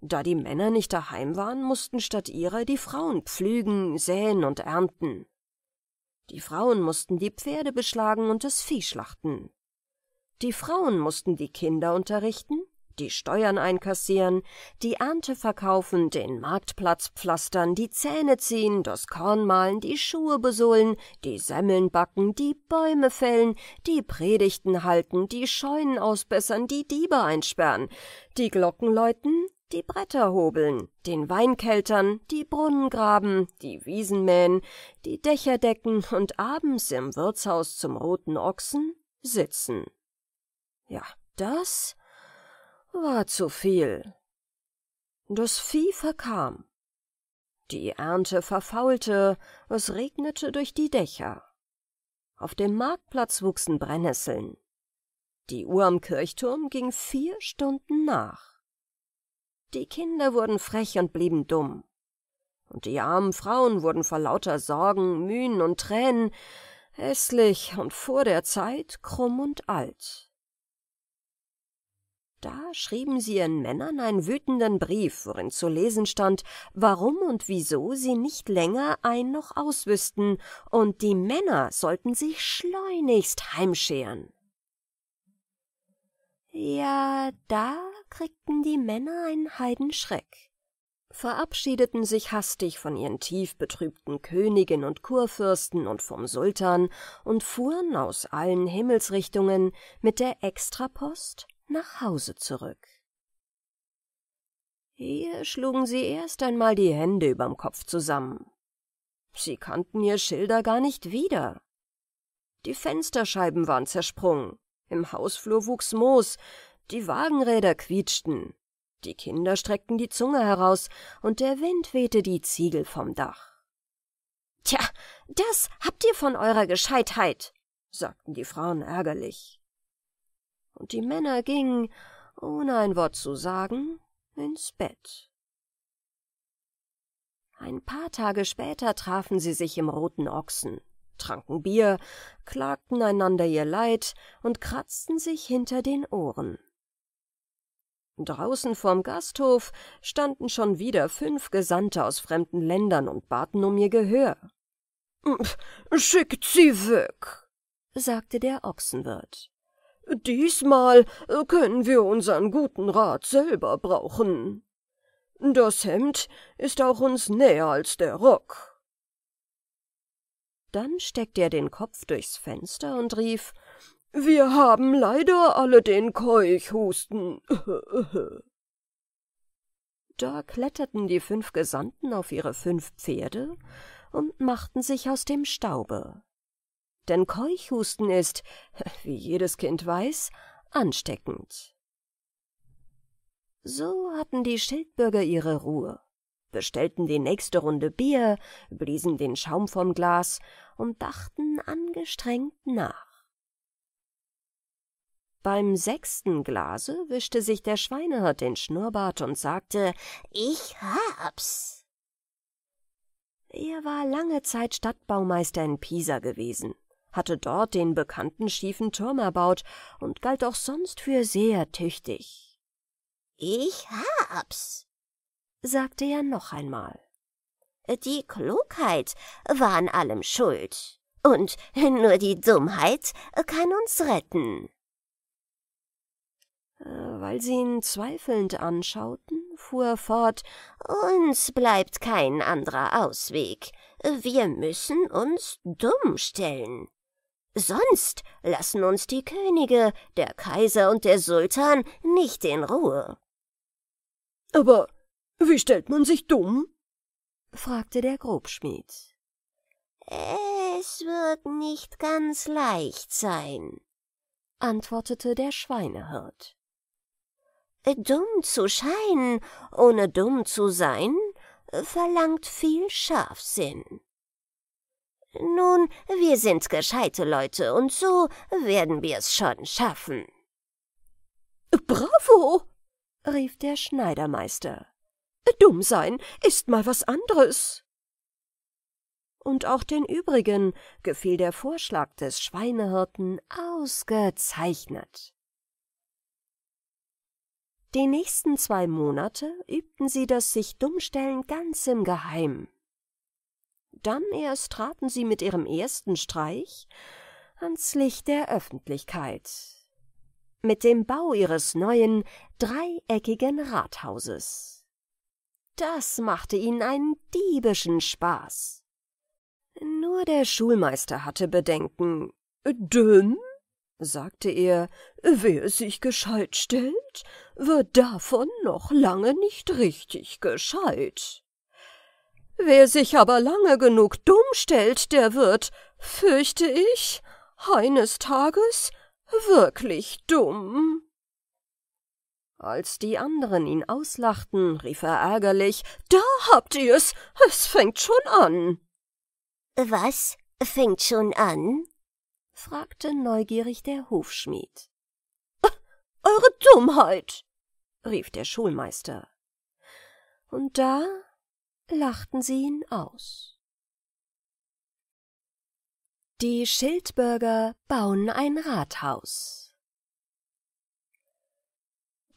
Da die Männer nicht daheim waren, mussten statt ihrer die Frauen pflügen, säen und ernten. Die Frauen mussten die Pferde beschlagen und das Vieh schlachten. Die Frauen mussten die Kinder unterrichten, die Steuern einkassieren, die Ernte verkaufen, den Marktplatz pflastern, die Zähne ziehen, das Korn mahlen, die Schuhe besohlen, die Semmeln backen, die Bäume fällen, die Predigten halten, die Scheunen ausbessern, die Diebe einsperren, die Glocken läuten, die Bretter hobeln, den Weinkeltern, die Brunnen graben, die Wiesen mähen, die Dächer decken und abends im Wirtshaus zum roten Ochsen sitzen. Ja, das war zu viel. Das Vieh verkam. Die Ernte verfaulte, es regnete durch die Dächer. Auf dem Marktplatz wuchsen Brennnesseln. Die Uhr am Kirchturm ging vier Stunden nach. Die Kinder wurden frech und blieben dumm. Und die armen Frauen wurden vor lauter Sorgen, Mühen und Tränen hässlich und vor der Zeit krumm und alt. Da? Schrieben sie ihren Männern einen wütenden Brief, worin zu lesen stand, warum und wieso sie nicht länger ein noch auswüssten, und die Männer sollten sich schleunigst heimscheren. Ja, da kriegten die Männer einen Heidenschreck, verabschiedeten sich hastig von ihren tief betrübten Königen und Kurfürsten und vom Sultan und fuhren aus allen Himmelsrichtungen mit der Extrapost nach Hause zurück. Hier schlugen sie erst einmal die Hände überm Kopf zusammen. Sie kannten ihr Schilder gar nicht wieder. Die Fensterscheiben waren zersprungen, im Hausflur wuchs Moos, die Wagenräder quietschten, die Kinder streckten die Zunge heraus, und der Wind wehte die Ziegel vom Dach. Tja, das habt ihr von eurer Gescheitheit, sagten die Frauen ärgerlich. Und die Männer gingen, ohne ein Wort zu sagen, ins Bett. Ein paar Tage später trafen sie sich im Roten Ochsen tranken Bier, klagten einander ihr Leid und kratzten sich hinter den Ohren. Draußen vorm Gasthof standen schon wieder fünf Gesandte aus fremden Ländern und baten um ihr Gehör. Schickt sie weg, sagte der Ochsenwirt. Diesmal können wir unseren guten Rat selber brauchen. Das Hemd ist auch uns näher als der Rock. Dann steckte er den Kopf durchs Fenster und rief Wir haben leider alle den Keuchhusten. da kletterten die fünf Gesandten auf ihre fünf Pferde und machten sich aus dem Staube. Denn Keuchhusten ist, wie jedes Kind weiß, ansteckend. So hatten die Schildbürger ihre Ruhe bestellten die nächste Runde Bier, bliesen den Schaum vom Glas und dachten angestrengt nach. Beim sechsten Glase wischte sich der Schweinehirt den Schnurrbart und sagte, »Ich hab's!« Er war lange Zeit Stadtbaumeister in Pisa gewesen, hatte dort den bekannten schiefen Turm erbaut und galt auch sonst für sehr tüchtig. Ich hab's, sagte er noch einmal. Die Klugheit war an allem schuld, und nur die Dummheit kann uns retten. Äh, weil sie ihn zweifelnd anschauten, fuhr er fort Uns bleibt kein anderer Ausweg. Wir müssen uns dumm stellen. Sonst lassen uns die Könige, der Kaiser und der Sultan nicht in Ruhe. Aber wie stellt man sich dumm? fragte der Grobschmied. Es wird nicht ganz leicht sein, antwortete der Schweinehirt. Dumm zu scheinen, ohne dumm zu sein, verlangt viel Scharfsinn. Nun, wir sind gescheite Leute, und so werden wir's schon schaffen. Bravo! rief der Schneidermeister. Dumm sein ist mal was anderes. Und auch den übrigen gefiel der Vorschlag des Schweinehirten ausgezeichnet. Die nächsten zwei Monate übten sie das sich dummstellen ganz im Geheim. Dann erst traten sie mit ihrem ersten Streich ans Licht der Öffentlichkeit. Mit dem Bau ihres neuen, dreieckigen Rathauses. Das machte ihnen einen diebischen Spaß. Nur der Schulmeister hatte Bedenken. Dumm? sagte er, wer sich gescheit stellt, wird davon noch lange nicht richtig gescheit. Wer sich aber lange genug dumm stellt, der wird, fürchte ich, eines Tages wirklich dumm. Als die anderen ihn auslachten, rief er ärgerlich Da habt ihr's, es fängt schon an. Was fängt schon an? fragte neugierig der Hofschmied. Eure Dummheit, rief der Schulmeister. Und da lachten sie ihn aus. Die Schildbürger bauen ein Rathaus.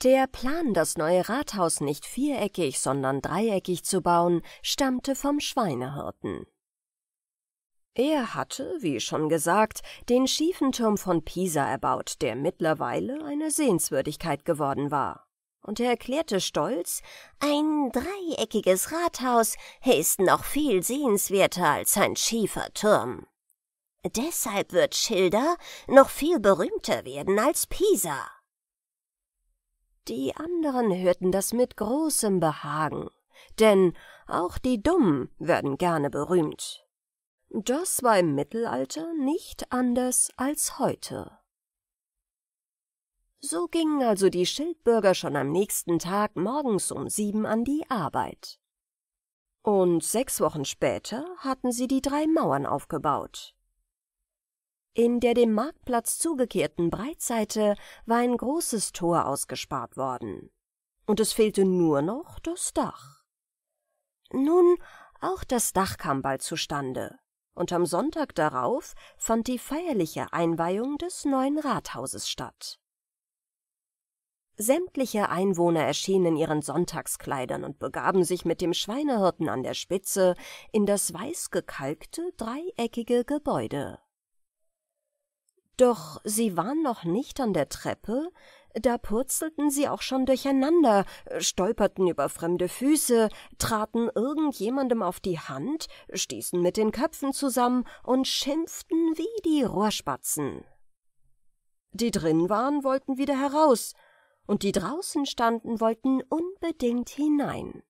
Der Plan, das neue Rathaus nicht viereckig, sondern dreieckig zu bauen, stammte vom Schweinehirten. Er hatte, wie schon gesagt, den schiefen Turm von Pisa erbaut, der mittlerweile eine Sehenswürdigkeit geworden war. Und er erklärte stolz, ein dreieckiges Rathaus ist noch viel sehenswerter als ein schiefer Turm. Deshalb wird Schilder noch viel berühmter werden als Pisa. Die anderen hörten das mit großem Behagen, denn auch die Dummen werden gerne berühmt. Das war im Mittelalter nicht anders als heute. So gingen also die Schildbürger schon am nächsten Tag morgens um sieben an die Arbeit. Und sechs Wochen später hatten sie die drei Mauern aufgebaut. In der dem Marktplatz zugekehrten Breitseite war ein großes Tor ausgespart worden, und es fehlte nur noch das Dach. Nun, auch das Dach kam bald zustande, und am Sonntag darauf fand die feierliche Einweihung des neuen Rathauses statt. Sämtliche Einwohner erschienen in ihren Sonntagskleidern und begaben sich mit dem Schweinehirten an der Spitze in das weißgekalkte, dreieckige Gebäude. Doch sie waren noch nicht an der Treppe, da purzelten sie auch schon durcheinander, stolperten über fremde Füße, traten irgendjemandem auf die Hand, stießen mit den Köpfen zusammen und schimpften wie die Rohrspatzen. Die drin waren, wollten wieder heraus, und die draußen standen, wollten unbedingt hinein.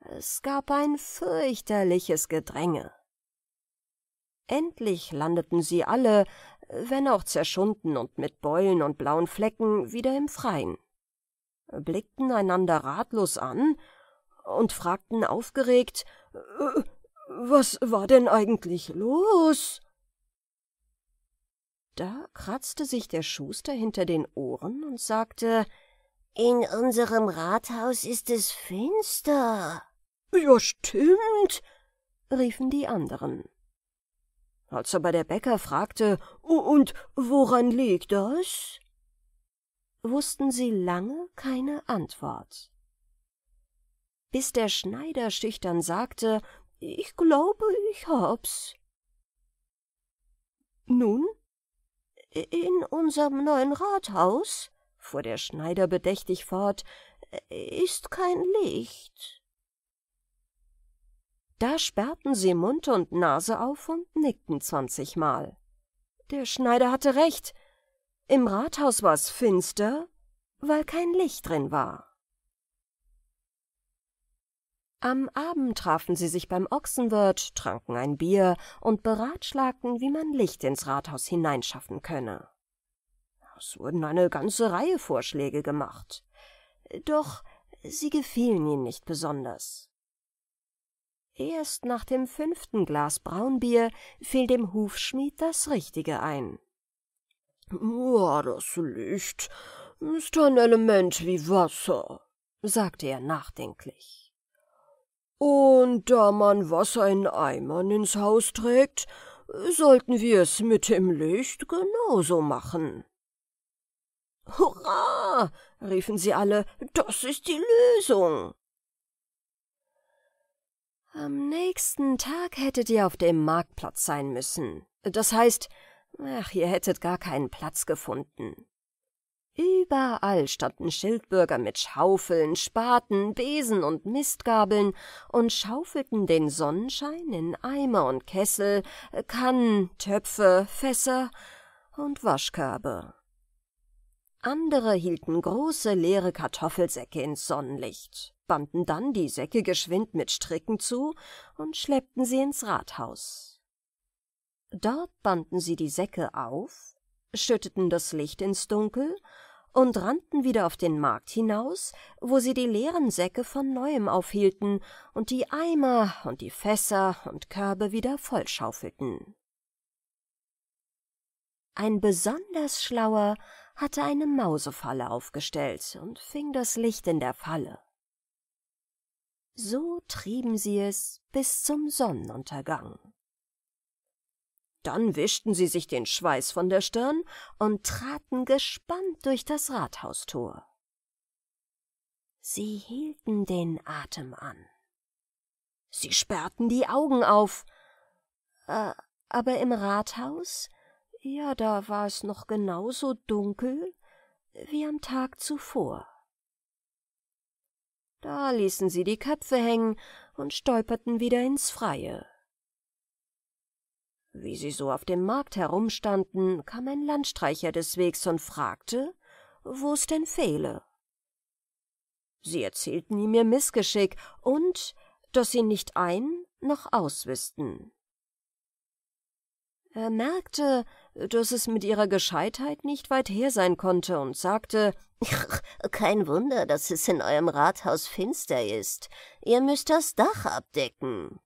Es gab ein fürchterliches Gedränge. Endlich landeten sie alle, wenn auch zerschunden und mit Beulen und blauen Flecken, wieder im Freien, blickten einander ratlos an und fragten aufgeregt, äh, was war denn eigentlich los? Da kratzte sich der Schuster hinter den Ohren und sagte, in unserem Rathaus ist es finster. Ja, stimmt, riefen die anderen. Als aber der Bäcker fragte, und woran liegt das? wussten sie lange keine Antwort. Bis der Schneider schüchtern sagte, ich glaube, ich hab's. Nun? In unserem neuen Rathaus, fuhr der Schneider bedächtig fort, ist kein Licht. Da sperrten sie Mund und Nase auf und nickten zwanzigmal. Der Schneider hatte recht. Im Rathaus war's finster, weil kein Licht drin war. Am Abend trafen sie sich beim Ochsenwirt, tranken ein Bier und beratschlagten, wie man Licht ins Rathaus hineinschaffen könne. Es wurden eine ganze Reihe Vorschläge gemacht. Doch sie gefielen ihm nicht besonders. Erst nach dem fünften Glas Braunbier fiel dem Hufschmied das Richtige ein. »Ja, das Licht ist ein Element wie Wasser«, sagte er nachdenklich. Und da man Wasser in Eimern ins Haus trägt, sollten wir es mit dem Licht genauso machen. Hurra! riefen sie alle, das ist die Lösung. Am nächsten Tag hättet ihr auf dem Marktplatz sein müssen. Das heißt, ach, ihr hättet gar keinen Platz gefunden. Überall standen Schildbürger mit Schaufeln, Spaten, Besen und Mistgabeln und schaufelten den Sonnenschein in Eimer und Kessel, Kannen, Töpfe, Fässer und Waschkörbe. Andere hielten große leere Kartoffelsäcke ins Sonnenlicht, banden dann die Säcke geschwind mit Stricken zu und schleppten sie ins Rathaus. Dort banden sie die Säcke auf, schütteten das Licht ins Dunkel und rannten wieder auf den Markt hinaus, wo sie die leeren Säcke von neuem aufhielten und die Eimer und die Fässer und Körbe wieder vollschaufelten. Ein besonders Schlauer hatte eine Mausefalle aufgestellt und fing das Licht in der Falle. So trieben sie es bis zum Sonnenuntergang. Dann wischten sie sich den Schweiß von der Stirn und traten gespannt durch das Rathaustor. Sie hielten den Atem an. Sie sperrten die Augen auf. Äh, aber im Rathaus, ja, da war es noch genauso dunkel wie am Tag zuvor. Da ließen sie die Köpfe hängen und stolperten wieder ins Freie. Wie sie so auf dem Markt herumstanden, kam ein Landstreicher des Wegs und fragte, wo es denn fehle. Sie erzählten ihm ihr Missgeschick und, dass sie nicht ein noch aus wüssten. Er merkte, dass es mit ihrer Gescheitheit nicht weit her sein konnte und sagte, Kein Wunder, dass es in eurem Rathaus finster ist. Ihr müsst das Dach abdecken.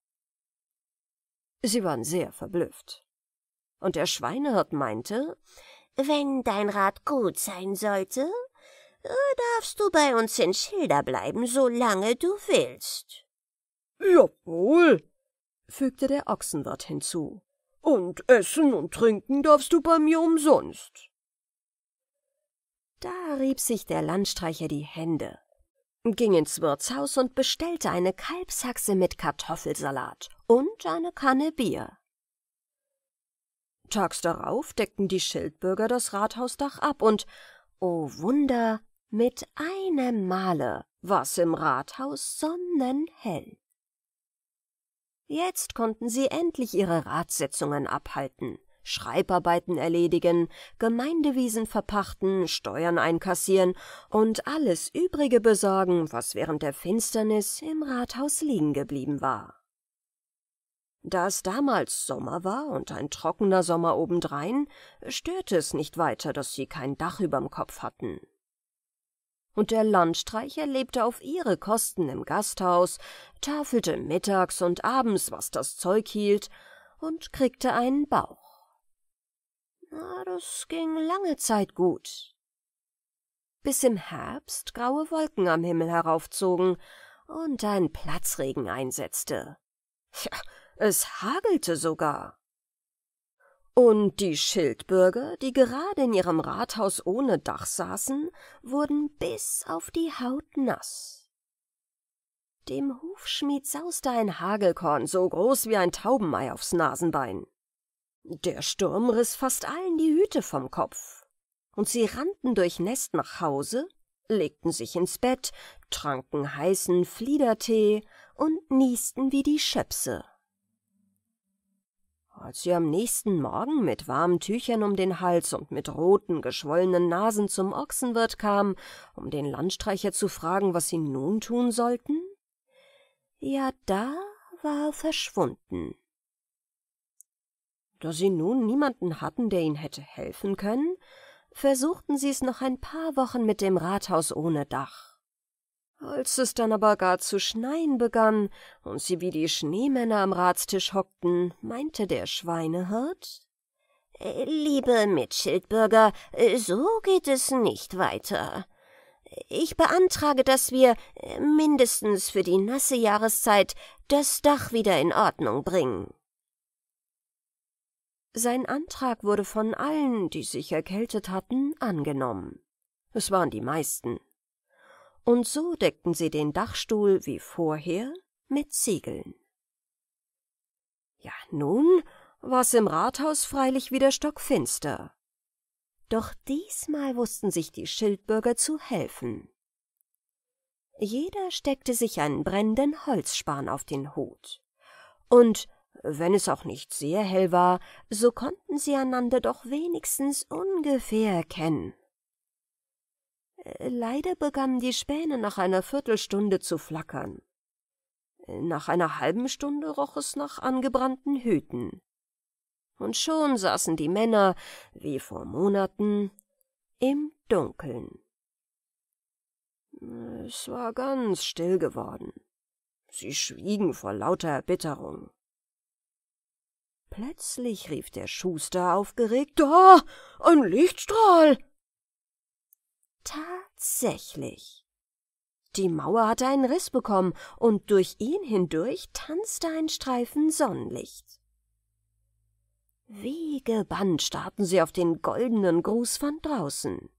Sie waren sehr verblüfft. Und der Schweinehirt meinte, wenn dein Rat gut sein sollte, darfst du bei uns in Schilder bleiben, solange du willst. Jawohl, fügte der Ochsenwirt hinzu. Und essen und trinken darfst du bei mir umsonst. Da rieb sich der Landstreicher die Hände ging ins Wirtshaus und bestellte eine Kalbshaxe mit Kartoffelsalat und eine Kanne Bier. Tags darauf deckten die Schildbürger das Rathausdach ab und, o oh Wunder, mit einem Male war's im Rathaus sonnenhell. Jetzt konnten sie endlich ihre Ratssitzungen abhalten. Schreibarbeiten erledigen, Gemeindewiesen verpachten, Steuern einkassieren und alles Übrige besorgen, was während der Finsternis im Rathaus liegen geblieben war. Da es damals Sommer war und ein trockener Sommer obendrein, störte es nicht weiter, dass sie kein Dach überm Kopf hatten. Und der Landstreicher lebte auf ihre Kosten im Gasthaus, tafelte mittags und abends, was das Zeug hielt, und kriegte einen Bauch. Na, das ging lange Zeit gut. Bis im Herbst graue Wolken am Himmel heraufzogen und ein Platzregen einsetzte. Ja, es hagelte sogar. Und die Schildbürger, die gerade in ihrem Rathaus ohne Dach saßen, wurden bis auf die Haut nass. Dem Hufschmied sauste ein Hagelkorn so groß wie ein Taubenei aufs Nasenbein. Der Sturm riss fast allen die Hüte vom Kopf, und sie rannten durchnässt nach Hause, legten sich ins Bett, tranken heißen Fliedertee und niesten wie die Schöpse. Als sie am nächsten Morgen mit warmen Tüchern um den Hals und mit roten, geschwollenen Nasen zum Ochsenwirt kam, um den Landstreicher zu fragen, was sie nun tun sollten, ja, da war er verschwunden. Da sie nun niemanden hatten, der ihnen hätte helfen können, versuchten sie es noch ein paar Wochen mit dem Rathaus ohne Dach. Als es dann aber gar zu schneien begann und sie wie die Schneemänner am Ratstisch hockten, meinte der Schweinehirt äh, Liebe Mitschildbürger, äh, so geht es nicht weiter. Ich beantrage, dass wir äh, mindestens für die nasse Jahreszeit das Dach wieder in Ordnung bringen. Sein Antrag wurde von allen, die sich erkältet hatten, angenommen. Es waren die meisten und so deckten sie den Dachstuhl wie vorher mit Ziegeln. Ja, nun war's im Rathaus freilich wieder stockfinster. Doch diesmal wussten sich die Schildbürger zu helfen. Jeder steckte sich einen brennenden Holzspan auf den Hut. Und wenn es auch nicht sehr hell war, so konnten sie einander doch wenigstens ungefähr erkennen. Leider begannen die Späne nach einer Viertelstunde zu flackern. Nach einer halben Stunde roch es nach angebrannten Hüten. Und schon saßen die Männer, wie vor Monaten, im Dunkeln. Es war ganz still geworden. Sie schwiegen vor lauter Erbitterung. Plötzlich rief der Schuster aufgeregt, »Da, ein Lichtstrahl!« Tatsächlich. Die Mauer hatte einen Riss bekommen, und durch ihn hindurch tanzte ein Streifen Sonnenlicht. Wie gebannt starrten sie auf den goldenen Gruß von draußen.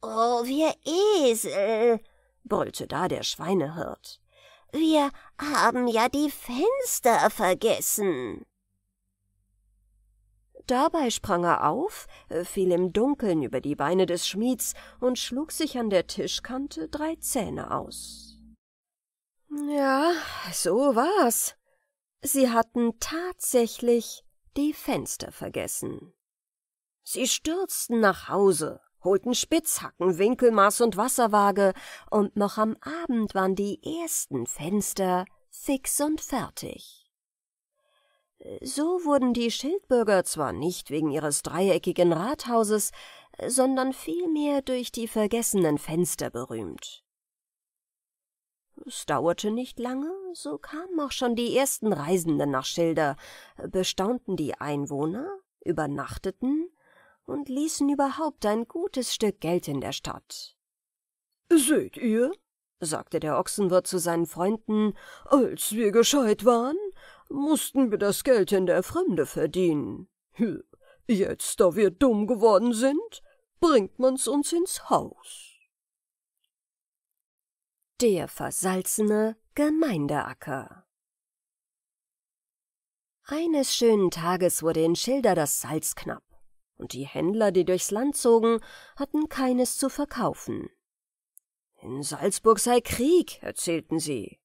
»Oh, wir Esel«, brüllte da der Schweinehirt. »Wir haben ja die Fenster vergessen.« Dabei sprang er auf, äh, fiel im Dunkeln über die Beine des Schmieds und schlug sich an der Tischkante drei Zähne aus. Ja, so war's. Sie hatten tatsächlich die Fenster vergessen. Sie stürzten nach Hause, holten Spitzhacken, Winkelmaß und Wasserwaage, und noch am Abend waren die ersten Fenster fix und fertig. So wurden die Schildbürger zwar nicht wegen ihres dreieckigen Rathauses, sondern vielmehr durch die vergessenen Fenster berühmt. Es dauerte nicht lange, so kamen auch schon die ersten Reisenden nach Schilder, bestaunten die Einwohner, übernachteten und ließen überhaupt ein gutes Stück Geld in der Stadt. Seht ihr, sagte der Ochsenwirt zu seinen Freunden, als wir gescheit waren, mussten wir das Geld in der Fremde verdienen. Jetzt, da wir dumm geworden sind, bringt man's uns ins Haus. Der versalzene Gemeindeacker Eines schönen Tages wurde in Schilder das Salz knapp, und die Händler, die durchs Land zogen, hatten keines zu verkaufen. In Salzburg sei Krieg, erzählten sie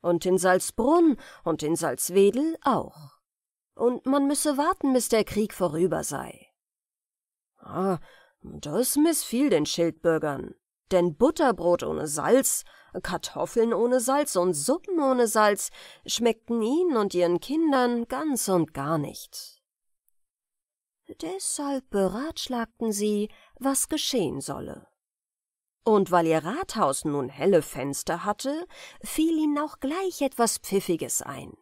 und in Salzbrunn und in Salzwedel auch. Und man müsse warten, bis der Krieg vorüber sei. Ah, das missfiel den Schildbürgern, denn Butterbrot ohne Salz, Kartoffeln ohne Salz und Suppen ohne Salz schmeckten ihnen und ihren Kindern ganz und gar nicht. Deshalb beratschlagten sie, was geschehen solle. Und weil ihr Rathaus nun helle Fenster hatte, fiel ihnen auch gleich etwas Pfiffiges ein.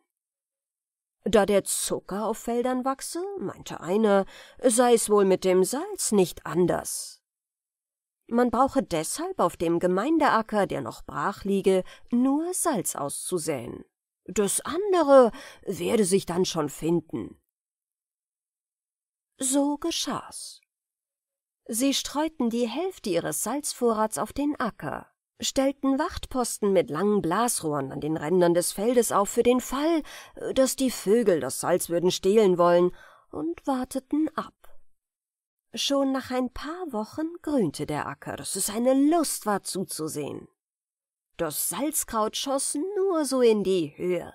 Da der Zucker auf Feldern wachse, meinte einer, sei es wohl mit dem Salz nicht anders. Man brauche deshalb auf dem Gemeindeacker, der noch brach liege, nur Salz auszusäen. Das andere werde sich dann schon finden. So geschah's. Sie streuten die Hälfte ihres Salzvorrats auf den Acker, stellten Wachtposten mit langen Blasrohren an den Rändern des Feldes auf für den Fall, dass die Vögel das Salz würden stehlen wollen, und warteten ab. Schon nach ein paar Wochen grünte der Acker, dass es eine Lust war zuzusehen. Das Salzkraut schoss nur so in die Höhe.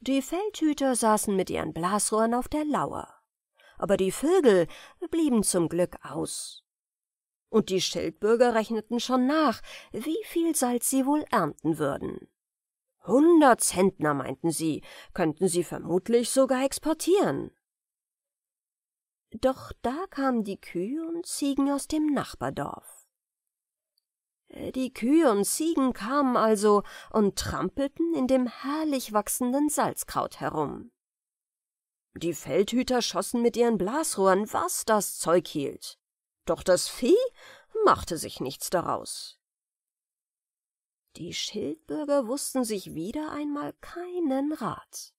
Die Feldhüter saßen mit ihren Blasrohren auf der Lauer, aber die Vögel blieben zum Glück aus. Und die Schildbürger rechneten schon nach, wie viel Salz sie wohl ernten würden. Hundert Zentner, meinten sie, könnten sie vermutlich sogar exportieren. Doch da kamen die Kühe und Ziegen aus dem Nachbardorf. Die Kühe und Ziegen kamen also und trampelten in dem herrlich wachsenden Salzkraut herum. Die Feldhüter schossen mit ihren Blasrohren, was das Zeug hielt. Doch das Vieh machte sich nichts daraus. Die Schildbürger wussten sich wieder einmal keinen Rat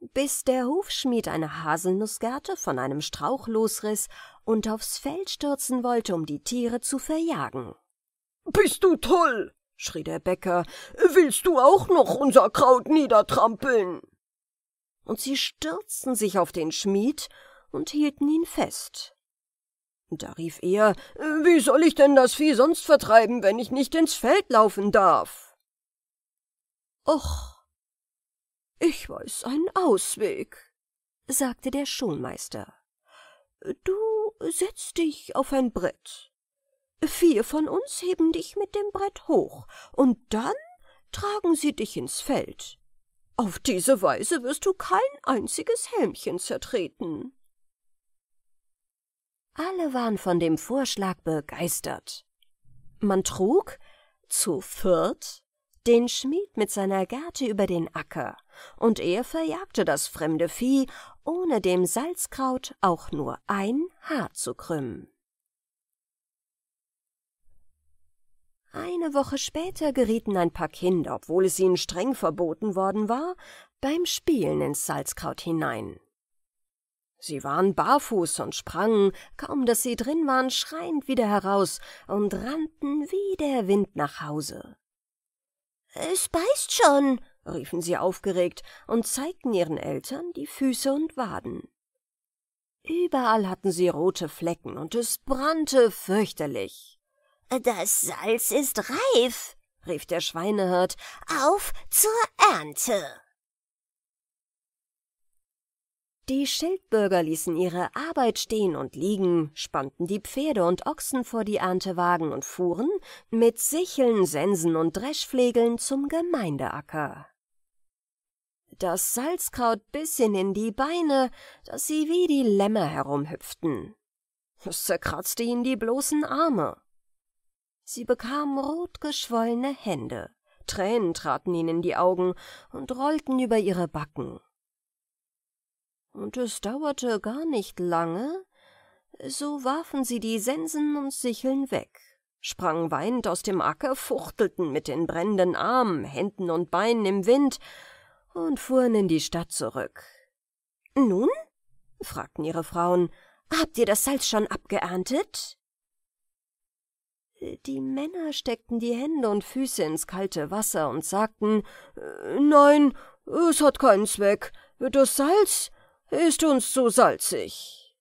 bis der Hufschmied eine Haselnußgerte von einem Strauch losriß und aufs Feld stürzen wollte, um die Tiere zu verjagen. Bist du toll? schrie der Bäcker. Willst du auch noch unser Kraut niedertrampeln? Und sie stürzten sich auf den Schmied und hielten ihn fest. Da rief er, wie soll ich denn das Vieh sonst vertreiben, wenn ich nicht ins Feld laufen darf? Och, ich weiß einen Ausweg, sagte der Schulmeister. Du setz dich auf ein Brett. Vier von uns heben dich mit dem Brett hoch, und dann tragen sie dich ins Feld. Auf diese Weise wirst du kein einziges Helmchen zertreten. Alle waren von dem Vorschlag begeistert. Man trug zu viert den Schmied mit seiner Gerte über den Acker, und er verjagte das fremde Vieh, ohne dem Salzkraut auch nur ein Haar zu krümmen. Eine Woche später gerieten ein paar Kinder, obwohl es ihnen streng verboten worden war, beim Spielen ins Salzkraut hinein. Sie waren barfuß und sprangen, kaum dass sie drin waren, schreiend wieder heraus und rannten wie der Wind nach Hause. Es beißt schon, riefen sie aufgeregt und zeigten ihren Eltern die Füße und Waden. Überall hatten sie rote Flecken und es brannte fürchterlich. Das Salz ist reif, rief der Schweinehirt. Auf zur Ernte. Die Schildbürger ließen ihre Arbeit stehen und liegen, spannten die Pferde und Ochsen vor die Erntewagen und fuhren mit Sicheln, Sensen und Dreschflegeln zum Gemeindeacker. Das Salzkraut biss ihnen in die Beine, dass sie wie die Lämmer herumhüpften. Es zerkratzte ihnen die bloßen Arme. Sie bekamen rotgeschwollene Hände, Tränen traten ihnen in die Augen und rollten über ihre Backen und es dauerte gar nicht lange, so warfen sie die Sensen und Sicheln weg, sprangen weinend aus dem Acker, fuchtelten mit den brennenden Armen, Händen und Beinen im Wind und fuhren in die Stadt zurück. Nun? fragten ihre Frauen, habt ihr das Salz schon abgeerntet? Die Männer steckten die Hände und Füße ins kalte Wasser und sagten Nein, es hat keinen Zweck. Das Salz ist uns zu salzig.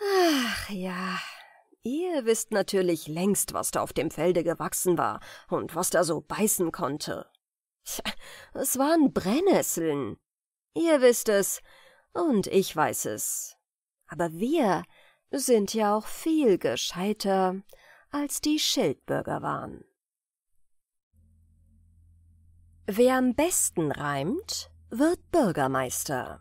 Ach ja, ihr wisst natürlich längst, was da auf dem Felde gewachsen war und was da so beißen konnte. Es waren Brennnesseln. Ihr wisst es, und ich weiß es. Aber wir sind ja auch viel gescheiter, als die Schildbürger waren. Wer am besten reimt, wird Bürgermeister.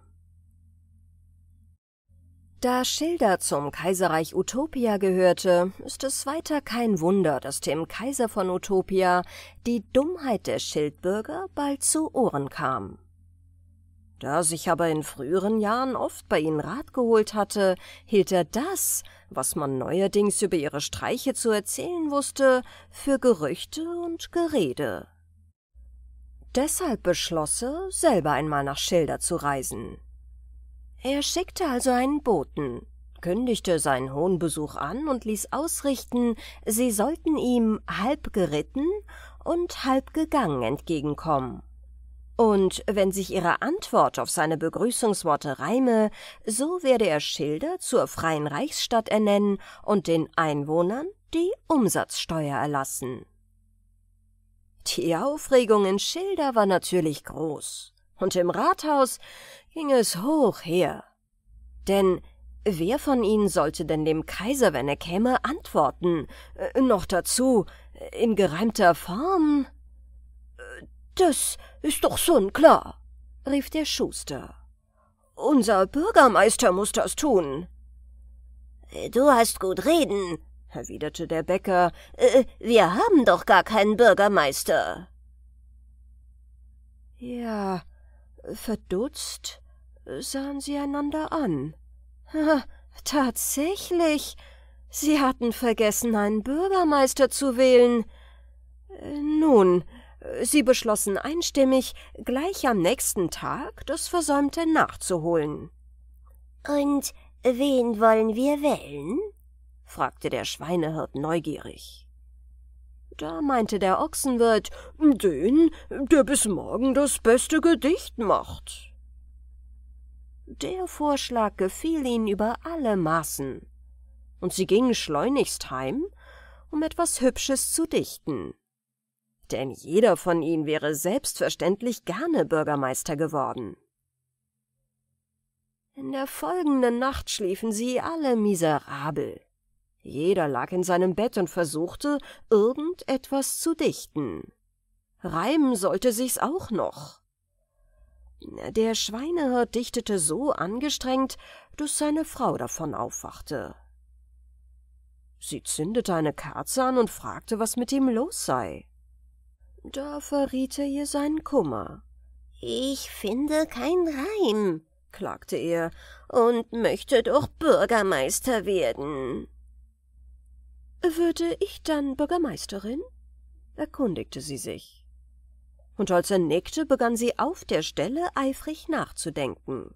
Da Schilder zum Kaiserreich Utopia gehörte, ist es weiter kein Wunder, dass dem Kaiser von Utopia die Dummheit der Schildbürger bald zu Ohren kam. Da sich aber in früheren Jahren oft bei ihnen Rat geholt hatte, hielt er das, was man neuerdings über ihre Streiche zu erzählen wusste, für Gerüchte und Gerede. Deshalb beschloss er, selber einmal nach Schilder zu reisen. Er schickte also einen Boten, kündigte seinen hohen Besuch an und ließ ausrichten, sie sollten ihm halb geritten und halb gegangen entgegenkommen. Und wenn sich ihre Antwort auf seine Begrüßungsworte reime, so werde er Schilder zur freien Reichsstadt ernennen und den Einwohnern die Umsatzsteuer erlassen. Die Aufregung in Schilder war natürlich groß, und im Rathaus ging es hoch her. Denn wer von ihnen sollte denn dem Kaiser, wenn er käme, antworten? Äh, noch dazu in gereimter Form? Das ist doch sonnenklar, rief der Schuster. Unser Bürgermeister muss das tun. Du hast gut reden, erwiderte der Bäcker. Äh, wir haben doch gar keinen Bürgermeister. Ja, verdutzt sahen sie einander an. tatsächlich, sie hatten vergessen, einen Bürgermeister zu wählen. Äh, nun, Sie beschlossen einstimmig, gleich am nächsten Tag das Versäumte nachzuholen. Und wen wollen wir wählen? fragte der Schweinehirt neugierig. Da meinte der Ochsenwirt, den, der bis morgen das beste Gedicht macht. Der Vorschlag gefiel ihnen über alle Maßen, und sie gingen schleunigst heim, um etwas Hübsches zu dichten denn jeder von ihnen wäre selbstverständlich gerne Bürgermeister geworden. In der folgenden Nacht schliefen sie alle miserabel. Jeder lag in seinem Bett und versuchte, irgendetwas zu dichten. Reimen sollte sich's auch noch. Der Schweinehirt dichtete so angestrengt, dass seine Frau davon aufwachte. Sie zündete eine Kerze an und fragte, was mit ihm los sei. Da verriet er ihr seinen Kummer. Ich finde kein Reim, klagte er, und möchte doch Bürgermeister werden. Würde ich dann Bürgermeisterin? erkundigte sie sich. Und als er nickte, begann sie auf der Stelle eifrig nachzudenken.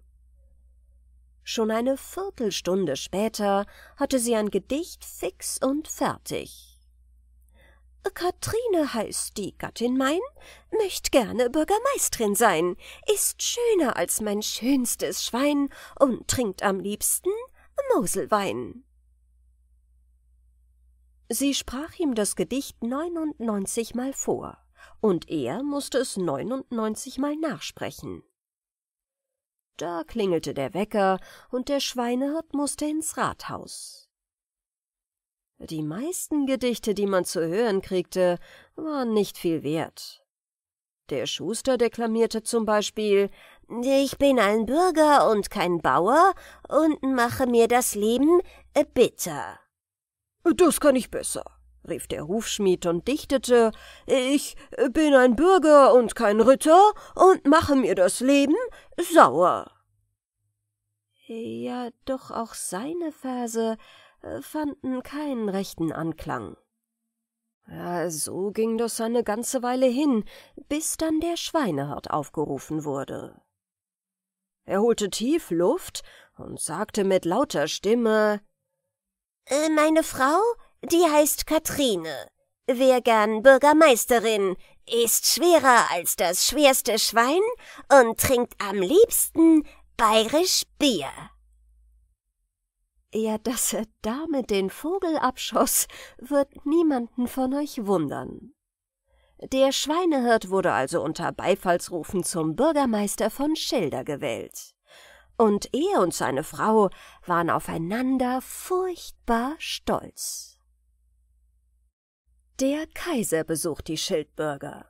Schon eine Viertelstunde später hatte sie ein Gedicht fix und fertig. Katrine heißt die Gattin mein, möcht gerne Bürgermeisterin sein, ist schöner als mein schönstes Schwein und trinkt am liebsten Moselwein. Sie sprach ihm das Gedicht neunundneunzigmal vor, und er musste es neunundneunzigmal nachsprechen. Da klingelte der Wecker, und der Schweinehirt musste ins Rathaus. Die meisten Gedichte, die man zu hören kriegte, waren nicht viel wert. Der Schuster deklamierte zum Beispiel Ich bin ein Bürger und kein Bauer und mache mir das Leben bitter. Das kann ich besser, rief der Hufschmied und dichtete Ich bin ein Bürger und kein Ritter und mache mir das Leben sauer. Ja, doch auch seine Verse fanden keinen rechten Anklang. Ja, so ging das eine ganze Weile hin, bis dann der Schweinehirt aufgerufen wurde. Er holte tief Luft und sagte mit lauter Stimme äh, Meine Frau, die heißt Katrine, wär gern Bürgermeisterin, ist schwerer als das schwerste Schwein und trinkt am liebsten bayerisch Bier. Ja, dass er damit den Vogel abschoss, wird niemanden von euch wundern. Der Schweinehirt wurde also unter Beifallsrufen zum Bürgermeister von Schilder gewählt. Und er und seine Frau waren aufeinander furchtbar stolz. Der Kaiser besucht die Schildbürger.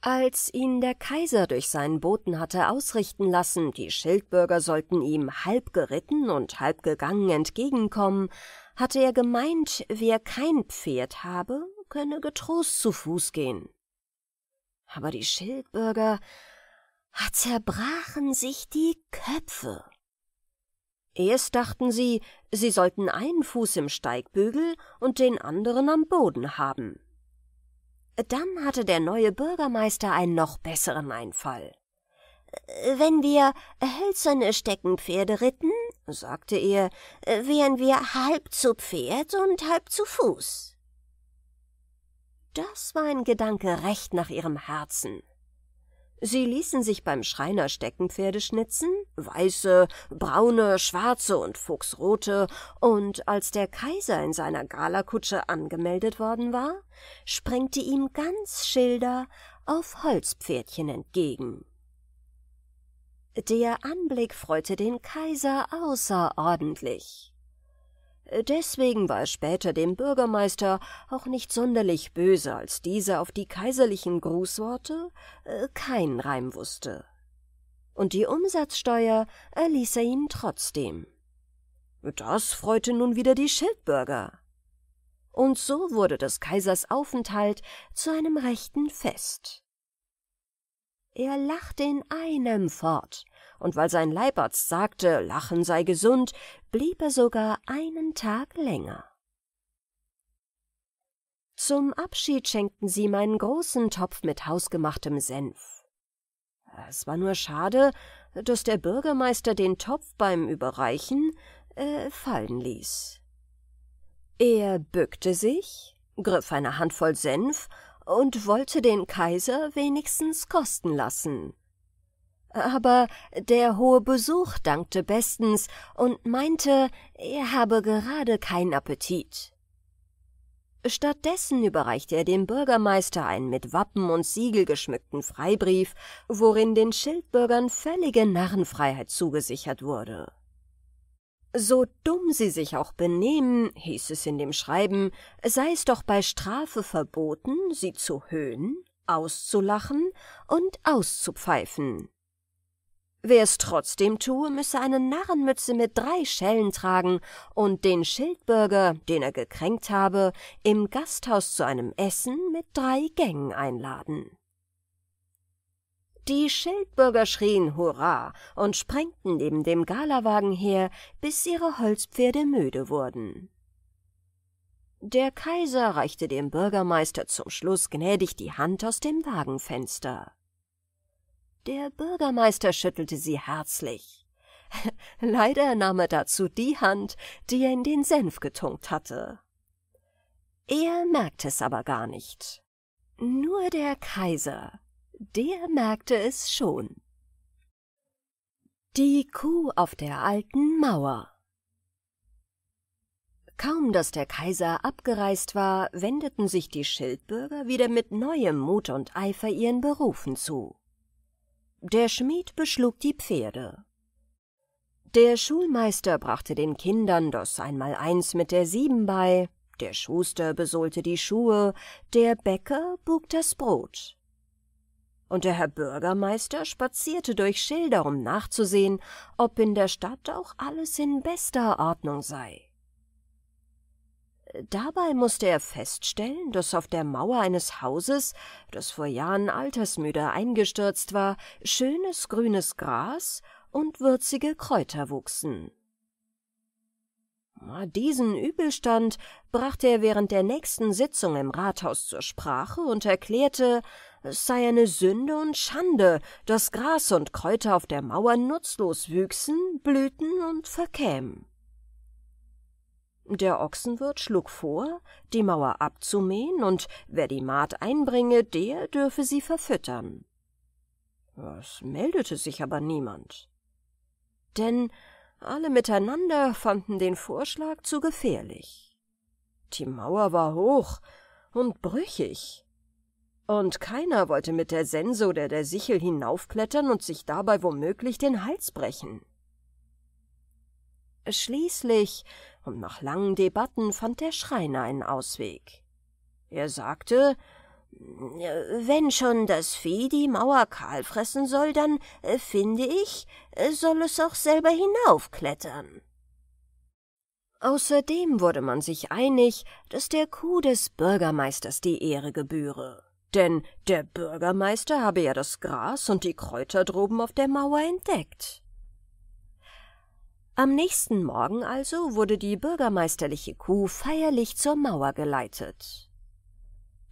Als ihn der Kaiser durch seinen Boten hatte ausrichten lassen, die Schildbürger sollten ihm halb geritten und halb gegangen entgegenkommen, hatte er gemeint, wer kein Pferd habe, könne getrost zu Fuß gehen. Aber die Schildbürger zerbrachen sich die Köpfe. Erst dachten sie, sie sollten einen Fuß im Steigbügel und den anderen am Boden haben. Dann hatte der neue Bürgermeister einen noch besseren Einfall. Wenn wir hölzerne Steckenpferde ritten, sagte er, wären wir halb zu Pferd und halb zu Fuß. Das war ein Gedanke recht nach ihrem Herzen. Sie ließen sich beim Schreiner Steckenpferde schnitzen, weiße, braune, schwarze und fuchsrote, und als der Kaiser in seiner Galakutsche angemeldet worden war, sprengte ihm ganz Schilder auf Holzpferdchen entgegen. Der Anblick freute den Kaiser außerordentlich. Deswegen war er später dem Bürgermeister auch nicht sonderlich böse, als dieser auf die kaiserlichen Grußworte äh, keinen Reim wusste. Und die Umsatzsteuer erließ er ihnen trotzdem. Das freute nun wieder die Schildbürger. Und so wurde des Kaisers Aufenthalt zu einem rechten Fest. Er lachte in einem fort, und weil sein Leibarzt sagte, Lachen sei gesund, blieb er sogar einen Tag länger. Zum Abschied schenkten sie ihm einen großen Topf mit hausgemachtem Senf. Es war nur schade, dass der Bürgermeister den Topf beim Überreichen äh, fallen ließ. Er bückte sich, griff eine Handvoll Senf und wollte den Kaiser wenigstens kosten lassen. Aber der hohe Besuch dankte bestens und meinte, er habe gerade keinen Appetit. Stattdessen überreichte er dem Bürgermeister einen mit Wappen und Siegel geschmückten Freibrief, worin den Schildbürgern völlige Narrenfreiheit zugesichert wurde. So dumm sie sich auch benehmen, hieß es in dem Schreiben, sei es doch bei Strafe verboten, sie zu höhnen, auszulachen und auszupfeifen. Wer es trotzdem tue, müsse eine Narrenmütze mit drei Schellen tragen und den Schildbürger, den er gekränkt habe, im Gasthaus zu einem Essen mit drei Gängen einladen. Die Schildbürger schrien Hurra und sprengten neben dem Galawagen her, bis ihre Holzpferde müde wurden. Der Kaiser reichte dem Bürgermeister zum Schluss gnädig die Hand aus dem Wagenfenster. Der Bürgermeister schüttelte sie herzlich. Leider nahm er dazu die Hand, die er in den Senf getunkt hatte. Er merkte es aber gar nicht. Nur der Kaiser, der merkte es schon. Die Kuh auf der alten Mauer Kaum dass der Kaiser abgereist war, wendeten sich die Schildbürger wieder mit neuem Mut und Eifer ihren Berufen zu. Der Schmied beschlug die Pferde. Der Schulmeister brachte den Kindern das Einmaleins mit der Sieben bei, der Schuster besohlte die Schuhe, der Bäcker bug das Brot und der Herr Bürgermeister spazierte durch Schilder, um nachzusehen, ob in der Stadt auch alles in bester Ordnung sei. Dabei musste er feststellen, dass auf der Mauer eines Hauses, das vor Jahren altersmüde eingestürzt war, schönes grünes Gras und würzige Kräuter wuchsen. Diesen Übelstand brachte er während der nächsten Sitzung im Rathaus zur Sprache und erklärte, es sei eine Sünde und Schande, dass Gras und Kräuter auf der Mauer nutzlos wüchsen, blühten und verkämen. Der Ochsenwirt schlug vor, die Mauer abzumähen, und wer die Maat einbringe, der dürfe sie verfüttern. Es meldete sich aber niemand. Denn alle miteinander fanden den Vorschlag zu gefährlich. Die Mauer war hoch und brüchig, und keiner wollte mit der Sense oder der Sichel hinaufklettern und sich dabei womöglich den Hals brechen. Schließlich und nach langen Debatten fand der Schreiner einen Ausweg. Er sagte, wenn schon das Vieh die Mauer kahl fressen soll, dann, äh, finde ich, äh, soll es auch selber hinaufklettern. Außerdem wurde man sich einig, dass der Kuh des Bürgermeisters die Ehre gebühre denn der Bürgermeister habe ja das Gras und die Kräuter droben auf der Mauer entdeckt. Am nächsten Morgen also wurde die bürgermeisterliche Kuh feierlich zur Mauer geleitet.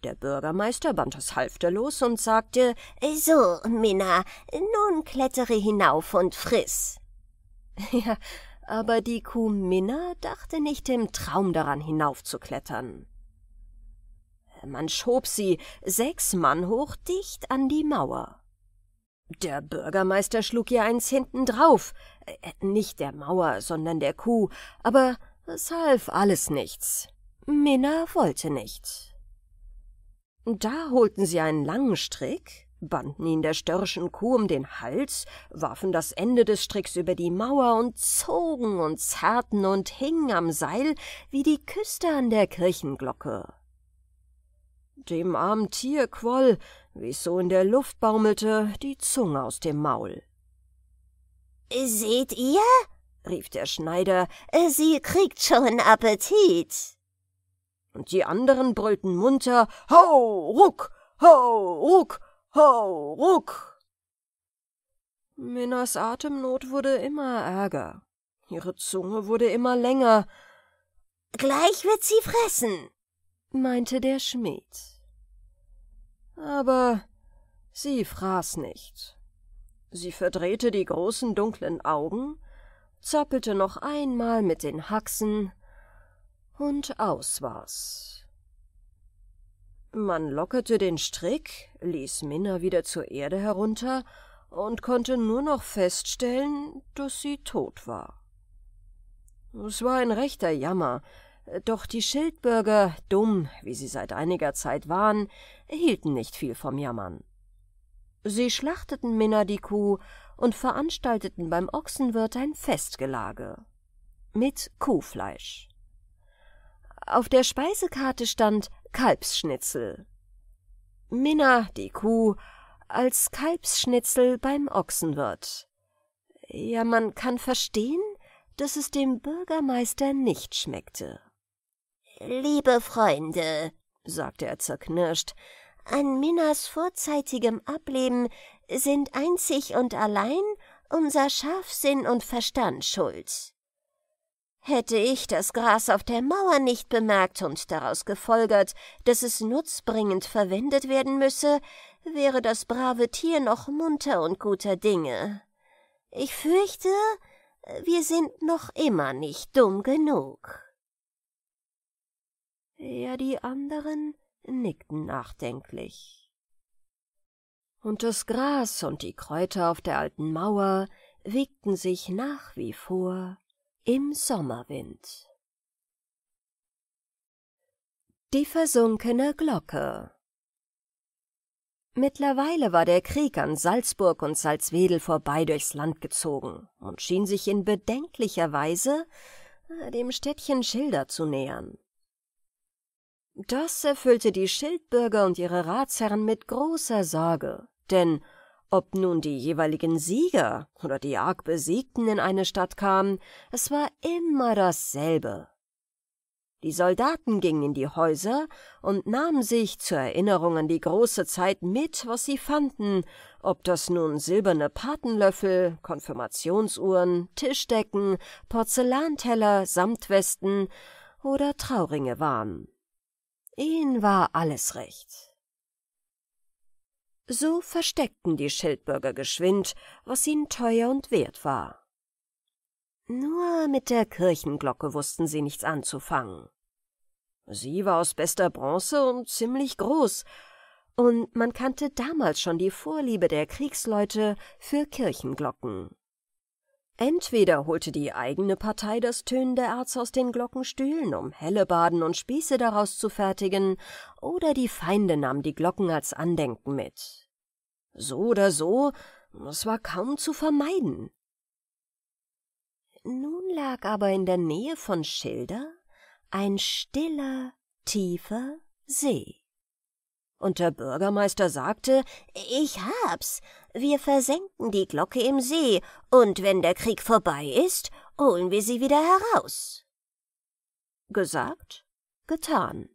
Der Bürgermeister band das Halfter los und sagte So, Minna, nun klettere hinauf und friss. Ja, aber die Kuh Minna dachte nicht im Traum daran hinaufzuklettern. Man schob sie sechs Mann hoch dicht an die Mauer. Der Bürgermeister schlug ihr eins hinten drauf, äh, nicht der Mauer, sondern der Kuh, aber es half alles nichts. Minna wollte nicht. Da holten sie einen langen Strick, banden ihn der störrischen Kuh um den Hals, warfen das Ende des Stricks über die Mauer und zogen und zerrten und hingen am Seil wie die Küster an der Kirchenglocke. Dem armen Tier quoll, wie es so in der Luft baumelte, die Zunge aus dem Maul. Seht ihr? rief der Schneider, sie kriegt schon Appetit und die anderen brüllten munter Hau, ruck, hau, ruck, hau, ruck. Minnas Atemnot wurde immer ärger. Ihre Zunge wurde immer länger. Gleich wird sie fressen, meinte der Schmied. Aber sie fraß nicht. Sie verdrehte die großen dunklen Augen, zappelte noch einmal mit den Haxen und aus war's. Man lockerte den Strick, ließ Minna wieder zur Erde herunter und konnte nur noch feststellen, dass sie tot war. Es war ein rechter Jammer, doch die Schildbürger, dumm wie sie seit einiger Zeit waren, hielten nicht viel vom Jammern. Sie schlachteten Minna die Kuh und veranstalteten beim Ochsenwirt ein Festgelage mit Kuhfleisch. Auf der Speisekarte stand Kalbsschnitzel. Minna, die Kuh, als Kalbsschnitzel beim Ochsenwirt. Ja, man kann verstehen, dass es dem Bürgermeister nicht schmeckte. Liebe Freunde, sagte er zerknirscht, an Minnas vorzeitigem Ableben sind einzig und allein unser Scharfsinn und Verstand schuld. Hätte ich das Gras auf der Mauer nicht bemerkt und daraus gefolgert, dass es nutzbringend verwendet werden müsse, wäre das brave Tier noch munter und guter Dinge. Ich fürchte, wir sind noch immer nicht dumm genug. Ja, die anderen nickten nachdenklich. Und das Gras und die Kräuter auf der alten Mauer wiegten sich nach wie vor im Sommerwind. Die versunkene Glocke Mittlerweile war der Krieg an Salzburg und Salzwedel vorbei durchs Land gezogen und schien sich in bedenklicher Weise äh, dem Städtchen Schilder zu nähern. Das erfüllte die Schildbürger und ihre Ratsherren mit großer Sorge, denn ob nun die jeweiligen Sieger oder die arg Besiegten in eine Stadt kamen, es war immer dasselbe. Die Soldaten gingen in die Häuser und nahmen sich zur Erinnerung an die große Zeit mit, was sie fanden, ob das nun silberne Patenlöffel, Konfirmationsuhren, Tischdecken, Porzellanteller, Samtwesten oder Trauringe waren. Ihnen war alles recht. So versteckten die Schildbürger geschwind, was ihnen teuer und wert war. Nur mit der Kirchenglocke wussten sie nichts anzufangen. Sie war aus bester Bronze und ziemlich groß, und man kannte damals schon die Vorliebe der Kriegsleute für Kirchenglocken. Entweder holte die eigene Partei das tönende Erz aus den Glockenstühlen, um Hellebaden und Spieße daraus zu fertigen, oder die Feinde nahmen die Glocken als Andenken mit. So oder so, es war kaum zu vermeiden. Nun lag aber in der Nähe von Schilder ein stiller, tiefer See. Und der Bürgermeister sagte, ich hab's. Wir versenken die Glocke im See, und wenn der Krieg vorbei ist, holen wir sie wieder heraus. Gesagt, getan.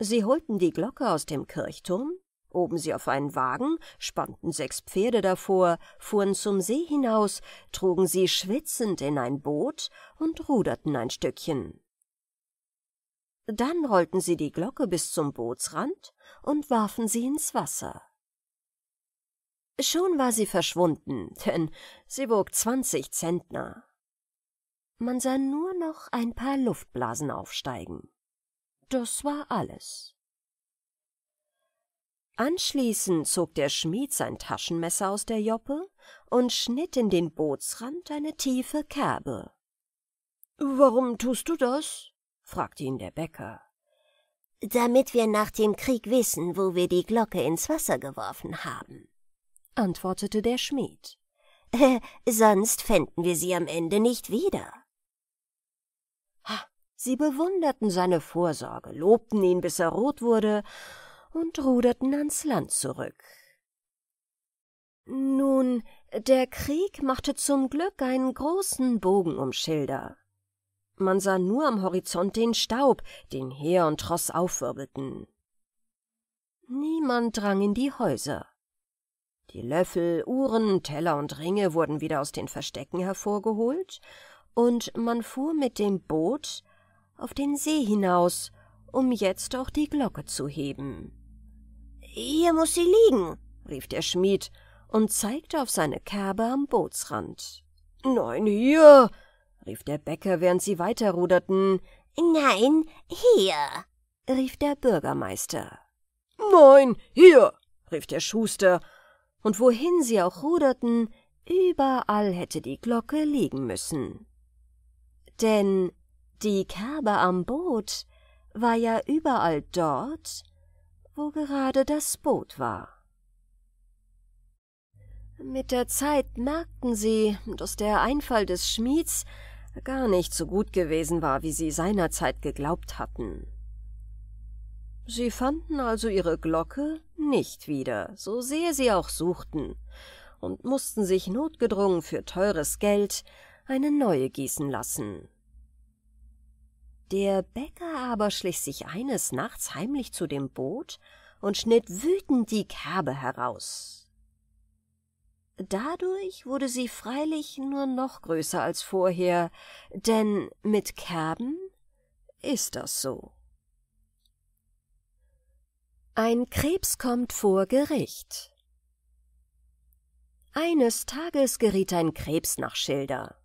Sie holten die Glocke aus dem Kirchturm, oben sie auf einen Wagen, spannten sechs Pferde davor, fuhren zum See hinaus, trugen sie schwitzend in ein Boot und ruderten ein Stückchen. Dann rollten sie die Glocke bis zum Bootsrand und warfen sie ins Wasser. Schon war sie verschwunden, denn sie wog zwanzig Zentner. Man sah nur noch ein paar Luftblasen aufsteigen. Das war alles. Anschließend zog der Schmied sein Taschenmesser aus der Joppe und schnitt in den Bootsrand eine tiefe Kerbe. Warum tust du das? Fragte ihn der Bäcker. Damit wir nach dem Krieg wissen, wo wir die Glocke ins Wasser geworfen haben, antwortete der Schmied. Äh, sonst fänden wir sie am Ende nicht wieder. Sie bewunderten seine Vorsorge, lobten ihn, bis er rot wurde, und ruderten ans Land zurück. Nun, der Krieg machte zum Glück einen großen Bogen um Schilder. Man sah nur am Horizont den Staub, den Heer und Tross aufwirbelten. Niemand drang in die Häuser. Die Löffel, Uhren, Teller und Ringe wurden wieder aus den Verstecken hervorgeholt, und man fuhr mit dem Boot auf den See hinaus, um jetzt auch die Glocke zu heben. Hier muss sie liegen, rief der Schmied und zeigte auf seine Kerbe am Bootsrand. Nein, hier, rief der Bäcker, während sie weiterruderten. Nein, hier, rief der Bürgermeister. Nein, hier, rief der Schuster, und wohin sie auch ruderten, überall hätte die Glocke liegen müssen. Denn die Kerbe am Boot war ja überall dort, wo gerade das Boot war. Mit der Zeit merkten sie, dass der Einfall des Schmieds gar nicht so gut gewesen war, wie sie seinerzeit geglaubt hatten. Sie fanden also ihre Glocke nicht wieder, so sehr sie auch suchten, und mussten sich notgedrungen für teures Geld eine neue gießen lassen. Der Bäcker aber schlich sich eines Nachts heimlich zu dem Boot und schnitt wütend die Kerbe heraus. Dadurch wurde sie freilich nur noch größer als vorher, denn mit Kerben ist das so. Ein Krebs kommt vor Gericht. Eines Tages geriet ein Krebs nach Schilder.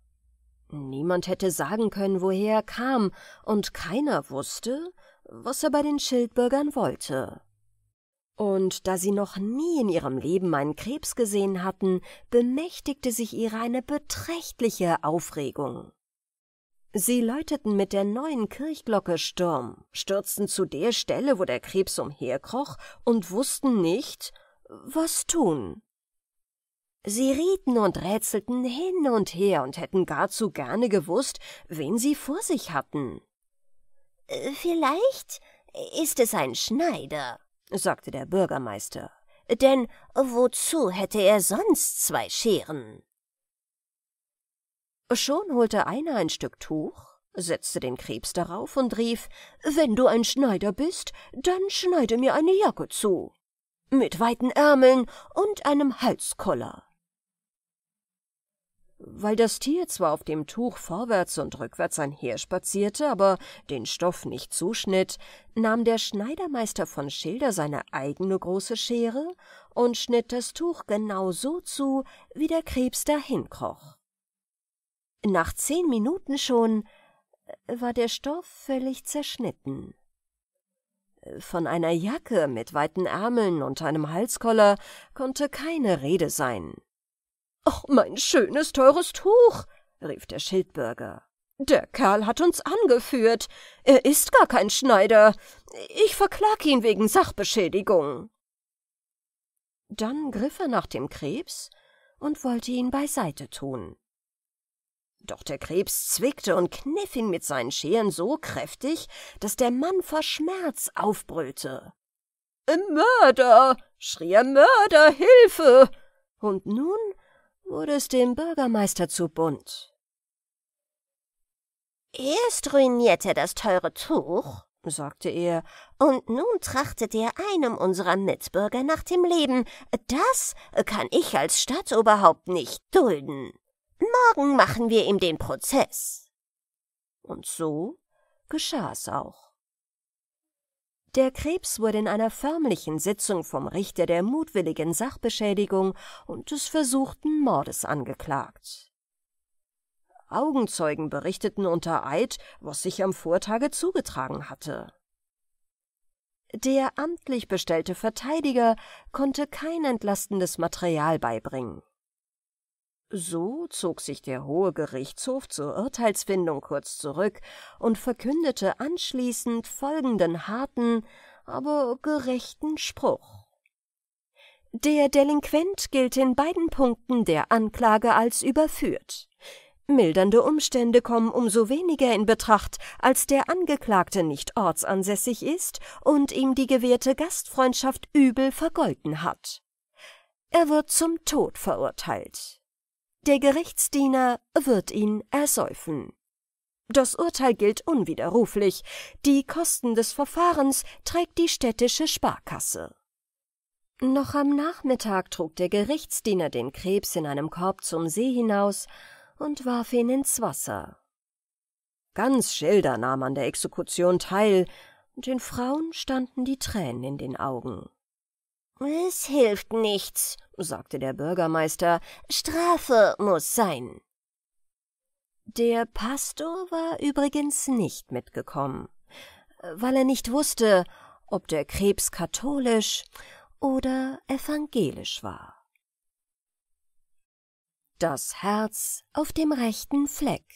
Niemand hätte sagen können, woher er kam, und keiner wusste, was er bei den Schildbürgern wollte. Und da sie noch nie in ihrem Leben einen Krebs gesehen hatten, bemächtigte sich ihrer eine beträchtliche Aufregung. Sie läuteten mit der neuen Kirchglocke Sturm, stürzten zu der Stelle, wo der Krebs umherkroch, und wussten nicht, was tun. Sie rieten und rätselten hin und her und hätten gar zu gerne gewusst, wen sie vor sich hatten. Äh, vielleicht ist es ein Schneider, sagte der Bürgermeister, denn wozu hätte er sonst zwei Scheren? Schon holte einer ein Stück Tuch, setzte den Krebs darauf und rief Wenn du ein Schneider bist, dann schneide mir eine Jacke zu. Mit weiten Ärmeln und einem Halskoller. Weil das Tier zwar auf dem Tuch vorwärts und rückwärts einherspazierte, aber den Stoff nicht zuschnitt, nahm der Schneidermeister von Schilder seine eigene große Schere und schnitt das Tuch genau so zu, wie der Krebs dahinkroch. Nach zehn Minuten schon äh, war der Stoff völlig zerschnitten. Von einer Jacke mit weiten Ärmeln und einem Halskoller konnte keine Rede sein. »Ach, mein schönes, teures Tuch«, rief der Schildbürger. »Der Kerl hat uns angeführt. Er ist gar kein Schneider. Ich verklag ihn wegen Sachbeschädigung.« Dann griff er nach dem Krebs und wollte ihn beiseite tun. Doch der Krebs zwickte und kniff ihn mit seinen Scheren so kräftig, dass der Mann vor Schmerz aufbrüllte. Mörder! schrie er, Mörder, Hilfe! Und nun wurde es dem Bürgermeister zu bunt. Erst ruiniert er das teure Tuch, sagte er, und nun trachtet er einem unserer Mitbürger nach dem Leben. Das kann ich als Stadtoberhaupt nicht dulden. Morgen machen wir ihm den Prozess. Und so geschah es auch. Der Krebs wurde in einer förmlichen Sitzung vom Richter der mutwilligen Sachbeschädigung und des versuchten Mordes angeklagt. Augenzeugen berichteten unter Eid, was sich am Vortage zugetragen hatte. Der amtlich bestellte Verteidiger konnte kein entlastendes Material beibringen. So zog sich der Hohe Gerichtshof zur Urteilsfindung kurz zurück und verkündete anschließend folgenden harten, aber gerechten Spruch. Der Delinquent gilt in beiden Punkten der Anklage als überführt. Mildernde Umstände kommen umso weniger in Betracht, als der Angeklagte nicht ortsansässig ist und ihm die gewährte Gastfreundschaft übel vergolten hat. Er wird zum Tod verurteilt. Der Gerichtsdiener wird ihn ersäufen. Das Urteil gilt unwiderruflich. Die Kosten des Verfahrens trägt die städtische Sparkasse. Noch am Nachmittag trug der Gerichtsdiener den Krebs in einem Korb zum See hinaus und warf ihn ins Wasser. Ganz Schilder nahm an der Exekution teil, und den Frauen standen die Tränen in den Augen. Es hilft nichts, sagte der Bürgermeister, Strafe muss sein. Der Pastor war übrigens nicht mitgekommen, weil er nicht wusste, ob der Krebs katholisch oder evangelisch war. Das Herz auf dem rechten Fleck.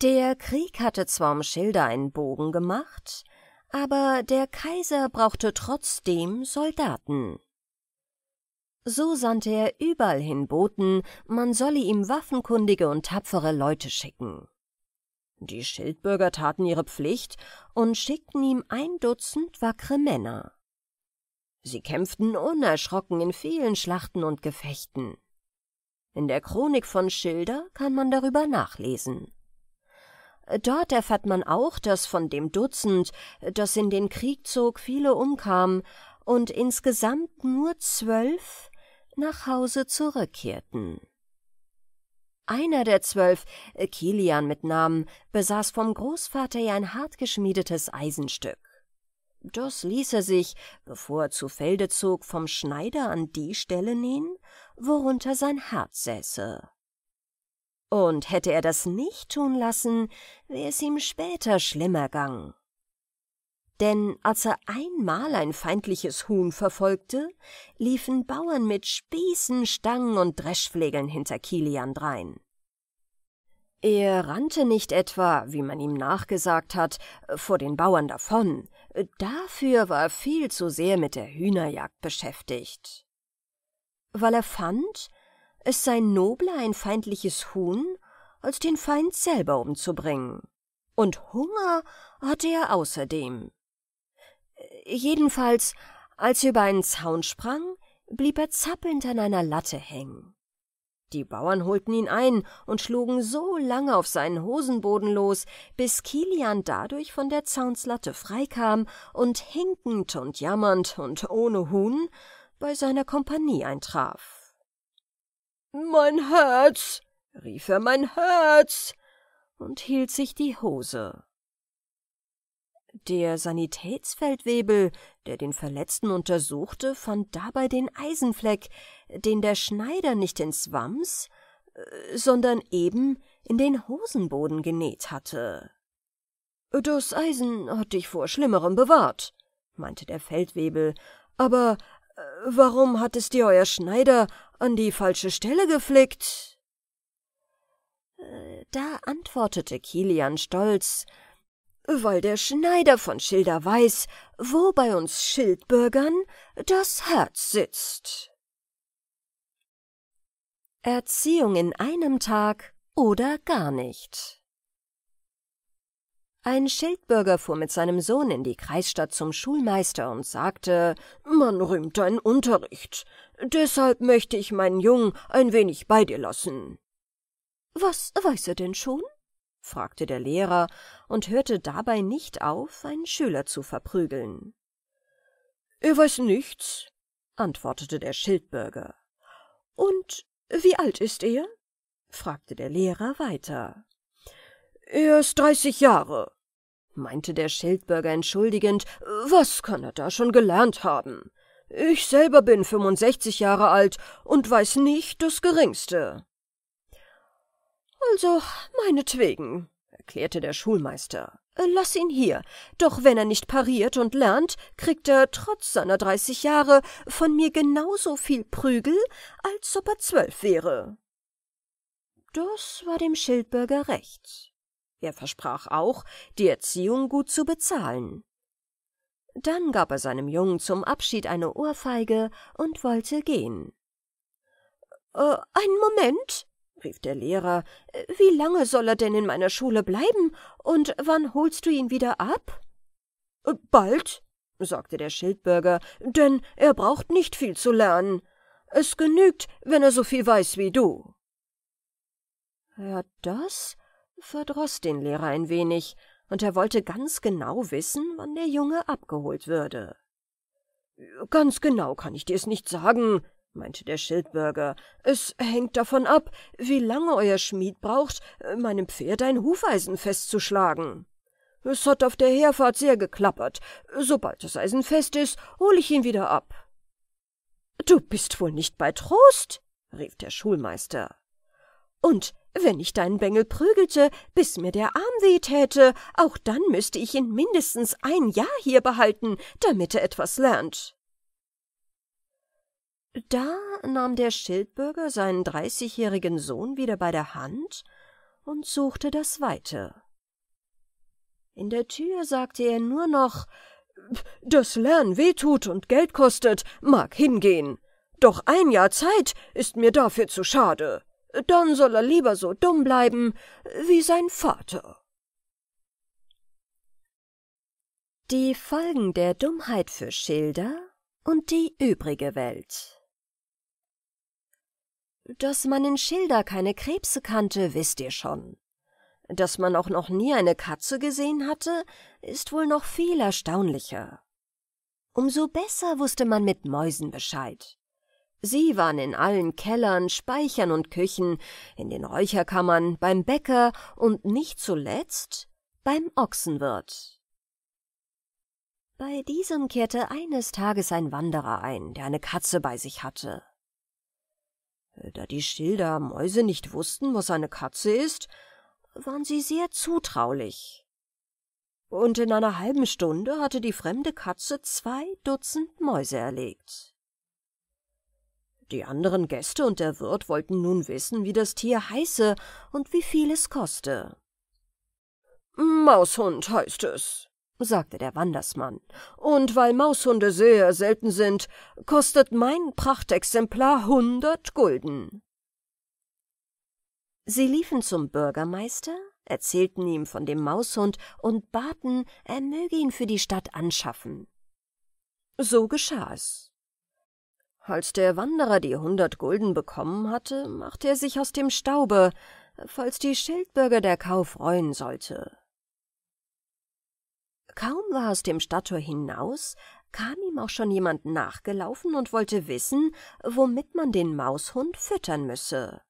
Der Krieg hatte zwar um Schilder einen Bogen gemacht, aber der Kaiser brauchte trotzdem Soldaten. So sandte er überall hin Boten, man solle ihm waffenkundige und tapfere Leute schicken. Die Schildbürger taten ihre Pflicht und schickten ihm ein Dutzend wackre Männer. Sie kämpften unerschrocken in vielen Schlachten und Gefechten. In der Chronik von Schilder kann man darüber nachlesen. Dort erfährt man auch, dass von dem Dutzend, das in den Krieg zog, viele umkamen und insgesamt nur zwölf nach Hause zurückkehrten. Einer der zwölf, Kilian mit Namen, besaß vom Großvater ja ein hartgeschmiedetes Eisenstück. Das ließ er sich, bevor er zu Felde zog, vom Schneider an die Stelle nähen, worunter sein Herz säße. Und hätte er das nicht tun lassen, wäre es ihm später schlimmer gang. Denn als er einmal ein feindliches Huhn verfolgte, liefen Bauern mit Spießen, Stangen und Dreschflegeln hinter Kilian drein. Er rannte nicht etwa, wie man ihm nachgesagt hat, vor den Bauern davon, dafür war er viel zu sehr mit der Hühnerjagd beschäftigt. Weil er fand, es sei nobler, ein feindliches Huhn, als den Feind selber umzubringen. Und Hunger hatte er außerdem. Jedenfalls, als er über einen Zaun sprang, blieb er zappelnd an einer Latte hängen. Die Bauern holten ihn ein und schlugen so lange auf seinen Hosenboden los, bis Kilian dadurch von der Zaunslatte freikam und hinkend und jammernd und ohne Huhn bei seiner Kompanie eintraf. Mein Herz, rief er, mein Herz, und hielt sich die Hose. Der Sanitätsfeldwebel, der den Verletzten untersuchte, fand dabei den Eisenfleck, den der Schneider nicht ins Wams, äh, sondern eben in den Hosenboden genäht hatte. Das Eisen hatte ich vor Schlimmerem bewahrt, meinte der Feldwebel, aber warum hat es dir euer Schneider an die falsche Stelle geflickt? Äh, da antwortete Kilian stolz, weil der Schneider von Schilder weiß, wo bei uns Schildbürgern das Herz sitzt. Erziehung in einem Tag oder gar nicht. Ein Schildbürger fuhr mit seinem Sohn in die Kreisstadt zum Schulmeister und sagte, man rühmt deinen Unterricht, deshalb möchte ich meinen Jungen ein wenig bei dir lassen. Was weiß er denn schon? fragte der Lehrer und hörte dabei nicht auf, einen Schüler zu verprügeln. Er weiß nichts, antwortete der Schildbürger. Und wie alt ist er? fragte der Lehrer weiter. Er ist dreißig Jahre, meinte der Schildbürger entschuldigend, was kann er da schon gelernt haben? Ich selber bin 65 Jahre alt und weiß nicht das Geringste. Also, meinetwegen, erklärte der Schulmeister. Lass ihn hier, doch wenn er nicht pariert und lernt, kriegt er trotz seiner dreißig Jahre von mir genauso viel Prügel, als ob er zwölf wäre. Das war dem Schildbürger recht. Er versprach auch, die Erziehung gut zu bezahlen. Dann gab er seinem Jungen zum Abschied eine Ohrfeige und wollte gehen. Äh, einen Moment, rief der Lehrer, wie lange soll er denn in meiner Schule bleiben, und wann holst du ihn wieder ab? Äh, bald, sagte der Schildbürger, denn er braucht nicht viel zu lernen. Es genügt, wenn er so viel weiß wie du. Ja, das verdroß den Lehrer ein wenig, und er wollte ganz genau wissen, wann der Junge abgeholt würde. Ganz genau kann ich dir's nicht sagen, meinte der Schildbürger. Es hängt davon ab, wie lange euer Schmied braucht, meinem Pferd ein Hufeisen festzuschlagen. Es hat auf der Herfahrt sehr geklappert. Sobald das Eisen fest ist, hol ich ihn wieder ab. Du bist wohl nicht bei Trost? rief der Schulmeister. Und wenn ich deinen Bengel prügelte, bis mir der Arm weh täte, auch dann müsste ich ihn mindestens ein Jahr hier behalten, damit er etwas lernt. Da nahm der Schildbürger seinen dreißigjährigen Sohn wieder bei der Hand und suchte das Weite. In der Tür sagte er nur noch Das Lernen weh tut und Geld kostet, mag hingehen. Doch ein Jahr Zeit ist mir dafür zu schade. Dann soll er lieber so dumm bleiben wie sein Vater. Die Folgen der Dummheit für Schilder und die übrige Welt dass man in Schilder keine Krebse kannte, wisst ihr schon. Dass man auch noch nie eine Katze gesehen hatte, ist wohl noch viel erstaunlicher. Umso besser wusste man mit Mäusen Bescheid. Sie waren in allen Kellern, Speichern und Küchen, in den Räucherkammern, beim Bäcker und nicht zuletzt beim Ochsenwirt. Bei diesem kehrte eines Tages ein Wanderer ein, der eine Katze bei sich hatte. Da die Schilder Mäuse nicht wussten, was eine Katze ist, waren sie sehr zutraulich. Und in einer halben Stunde hatte die fremde Katze zwei Dutzend Mäuse erlegt. Die anderen Gäste und der Wirt wollten nun wissen, wie das Tier heiße und wie viel es koste. Maushund heißt es, sagte der Wandersmann, und weil Maushunde sehr selten sind, kostet mein Prachtexemplar hundert Gulden. Sie liefen zum Bürgermeister, erzählten ihm von dem Maushund und baten, er möge ihn für die Stadt anschaffen. So geschah es. Als der Wanderer die hundert Gulden bekommen hatte, machte er sich aus dem Staube, falls die Schildbürger der Kauf reuen sollte. Kaum war aus dem Stadttor hinaus, kam ihm auch schon jemand nachgelaufen und wollte wissen, womit man den Maushund füttern müsse.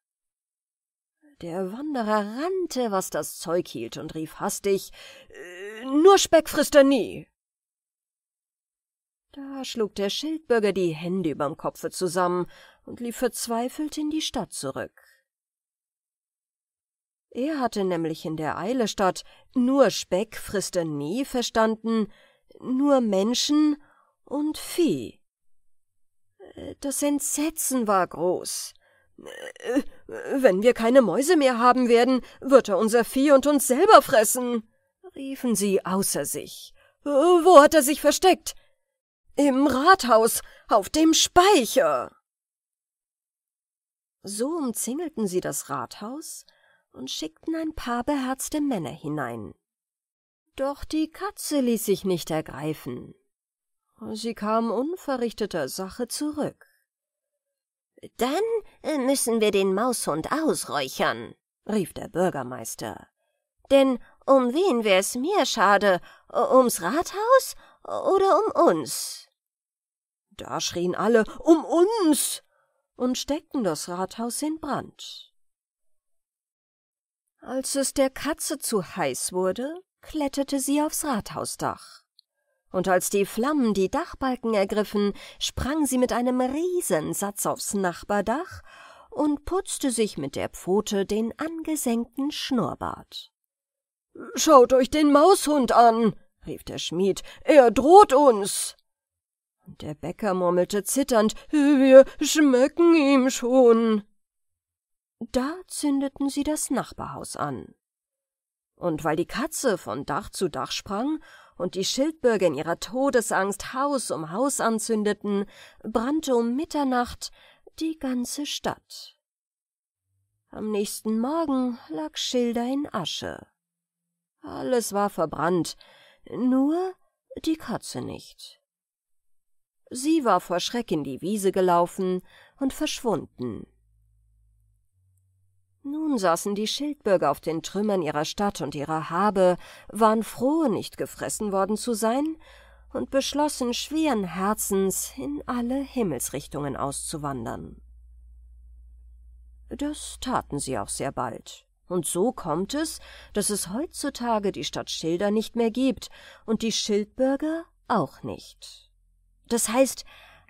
Der Wanderer rannte, was das Zeug hielt, und rief hastig äh, Nur Speck frisst er nie. Da schlug der Schildbürger die Hände überm Kopfe zusammen und lief verzweifelt in die Stadt zurück. Er hatte nämlich in der Eile statt nur Speck frisst er nie verstanden, nur Menschen und Vieh. Das Entsetzen war groß. Wenn wir keine Mäuse mehr haben werden, wird er unser Vieh und uns selber fressen, riefen sie außer sich. Wo hat er sich versteckt? Im Rathaus, auf dem Speicher. So umzingelten sie das Rathaus, und schickten ein paar beherzte Männer hinein. Doch die Katze ließ sich nicht ergreifen. Sie kam unverrichteter Sache zurück. Dann müssen wir den Maushund ausräuchern, rief der Bürgermeister. Denn um wen wär's mir schade? Ums Rathaus oder um uns? Da schrien alle um uns und steckten das Rathaus in Brand. Als es der Katze zu heiß wurde, kletterte sie aufs Rathausdach. Und als die Flammen die Dachbalken ergriffen, sprang sie mit einem Riesensatz aufs Nachbardach und putzte sich mit der Pfote den angesenkten Schnurrbart. Schaut euch den Maushund an, rief der Schmied, er droht uns. Der Bäcker murmelte zitternd, wir schmecken ihm schon. Da zündeten sie das Nachbarhaus an. Und weil die Katze von Dach zu Dach sprang und die Schildbürger in ihrer Todesangst Haus um Haus anzündeten, brannte um Mitternacht die ganze Stadt. Am nächsten Morgen lag Schilder in Asche. Alles war verbrannt, nur die Katze nicht. Sie war vor Schreck in die Wiese gelaufen und verschwunden. Nun saßen die Schildbürger auf den Trümmern ihrer Stadt und ihrer Habe, waren froh, nicht gefressen worden zu sein, und beschlossen schweren Herzens, in alle Himmelsrichtungen auszuwandern. Das taten sie auch sehr bald. Und so kommt es, dass es heutzutage die Stadt Schilder nicht mehr gibt und die Schildbürger auch nicht. Das heißt,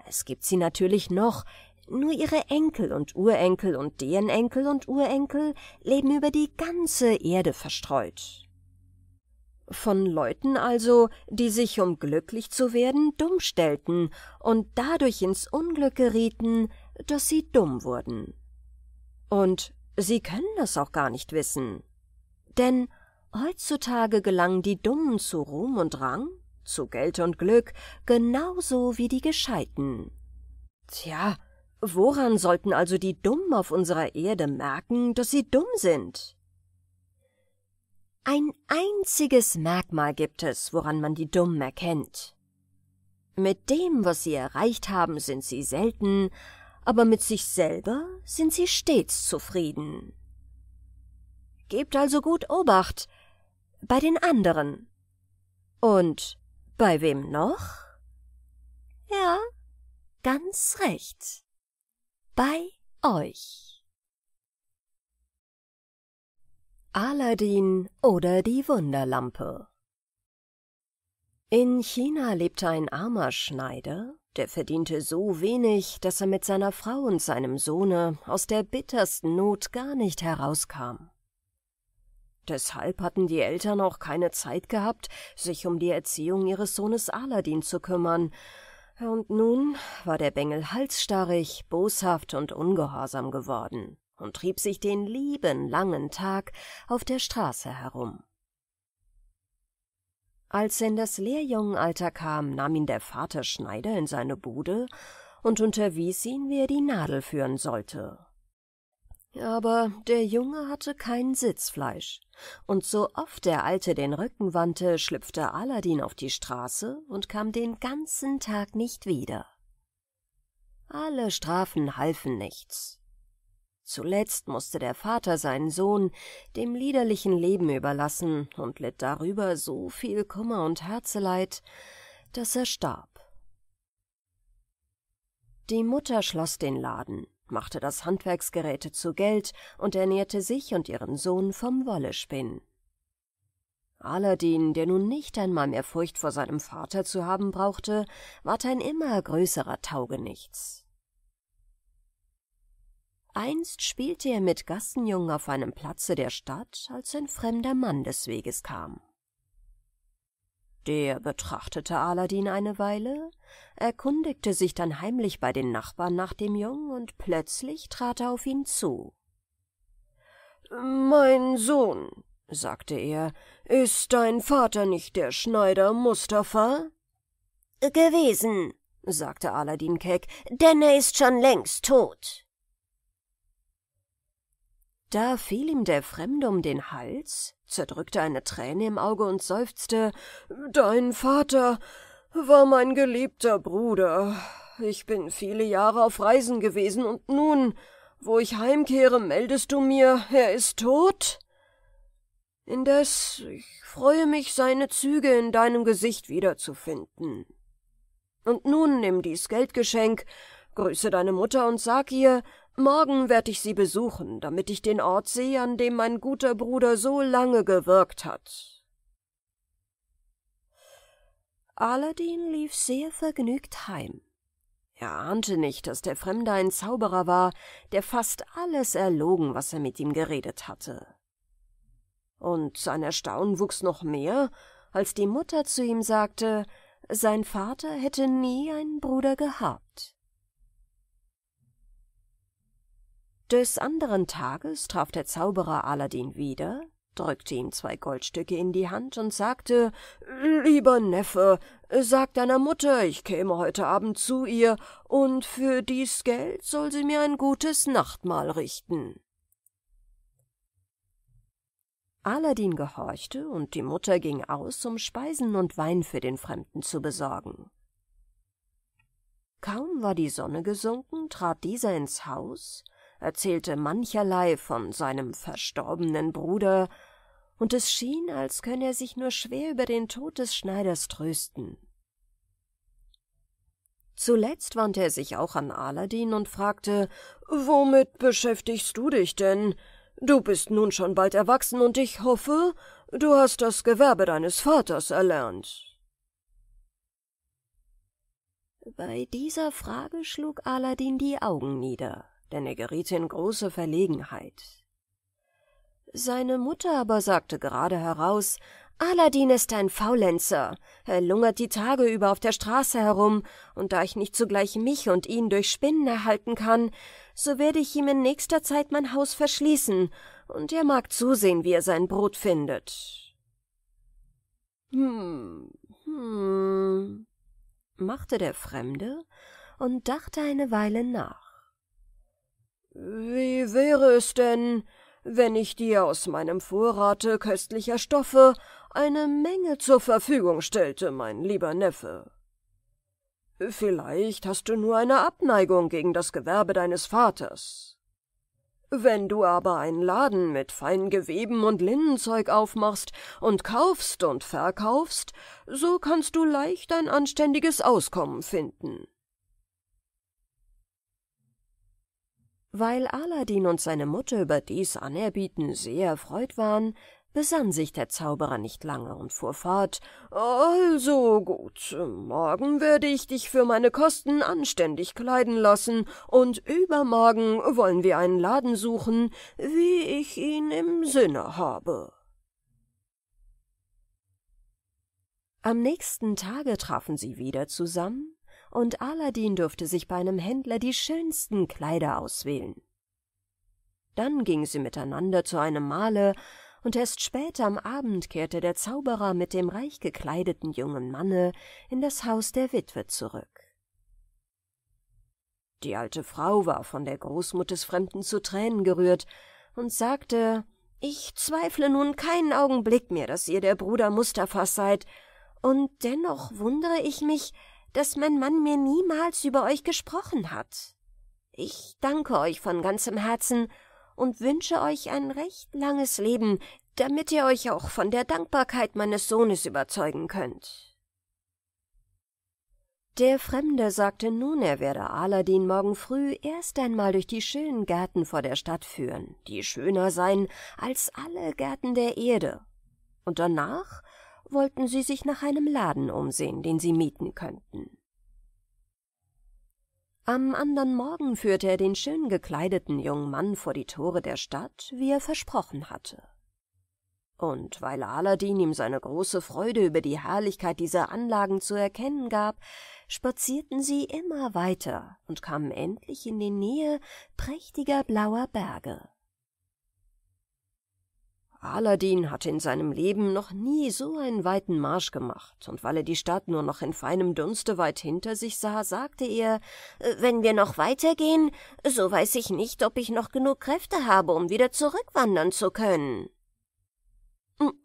es gibt sie natürlich noch, nur ihre Enkel und Urenkel und deren Enkel und Urenkel leben über die ganze Erde verstreut. Von Leuten also, die sich, um glücklich zu werden, dumm stellten und dadurch ins Unglück gerieten, dass sie dumm wurden. Und sie können das auch gar nicht wissen. Denn heutzutage gelangen die Dummen zu Ruhm und Rang, zu Geld und Glück, genauso wie die Gescheiten. Tja, woran sollten also die Dummen auf unserer Erde merken, dass sie dumm sind? Ein einziges Merkmal gibt es, woran man die Dummen erkennt. Mit dem, was sie erreicht haben, sind sie selten, aber mit sich selber sind sie stets zufrieden. Gebt also gut Obacht bei den anderen. Und bei wem noch? Ja, ganz recht. Bei euch. Aladdin oder die Wunderlampe In China lebte ein armer Schneider, der verdiente so wenig, dass er mit seiner Frau und seinem Sohne aus der bittersten Not gar nicht herauskam. Deshalb hatten die Eltern auch keine Zeit gehabt, sich um die Erziehung ihres Sohnes Aladdin zu kümmern, und nun war der Bengel halsstarrig, boshaft und ungehorsam geworden und trieb sich den lieben langen Tag auf der Straße herum. Als er in das Lehrjungenalter kam, nahm ihn der Vater Schneider in seine Bude und unterwies ihn, wie er die Nadel führen sollte. Aber der Junge hatte kein Sitzfleisch, und so oft der Alte den Rücken wandte, schlüpfte Aladdin auf die Straße und kam den ganzen Tag nicht wieder. Alle Strafen halfen nichts. Zuletzt musste der Vater seinen Sohn dem liederlichen Leben überlassen und litt darüber so viel Kummer und Herzeleid, dass er starb. Die Mutter schloss den Laden, machte das Handwerksgeräte zu Geld und ernährte sich und ihren Sohn vom Wollespinnen. Aladdin, der nun nicht einmal mehr Furcht vor seinem Vater zu haben brauchte, ward ein immer größerer Taugenichts. Einst spielte er mit Gassenjungen auf einem Platze der Stadt, als ein fremder Mann des Weges kam. Der betrachtete Aladdin eine Weile, erkundigte sich dann heimlich bei den Nachbarn nach dem Jungen und plötzlich trat er auf ihn zu. Mein Sohn, sagte er, ist dein Vater nicht der Schneider Mustafa? Gewesen, sagte Aladdin keck, denn er ist schon längst tot. Da fiel ihm der Fremde um den Hals, zerdrückte eine Träne im Auge und seufzte Dein Vater war mein geliebter Bruder. Ich bin viele Jahre auf Reisen gewesen, und nun, wo ich heimkehre, meldest du mir, er ist tot? Indes, ich freue mich, seine Züge in deinem Gesicht wiederzufinden. Und nun nimm dies Geldgeschenk, grüße deine Mutter und sag ihr, Morgen werd ich sie besuchen, damit ich den Ort sehe, an dem mein guter Bruder so lange gewirkt hat. Aladdin lief sehr vergnügt heim. Er ahnte nicht, dass der Fremde ein Zauberer war, der fast alles erlogen, was er mit ihm geredet hatte. Und sein Erstaunen wuchs noch mehr, als die Mutter zu ihm sagte, sein Vater hätte nie einen Bruder gehabt. Des anderen Tages traf der Zauberer Aladdin wieder, drückte ihm zwei Goldstücke in die Hand und sagte Lieber Neffe, sag deiner Mutter, ich käme heute Abend zu ihr, und für dies Geld soll sie mir ein gutes Nachtmahl richten. Aladdin gehorchte, und die Mutter ging aus, um Speisen und Wein für den Fremden zu besorgen. Kaum war die Sonne gesunken, trat dieser ins Haus, erzählte mancherlei von seinem verstorbenen Bruder, und es schien, als könne er sich nur schwer über den Tod des Schneiders trösten. Zuletzt wandte er sich auch an Aladdin und fragte Womit beschäftigst du dich denn? Du bist nun schon bald erwachsen, und ich hoffe, du hast das Gewerbe deines Vaters erlernt. Bei dieser Frage schlug Aladdin die Augen nieder, denn er geriet in große Verlegenheit. Seine Mutter aber sagte gerade heraus, Aladdin ist ein Faulenzer. Er lungert die Tage über auf der Straße herum, und da ich nicht zugleich mich und ihn durch Spinnen erhalten kann, so werde ich ihm in nächster Zeit mein Haus verschließen, und er mag zusehen, wie er sein Brot findet. Hm, hm, machte der Fremde und dachte eine Weile nach. Wie wäre es denn, wenn ich dir aus meinem Vorrate köstlicher Stoffe eine Menge zur Verfügung stellte, mein lieber Neffe. Vielleicht hast du nur eine Abneigung gegen das Gewerbe deines Vaters. Wenn du aber einen Laden mit feinen Geweben und Linnenzeug aufmachst und kaufst und verkaufst, so kannst du leicht ein anständiges Auskommen finden. Weil Aladdin und seine Mutter über dies Anerbieten sehr erfreut waren, besann sich der Zauberer nicht lange und fuhr fort Also gut, morgen werde ich dich für meine Kosten anständig kleiden lassen, und übermorgen wollen wir einen Laden suchen, wie ich ihn im Sinne habe. Am nächsten Tage trafen sie wieder zusammen, und Aladdin durfte sich bei einem Händler die schönsten Kleider auswählen. Dann gingen sie miteinander zu einem Male, und erst spät am Abend kehrte der Zauberer mit dem reich gekleideten jungen Manne in das Haus der Witwe zurück. Die alte Frau war von der Großmut des Fremden zu Tränen gerührt und sagte, ich zweifle nun keinen Augenblick mehr, dass ihr der Bruder Mustafas seid, und dennoch wundere ich mich, dass mein Mann mir niemals über euch gesprochen hat. Ich danke euch von ganzem Herzen und wünsche euch ein recht langes Leben, damit ihr euch auch von der Dankbarkeit meines Sohnes überzeugen könnt. Der Fremde sagte nun, er werde Aladdin morgen früh erst einmal durch die schönen Gärten vor der Stadt führen, die schöner seien als alle Gärten der Erde, und danach wollten sie sich nach einem Laden umsehen, den sie mieten könnten. Am andern Morgen führte er den schön gekleideten jungen Mann vor die Tore der Stadt, wie er versprochen hatte. Und weil Aladdin ihm seine große Freude über die Herrlichkeit dieser Anlagen zu erkennen gab, spazierten sie immer weiter und kamen endlich in die Nähe prächtiger blauer Berge. Aladdin hatte in seinem Leben noch nie so einen weiten Marsch gemacht, und weil er die Stadt nur noch in feinem Dunste weit hinter sich sah, sagte er äh, Wenn wir noch weitergehen, so weiß ich nicht, ob ich noch genug Kräfte habe, um wieder zurückwandern zu können.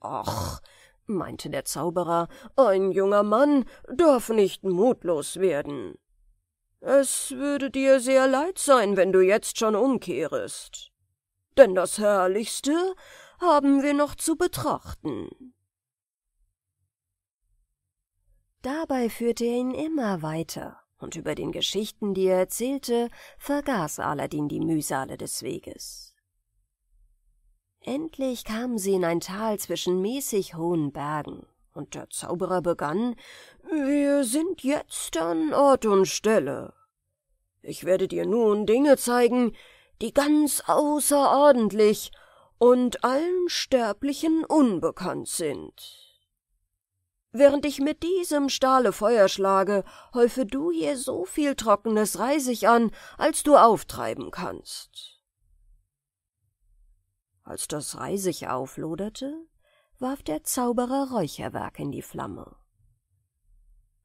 Ach, meinte der Zauberer, ein junger Mann darf nicht mutlos werden. Es würde dir sehr leid sein, wenn du jetzt schon umkehrest. Denn das Herrlichste haben wir noch zu betrachten. Dabei führte er ihn immer weiter, und über den Geschichten, die er erzählte, vergaß Aladdin die Mühsale des Weges. Endlich kamen sie in ein Tal zwischen mäßig hohen Bergen, Und der Zauberer begann Wir sind jetzt an Ort und Stelle. Ich werde dir nun Dinge zeigen, die ganz außerordentlich und allen Sterblichen unbekannt sind. Während ich mit diesem Stahle Feuer schlage, häufe du hier so viel trockenes Reisig an, als du auftreiben kannst. Als das Reisig aufloderte, warf der Zauberer Räucherwerk in die Flamme.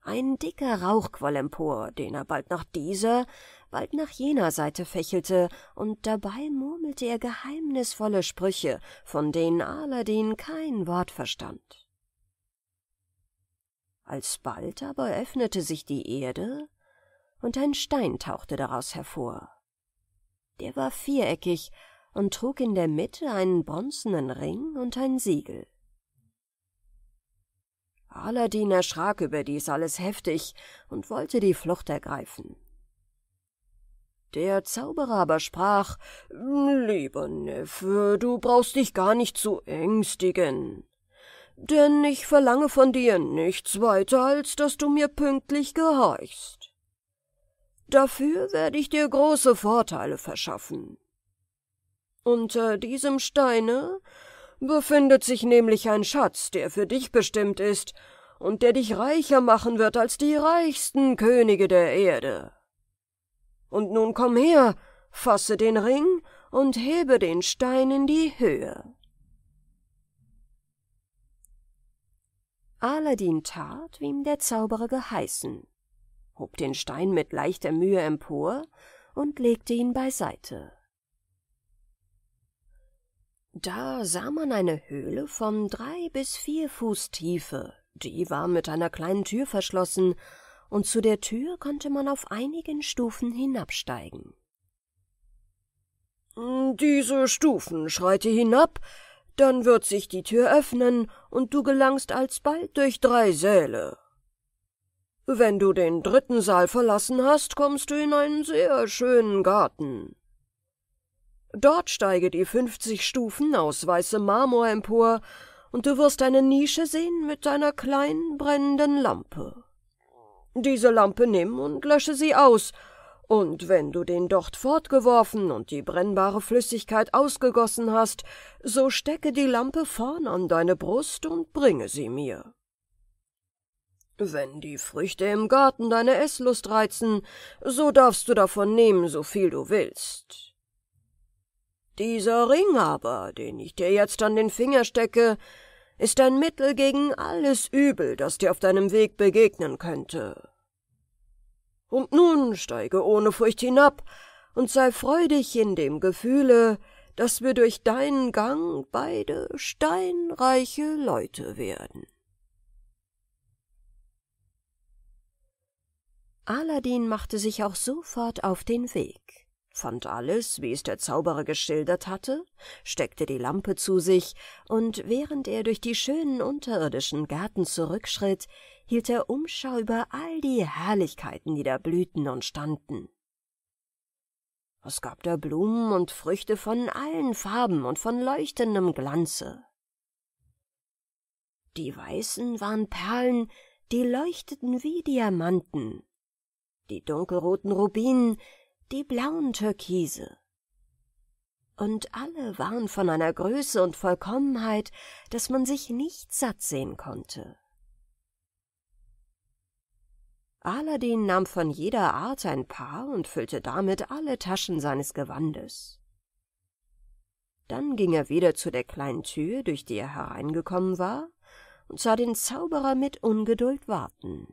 Ein dicker Rauch quoll empor, den er bald nach dieser, bald nach jener Seite fächelte, und dabei murmelte er geheimnisvolle Sprüche, von denen Aladdin kein Wort verstand. Alsbald aber öffnete sich die Erde, und ein Stein tauchte daraus hervor. Der war viereckig und trug in der Mitte einen bronzenen Ring und ein Siegel. Aladdin erschrak über dies alles heftig und wollte die Flucht ergreifen. Der Zauberer aber sprach Lieber Neffe, du brauchst dich gar nicht zu ängstigen denn ich verlange von dir nichts weiter, als dass du mir pünktlich gehorchst. Dafür werde ich dir große Vorteile verschaffen. Unter diesem Steine befindet sich nämlich ein Schatz, der für dich bestimmt ist und der dich reicher machen wird als die reichsten Könige der Erde. Und nun komm her, fasse den Ring und hebe den Stein in die Höhe. Aladdin tat, wie ihm der Zauberer geheißen, hob den Stein mit leichter Mühe empor und legte ihn beiseite. Da sah man eine Höhle von drei bis vier Fuß Tiefe, die war mit einer kleinen Tür verschlossen, und zu der Tür konnte man auf einigen Stufen hinabsteigen. Diese Stufen schreite hinab, dann wird sich die Tür öffnen, und du gelangst alsbald durch drei Säle. Wenn du den dritten Saal verlassen hast, kommst du in einen sehr schönen Garten. Dort steige die fünfzig Stufen aus weißem Marmor empor, und du wirst eine Nische sehen mit einer kleinen brennenden Lampe. Diese Lampe nimm und lösche sie aus, und wenn du den Docht fortgeworfen und die brennbare Flüssigkeit ausgegossen hast, so stecke die Lampe vorn an deine Brust und bringe sie mir. Wenn die Früchte im Garten deine Esslust reizen, so darfst du davon nehmen, so viel du willst. Dieser Ring aber, den ich dir jetzt an den Finger stecke, ist ein Mittel gegen alles Übel, das dir auf deinem Weg begegnen könnte. Und nun steige ohne Furcht hinab und sei freudig in dem Gefühle, dass wir durch deinen Gang beide steinreiche Leute werden. Aladdin machte sich auch sofort auf den Weg, fand alles, wie es der Zauberer geschildert hatte, steckte die Lampe zu sich, und während er durch die schönen unterirdischen Gärten zurückschritt, hielt er Umschau über all die Herrlichkeiten, die da blühten und standen. Es gab da Blumen und Früchte von allen Farben und von leuchtendem Glanze. Die weißen waren Perlen, die leuchteten wie Diamanten, die dunkelroten Rubinen, die blauen Türkise. Und alle waren von einer Größe und Vollkommenheit, dass man sich nicht satt sehen konnte. Aladdin nahm von jeder Art ein Paar und füllte damit alle Taschen seines Gewandes. Dann ging er wieder zu der kleinen Tür, durch die er hereingekommen war, und sah den Zauberer mit Ungeduld warten.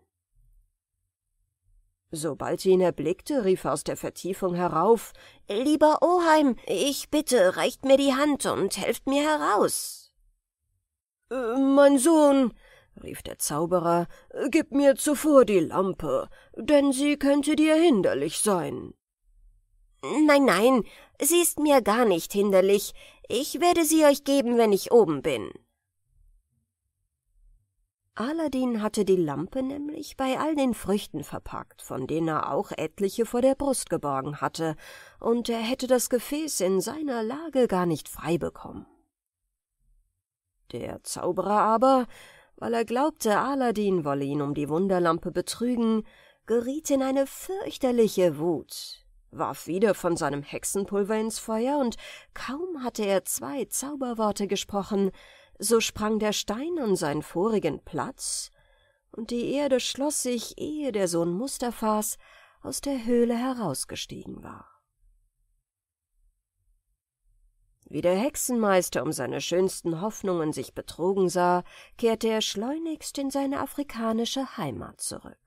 Sobald sie ihn erblickte, rief er aus der Vertiefung herauf Lieber Oheim, ich bitte, reicht mir die Hand und helft mir heraus. Äh, mein Sohn, rief der Zauberer, gib mir zuvor die Lampe, denn sie könnte dir hinderlich sein. Nein, nein, sie ist mir gar nicht hinderlich. Ich werde sie euch geben, wenn ich oben bin. Aladdin hatte die Lampe nämlich bei all den Früchten verpackt, von denen er auch etliche vor der Brust geborgen hatte, und er hätte das Gefäß in seiner Lage gar nicht frei bekommen. Der Zauberer aber weil er glaubte, Aladdin wolle ihn um die Wunderlampe betrügen, geriet in eine fürchterliche Wut, warf wieder von seinem Hexenpulver ins Feuer, und kaum hatte er zwei Zauberworte gesprochen, so sprang der Stein an seinen vorigen Platz, und die Erde schloss sich, ehe der Sohn Mustafas aus der Höhle herausgestiegen war. Wie der Hexenmeister um seine schönsten Hoffnungen sich betrogen sah, kehrte er schleunigst in seine afrikanische Heimat zurück.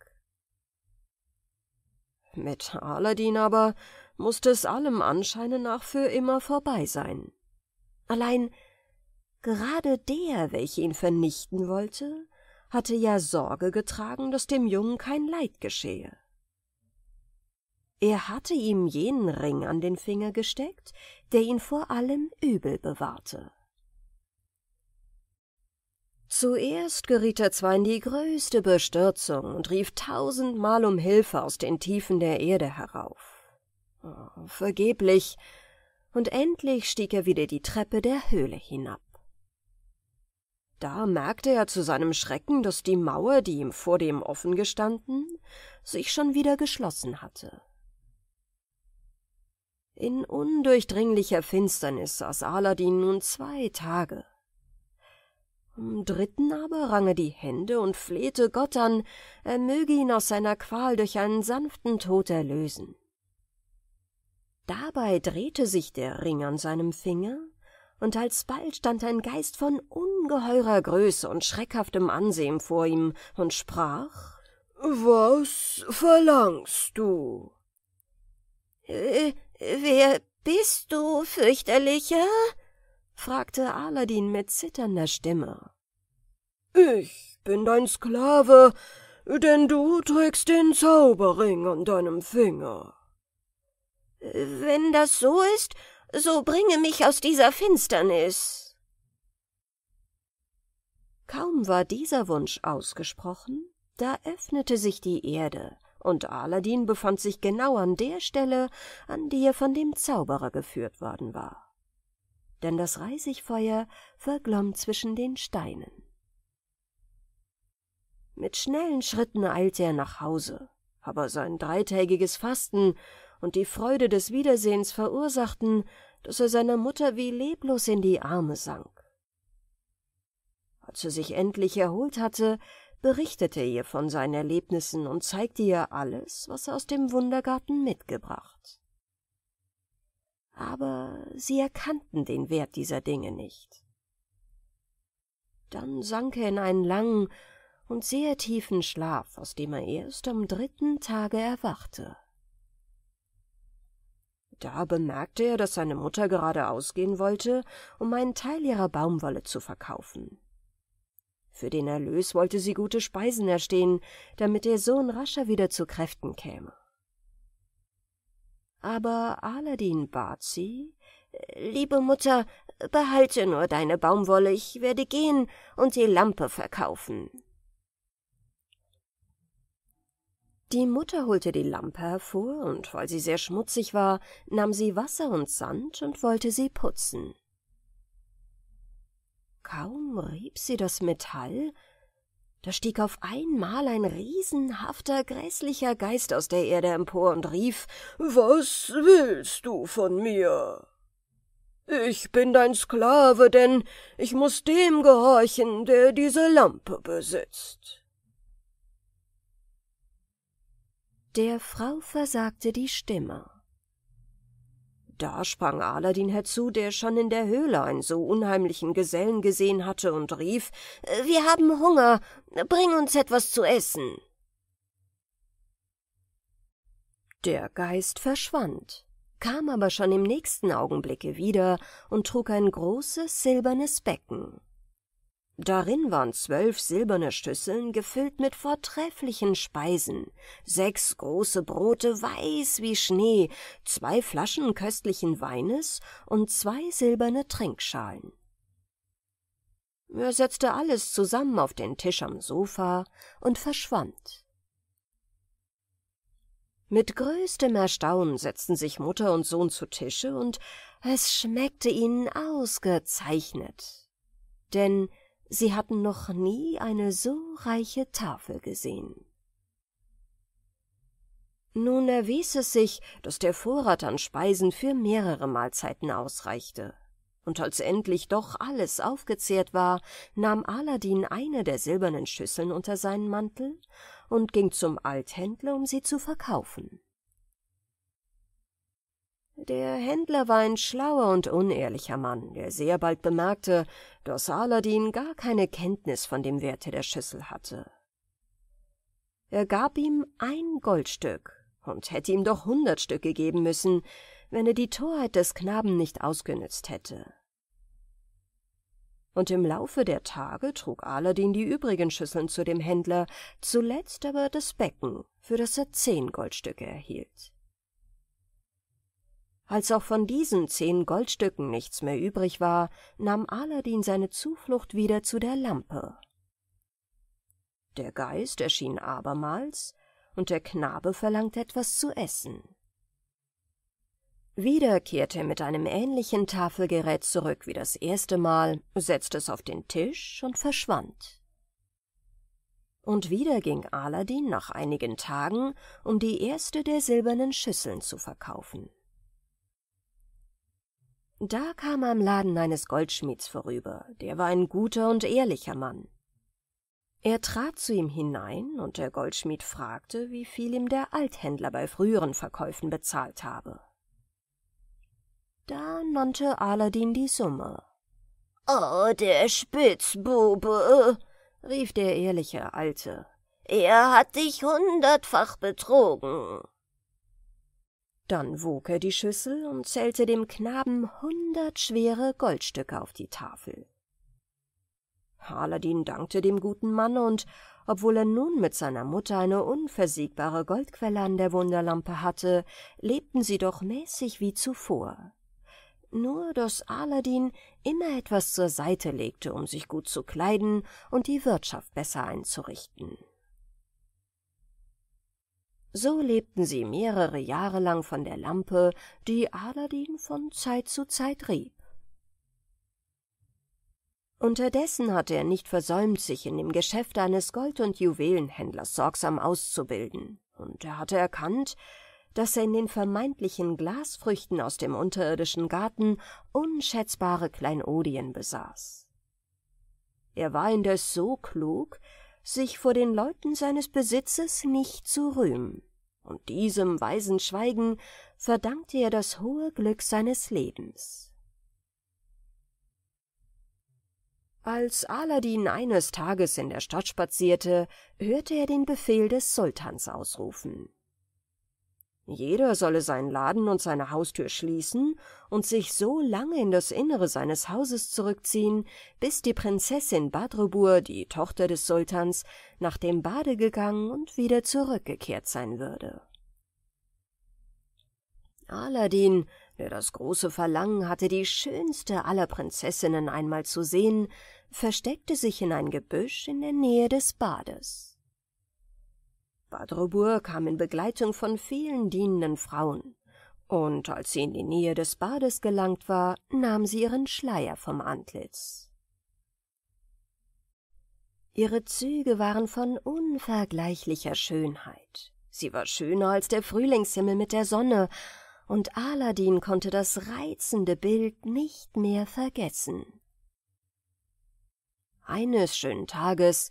Mit Aladdin aber musste es allem Anscheine nach für immer vorbei sein. Allein gerade der, welcher ihn vernichten wollte, hatte ja Sorge getragen, dass dem Jungen kein Leid geschehe. Er hatte ihm jenen Ring an den Finger gesteckt, der ihn vor allem Übel bewahrte. Zuerst geriet er zwar in die größte Bestürzung und rief tausendmal um Hilfe aus den Tiefen der Erde herauf. Oh, vergeblich, und endlich stieg er wieder die Treppe der Höhle hinab. Da merkte er zu seinem Schrecken, dass die Mauer, die ihm vor dem offen gestanden, sich schon wieder geschlossen hatte. In undurchdringlicher Finsternis saß Aladdin nun zwei Tage. Am dritten aber rang er die Hände und flehte Gott an, er möge ihn aus seiner Qual durch einen sanften Tod erlösen. Dabei drehte sich der Ring an seinem Finger, und alsbald stand ein Geist von ungeheurer Größe und schreckhaftem Ansehen vor ihm und sprach Was verlangst du? Äh, »Wer bist du, fürchterlicher?« fragte Aladdin mit zitternder Stimme. »Ich bin dein Sklave, denn du trägst den Zauberring an deinem Finger.« »Wenn das so ist, so bringe mich aus dieser Finsternis.« Kaum war dieser Wunsch ausgesprochen, da öffnete sich die Erde, und Aladdin befand sich genau an der Stelle, an die er von dem Zauberer geführt worden war. Denn das Reisigfeuer verglomm zwischen den Steinen. Mit schnellen Schritten eilte er nach Hause, aber sein dreitägiges Fasten und die Freude des Wiedersehens verursachten, dass er seiner Mutter wie leblos in die Arme sank. Als er sich endlich erholt hatte, berichtete ihr von seinen Erlebnissen und zeigte ihr alles, was er aus dem Wundergarten mitgebracht. Aber sie erkannten den Wert dieser Dinge nicht. Dann sank er in einen langen und sehr tiefen Schlaf, aus dem er erst am dritten Tage erwachte. Da bemerkte er, dass seine Mutter gerade ausgehen wollte, um einen Teil ihrer Baumwolle zu verkaufen. Für den Erlös wollte sie gute Speisen erstehen, damit der Sohn rascher wieder zu Kräften käme. Aber Aladdin bat sie, »Liebe Mutter, behalte nur deine Baumwolle, ich werde gehen und die Lampe verkaufen.« Die Mutter holte die Lampe hervor, und weil sie sehr schmutzig war, nahm sie Wasser und Sand und wollte sie putzen. Kaum rieb sie das Metall, da stieg auf einmal ein riesenhafter, gräßlicher Geist aus der Erde empor und rief Was willst du von mir? Ich bin dein Sklave, denn ich muss dem gehorchen, der diese Lampe besitzt. Der Frau versagte die Stimme. Da sprang Aladdin herzu, der schon in der Höhle einen so unheimlichen Gesellen gesehen hatte, und rief Wir haben Hunger, bring uns etwas zu essen. Der Geist verschwand, kam aber schon im nächsten Augenblicke wieder und trug ein großes silbernes Becken. Darin waren zwölf silberne Schüsseln gefüllt mit vortrefflichen Speisen, sechs große Brote weiß wie Schnee, zwei Flaschen köstlichen Weines und zwei silberne Trinkschalen. Er setzte alles zusammen auf den Tisch am Sofa und verschwand. Mit größtem Erstaunen setzten sich Mutter und Sohn zu Tische, und es schmeckte ihnen ausgezeichnet. Denn Sie hatten noch nie eine so reiche Tafel gesehen. Nun erwies es sich, dass der Vorrat an Speisen für mehrere Mahlzeiten ausreichte. Und als endlich doch alles aufgezehrt war, nahm Aladdin eine der silbernen Schüsseln unter seinen Mantel und ging zum Althändler, um sie zu verkaufen. Der Händler war ein schlauer und unehrlicher Mann, der sehr bald bemerkte, dass Aladdin gar keine Kenntnis von dem Werte der Schüssel hatte. Er gab ihm ein Goldstück und hätte ihm doch hundert Stücke geben müssen, wenn er die Torheit des Knaben nicht ausgenützt hätte. Und im Laufe der Tage trug Aladdin die übrigen Schüsseln zu dem Händler, zuletzt aber das Becken, für das er zehn Goldstücke erhielt. Als auch von diesen zehn Goldstücken nichts mehr übrig war, nahm Aladdin seine Zuflucht wieder zu der Lampe. Der Geist erschien abermals, und der Knabe verlangte etwas zu essen. Wieder kehrte er mit einem ähnlichen Tafelgerät zurück wie das erste Mal, setzte es auf den Tisch und verschwand. Und wieder ging Aladdin nach einigen Tagen, um die erste der silbernen Schüsseln zu verkaufen. Da kam er am Laden eines Goldschmieds vorüber, der war ein guter und ehrlicher Mann. Er trat zu ihm hinein, und der Goldschmied fragte, wie viel ihm der Althändler bei früheren Verkäufen bezahlt habe. Da nannte Aladdin die Summe. »Oh, der Spitzbube«, rief der ehrliche Alte, »er hat dich hundertfach betrogen.« Dann wog er die Schüssel und zählte dem Knaben hundert schwere Goldstücke auf die Tafel. Aladdin dankte dem guten Mann, und obwohl er nun mit seiner Mutter eine unversiegbare Goldquelle an der Wunderlampe hatte, lebten sie doch mäßig wie zuvor. Nur dass Aladdin immer etwas zur Seite legte, um sich gut zu kleiden und die Wirtschaft besser einzurichten. So lebten sie mehrere Jahre lang von der Lampe, die Aladdin von Zeit zu Zeit rieb. Unterdessen hatte er nicht versäumt, sich in dem Geschäft eines Gold- und Juwelenhändlers sorgsam auszubilden, und er hatte erkannt, dass er in den vermeintlichen Glasfrüchten aus dem unterirdischen Garten unschätzbare Kleinodien besaß. Er war indes so klug, sich vor den Leuten seines Besitzes nicht zu rühmen, und diesem weisen Schweigen verdankte er das hohe Glück seines Lebens. Als Aladdin eines Tages in der Stadt spazierte, hörte er den Befehl des Sultans ausrufen. Jeder solle seinen Laden und seine Haustür schließen und sich so lange in das Innere seines Hauses zurückziehen, bis die Prinzessin Badrubur, die Tochter des Sultans, nach dem Bade gegangen und wieder zurückgekehrt sein würde. Aladdin, der das große Verlangen hatte, die schönste aller Prinzessinnen einmal zu sehen, versteckte sich in ein Gebüsch in der Nähe des Bades. Badrobur kam in Begleitung von vielen dienenden Frauen, und als sie in die Nähe des Bades gelangt war, nahm sie ihren Schleier vom Antlitz. Ihre Züge waren von unvergleichlicher Schönheit. Sie war schöner als der Frühlingshimmel mit der Sonne, und Aladdin konnte das reizende Bild nicht mehr vergessen. Eines schönen Tages,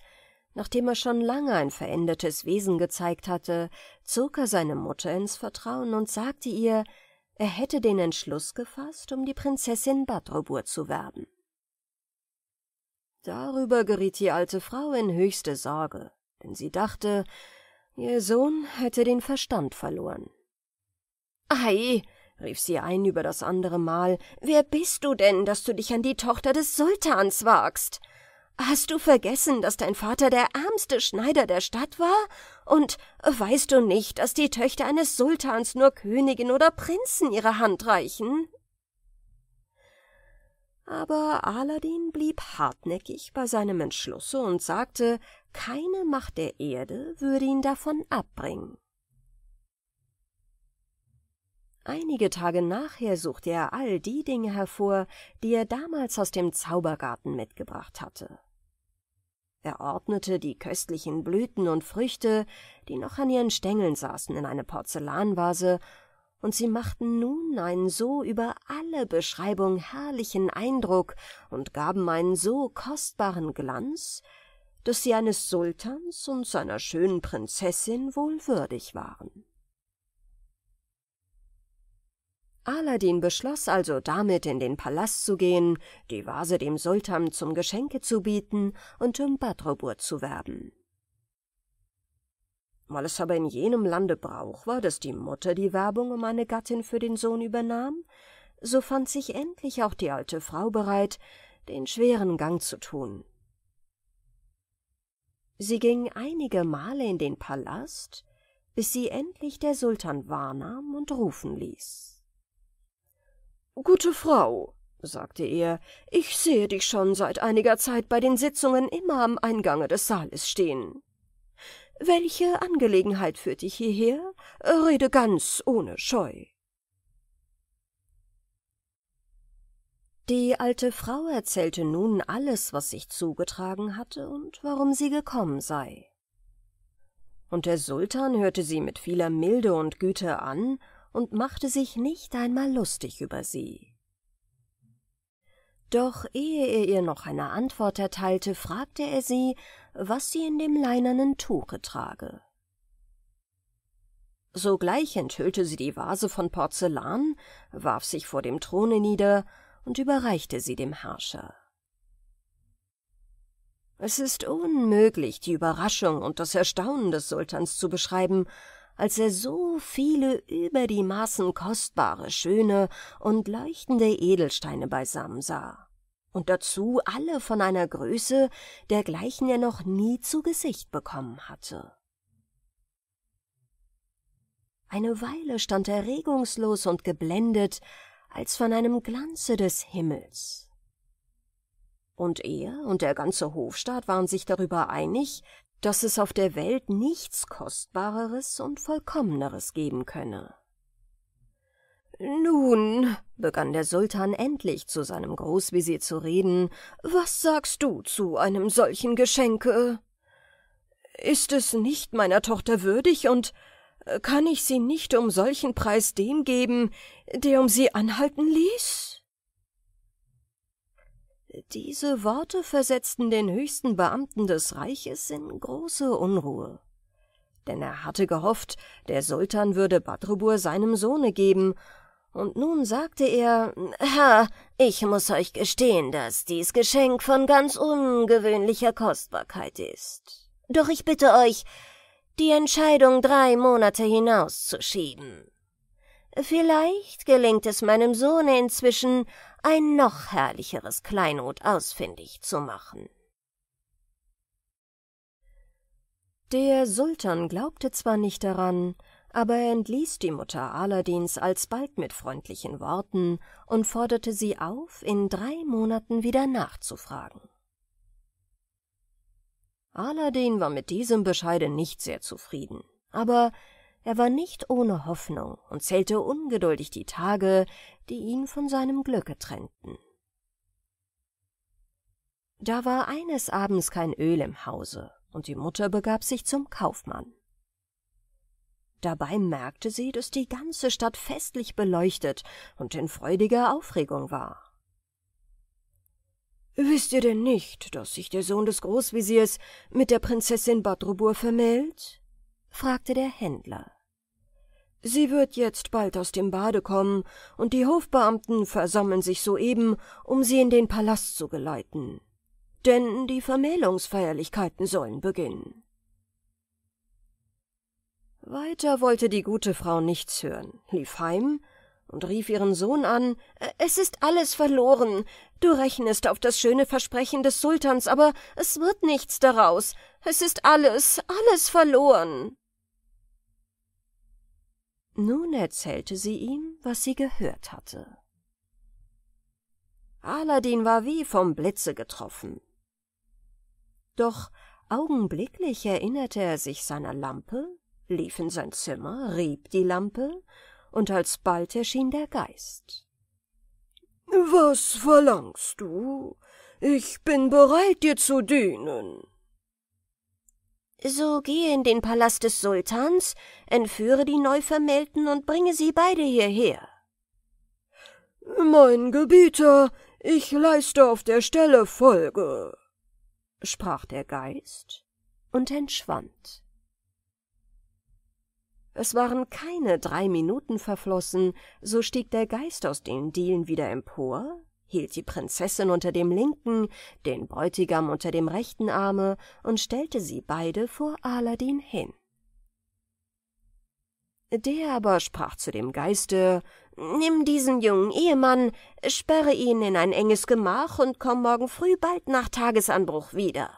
nachdem er schon lange ein verändertes Wesen gezeigt hatte, zog er seine Mutter ins Vertrauen und sagte ihr, er hätte den Entschluss gefasst, um die Prinzessin Badrobur zu werben. Darüber geriet die alte Frau in höchste Sorge, denn sie dachte, ihr Sohn hätte den Verstand verloren. Ei, rief sie ein über das andere Mal, wer bist du denn, dass du dich an die Tochter des Sultans wagst? Hast du vergessen, dass dein Vater der ärmste Schneider der Stadt war? Und weißt du nicht, dass die Töchter eines Sultans nur Königin oder Prinzen ihre Hand reichen? Aber Aladdin blieb hartnäckig bei seinem Entschlusse und sagte, keine Macht der Erde würde ihn davon abbringen. Einige Tage nachher suchte er all die Dinge hervor, die er damals aus dem Zaubergarten mitgebracht hatte Er ordnete die köstlichen Blüten und Früchte, die noch an ihren Stängeln saßen, in eine Porzellanvase, und sie machten nun einen so über alle Beschreibung herrlichen Eindruck und gaben einen so kostbaren Glanz, dass sie eines Sultans und seiner schönen Prinzessin wohl würdig waren. Aladdin beschloss also damit in den Palast zu gehen, die Vase dem Sultan zum Geschenke zu bieten und um Badrobur zu werben. Weil es aber in jenem Lande Brauch war, dass die Mutter die Werbung um eine Gattin für den Sohn übernahm, so fand sich endlich auch die alte Frau bereit, den schweren Gang zu tun. Sie ging einige Male in den Palast, bis sie endlich der Sultan wahrnahm und rufen ließ. Gute Frau, sagte er, ich sehe dich schon seit einiger Zeit bei den Sitzungen immer am Eingange des Saales stehen. Welche Angelegenheit führt dich hierher? Rede ganz ohne Scheu. Die alte Frau erzählte nun alles, was sich zugetragen hatte und warum sie gekommen sei. Und der Sultan hörte sie mit vieler Milde und Güte an und machte sich nicht einmal lustig über sie. Doch ehe er ihr noch eine Antwort erteilte, fragte er sie, was sie in dem leinernen Tuche trage. Sogleich enthüllte sie die Vase von Porzellan, warf sich vor dem Throne nieder und überreichte sie dem Herrscher. Es ist unmöglich, die Überraschung und das Erstaunen des Sultans zu beschreiben, als er so viele über die Maßen kostbare, schöne und leuchtende Edelsteine beisammen sah, und dazu alle von einer Größe, dergleichen er noch nie zu Gesicht bekommen hatte. Eine Weile stand er regungslos und geblendet, als von einem Glanze des Himmels. Und er und der ganze Hofstaat waren sich darüber einig, dass es auf der Welt nichts Kostbareres und Vollkommeneres geben könne. Nun, begann der Sultan endlich zu seinem Großvezier zu reden, was sagst du zu einem solchen Geschenke? Ist es nicht meiner Tochter würdig und äh, kann ich sie nicht um solchen Preis dem geben, der um sie anhalten ließ? Diese Worte versetzten den höchsten Beamten des Reiches in große Unruhe. Denn er hatte gehofft, der Sultan würde Badrubur seinem Sohne geben, und nun sagte er Herr, ich muss euch gestehen, dass dies Geschenk von ganz ungewöhnlicher Kostbarkeit ist. Doch ich bitte euch, die Entscheidung drei Monate hinauszuschieben. Vielleicht gelingt es meinem Sohne inzwischen, ein noch herrlicheres Kleinod ausfindig zu machen. Der Sultan glaubte zwar nicht daran, aber er entließ die Mutter Aladins alsbald mit freundlichen Worten und forderte sie auf, in drei Monaten wieder nachzufragen. Aladin war mit diesem Bescheide nicht sehr zufrieden, aber er war nicht ohne Hoffnung und zählte ungeduldig die Tage, die ihn von seinem Glücke trennten. Da war eines Abends kein Öl im Hause, und die Mutter begab sich zum Kaufmann. Dabei merkte sie, dass die ganze Stadt festlich beleuchtet und in freudiger Aufregung war. Wisst ihr denn nicht, dass sich der Sohn des Großveziers mit der Prinzessin Badrubur vermählt? fragte der Händler. Sie wird jetzt bald aus dem Bade kommen, und die Hofbeamten versammeln sich soeben, um sie in den Palast zu geleiten. Denn die Vermählungsfeierlichkeiten sollen beginnen. Weiter wollte die gute Frau nichts hören, lief heim und rief ihren Sohn an Es ist alles verloren. Du rechnest auf das schöne Versprechen des Sultans, aber es wird nichts daraus. Es ist alles, alles verloren. Nun erzählte sie ihm, was sie gehört hatte. Aladdin war wie vom Blitze getroffen. Doch augenblicklich erinnerte er sich seiner Lampe, lief in sein Zimmer, rieb die Lampe, und alsbald erschien der Geist. Was verlangst du? Ich bin bereit, dir zu dienen. So gehe in den Palast des Sultans, entführe die Neuvermählten und bringe sie beide hierher. Mein Gebieter, ich leiste auf der Stelle Folge, sprach der Geist und entschwand. Es waren keine drei Minuten verflossen, so stieg der Geist aus den Dielen wieder empor, hielt die Prinzessin unter dem linken, den Bräutigam unter dem rechten Arme und stellte sie beide vor Aladdin hin. Der aber sprach zu dem Geiste Nimm diesen jungen Ehemann, sperre ihn in ein enges Gemach und komm morgen früh bald nach Tagesanbruch wieder.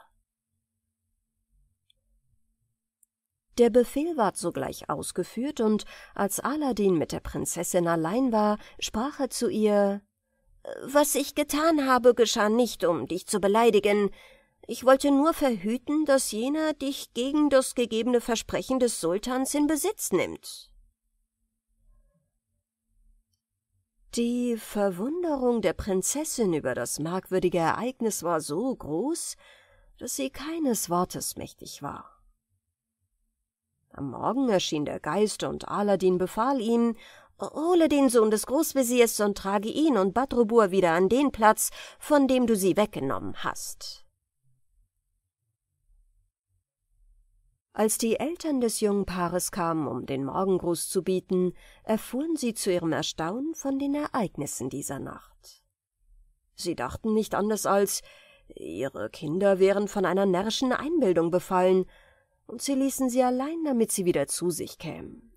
Der Befehl ward sogleich ausgeführt, und als Aladdin mit der Prinzessin allein war, sprach er zu ihr Was ich getan habe, geschah nicht, um dich zu beleidigen. Ich wollte nur verhüten, dass jener dich gegen das gegebene Versprechen des Sultans in Besitz nimmt. Die Verwunderung der Prinzessin über das merkwürdige Ereignis war so groß, dass sie keines Wortes mächtig war. Am Morgen erschien der Geist, und Aladdin befahl ihm, »Hole den Sohn des Großveziers und trage ihn und Badrubur wieder an den Platz, von dem du sie weggenommen hast.« Als die Eltern des jungen Paares kamen, um den Morgengruß zu bieten, erfuhren sie zu ihrem Erstaunen von den Ereignissen dieser Nacht. Sie dachten nicht anders als, ihre Kinder wären von einer närrischen Einbildung befallen, und sie ließen sie allein, damit sie wieder zu sich kämen.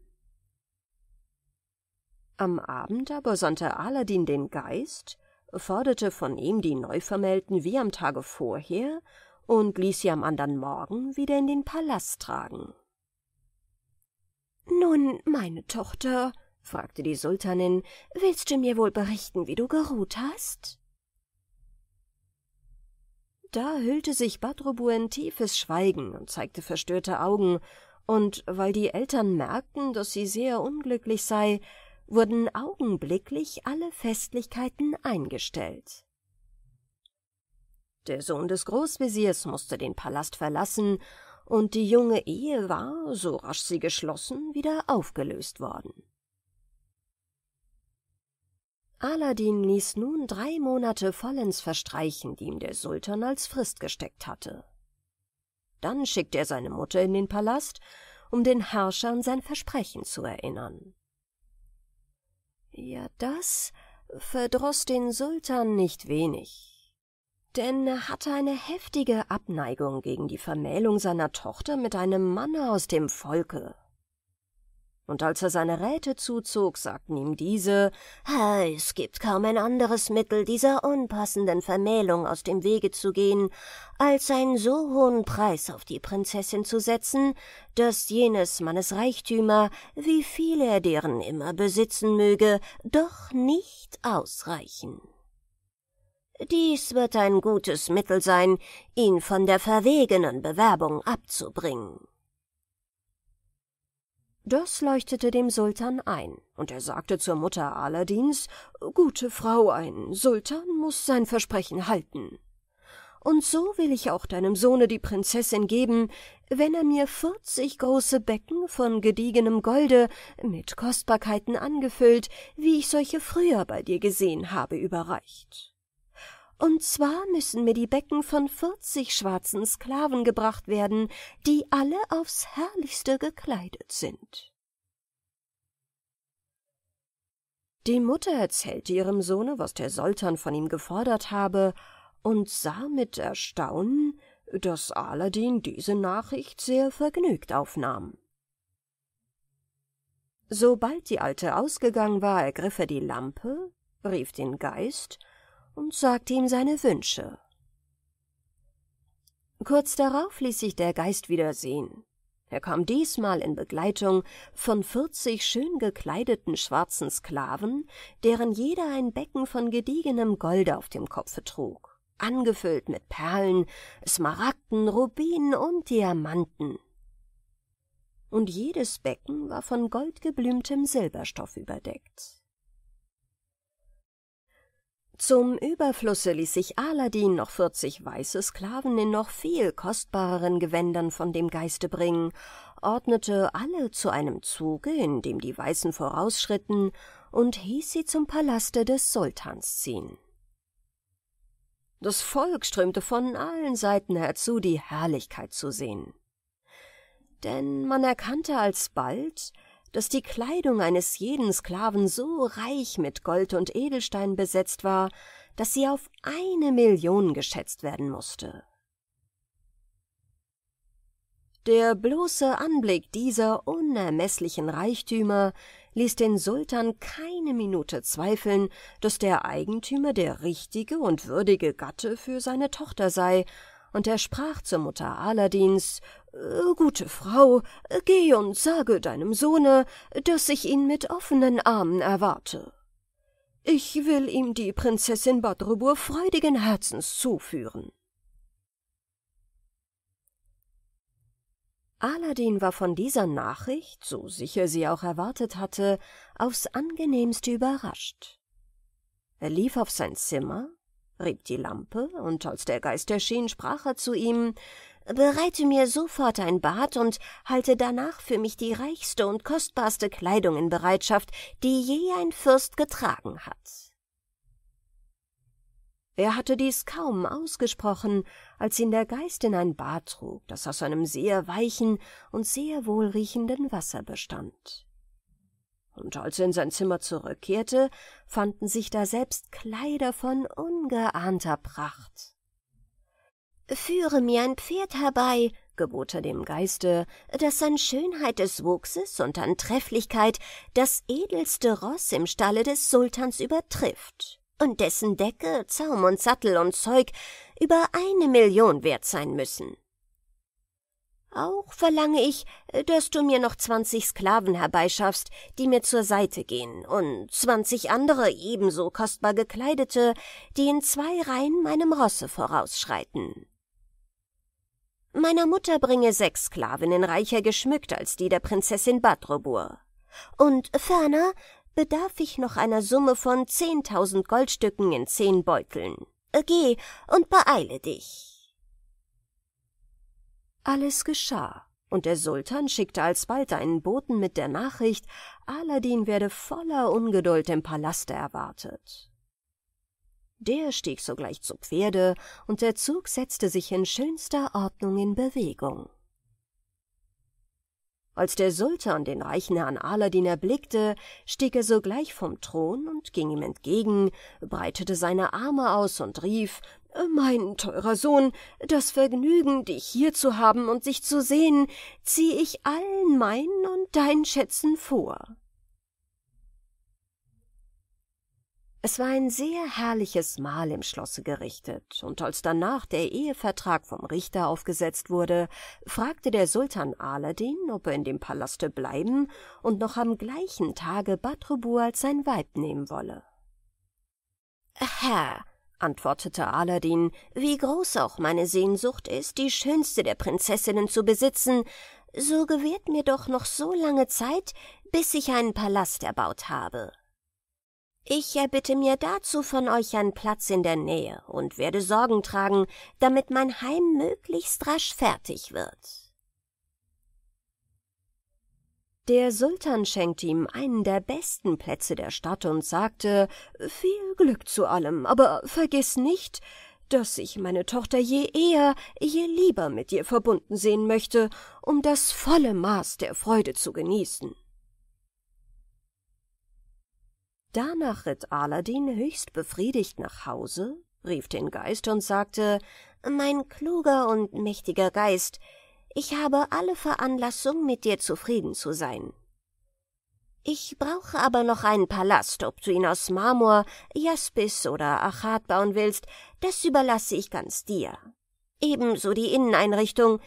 Am Abend aber sandte Aladdin den Geist, forderte von ihm die Neuvermählten wie am Tage vorher und ließ sie am andern Morgen wieder in den Palast tragen. »Nun, meine Tochter«, fragte die Sultanin, »willst du mir wohl berichten, wie du geruht hast?« da hüllte sich Badrubur in tiefes Schweigen und zeigte verstörte Augen, und weil die Eltern merkten, dass sie sehr unglücklich sei, wurden augenblicklich alle Festlichkeiten eingestellt. Der Sohn des Großveziers musste den Palast verlassen, und die junge Ehe war, so rasch sie geschlossen, wieder aufgelöst worden. Aladdin ließ nun drei Monate vollends verstreichen, die ihm der Sultan als Frist gesteckt hatte. Dann schickte er seine Mutter in den Palast, um den Herrscher an sein Versprechen zu erinnern. Ja, das verdroß den Sultan nicht wenig, denn er hatte eine heftige Abneigung gegen die Vermählung seiner Tochter mit einem Manne aus dem Volke und als er seine Räte zuzog, sagten ihm diese Es gibt kaum ein anderes Mittel, dieser unpassenden Vermählung aus dem Wege zu gehen, als einen so hohen Preis auf die Prinzessin zu setzen, dass jenes Mannes Reichtümer, wie viel er deren immer besitzen möge, doch nicht ausreichen. Dies wird ein gutes Mittel sein, ihn von der verwegenen Bewerbung abzubringen. Das leuchtete dem Sultan ein, und er sagte zur Mutter Aladins, »Gute Frau, ein Sultan muss sein Versprechen halten. Und so will ich auch deinem Sohne die Prinzessin geben, wenn er mir vierzig große Becken von gediegenem Golde, mit Kostbarkeiten angefüllt, wie ich solche früher bei dir gesehen habe, überreicht.« Und zwar müssen mir die Becken von vierzig schwarzen Sklaven gebracht werden, die alle aufs herrlichste gekleidet sind. Die Mutter erzählte ihrem Sohne, was der Sultan von ihm gefordert habe, und sah mit Erstaunen, dass Aladdin diese Nachricht sehr vergnügt aufnahm. Sobald die Alte ausgegangen war, ergriff er die Lampe, rief den Geist und sagte ihm seine Wünsche. Kurz darauf ließ sich der Geist wieder sehen. Er kam diesmal in Begleitung von vierzig schön gekleideten schwarzen Sklaven, deren jeder ein Becken von gediegenem Golde auf dem Kopfe trug, angefüllt mit Perlen, Smaragden, Rubinen und Diamanten. Und jedes Becken war von goldgeblümtem Silberstoff überdeckt. Zum Überflusse ließ sich Aladin noch vierzig weiße Sklaven in noch viel kostbareren Gewändern von dem Geiste bringen, ordnete alle zu einem Zuge, in dem die Weißen vorausschritten, und hieß sie zum Palaste des Sultans ziehen. Das Volk strömte von allen Seiten herzu, die Herrlichkeit zu sehen. Denn man erkannte alsbald, dass die Kleidung eines jeden Sklaven so reich mit Gold und Edelstein besetzt war, dass sie auf eine Million geschätzt werden musste. Der bloße Anblick dieser unermeßlichen Reichtümer ließ den Sultan keine Minute zweifeln, dass der Eigentümer der richtige und würdige Gatte für seine Tochter sei, und er sprach zur Mutter Aladins äh, Gute Frau, geh und sage deinem Sohne, dass ich ihn mit offenen Armen erwarte. Ich will ihm die Prinzessin Badrubur freudigen Herzens zuführen. Aladin war von dieser Nachricht, so sicher sie auch erwartet hatte, aufs angenehmste überrascht. Er lief auf sein Zimmer, rieb die Lampe, und als der Geist erschien, sprach er zu ihm Bereite mir sofort ein Bad und halte danach für mich die reichste und kostbarste Kleidung in Bereitschaft, die je ein Fürst getragen hat. Er hatte dies kaum ausgesprochen, als ihn der Geist in ein Bad trug, das aus einem sehr weichen und sehr wohlriechenden Wasser bestand und als er in sein Zimmer zurückkehrte, fanden sich daselbst Kleider von ungeahnter Pracht. Führe mir ein Pferd herbei, gebot er dem Geiste, das an Schönheit des Wuchses und an Trefflichkeit das edelste Ross im Stalle des Sultans übertrifft, und dessen Decke, Zaum und Sattel und Zeug über eine Million wert sein müssen. Auch verlange ich, äh, dass du mir noch zwanzig Sklaven herbeischaffst, die mir zur Seite gehen, und zwanzig andere ebenso kostbar gekleidete, die in zwei Reihen meinem Rosse vorausschreiten. Meiner Mutter bringe sechs Sklavinnen reicher geschmückt als die der Prinzessin Badrobur. Und ferner bedarf ich noch einer Summe von zehntausend Goldstücken in zehn Beuteln. Äh, geh und beeile dich. Alles geschah, und der Sultan schickte alsbald einen Boten mit der Nachricht, Aladin werde voller Ungeduld im Palaste erwartet. Der stieg sogleich zu Pferde, und der Zug setzte sich in schönster Ordnung in Bewegung. Als der Sultan den reichen Herrn Aladin erblickte, stieg er sogleich vom Thron und ging ihm entgegen, breitete seine Arme aus und rief mein teurer Sohn, das Vergnügen, dich hier zu haben und sich zu sehen, zieh ich allen meinen und deinen Schätzen vor. Es war ein sehr herrliches Mahl im Schlosse gerichtet, und als danach der Ehevertrag vom Richter aufgesetzt wurde, fragte der Sultan Aladin, ob er in dem Palaste bleiben und noch am gleichen Tage Badrubur als sein Weib nehmen wolle. Herr, antwortete Aladin, wie groß auch meine Sehnsucht ist, die schönste der Prinzessinnen zu besitzen, so gewährt mir doch noch so lange Zeit, bis ich einen Palast erbaut habe. Ich erbitte mir dazu von euch einen Platz in der Nähe und werde Sorgen tragen, damit mein Heim möglichst rasch fertig wird. Der Sultan schenkte ihm einen der besten Plätze der Stadt und sagte Viel Glück zu allem, aber vergiss nicht, dass ich meine Tochter je eher, je lieber mit dir verbunden sehen möchte, um das volle Maß der Freude zu genießen. Danach ritt Aladin höchst befriedigt nach Hause, rief den Geist und sagte Mein kluger und mächtiger Geist, ich habe alle Veranlassung, mit dir zufrieden zu sein. Ich brauche aber noch einen Palast, ob du ihn aus Marmor, Jaspis oder Achat bauen willst, das überlasse ich ganz dir. Ebenso die Inneneinrichtung.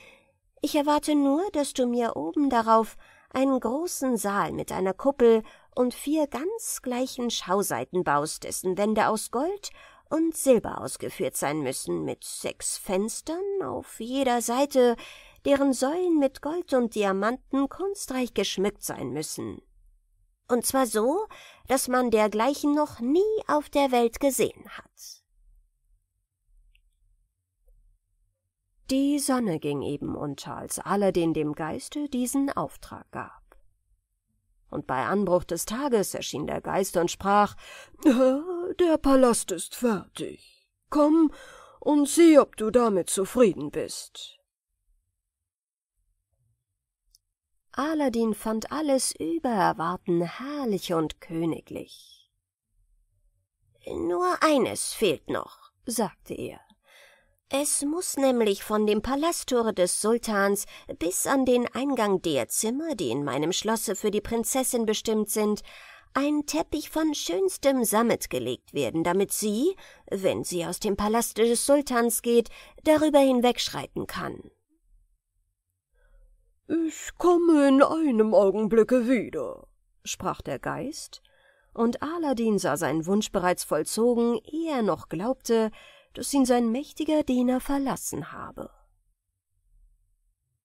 Ich erwarte nur, dass du mir oben darauf einen großen Saal mit einer Kuppel und vier ganz gleichen Schauseiten baust, dessen Wände aus Gold und Silber ausgeführt sein müssen, mit sechs Fenstern auf jeder Seite, deren Säulen mit Gold und Diamanten kunstreich geschmückt sein müssen. Und zwar so, dass man dergleichen noch nie auf der Welt gesehen hat. Die Sonne ging eben unter, als Aladdin dem Geiste diesen Auftrag gab. Und bei Anbruch des Tages erschien der Geist und sprach Der Palast ist fertig. Komm und sieh, ob du damit zufrieden bist. Aladdin fand alles über Erwarten herrlich und königlich. Nur eines fehlt noch, sagte er. Es muss nämlich von dem Palasttore des Sultans bis an den Eingang der Zimmer, die in meinem Schlosse für die Prinzessin bestimmt sind, ein Teppich von schönstem Sammet gelegt werden, damit sie, wenn sie aus dem Palaste des Sultans geht, darüber hinwegschreiten kann. Ich komme in einem Augenblicke wieder, sprach der Geist, und Aladdin sah seinen Wunsch bereits vollzogen, ehe er noch glaubte, dass ihn sein mächtiger Diener verlassen habe.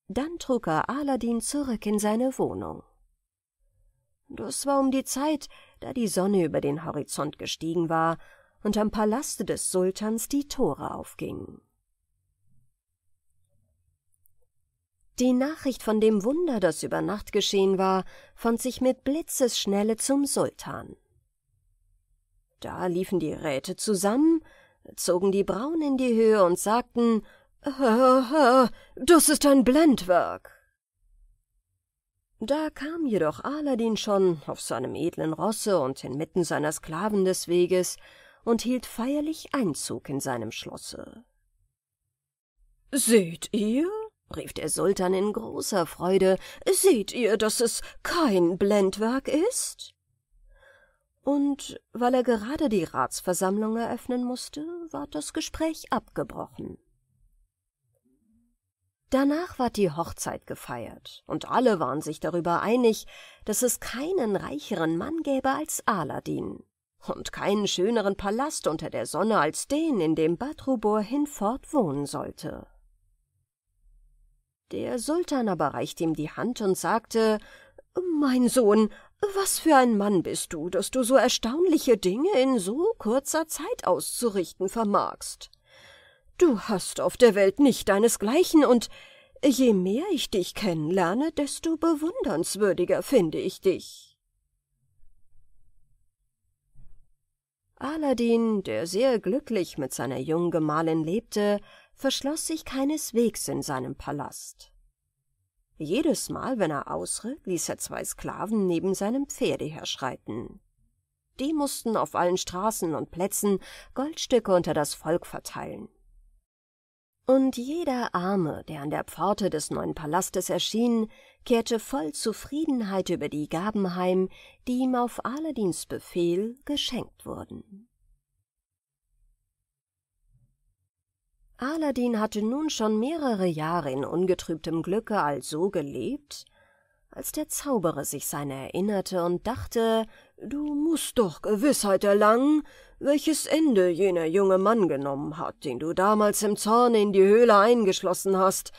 Dann trug er Aladdin zurück in seine Wohnung. Das war um die Zeit, da die Sonne über den Horizont gestiegen war und am Palaste des Sultans die Tore aufgingen. Die Nachricht von dem Wunder, das über Nacht geschehen war, fand sich mit Blitzesschnelle zum Sultan. Da liefen die Räte zusammen, zogen die Brauen in die Höhe und sagten, das ist ein Blendwerk. Da kam jedoch Aladdin schon auf seinem edlen Rosse und inmitten seiner Sklaven des Weges und hielt feierlich Einzug in seinem Schlosse. Seht ihr? Rief der Sultan in großer Freude, seht ihr, dass es kein Blendwerk ist? und weil er gerade die Ratsversammlung eröffnen musste, ward das Gespräch abgebrochen. Danach ward die Hochzeit gefeiert, und alle waren sich darüber einig, dass es keinen reicheren Mann gäbe als Aladdin und keinen schöneren Palast unter der Sonne als den, in dem Badrubur hinfort wohnen sollte. Der Sultan aber reichte ihm die Hand und sagte, »Mein Sohn, was für ein Mann bist du, dass du so erstaunliche Dinge in so kurzer Zeit auszurichten vermagst? Du hast auf der Welt nicht deinesgleichen, und je mehr ich dich kennenlerne, desto bewundernswürdiger finde ich dich. Aladdin, der sehr glücklich mit seiner jungen Gemahlin lebte, verschloss sich keineswegs in seinem Palast. Jedes Mal, wenn er ausritt, ließ er zwei Sklaven neben seinem Pferde herschreiten. Die mussten auf allen Straßen und Plätzen Goldstücke unter das Volk verteilen. Und jeder Arme, der an der Pforte des neuen Palastes erschien, kehrte voll Zufriedenheit über die Gaben heim, die ihm auf Aladins Befehl geschenkt wurden. Aladdin hatte nun schon mehrere Jahre in ungetrübtem Glücke also gelebt, als der Zauberer sich seiner erinnerte und dachte, du musst doch Gewissheit erlangen, welches Ende jener junge Mann genommen hat, den du damals im Zorne in die Höhle eingeschlossen hast,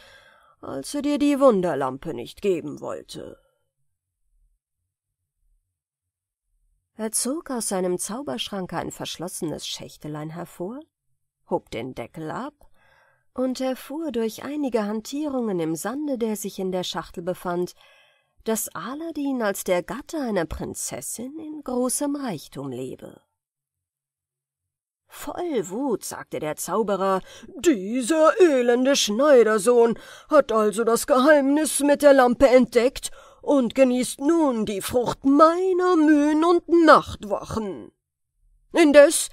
als er dir die Wunderlampe nicht geben wollte. Er zog aus seinem Zauberschrank ein verschlossenes Schächtelein hervor, hob den Deckel ab und erfuhr durch einige Hantierungen im Sande, der sich in der Schachtel befand, dass Aladdin als der Gatte einer Prinzessin in großem Reichtum lebe. Voll Wut sagte der Zauberer, dieser elende Schneidersohn hat also das Geheimnis mit der Lampe entdeckt und genießt nun die Frucht meiner Mühen und Nachtwachen. Indes,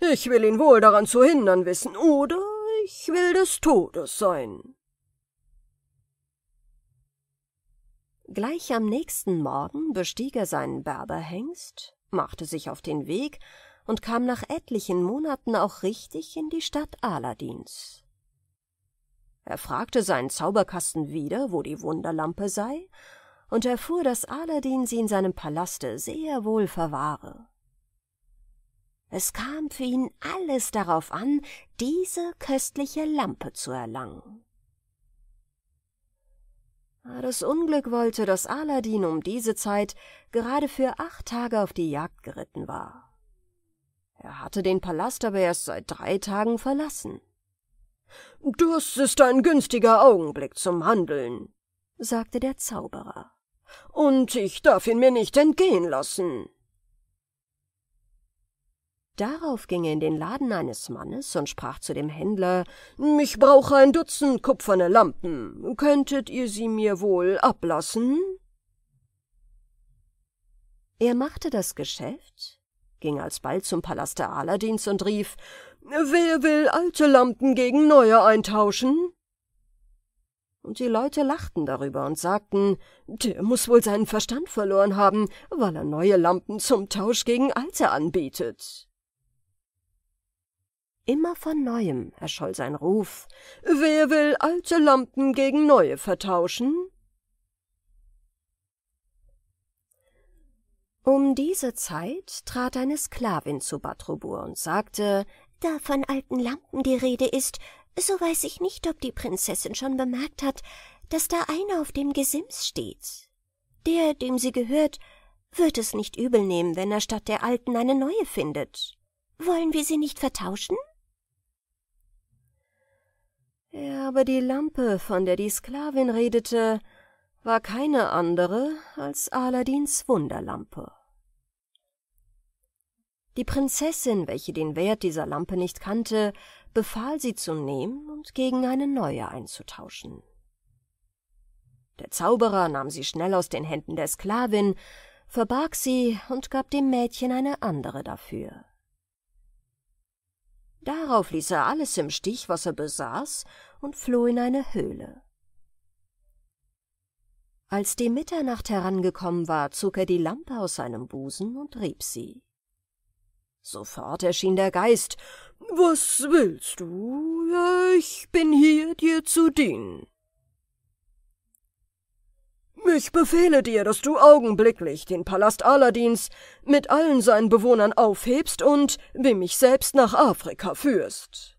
ich will ihn wohl daran zu hindern wissen, oder ich will des Todes sein. Gleich am nächsten Morgen bestieg er seinen Berberhengst, machte sich auf den Weg und kam nach etlichen Monaten auch richtig in die Stadt Aladins. Er fragte seinen Zauberkasten wieder, wo die Wunderlampe sei, und erfuhr, dass Aladin sie in seinem Palaste sehr wohl verwahre. Es kam für ihn alles darauf an, diese köstliche Lampe zu erlangen. Das Unglück wollte, dass Aladin um diese Zeit gerade für acht Tage auf die Jagd geritten war. Er hatte den Palast aber erst seit drei Tagen verlassen. Das ist ein günstiger Augenblick zum Handeln, sagte der Zauberer. Und ich darf ihn mir nicht entgehen lassen. Darauf ging er in den Laden eines Mannes und sprach zu dem Händler Ich brauche ein Dutzend kupferne Lampen. Könntet ihr sie mir wohl ablassen? Er machte das Geschäft, ging alsbald zum Palast der Aladins und rief Wer will alte Lampen gegen neue eintauschen? Und die Leute lachten darüber und sagten, der muss wohl seinen Verstand verloren haben, weil er neue Lampen zum Tausch gegen alte anbietet. Immer von neuem erscholl sein Ruf Wer will alte Lampen gegen neue vertauschen? Um diese Zeit trat eine Sklavin zu Batrubur und sagte Da von alten Lampen die Rede ist, so weiß ich nicht, ob die Prinzessin schon bemerkt hat, dass da einer auf dem Gesims steht. Der, dem sie gehört, wird es nicht übel nehmen, wenn er statt der alten eine neue findet. Wollen wir sie nicht vertauschen? Ja, aber die Lampe, von der die Sklavin redete, war keine andere als Aladins Wunderlampe. Die Prinzessin, welche den Wert dieser Lampe nicht kannte, befahl sie zu nehmen und gegen eine neue einzutauschen. Der Zauberer nahm sie schnell aus den Händen der Sklavin, verbarg sie und gab dem Mädchen eine andere dafür. Darauf ließ er alles im Stich, was er besaß, und floh in eine Höhle. Als die Mitternacht herangekommen war, zog er die Lampe aus seinem Busen und rieb sie. Sofort erschien der Geist. Was willst du? Ich bin hier, dir zu dienen. Ich befehle dir, dass du augenblicklich den Palast Aladins mit allen seinen Bewohnern aufhebst und wie mich selbst nach Afrika führst.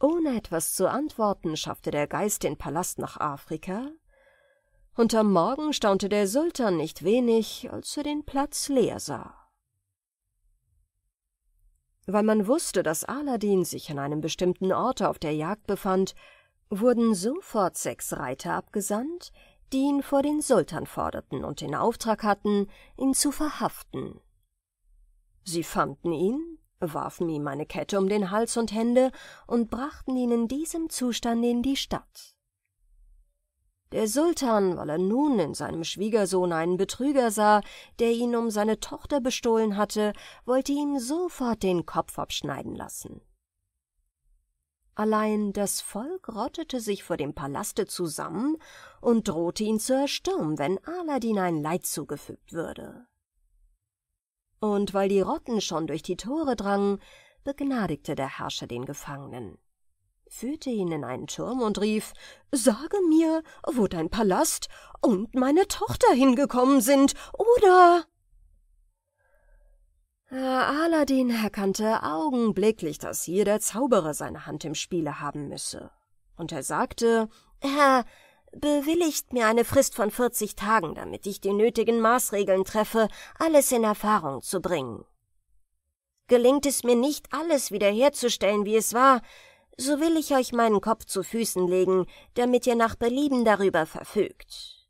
Ohne etwas zu antworten, schaffte der Geist den Palast nach Afrika, und am Morgen staunte der Sultan nicht wenig, als er den Platz leer sah. Weil man wusste, dass Aladin sich an einem bestimmten Orte auf der Jagd befand, wurden sofort sechs Reiter abgesandt, die ihn vor den Sultan forderten und den Auftrag hatten, ihn zu verhaften. Sie fanden ihn, warfen ihm eine Kette um den Hals und Hände und brachten ihn in diesem Zustande in die Stadt. Der Sultan, weil er nun in seinem Schwiegersohn einen Betrüger sah, der ihn um seine Tochter bestohlen hatte, wollte ihm sofort den Kopf abschneiden lassen. Allein das Volk rottete sich vor dem Palaste zusammen und drohte ihn zu erstürmen, wenn Aladin ein Leid zugefügt würde. Und weil die Rotten schon durch die Tore drangen, begnadigte der Herrscher den Gefangenen, führte ihn in einen Turm und rief Sage mir, wo dein Palast und meine Tochter hingekommen sind, oder Aladin erkannte augenblicklich, dass hier der Zauberer seine Hand im Spiele haben müsse, und er sagte Herr, bewilligt mir eine Frist von vierzig Tagen, damit ich die nötigen Maßregeln treffe, alles in Erfahrung zu bringen. Gelingt es mir nicht, alles wiederherzustellen, wie es war, so will ich euch meinen Kopf zu Füßen legen, damit ihr nach Belieben darüber verfügt.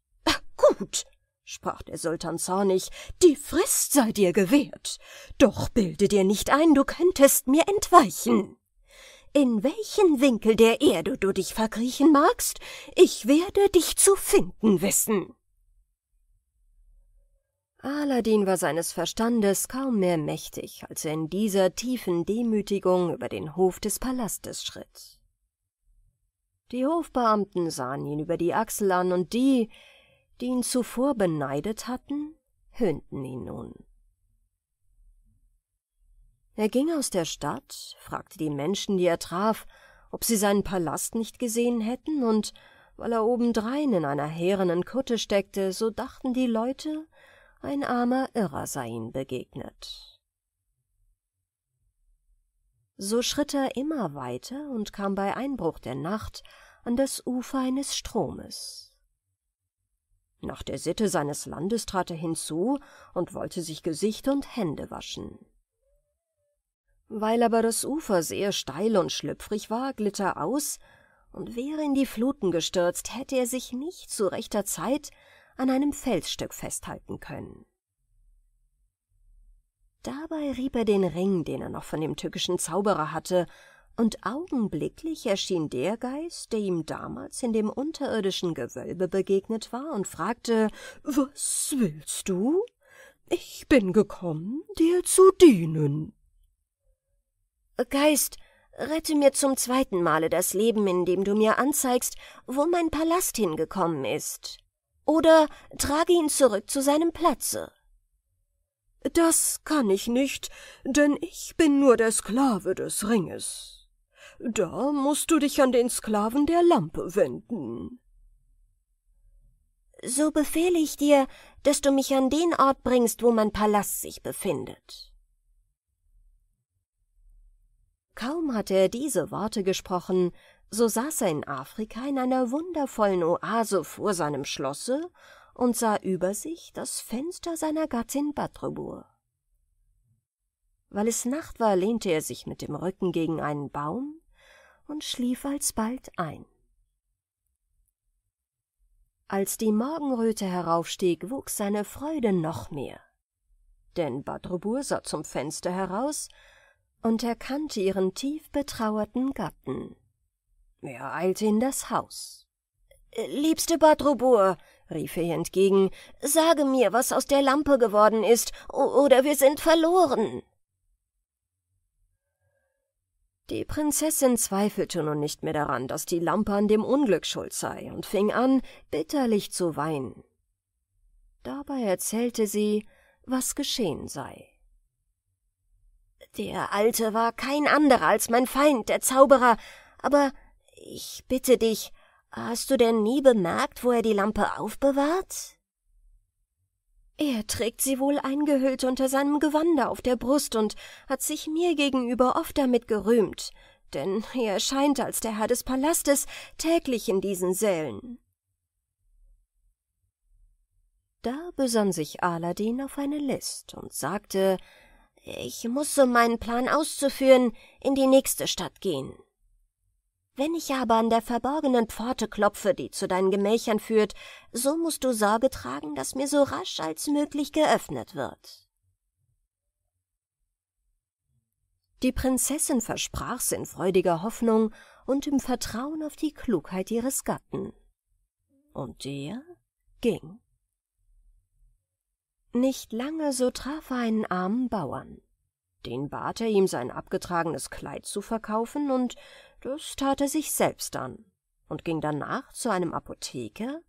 Gut, sprach der Sultan zornig, die Frist sei dir gewährt. Doch bilde dir nicht ein, du könntest mir entweichen. In welchen Winkel der Erde du dich verkriechen magst, ich werde dich zu finden wissen. Aladin war seines Verstandes kaum mehr mächtig, als er in dieser tiefen Demütigung über den Hof des Palastes schritt. Die Hofbeamten sahen ihn über die Achsel an, und die, die ihn zuvor beneidet hatten, höhnten ihn nun. Er ging aus der Stadt, fragte die Menschen, die er traf, ob sie seinen Palast nicht gesehen hätten, und weil er obendrein in einer härenen Kutte steckte, so dachten die Leute, ein armer Irrer sei ihm begegnet. So schritt er immer weiter und kam bei Einbruch der Nacht an das Ufer eines Stromes. Nach der Sitte seines Landes trat er hinzu und wollte sich Gesicht und Hände waschen. Weil aber das Ufer sehr steil und schlüpfrig war, glitt er aus, und wäre in die Fluten gestürzt, hätte er sich nicht zu rechter Zeit an einem Felsstück festhalten können. Dabei rieb er den Ring, den er noch von dem tückischen Zauberer hatte, und augenblicklich erschien der Geist, der ihm damals in dem unterirdischen Gewölbe begegnet war, und fragte Was willst du? Ich bin gekommen, dir zu dienen. Geist, rette mir zum zweiten Male das Leben, indem du mir anzeigst, wo mein Palast hingekommen ist. Oder trage ihn zurück zu seinem Platze. Das kann ich nicht, denn ich bin nur der Sklave des Ringes. Da musst du dich an den Sklaven der Lampe wenden. So befehle ich dir, dass du mich an den Ort bringst, wo mein Palast sich befindet. Kaum hatte er diese Worte gesprochen, so saß er in Afrika in einer wundervollen Oase vor seinem Schlosse und sah über sich das Fenster seiner Gattin Badrobur. Weil es Nacht war, lehnte er sich mit dem Rücken gegen einen Baum und schlief alsbald ein. Als die Morgenröte heraufstieg, wuchs seine Freude noch mehr. Denn Badrobur sah zum Fenster heraus und erkannte ihren tief betrauerten Gatten. Er eilte in das Haus. Liebste Badrobur, rief er ihr entgegen, sage mir, was aus der Lampe geworden ist, oder wir sind verloren. Die Prinzessin zweifelte nun nicht mehr daran, dass die Lampe an dem Unglück schuld sei, und fing an, bitterlich zu weinen. Dabei erzählte sie, was geschehen sei. Der Alte war kein anderer als mein Feind, der Zauberer, aber ich bitte dich, hast du denn nie bemerkt, wo er die Lampe aufbewahrt? Er trägt sie wohl eingehüllt unter seinem Gewande auf der Brust und hat sich mir gegenüber oft damit gerühmt, denn er erscheint als der Herr des Palastes täglich in diesen Sälen. Da besann sich Aladdin auf eine List und sagte, ich muss, um meinen Plan auszuführen, in die nächste Stadt gehen. Wenn ich aber an der verborgenen Pforte klopfe, die zu deinen Gemächern führt, so musst du Sorge tragen, dass mir so rasch als möglich geöffnet wird. Die Prinzessin versprach's in freudiger Hoffnung und im Vertrauen auf die Klugheit ihres Gatten. Und der ging. Nicht lange so traf er einen armen Bauern. Den bat er, ihm sein abgetragenes Kleid zu verkaufen, und das tat er sich selbst an und ging danach zu einem Apotheker,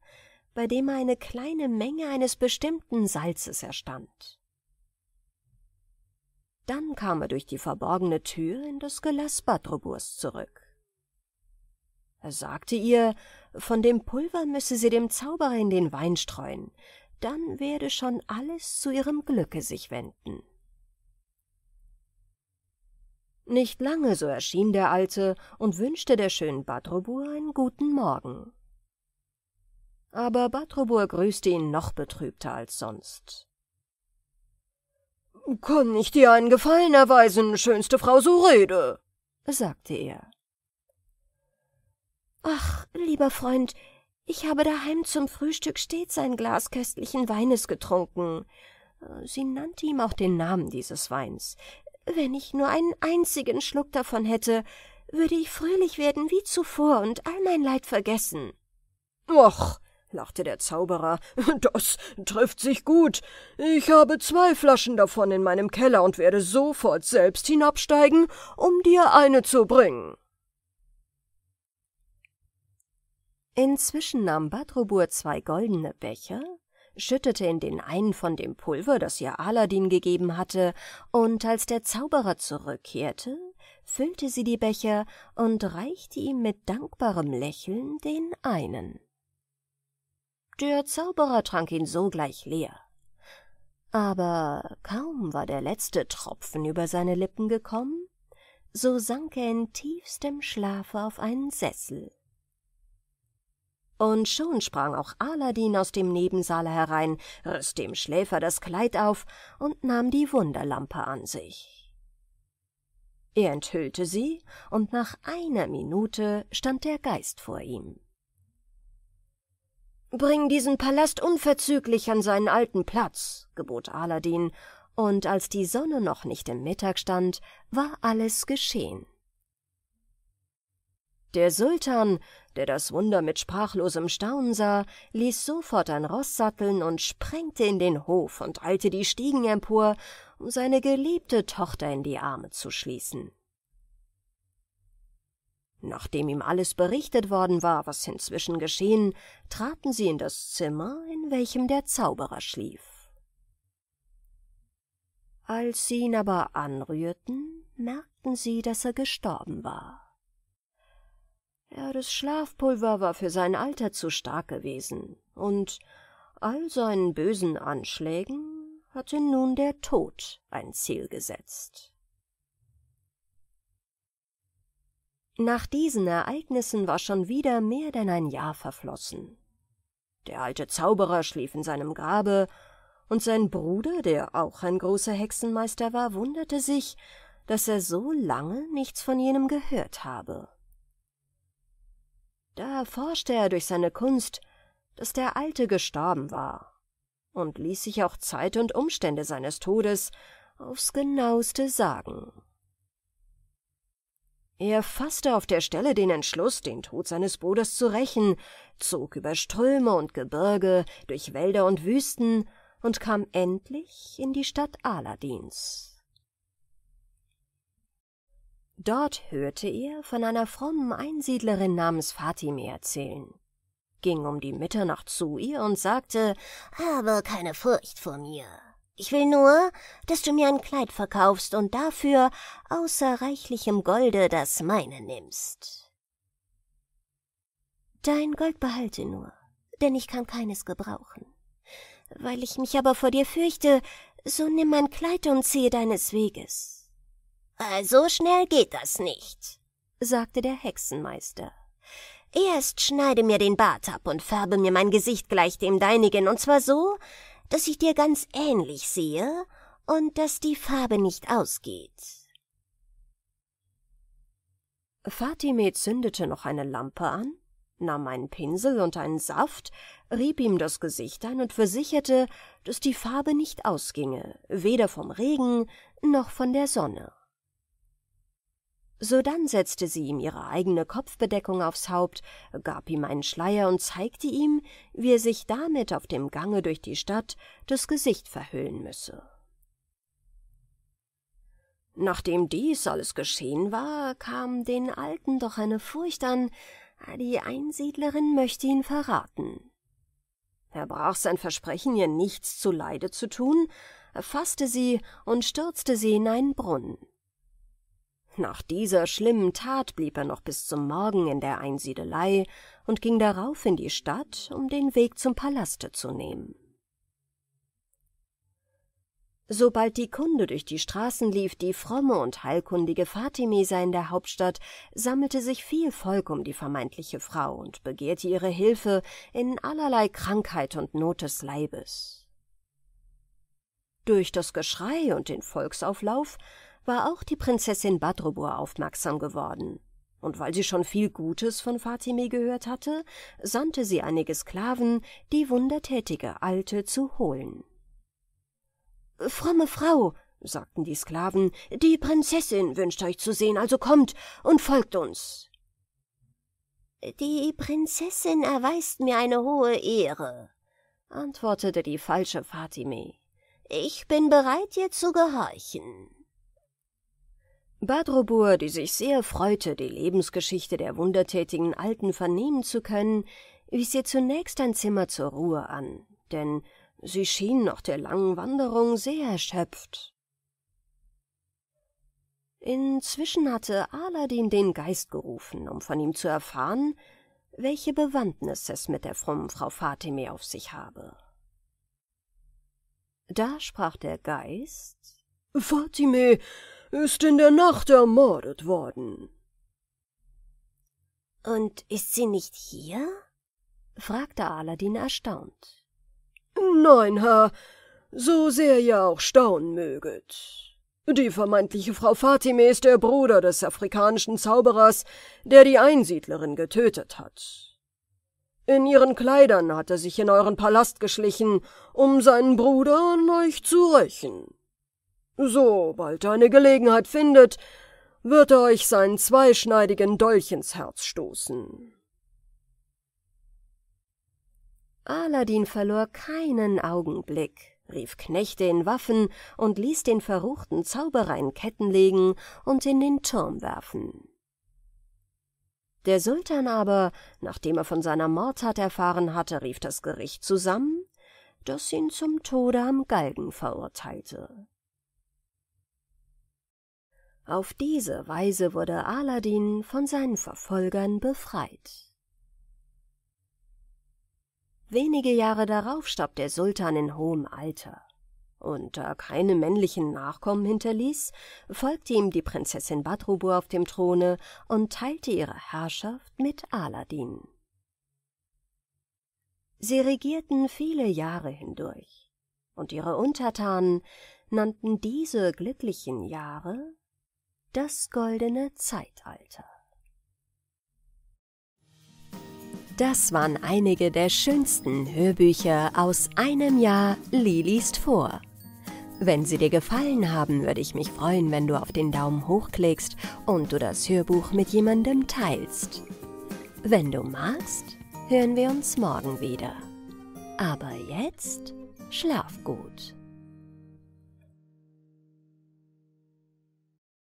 bei dem er eine kleine Menge eines bestimmten Salzes erstand. Dann kam er durch die verborgene Tür in das Gelaß Badroburs zurück. Er sagte ihr, von dem Pulver müsse sie dem Zauberer in den Wein streuen, dann werde schon alles zu ihrem Glücke sich wenden. Nicht lange so erschien der Alte und wünschte der schönen Badrobur einen guten Morgen. Aber Badrobur grüßte ihn noch betrübter als sonst. »Kann ich dir einen Gefallen erweisen, schönste Frau Surede?« sagte er. »Ach, lieber Freund, ich habe daheim zum Frühstück stets ein Glas köstlichen Weines getrunken.« Sie nannte ihm auch den Namen dieses Weins. Wenn ich nur einen einzigen Schluck davon hätte, würde ich fröhlich werden wie zuvor und all mein Leid vergessen. »Och«, lachte der Zauberer, »das trifft sich gut. Ich habe zwei Flaschen davon in meinem Keller und werde sofort selbst hinabsteigen, um dir eine zu bringen.« Inzwischen nahm Badrobur zwei goldene Becher, schüttete in den einen von dem Pulver, das ihr Aladdin gegeben hatte, und als der Zauberer zurückkehrte, füllte sie die Becher und reichte ihm mit dankbarem Lächeln den einen. Der Zauberer trank ihn sogleich leer. Aber kaum war der letzte Tropfen über seine Lippen gekommen, so sank er in tiefstem Schlafe auf einen Sessel Und schon sprang auch Aladin aus dem Nebensaale herein, riss dem Schläfer das Kleid auf und nahm die Wunderlampe an sich. Er enthüllte sie, und nach einer Minute stand der Geist vor ihm. Bring diesen Palast unverzüglich an seinen alten Platz, gebot Aladin, und als die Sonne noch nicht im Mittag stand, war alles geschehen. Der Sultan, der das Wunder mit sprachlosem Staunen sah, ließ sofort ein Roß satteln und sprengte in den Hof und eilte die Stiegen empor, um seine geliebte Tochter in die Arme zu schließen. Nachdem ihm alles berichtet worden war, was inzwischen geschehen, traten sie in das Zimmer, in welchem der Zauberer schlief. Als sie ihn aber anrührten, merkten sie, dass er gestorben war. Ja, das Schlafpulver war für sein Alter zu stark gewesen, und all seinen bösen Anschlägen hatte nun der Tod ein Ziel gesetzt. Nach diesen Ereignissen war schon wieder mehr denn ein Jahr verflossen. Der alte Zauberer schlief in seinem Grabe, und sein Bruder, der auch ein großer Hexenmeister war, wunderte sich, dass er so lange nichts von jenem gehört habe. Da erforschte er durch seine Kunst, dass der Alte gestorben war und ließ sich auch Zeit und Umstände seines Todes aufs genaueste sagen. Er fasste auf der Stelle den Entschluss, den Tod seines Bruders zu rächen, zog über Ströme und Gebirge, durch Wälder und Wüsten und kam endlich in die Stadt Aladins. Dort hörte er von einer frommen Einsiedlerin namens Fatime erzählen, ging um die Mitternacht zu ihr und sagte, »Habe keine Furcht vor mir. Ich will nur, dass du mir ein Kleid verkaufst und dafür außer reichlichem Golde das meine nimmst.« »Dein Gold behalte nur, denn ich kann keines gebrauchen. Weil ich mich aber vor dir fürchte, so nimm mein Kleid und ziehe deines Weges.« So schnell geht das nicht, sagte der Hexenmeister. Erst schneide mir den Bart ab und färbe mir mein Gesicht gleich dem deinigen, und zwar so, dass ich dir ganz ähnlich sehe und dass die Farbe nicht ausgeht. Fatime zündete noch eine Lampe an, nahm einen Pinsel und einen Saft, rieb ihm das Gesicht ein und versicherte, dass die Farbe nicht ausginge, weder vom Regen noch von der Sonne. Sodann setzte sie ihm ihre eigene Kopfbedeckung aufs Haupt, gab ihm einen Schleier und zeigte ihm, wie er sich damit auf dem Gange durch die Stadt das Gesicht verhüllen müsse. Nachdem dies alles geschehen war, kam den Alten doch eine Furcht an, die Einsiedlerin möchte ihn verraten. Er brach sein Versprechen, ihr nichts zuleide zu tun, fasste sie und stürzte sie in einen Brunnen. Nach dieser schlimmen Tat blieb er noch bis zum Morgen in der Einsiedelei und ging darauf in die Stadt, um den Weg zum Palaste zu nehmen. Sobald die Kunde durch die Straßen lief, die fromme und heilkundige Fatime sei in der Hauptstadt, sammelte sich viel Volk um die vermeintliche Frau und begehrte ihre Hilfe in allerlei Krankheit und Not des Leibes. Durch das Geschrei und den Volksauflauf war auch die Prinzessin Badrobur aufmerksam geworden. Und weil sie schon viel Gutes von Fatime gehört hatte, sandte sie einige Sklaven, die wundertätige Alte zu holen. Fromme Frau, sagten die Sklaven, die Prinzessin wünscht euch zu sehen, also kommt und folgt uns. Die Prinzessin erweist mir eine hohe Ehre, antwortete die falsche Fatime. Ich bin bereit, ihr zu gehorchen. Badrobur, die sich sehr freute, die Lebensgeschichte der wundertätigen Alten vernehmen zu können, wies ihr zunächst ein Zimmer zur Ruhe an, denn sie schien nach der langen Wanderung sehr erschöpft. Inzwischen hatte Aladdin den Geist gerufen, um von ihm zu erfahren, welche Bewandtnis es mit der frommen Frau Fatime auf sich habe. Da sprach der Geist Fatime, ist in der Nacht ermordet worden. Und ist sie nicht hier? fragte Aladdin erstaunt. Nein, Herr, so sehr ihr auch staunen möget. Die vermeintliche Frau Fatime ist der Bruder des afrikanischen Zauberers, der die Einsiedlerin getötet hat. In ihren Kleidern hat er sich in euren Palast geschlichen, um seinen Bruder an euch zu rächen. Sobald er eine Gelegenheit findet, wird er euch seinen zweischneidigen Dolch ins Herz stoßen. Aladdin verlor keinen Augenblick, rief Knechte in Waffen und ließ den verruchten Zauberer in Ketten legen und in den Turm werfen. Der Sultan aber, nachdem er von seiner Mordtat erfahren hatte, rief das Gericht zusammen, das ihn zum Tode am Galgen verurteilte. Auf diese Weise wurde Aladdin von seinen Verfolgern befreit. Wenige Jahre darauf starb der Sultan in hohem Alter und da keine männlichen Nachkommen hinterließ, folgte ihm die Prinzessin Badrubur auf dem Throne und teilte ihre Herrschaft mit Aladdin. Sie regierten viele Jahre hindurch, und ihre Untertanen nannten diese glücklichen Jahre das goldene Zeitalter. Das waren einige der schönsten Hörbücher aus einem Jahr Liest vor. Wenn sie dir gefallen haben, würde ich mich freuen, wenn du auf den Daumen hoch klickst und du das Hörbuch mit jemandem teilst. Wenn du magst, hören wir uns morgen wieder. Aber jetzt schlaf gut.